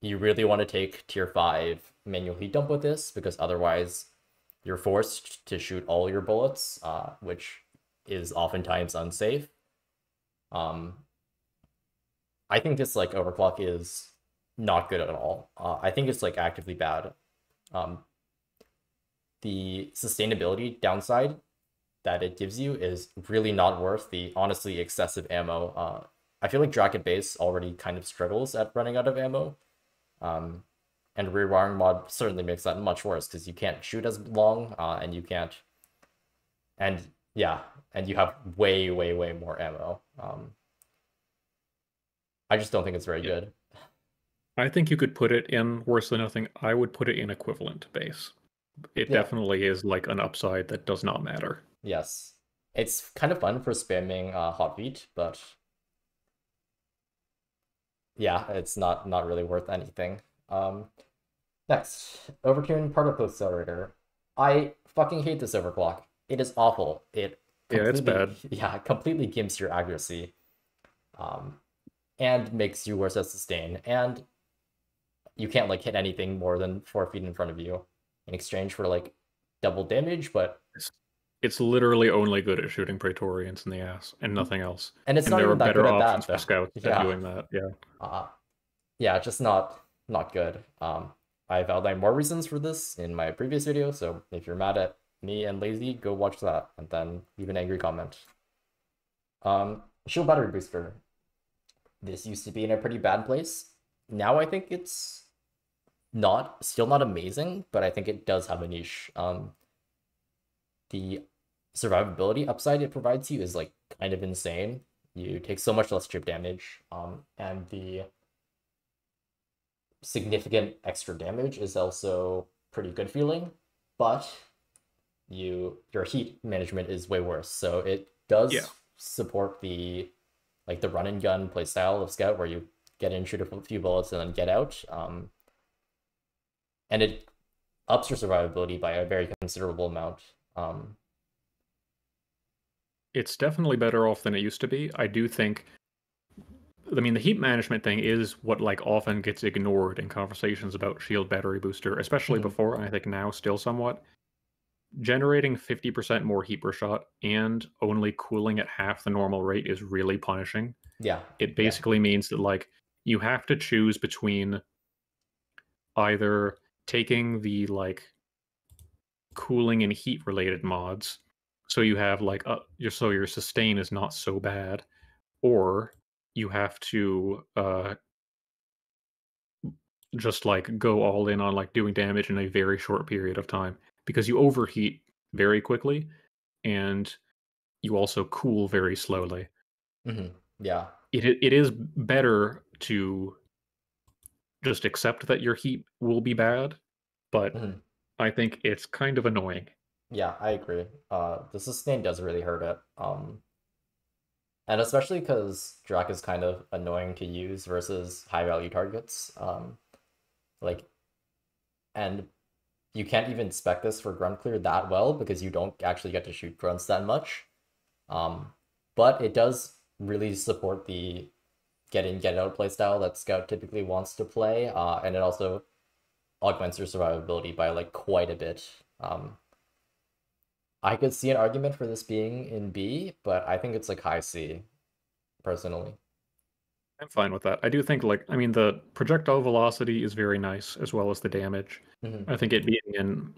you really want to take tier 5 manual heat dump with this because otherwise you're forced to shoot all your bullets, uh, which is oftentimes unsafe. Um, I think this like overclock is not good at all. Uh, I think it's like actively bad. Um, the sustainability downside that it gives you is really not worth the honestly excessive ammo uh, I feel like Draken Base already kind of struggles at running out of ammo. Um, and rewiring mod certainly makes that much worse because you can't shoot as long uh, and you can't and yeah and you have way way way more ammo um, i just don't think it's very good i think you could put it in worse than nothing i would put it in equivalent base it yeah. definitely is like an upside that does not matter yes it's kind of fun for spamming uh, hot beat but yeah, it's not not really worth anything. Um, next, Overtune particle accelerator. I fucking hate this overclock. It is awful. It yeah, it's bad. Yeah, completely gimps your accuracy, um, and makes you worse at sustain. And you can't like hit anything more than four feet in front of you in exchange for like double damage. But it's literally only good at shooting Praetorians in the ass and nothing else. And it's and not there even are that better good options that, for scouts yeah. doing that. Yeah. Uh, yeah, just not not good. Um, I've outlined more reasons for this in my previous video, so if you're mad at me and lazy, go watch that and then leave an angry comment. Um, shield battery booster. This used to be in a pretty bad place. Now I think it's not still not amazing, but I think it does have a niche. Um, the survivability upside it provides you is like kind of insane. You take so much less chip damage, um, and the significant extra damage is also pretty good feeling, but you your heat management is way worse. So it does yeah. support the like the run and gun play style of Scout where you get in, shoot a few bullets, and then get out. Um, and it ups your survivability by a very considerable amount. Um, it's definitely better off than it used to be. I do think I mean the heat management thing is what like often gets ignored in conversations about shield battery booster, especially mm-hmm. before and I think now still somewhat. Generating 50% more heat per shot and only cooling at half the normal rate is really punishing. Yeah. It basically yeah. means that like you have to choose between either taking the like cooling and heat related mods so you have like uh, your so your sustain is not so bad or you have to uh, just like go all in on like doing damage in a very short period of time because you overheat very quickly and you also cool very slowly. Mm-hmm. Yeah, it it is better to just accept that your heat will be bad, but mm-hmm. I think it's kind of annoying. Yeah, I agree. Uh, the sustain does really hurt it. Um, and especially because Drac is kind of annoying to use versus high value targets. Um, like, and you can't even spec this for grunt clear that well because you don't actually get to shoot grunts that much. Um, but it does really support the get in, get out playstyle that Scout typically wants to play, uh, and it also augments your survivability by like quite a bit. Um, I could see an argument for this being in B, but I think it's like high C, personally. I'm fine with that. I do think like I mean the projectile velocity is very nice as well as the damage. Mm-hmm. I think it being in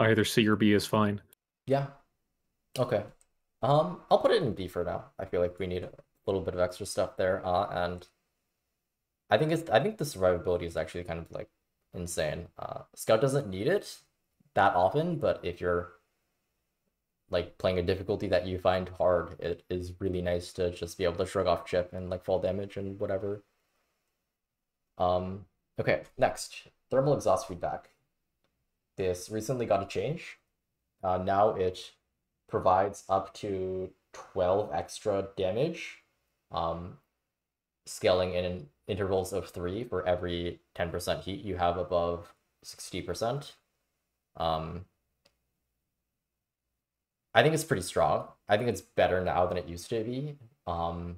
either C or B is fine. Yeah. Okay. Um, I'll put it in B for now. I feel like we need a little bit of extra stuff there. Uh, and I think it's I think the survivability is actually kind of like insane. Uh, Scout doesn't need it that often, but if you're like playing a difficulty that you find hard, it is really nice to just be able to shrug off chip and like fall damage and whatever. Um, okay, next, thermal exhaust feedback. This recently got a change. Uh, now it provides up to 12 extra damage, um, scaling in intervals of three for every 10% heat you have above 60%. Um, I think it's pretty strong. I think it's better now than it used to be. Um,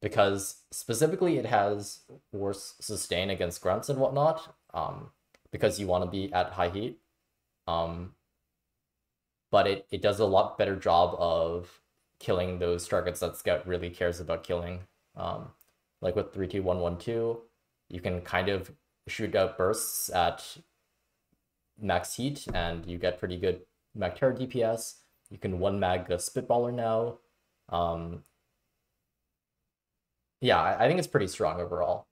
because specifically it has worse sustain against grunts and whatnot. Um, because you want to be at high heat. Um, but it, it does a lot better job of killing those targets that Scout really cares about killing. Um, like with 32112, you can kind of shoot out bursts at max heat and you get pretty good Mactera DPS. You can one mag the Spitballer now. Um, yeah, I, I think it's pretty strong overall.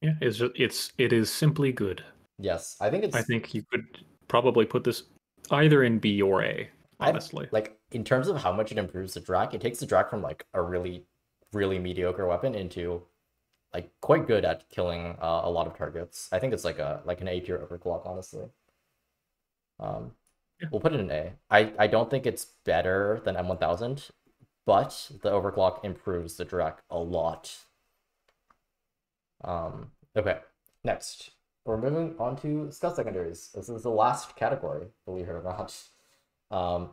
Yeah, it's just, it's it is simply good. Yes, I think it's. I think you could probably put this either in B or A. Honestly, I, like in terms of how much it improves the Drac, it takes the Drac from like a really, really mediocre weapon into like quite good at killing uh, a lot of targets. I think it's like a like an A tier overclock, honestly. Um, yeah. we'll put it in A. I I don't think it's better than M1000, but the overclock improves the Drac a lot. Um, okay, next we're moving on to Scout secondaries. This is the last category, believe it or not. Um,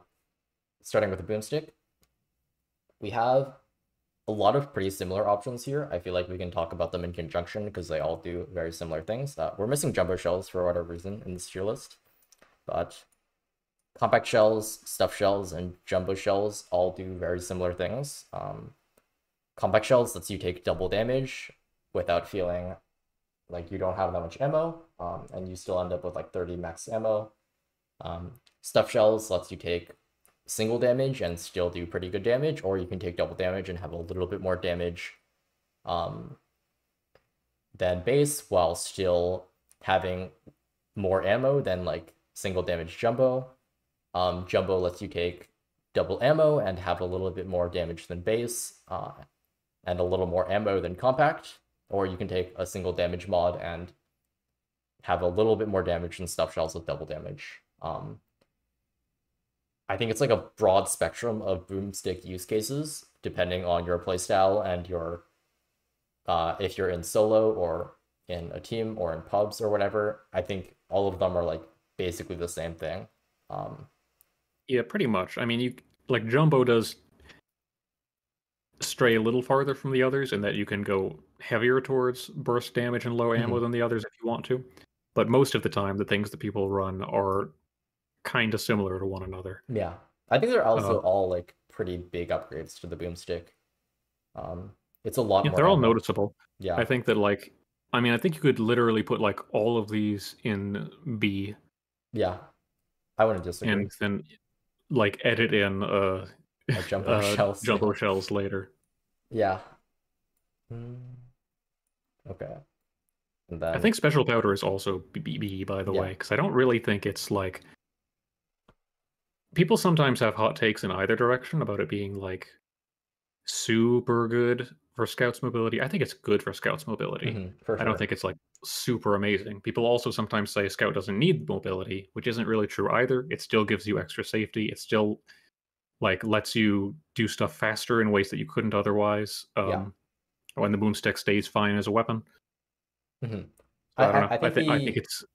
starting with the boomstick, we have a lot of pretty similar options here. I feel like we can talk about them in conjunction because they all do very similar things. Uh, we're missing jumbo shells for whatever reason in this tier list, but compact shells, stuff shells, and jumbo shells all do very similar things. Um, compact shells lets you take double damage without feeling like you don't have that much ammo, um, and you still end up with like 30 max ammo. Um, stuff shells lets you take single damage and still do pretty good damage, or you can take double damage and have a little bit more damage um, than base while still having more ammo than like single damage jumbo. Um, jumbo lets you take double ammo and have a little bit more damage than base, uh, and a little more ammo than compact or you can take a single damage mod and have a little bit more damage than stuff shells with double damage. Um, I think it's like a broad spectrum of boomstick use cases depending on your playstyle and your uh, if you're in solo or in a team or in pubs or whatever. I think all of them are like basically the same thing. Um, yeah, pretty much. I mean, you like Jumbo does stray a little farther from the others in that you can go heavier towards burst damage and low ammo mm-hmm. than the others if you want to. But most of the time, the things that people run are kind of similar to one another. Yeah, I think they're also uh, all like pretty big upgrades to the boomstick. Um, it's a lot. Yeah, they're ammo. all noticeable. Yeah, I think that like, I mean, I think you could literally put like all of these in B. Yeah, I wouldn't disagree. And then like edit in a jumbo uh, shells. Jumbo shells later. Yeah. Mm. Okay. Then... I think special powder is also BB by the yeah. way, because I don't really think it's like. People sometimes have hot takes in either direction about it being like super good for scouts mobility. I think it's good for scouts mobility. Mm-hmm, for sure. I don't think it's like super amazing. People also sometimes say a scout doesn't need mobility, which isn't really true either. It still gives you extra safety. It still like lets you do stuff faster in ways that you couldn't otherwise. Um, yeah. When the boomstick stays fine as a weapon. Mm-hmm. I, I, I, think I, think, the... I think it's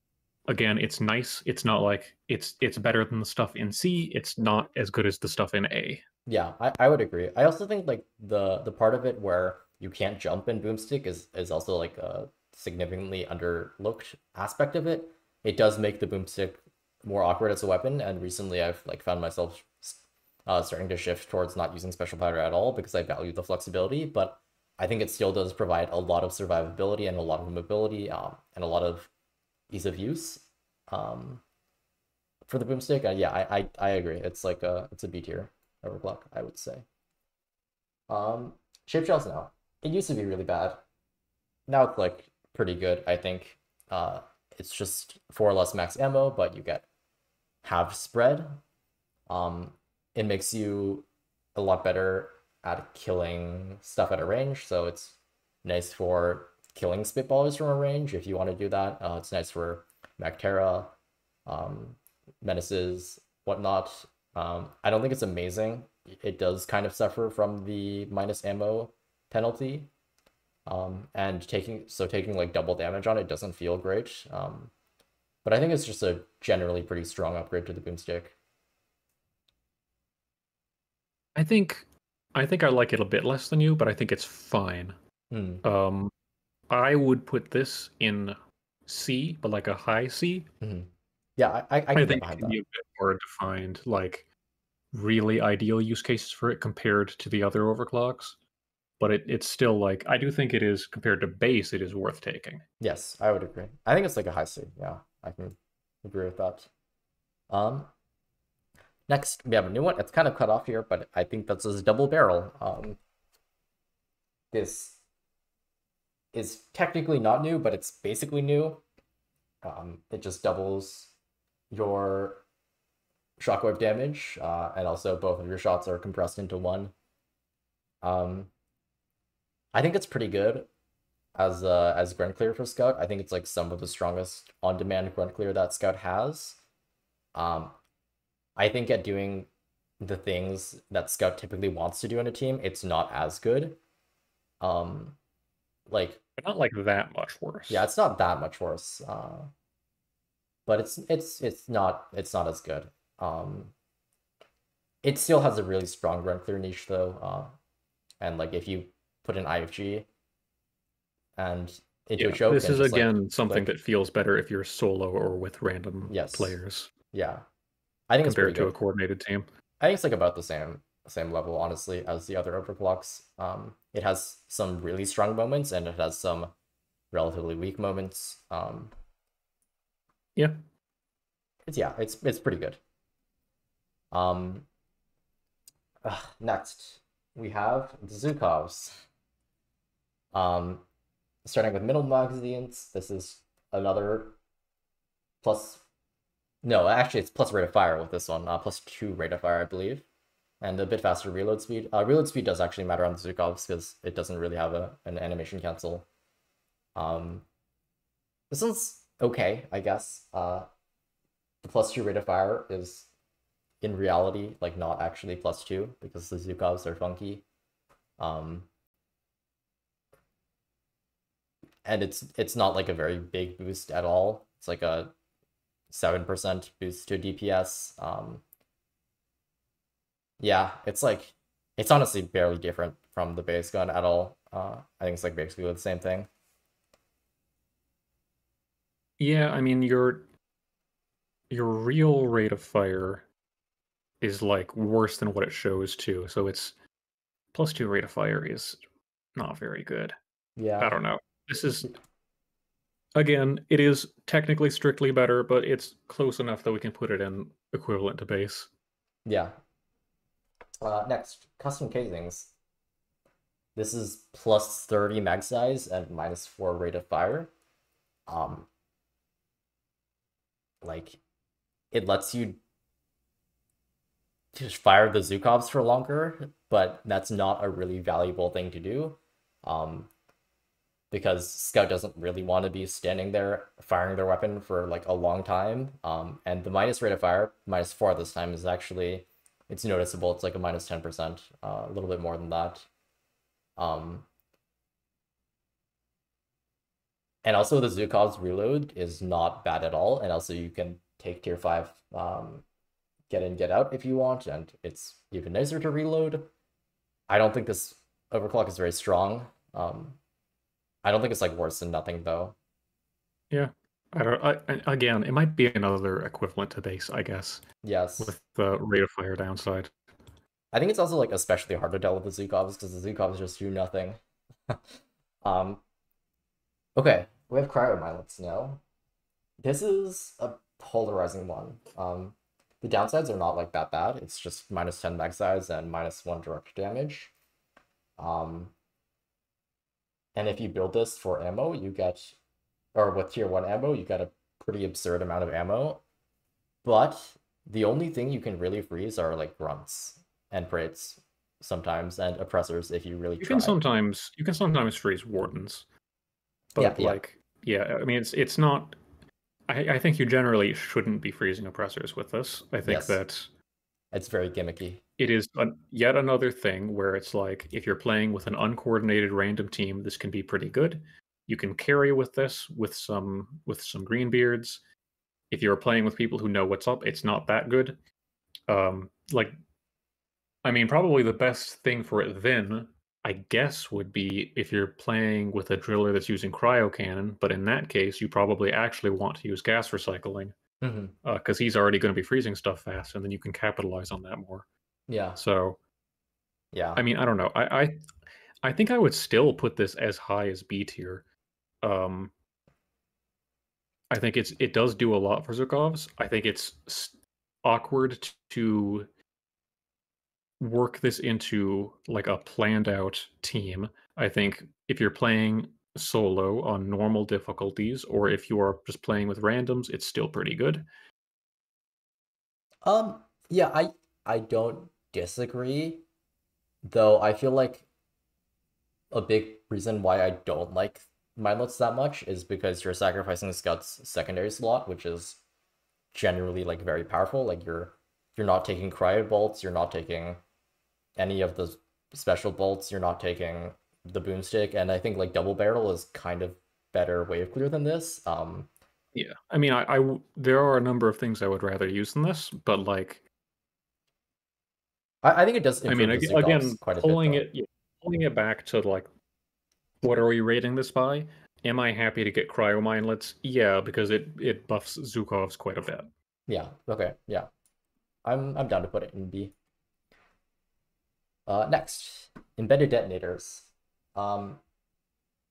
again, it's nice. It's not like it's it's better than the stuff in C. It's not as good as the stuff in A. Yeah, I, I would agree. I also think like the the part of it where you can't jump in boomstick is is also like a significantly underlooked aspect of it. It does make the boomstick more awkward as a weapon, and recently I've like found myself uh, starting to shift towards not using special powder at all because I value the flexibility. But I think it still does provide a lot of survivability and a lot of mobility um, and a lot of ease of use um, for the boomstick. Uh, yeah, I, I I agree. It's like a it's a B tier overclock, I would say. Um, shape shells now. It used to be really bad. Now it's like pretty good, I think. Uh, it's just four less max ammo, but you get half spread. Um, it makes you a lot better at killing stuff at a range, so it's nice for killing spitballers from a range if you want to do that. Uh, it's nice for Mactera, um, menaces, whatnot. Um, I don't think it's amazing. It does kind of suffer from the minus ammo penalty. Um, and taking so taking like double damage on it doesn't feel great. Um, but I think it's just a generally pretty strong upgrade to the boomstick. I think I think I like it a bit less than you, but I think it's fine. Mm. Um, I would put this in C, but like a high C. Mm-hmm. Yeah, I, I, I, think it can be a bit more defined, like really ideal use cases for it compared to the other overclocks. But it, it's still like I do think it is compared to base, it is worth taking. Yes, I would agree. I think it's like a high C. Yeah, I can agree with that. Um, next we have a new one. It's kind of cut off here, but I think that's a double barrel. Um, this is technically not new, but it's basically new. Um, it just doubles your shockwave damage, uh, and also both of your shots are compressed into one. Um, I think it's pretty good as uh, as grunt clear for Scout. I think it's like some of the strongest on demand grunt clear that Scout has. Um, I think at doing the things that Scout typically wants to do in a team, it's not as good. Um, like but not like that much worse. Yeah, it's not that much worse. Uh, but it's it's it's not it's not as good. Um, it still has a really strong run clear niche though. Uh, and like if you put an IFG and into yeah, a choke, this is again like, something that feels better if you're solo or with random yes. players. Yeah, I think compared to a coordinated team. I think it's like about the same same level, honestly, as the other overclocks. Um, it has some really strong moments and it has some relatively weak moments. Um, yeah, it's yeah, it's it's pretty good. Um, uh, next we have the Zhukovs. Um, starting with minimal magazines, this is another plus. No, actually, it's plus rate of fire with this one. Uh, plus two rate of fire, I believe and a bit faster reload speed. Uh, reload speed does actually matter on the Zhukovs because it doesn't really have a, an animation cancel. Um, this one's okay, I guess. Uh, the plus two rate of fire is in reality like not actually plus two because the Zhukovs are funky. Um, and it's it's not like a very big boost at all. It's like a seven percent boost to DPS. Um, yeah, it's like it's honestly barely different from the base gun at all. Uh, I think it's like basically the same thing. Yeah, I mean your your real rate of fire is like worse than what it shows too. So it's plus two rate of fire is not very good. Yeah. I don't know. This is again, it is technically strictly better, but it's close enough that we can put it in equivalent to base. Yeah, Uh, next, custom casings. This is plus 30 mag size and minus 4 rate of fire. Um, like, it lets you just fire the Zhukovs for longer, but that's not a really valuable thing to do. Um, because Scout doesn't really want to be standing there firing their weapon for like a long time. Um, and the minus rate of fire, minus four this time, is actually it's noticeable. It's like a minus minus ten percent, uh, a little bit more than that. Um, and also the Zhukov's reload is not bad at all, and also you can take tier five um, get in, get out if you want, and it's even nicer to reload. I don't think this overclock is very strong. Um, I don't think it's like worse than nothing though. Yeah, I don't. I, again, it might be another equivalent to base, I guess. Yes. With the rate of fire downside. I think it's also like especially hard to deal with the Zhukovs because the Zhukovs just do nothing. um. Okay, we have cryo Minelets now. This is a polarizing one. Um, the downsides are not like that bad. It's just minus ten mag size and minus one direct damage. Um, and if you build this for ammo, you get, or with tier 1 ammo, you got a pretty absurd amount of ammo. But the only thing you can really freeze are like grunts and praets sometimes and oppressors if you really you try. can sometimes you can sometimes freeze wardens but yeah, like yeah. yeah i mean it's it's not I, I think you generally shouldn't be freezing oppressors with this i think yes. that it's very gimmicky it is an, yet another thing where it's like if you're playing with an uncoordinated random team, this can be pretty good. You can carry with this with some with some green beards. If you're playing with people who know what's up, it's not that good. Um, like, I mean, probably the best thing for it then, I guess, would be if you're playing with a driller that's using cryo cannon. But in that case, you probably actually want to use gas recycling because mm-hmm. uh, he's already going to be freezing stuff fast, and then you can capitalize on that more. Yeah. So, yeah. I mean, I don't know. I I, I think I would still put this as high as B tier. Um, I think it's it does do a lot for Zhukovs. I think it's awkward to work this into like a planned out team. I think if you're playing solo on normal difficulties or if you are just playing with randoms, it's still pretty good. Um yeah, I I don't disagree, though I feel like a big reason why I don't like Minelets that much is because you're sacrificing the Scout's secondary slot, which is generally like very powerful. Like you're you're not taking cryo bolts, you're not taking any of the special bolts, you're not taking the boomstick, and I think like double barrel is kind of better way of clear than this. Um yeah, I mean, I, I there are a number of things I would rather use than this, but like I, I think it does. I mean, again, pulling bit, it, yeah, pulling it back to like, what are we rating this by? Am I happy to get cryo minelets? Yeah, because it it buffs Zhukovs quite a bit. Yeah. Okay. Yeah. I'm I'm down to put it in B. Uh, next, embedded detonators. Um,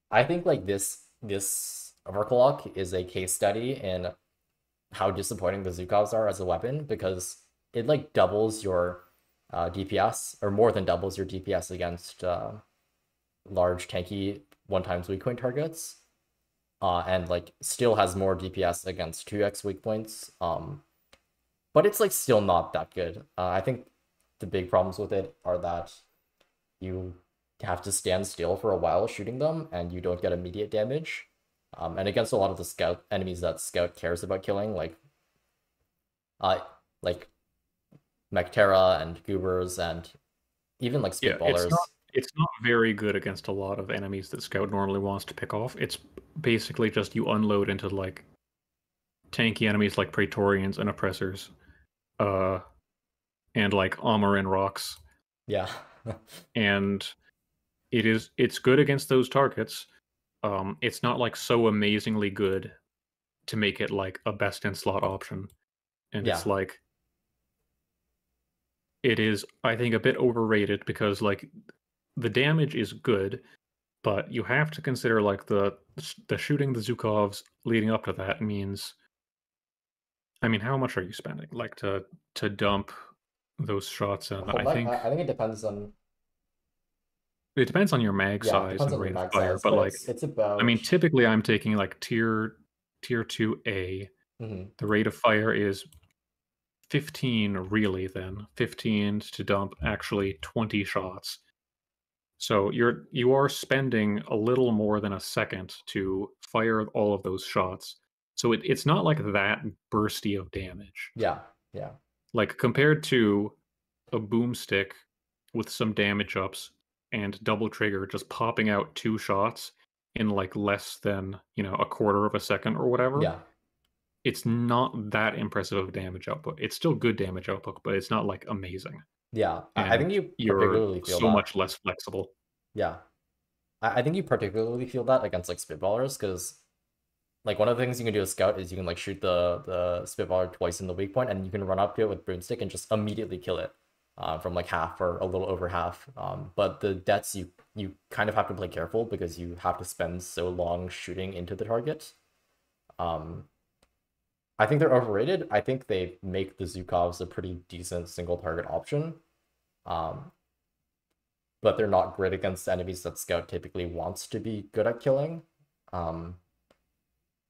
I think like this this overclock is a case study in how disappointing the Zhukovs are as a weapon because it like doubles your uh, DPS, or more than doubles your DPS against uh, large tanky one times weak point targets, uh, and like still has more DPS against two X weak points. Um, but it's like still not that good. Uh, I think the big problems with it are that you have to stand still for a while shooting them, and you don't get immediate damage. Um, and against a lot of the scout enemies that scout cares about killing, like, uh, like Mactera and Goobers and even like Spitballers. Yeah, it's, not, it's not very good against a lot of enemies that Scout normally wants to pick off. It's basically just you unload into like tanky enemies like Praetorians and Oppressors, uh, and like armor and rocks. Yeah. and it is it's good against those targets. Um, it's not like so amazingly good to make it like a best in slot option. And yeah. it's like it is i think a bit overrated because like the damage is good but you have to consider like the the shooting the zhukovs leading up to that means i mean how much are you spending like to to dump those shots. Well, I think I, think it depends on it depends on your mag yeah, size and rate of fire, size, but, but like it's, it's about I mean, typically I'm taking like tier tier two A. Mhm. The rate of fire is 15 really then 15 to dump actually 20 shots so you're you are spending a little more than a second to fire all of those shots so it, it's not like that bursty of damage yeah yeah like compared to a boomstick with some damage ups and double trigger just popping out two shots in like less than you know a quarter of a second or whatever yeah it's not that impressive of damage output. It's still good damage output, but it's not like amazing. Yeah, I think you particularly feel so that. much less flexible. Yeah, I, I think you particularly feel that against like spitballers because, like, one of the things you can do as scout is you can like shoot the the spitballer twice in the weak point, and you can run up to it with boomstick and just immediately kill it, uh, from like half or a little over half. Um, but the deaths you you kind of have to play careful because you have to spend so long shooting into the target. Um, I think they're overrated. I think they make the Zhukovs a pretty decent single target option. Um, but they're not great against enemies that Scout typically wants to be good at killing. Um,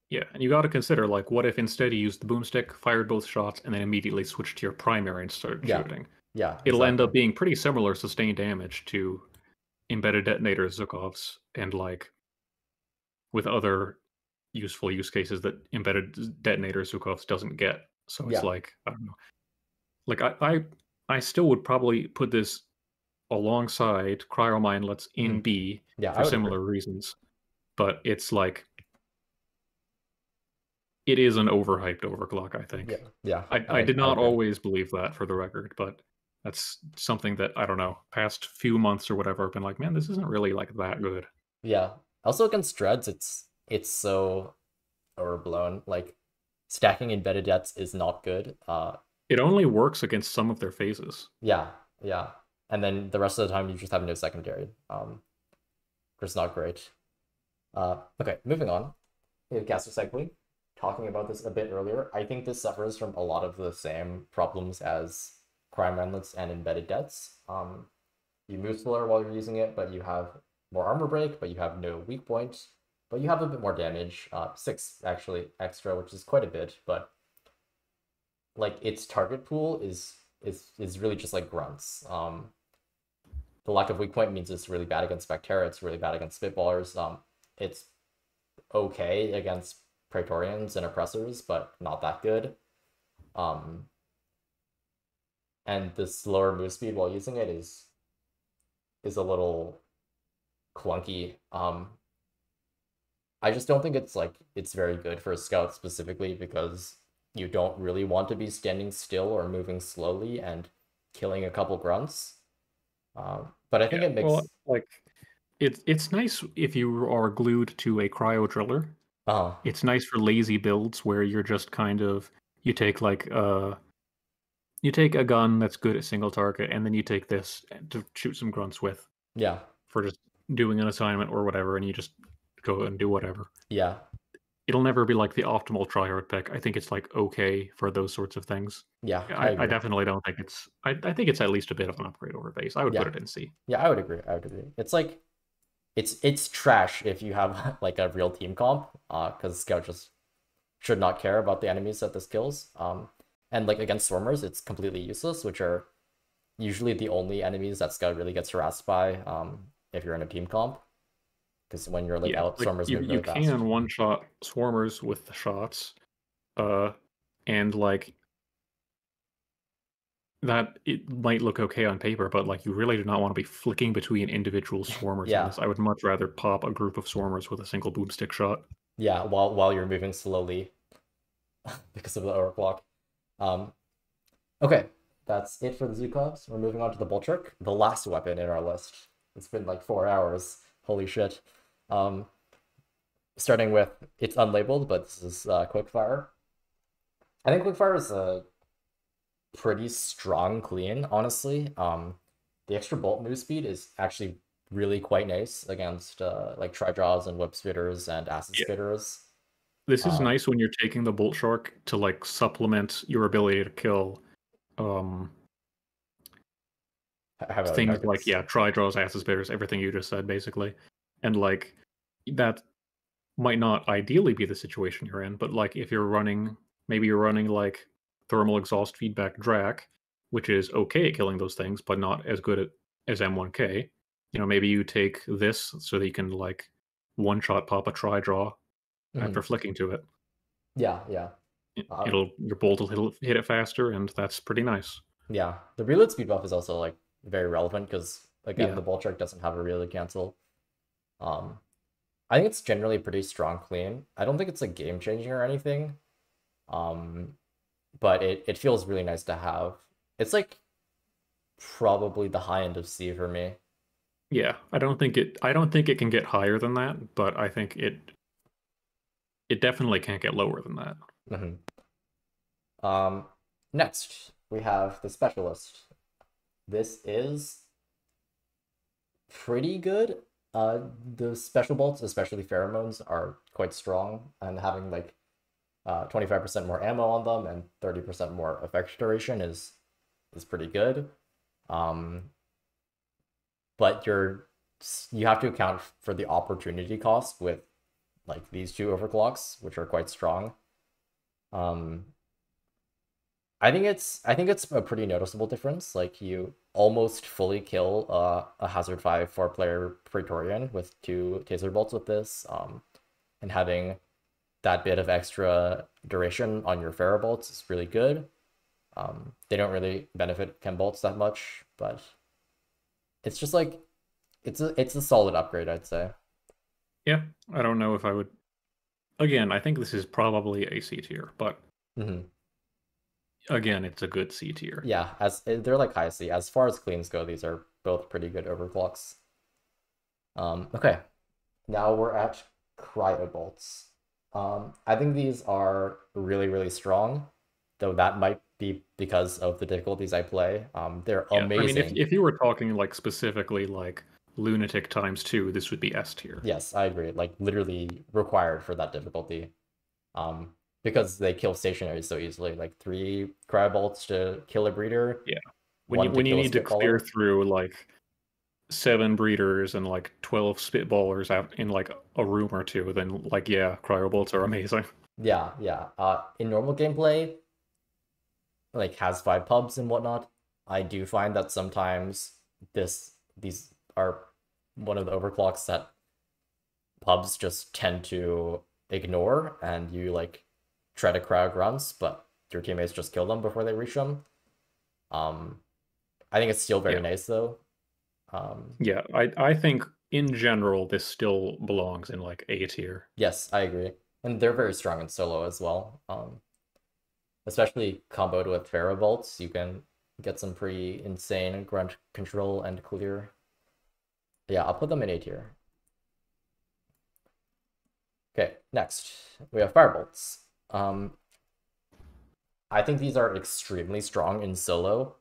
yeah, and you got to consider like, what if instead you used the boomstick, fired both shots, and then immediately switched to your primary and started yeah. shooting? Yeah, it'll exactly. end up being pretty similar sustained damage to embedded detonator Zhukovs, and like with other useful use cases that embedded detonator Zhukovs doesn't get. So it's yeah. like I don't know. Like I, I I still would probably put this alongside cryo minelets in mm. B yeah, for similar agree. reasons. But it's like it is an overhyped overclock, I think. Yeah. Yeah. I, I, I did not I always believe that for the record, but that's something that I don't know, past few months or whatever, I've been like, man, this isn't really like that good. Yeah. Also against dreads, it's it's so overblown. Like stacking embedded debts is not good. Uh, it only works against some of their phases. Yeah, yeah, and then the rest of the time you just have no secondary. Um, it's not great. Uh, okay, moving on. We have Gas Recycling talking about this a bit earlier. I think this suffers from a lot of the same problems as cryo minelets and embedded debts. Um, you move slower while you're using it, but you have more armor break, but you have no weak point but you have a bit more damage. Uh, six actually extra, which is quite a bit, but like its target pool is is is really just like grunts. Um, the lack of weak point means it's really bad against Spectera. It's really bad against Spitballers. Um, it's okay against Praetorians and Oppressors, but not that good. Um, and the slower move speed while using it is is a little clunky. Um, I just don't think it's like it's very good for a scout specifically because you don't really want to be standing still or moving slowly and killing a couple grunts. Um, but I think yeah, it makes well, like it's it's nice if you are glued to a cryo driller. Uh-huh. It's nice for lazy builds where you're just kind of you take like uh you take a gun that's good at single target and then you take this to shoot some grunts with. Yeah. For just doing an assignment or whatever and you just go and do whatever. Yeah. It'll never be like the optimal tryhard pick. I think it's like okay for those sorts of things. Yeah. I, I, I definitely don't think it's I, I think it's at least a bit of an upgrade over base. I would yeah. put it in C. Yeah, I would agree. I would agree. It's like it's it's trash if you have like a real team comp, uh, because Scout just should not care about the enemies that this kills. Um and like against swarmers, it's completely useless, which are usually the only enemies that Scout really gets harassed by, um, if you're in a team comp because when you're like yeah, out, like swarmers you, you can one shot swarmers with the shots, uh, and like that it might look okay on paper, but like you really do not want to be flicking between individual swarmers. yeah, I would much rather pop a group of swarmers with a single boomstick shot. Yeah, while while you're moving slowly because of the overclock. Um, okay, that's it for the Zhukovs. We're moving on to the Boltshark, the last weapon in our list. It's been like four hours. Holy shit. Um, starting with it's unlabeled, but this is uh, Quickfire. I think Quickfire is a pretty strong clean, honestly. Um, the extra bolt move speed is actually really quite nice against uh, like Tri-Jaws and web spitters and acid yeah. spitters. This is um, nice when you're taking the bolt shark to like supplement your ability to kill um things like yeah, Tri-Jaws, asses, bears, everything you just said basically, and like that might not ideally be the situation you're in, but like if you're running, maybe you're running like thermal exhaust feedback Drac, which is okay at killing those things, but not as good at, as M1K. You know, maybe you take this so that you can like one shot pop a Tri-Jaw mm-hmm. after flicking to it. Yeah, yeah. Uh, It'll your bolt will hit it faster, and that's pretty nice. Yeah, the reload speed buff is also like very relevant because again, yeah. the bolt shark doesn't have a reload cancel. Um, I think it's generally pretty strong clean. I don't think it's a game changing or anything. Um, but it, it feels really nice to have. It's like probably the high end of C for me. Yeah, I don't think it I don't think it can get higher than that, but I think it it definitely can't get lower than that. Mm-hmm. Um, next we have the specialist. This is pretty good. Uh, the special bolts, especially pheromones, are quite strong, and having like uh, 25% more ammo on them and 30% more effect duration is is pretty good. Um, but you're you have to account for the opportunity cost with like these two overclocks, which are quite strong. Um, I think it's I think it's a pretty noticeable difference. Like you almost fully kill uh, a Hazard Five four player Praetorian with two taser bolts with this, um, and having that bit of extra duration on your ferro bolts is really good. Um, they don't really benefit chem bolts that much, but it's just like it's a it's a solid upgrade, I'd say. Yeah, I don't know if I would. Again, I think this is probably a C tier, but mm-hmm. Again, it's a good C tier. Yeah, as eh, they're like high C. As far as cleans go, these are both pretty good overclocks. Um, okay, now we're at cryobolts. Um, I think these are really really strong, though that might be because of the difficulties I play. Um, they're yeah, amazing. I mean, if if you were talking like specifically like lunatic times two, this would be S tier. Yes, I agree. Like literally required for that difficulty. Um, because they kill stationary so easily. Like three cryo bolts to kill a breeder. Yeah. When you when you need to clear through like seven breeders and like twelve spitballers out in like a room or two, then like yeah, cryo bolts are amazing. Yeah, yeah. Uh, in normal gameplay, like Haz five pubs and whatnot, I do find that sometimes this these are one of the overclocks that pubs just tend to ignore and you like try to crowd grunts, but your teammates just kill them before they reach them. Um, I think it's still very yeah. nice though. Um, yeah, I I think in general this still belongs in like A tier. Yes, I agree, and they're very strong in solo as well. Um, especially comboed with Ferro Bolts, you can get some pretty insane grunt control and clear. Yeah, I'll put them in A tier. Okay, next we have Firebolts. Um, I think these are extremely strong in solo.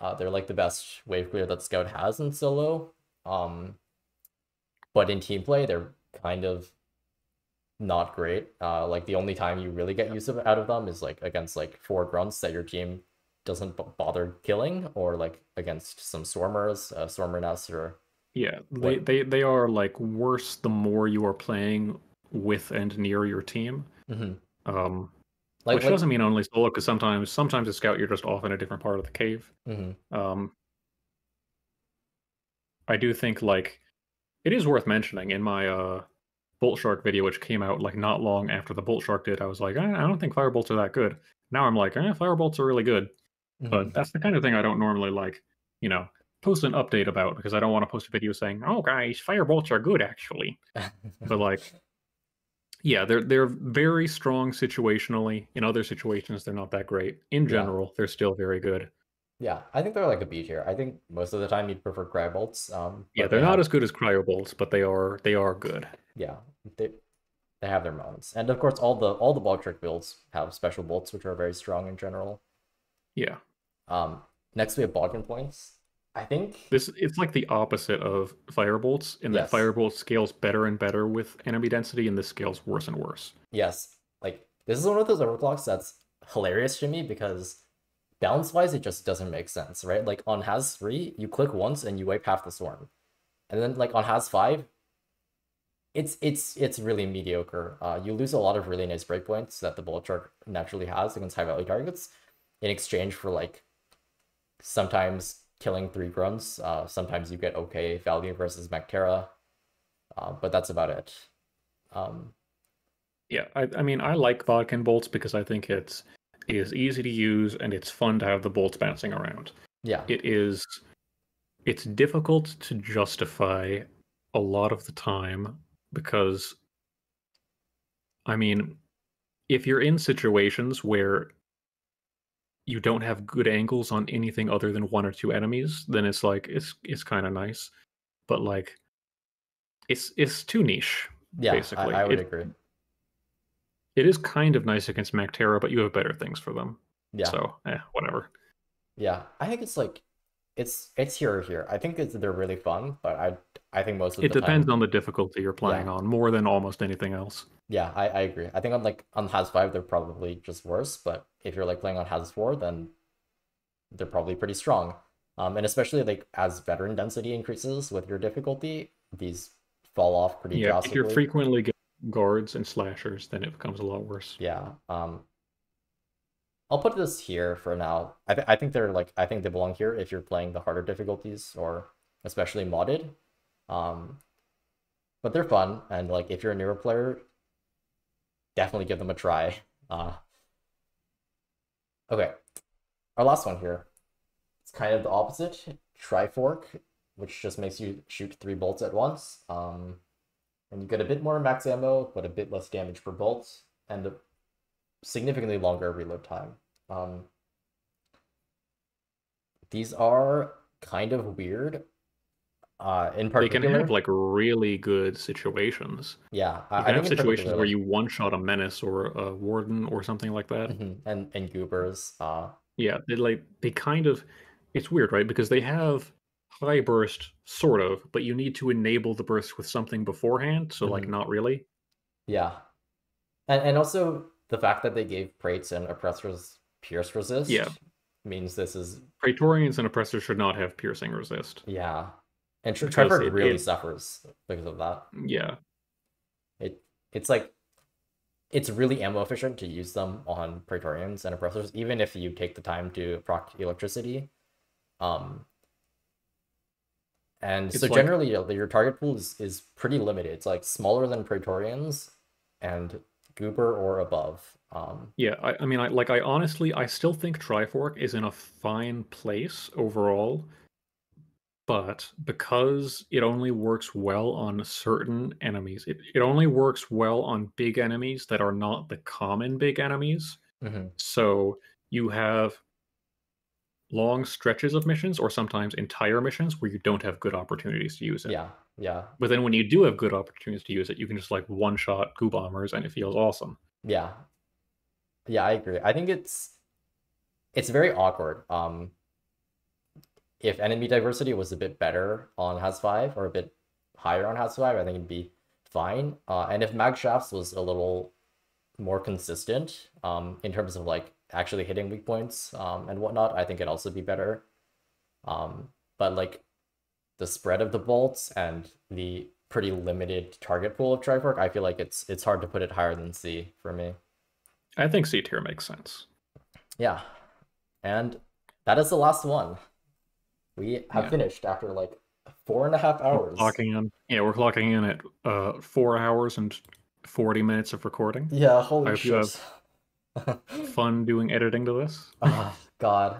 Uh, they're like the best wave clear that Scout has in solo. Um, but in team play, they're kind of not great. Uh, like the only time you really get use of out of them is like against like four grunts that your team doesn't b- bother killing, or like against some swarmers, uh, swarmer nests, or yeah, they, they they are like worse the more you are playing with and near your team. Mm-hmm. Um, like, which doesn't mean only solo, because sometimes sometimes a scout you're just off in a different part of the cave. Mm-hmm. Um, I do think like it is worth mentioning in my uh Bolt Shark video, which came out like not long after the Bolt Shark did, I was like, I, I don't think firebolts are that good. Now I'm like, eh, firebolts are really good. Mm-hmm. But that's the kind of thing I don't normally like, you know, post an update about because I don't want to post a video saying, "Oh, guys, firebolts are good actually." but like, yeah, they're they're very strong situationally. In other situations, they're not that great. In general, yeah. they're still very good. Yeah, I think they're like a B tier. I think most of the time you'd prefer cryo bolts. Um, yeah, they're they not have... as good as cryo bolts, but they are they are good. Yeah, they they have their moments, and of course, all the all the ball trick builds have special bolts, which are very strong in general. Yeah. Um. Next, we have Bodkin points. I think this it's like the opposite of firebolts in yes. that firebolt scales better and better with enemy density, and this scales worse and worse. Yes, like this is one of those overclocks that's hilarious to me because balance wise, it just doesn't make sense, right? Like on Haz 3, you click once and you wipe half the swarm. And then like on Haz 5, it's it's it's really mediocre. Uh, you lose a lot of really nice breakpoints that the bullet shark naturally has against high value targets in exchange for like sometimes killing three grunts. Uh, sometimes you get okay value versus Mactera, uh, but that's about it. Um, yeah, I, I mean, I like Bodkin bolts because I think it's it is easy to use and it's fun to have the bolts bouncing around. Yeah, it is. It's difficult to justify a lot of the time because, I mean, if you're in situations where you don't have good angles on anything other than one or two enemies, then it's like it's it's kind of nice. But like, it's it's too niche. Yeah, basically. I, I would it, agree. It is kind of nice against Mactera, but you have better things for them. Yeah. So, eh, whatever. Yeah, I think it's like it's it's here or here. I think it's they're really fun, but I I think most of the it depends time, on the difficulty you're playing yeah. on more than almost anything else. Yeah, I, I agree. I think on like on Haz five they're probably just worse, but if you're like playing on Haz four, then they're probably pretty strong. Um, and especially like as veteran density increases with your difficulty, these fall off pretty yeah, drastically. If you're frequently getting guards and slashers, then it becomes a lot worse. Yeah. Um, I'll put this here for now. I, th- I think they're like I think they belong here if you're playing the harder difficulties or especially modded. Um, but they're fun and like if you're a newer player, definitely give them a try. Uh, okay, our last one here. It's kind of the opposite. Trifork, which just makes you shoot three bolts at once. Um, and you get a bit more max ammo, but a bit less damage per bolt, and a significantly longer reload time. Um, these are kind of weird. Uh, in particular, they can have like really good situations. Yeah, I, I have situations where you one shot a menace or a warden or something like that, mm-hmm. and and goobers. Uh, yeah, they like they kind of. It's weird, right? Because they have high burst, sort of, but you need to enable the burst with something beforehand. So, mm-hmm. like, not really. Yeah, and and also the fact that they gave praets and oppressors pierce resist. Yeah, means this is Praetorians and oppressors should not have piercing resist. Yeah, and Trevor really it, suffers because of that. Yeah, it it's like it's really ammo efficient to use them on Praetorians and oppressors, even if you take the time to proc electricity. Um, and it's so like, generally, your target pool is, is pretty limited. It's like smaller than Praetorians and Goober or above. Um, yeah, I, I mean, I like I honestly, I still think Trifork is in a fine place overall, but because it only works well on certain enemies, it, it only works well on big enemies that are not the common big enemies. Mm-hmm. So you have long stretches of missions or sometimes entire missions where you don't have good opportunities to use it. Yeah, yeah. But then when you do have good opportunities to use it, you can just like one shot goo bombers and it feels awesome. Yeah. Yeah, I agree. I think it's it's very awkward. Um if enemy diversity was a bit better on Haz 5 or a bit higher on Haz 5, I think it'd be fine. Uh, and if Mag Shafts was a little more consistent um, in terms of like actually hitting weak points um, and whatnot, I think it'd also be better. Um, but like the spread of the bolts and the pretty limited target pool of Trifork, I feel like it's it's hard to put it higher than C for me. I think C tier makes sense. Yeah. And that is the last one. We have yeah. finished after like four and a half hours. We're clocking in. Yeah, we're clocking in at uh four hours and forty minutes of recording. Yeah, holy shit fun doing editing to this. Oh, God.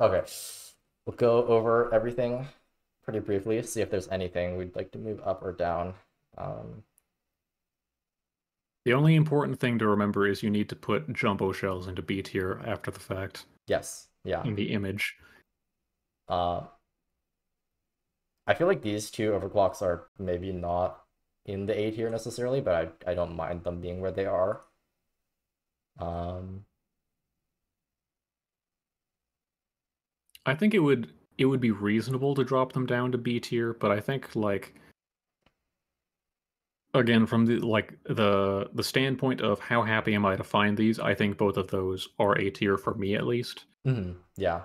Okay. We'll go over everything pretty briefly, see if there's anything we'd like to move up or down. Um, the only important thing to remember is you need to put jumbo shells into B tier after the fact. Yes. Yeah. In the image. Uh, I feel like these two overclocks are maybe not in the A tier necessarily, but I, I don't mind them being where they are. Um, I think it would it would be reasonable to drop them down to B tier, but I think like again from the like the the standpoint of how happy am I to find these, I think both of those are A tier for me at least. Mm-hmm. Yeah,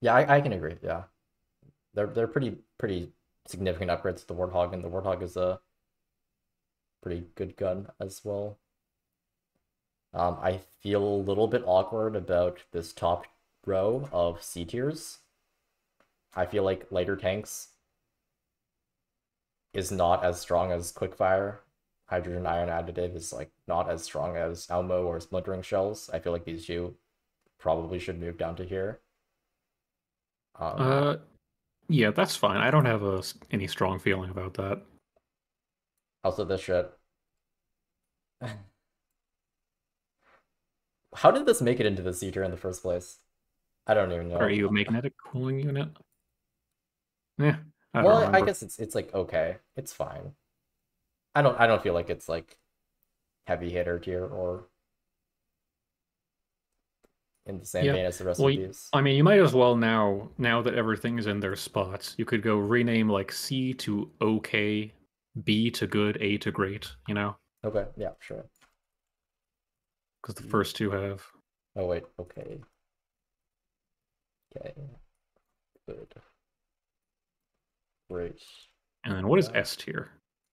yeah, I, I can agree. Yeah, they're they're pretty pretty significant upgrades to the Warthog, and the Warthog is a pretty good gun as well. Um, I feel a little bit awkward about this top row of C tiers. I feel like lighter tanks is not as strong as quickfire. Hydrogen Ion additive is like not as strong as ALMO or splintering shells. I feel like these two probably should move down to here. Um, uh, yeah, that's fine. I don't have a, any strong feeling about that. Also, this shit. How did this make it into the C tier in the first place? I don't even know. Are you a magnetic cooling unit? Yeah. I well, remember. I guess it's it's like okay, it's fine. I don't I don't feel like it's like heavy hitter tier or in the same yeah. vein as the rest well, of these. I mean, you might as well now now that everything's in their spots. You could go rename like C to okay, B to good, A to great. You know. Okay. Yeah. Sure. Because the mm. first two have. Oh wait. Okay. Okay. Good. Great. And then what is S tier?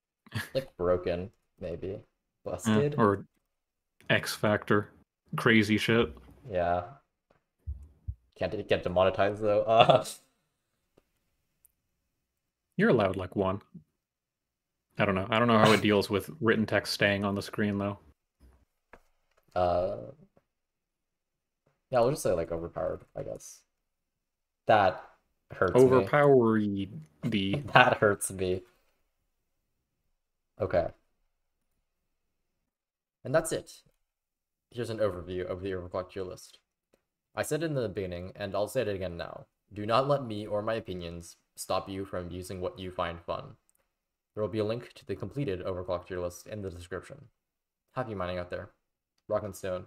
like broken, maybe. Busted. Yeah, or X Factor. Crazy shit. Yeah. Can't get demonetized though. Uh... You're allowed like one. I don't know. I don't know how it deals with written text staying on the screen though. Uh yeah, we'll just say like overpowered, I guess. That hurts Overpowered me. that hurts me. Okay. And that's it. Here's an overview of the overclock tier list. I said it in the beginning, and I'll say it again now. Do not let me or my opinions stop you from using what you find fun. There will be a link to the completed overclock tier list in the description. Happy mining out there. Rock and stone.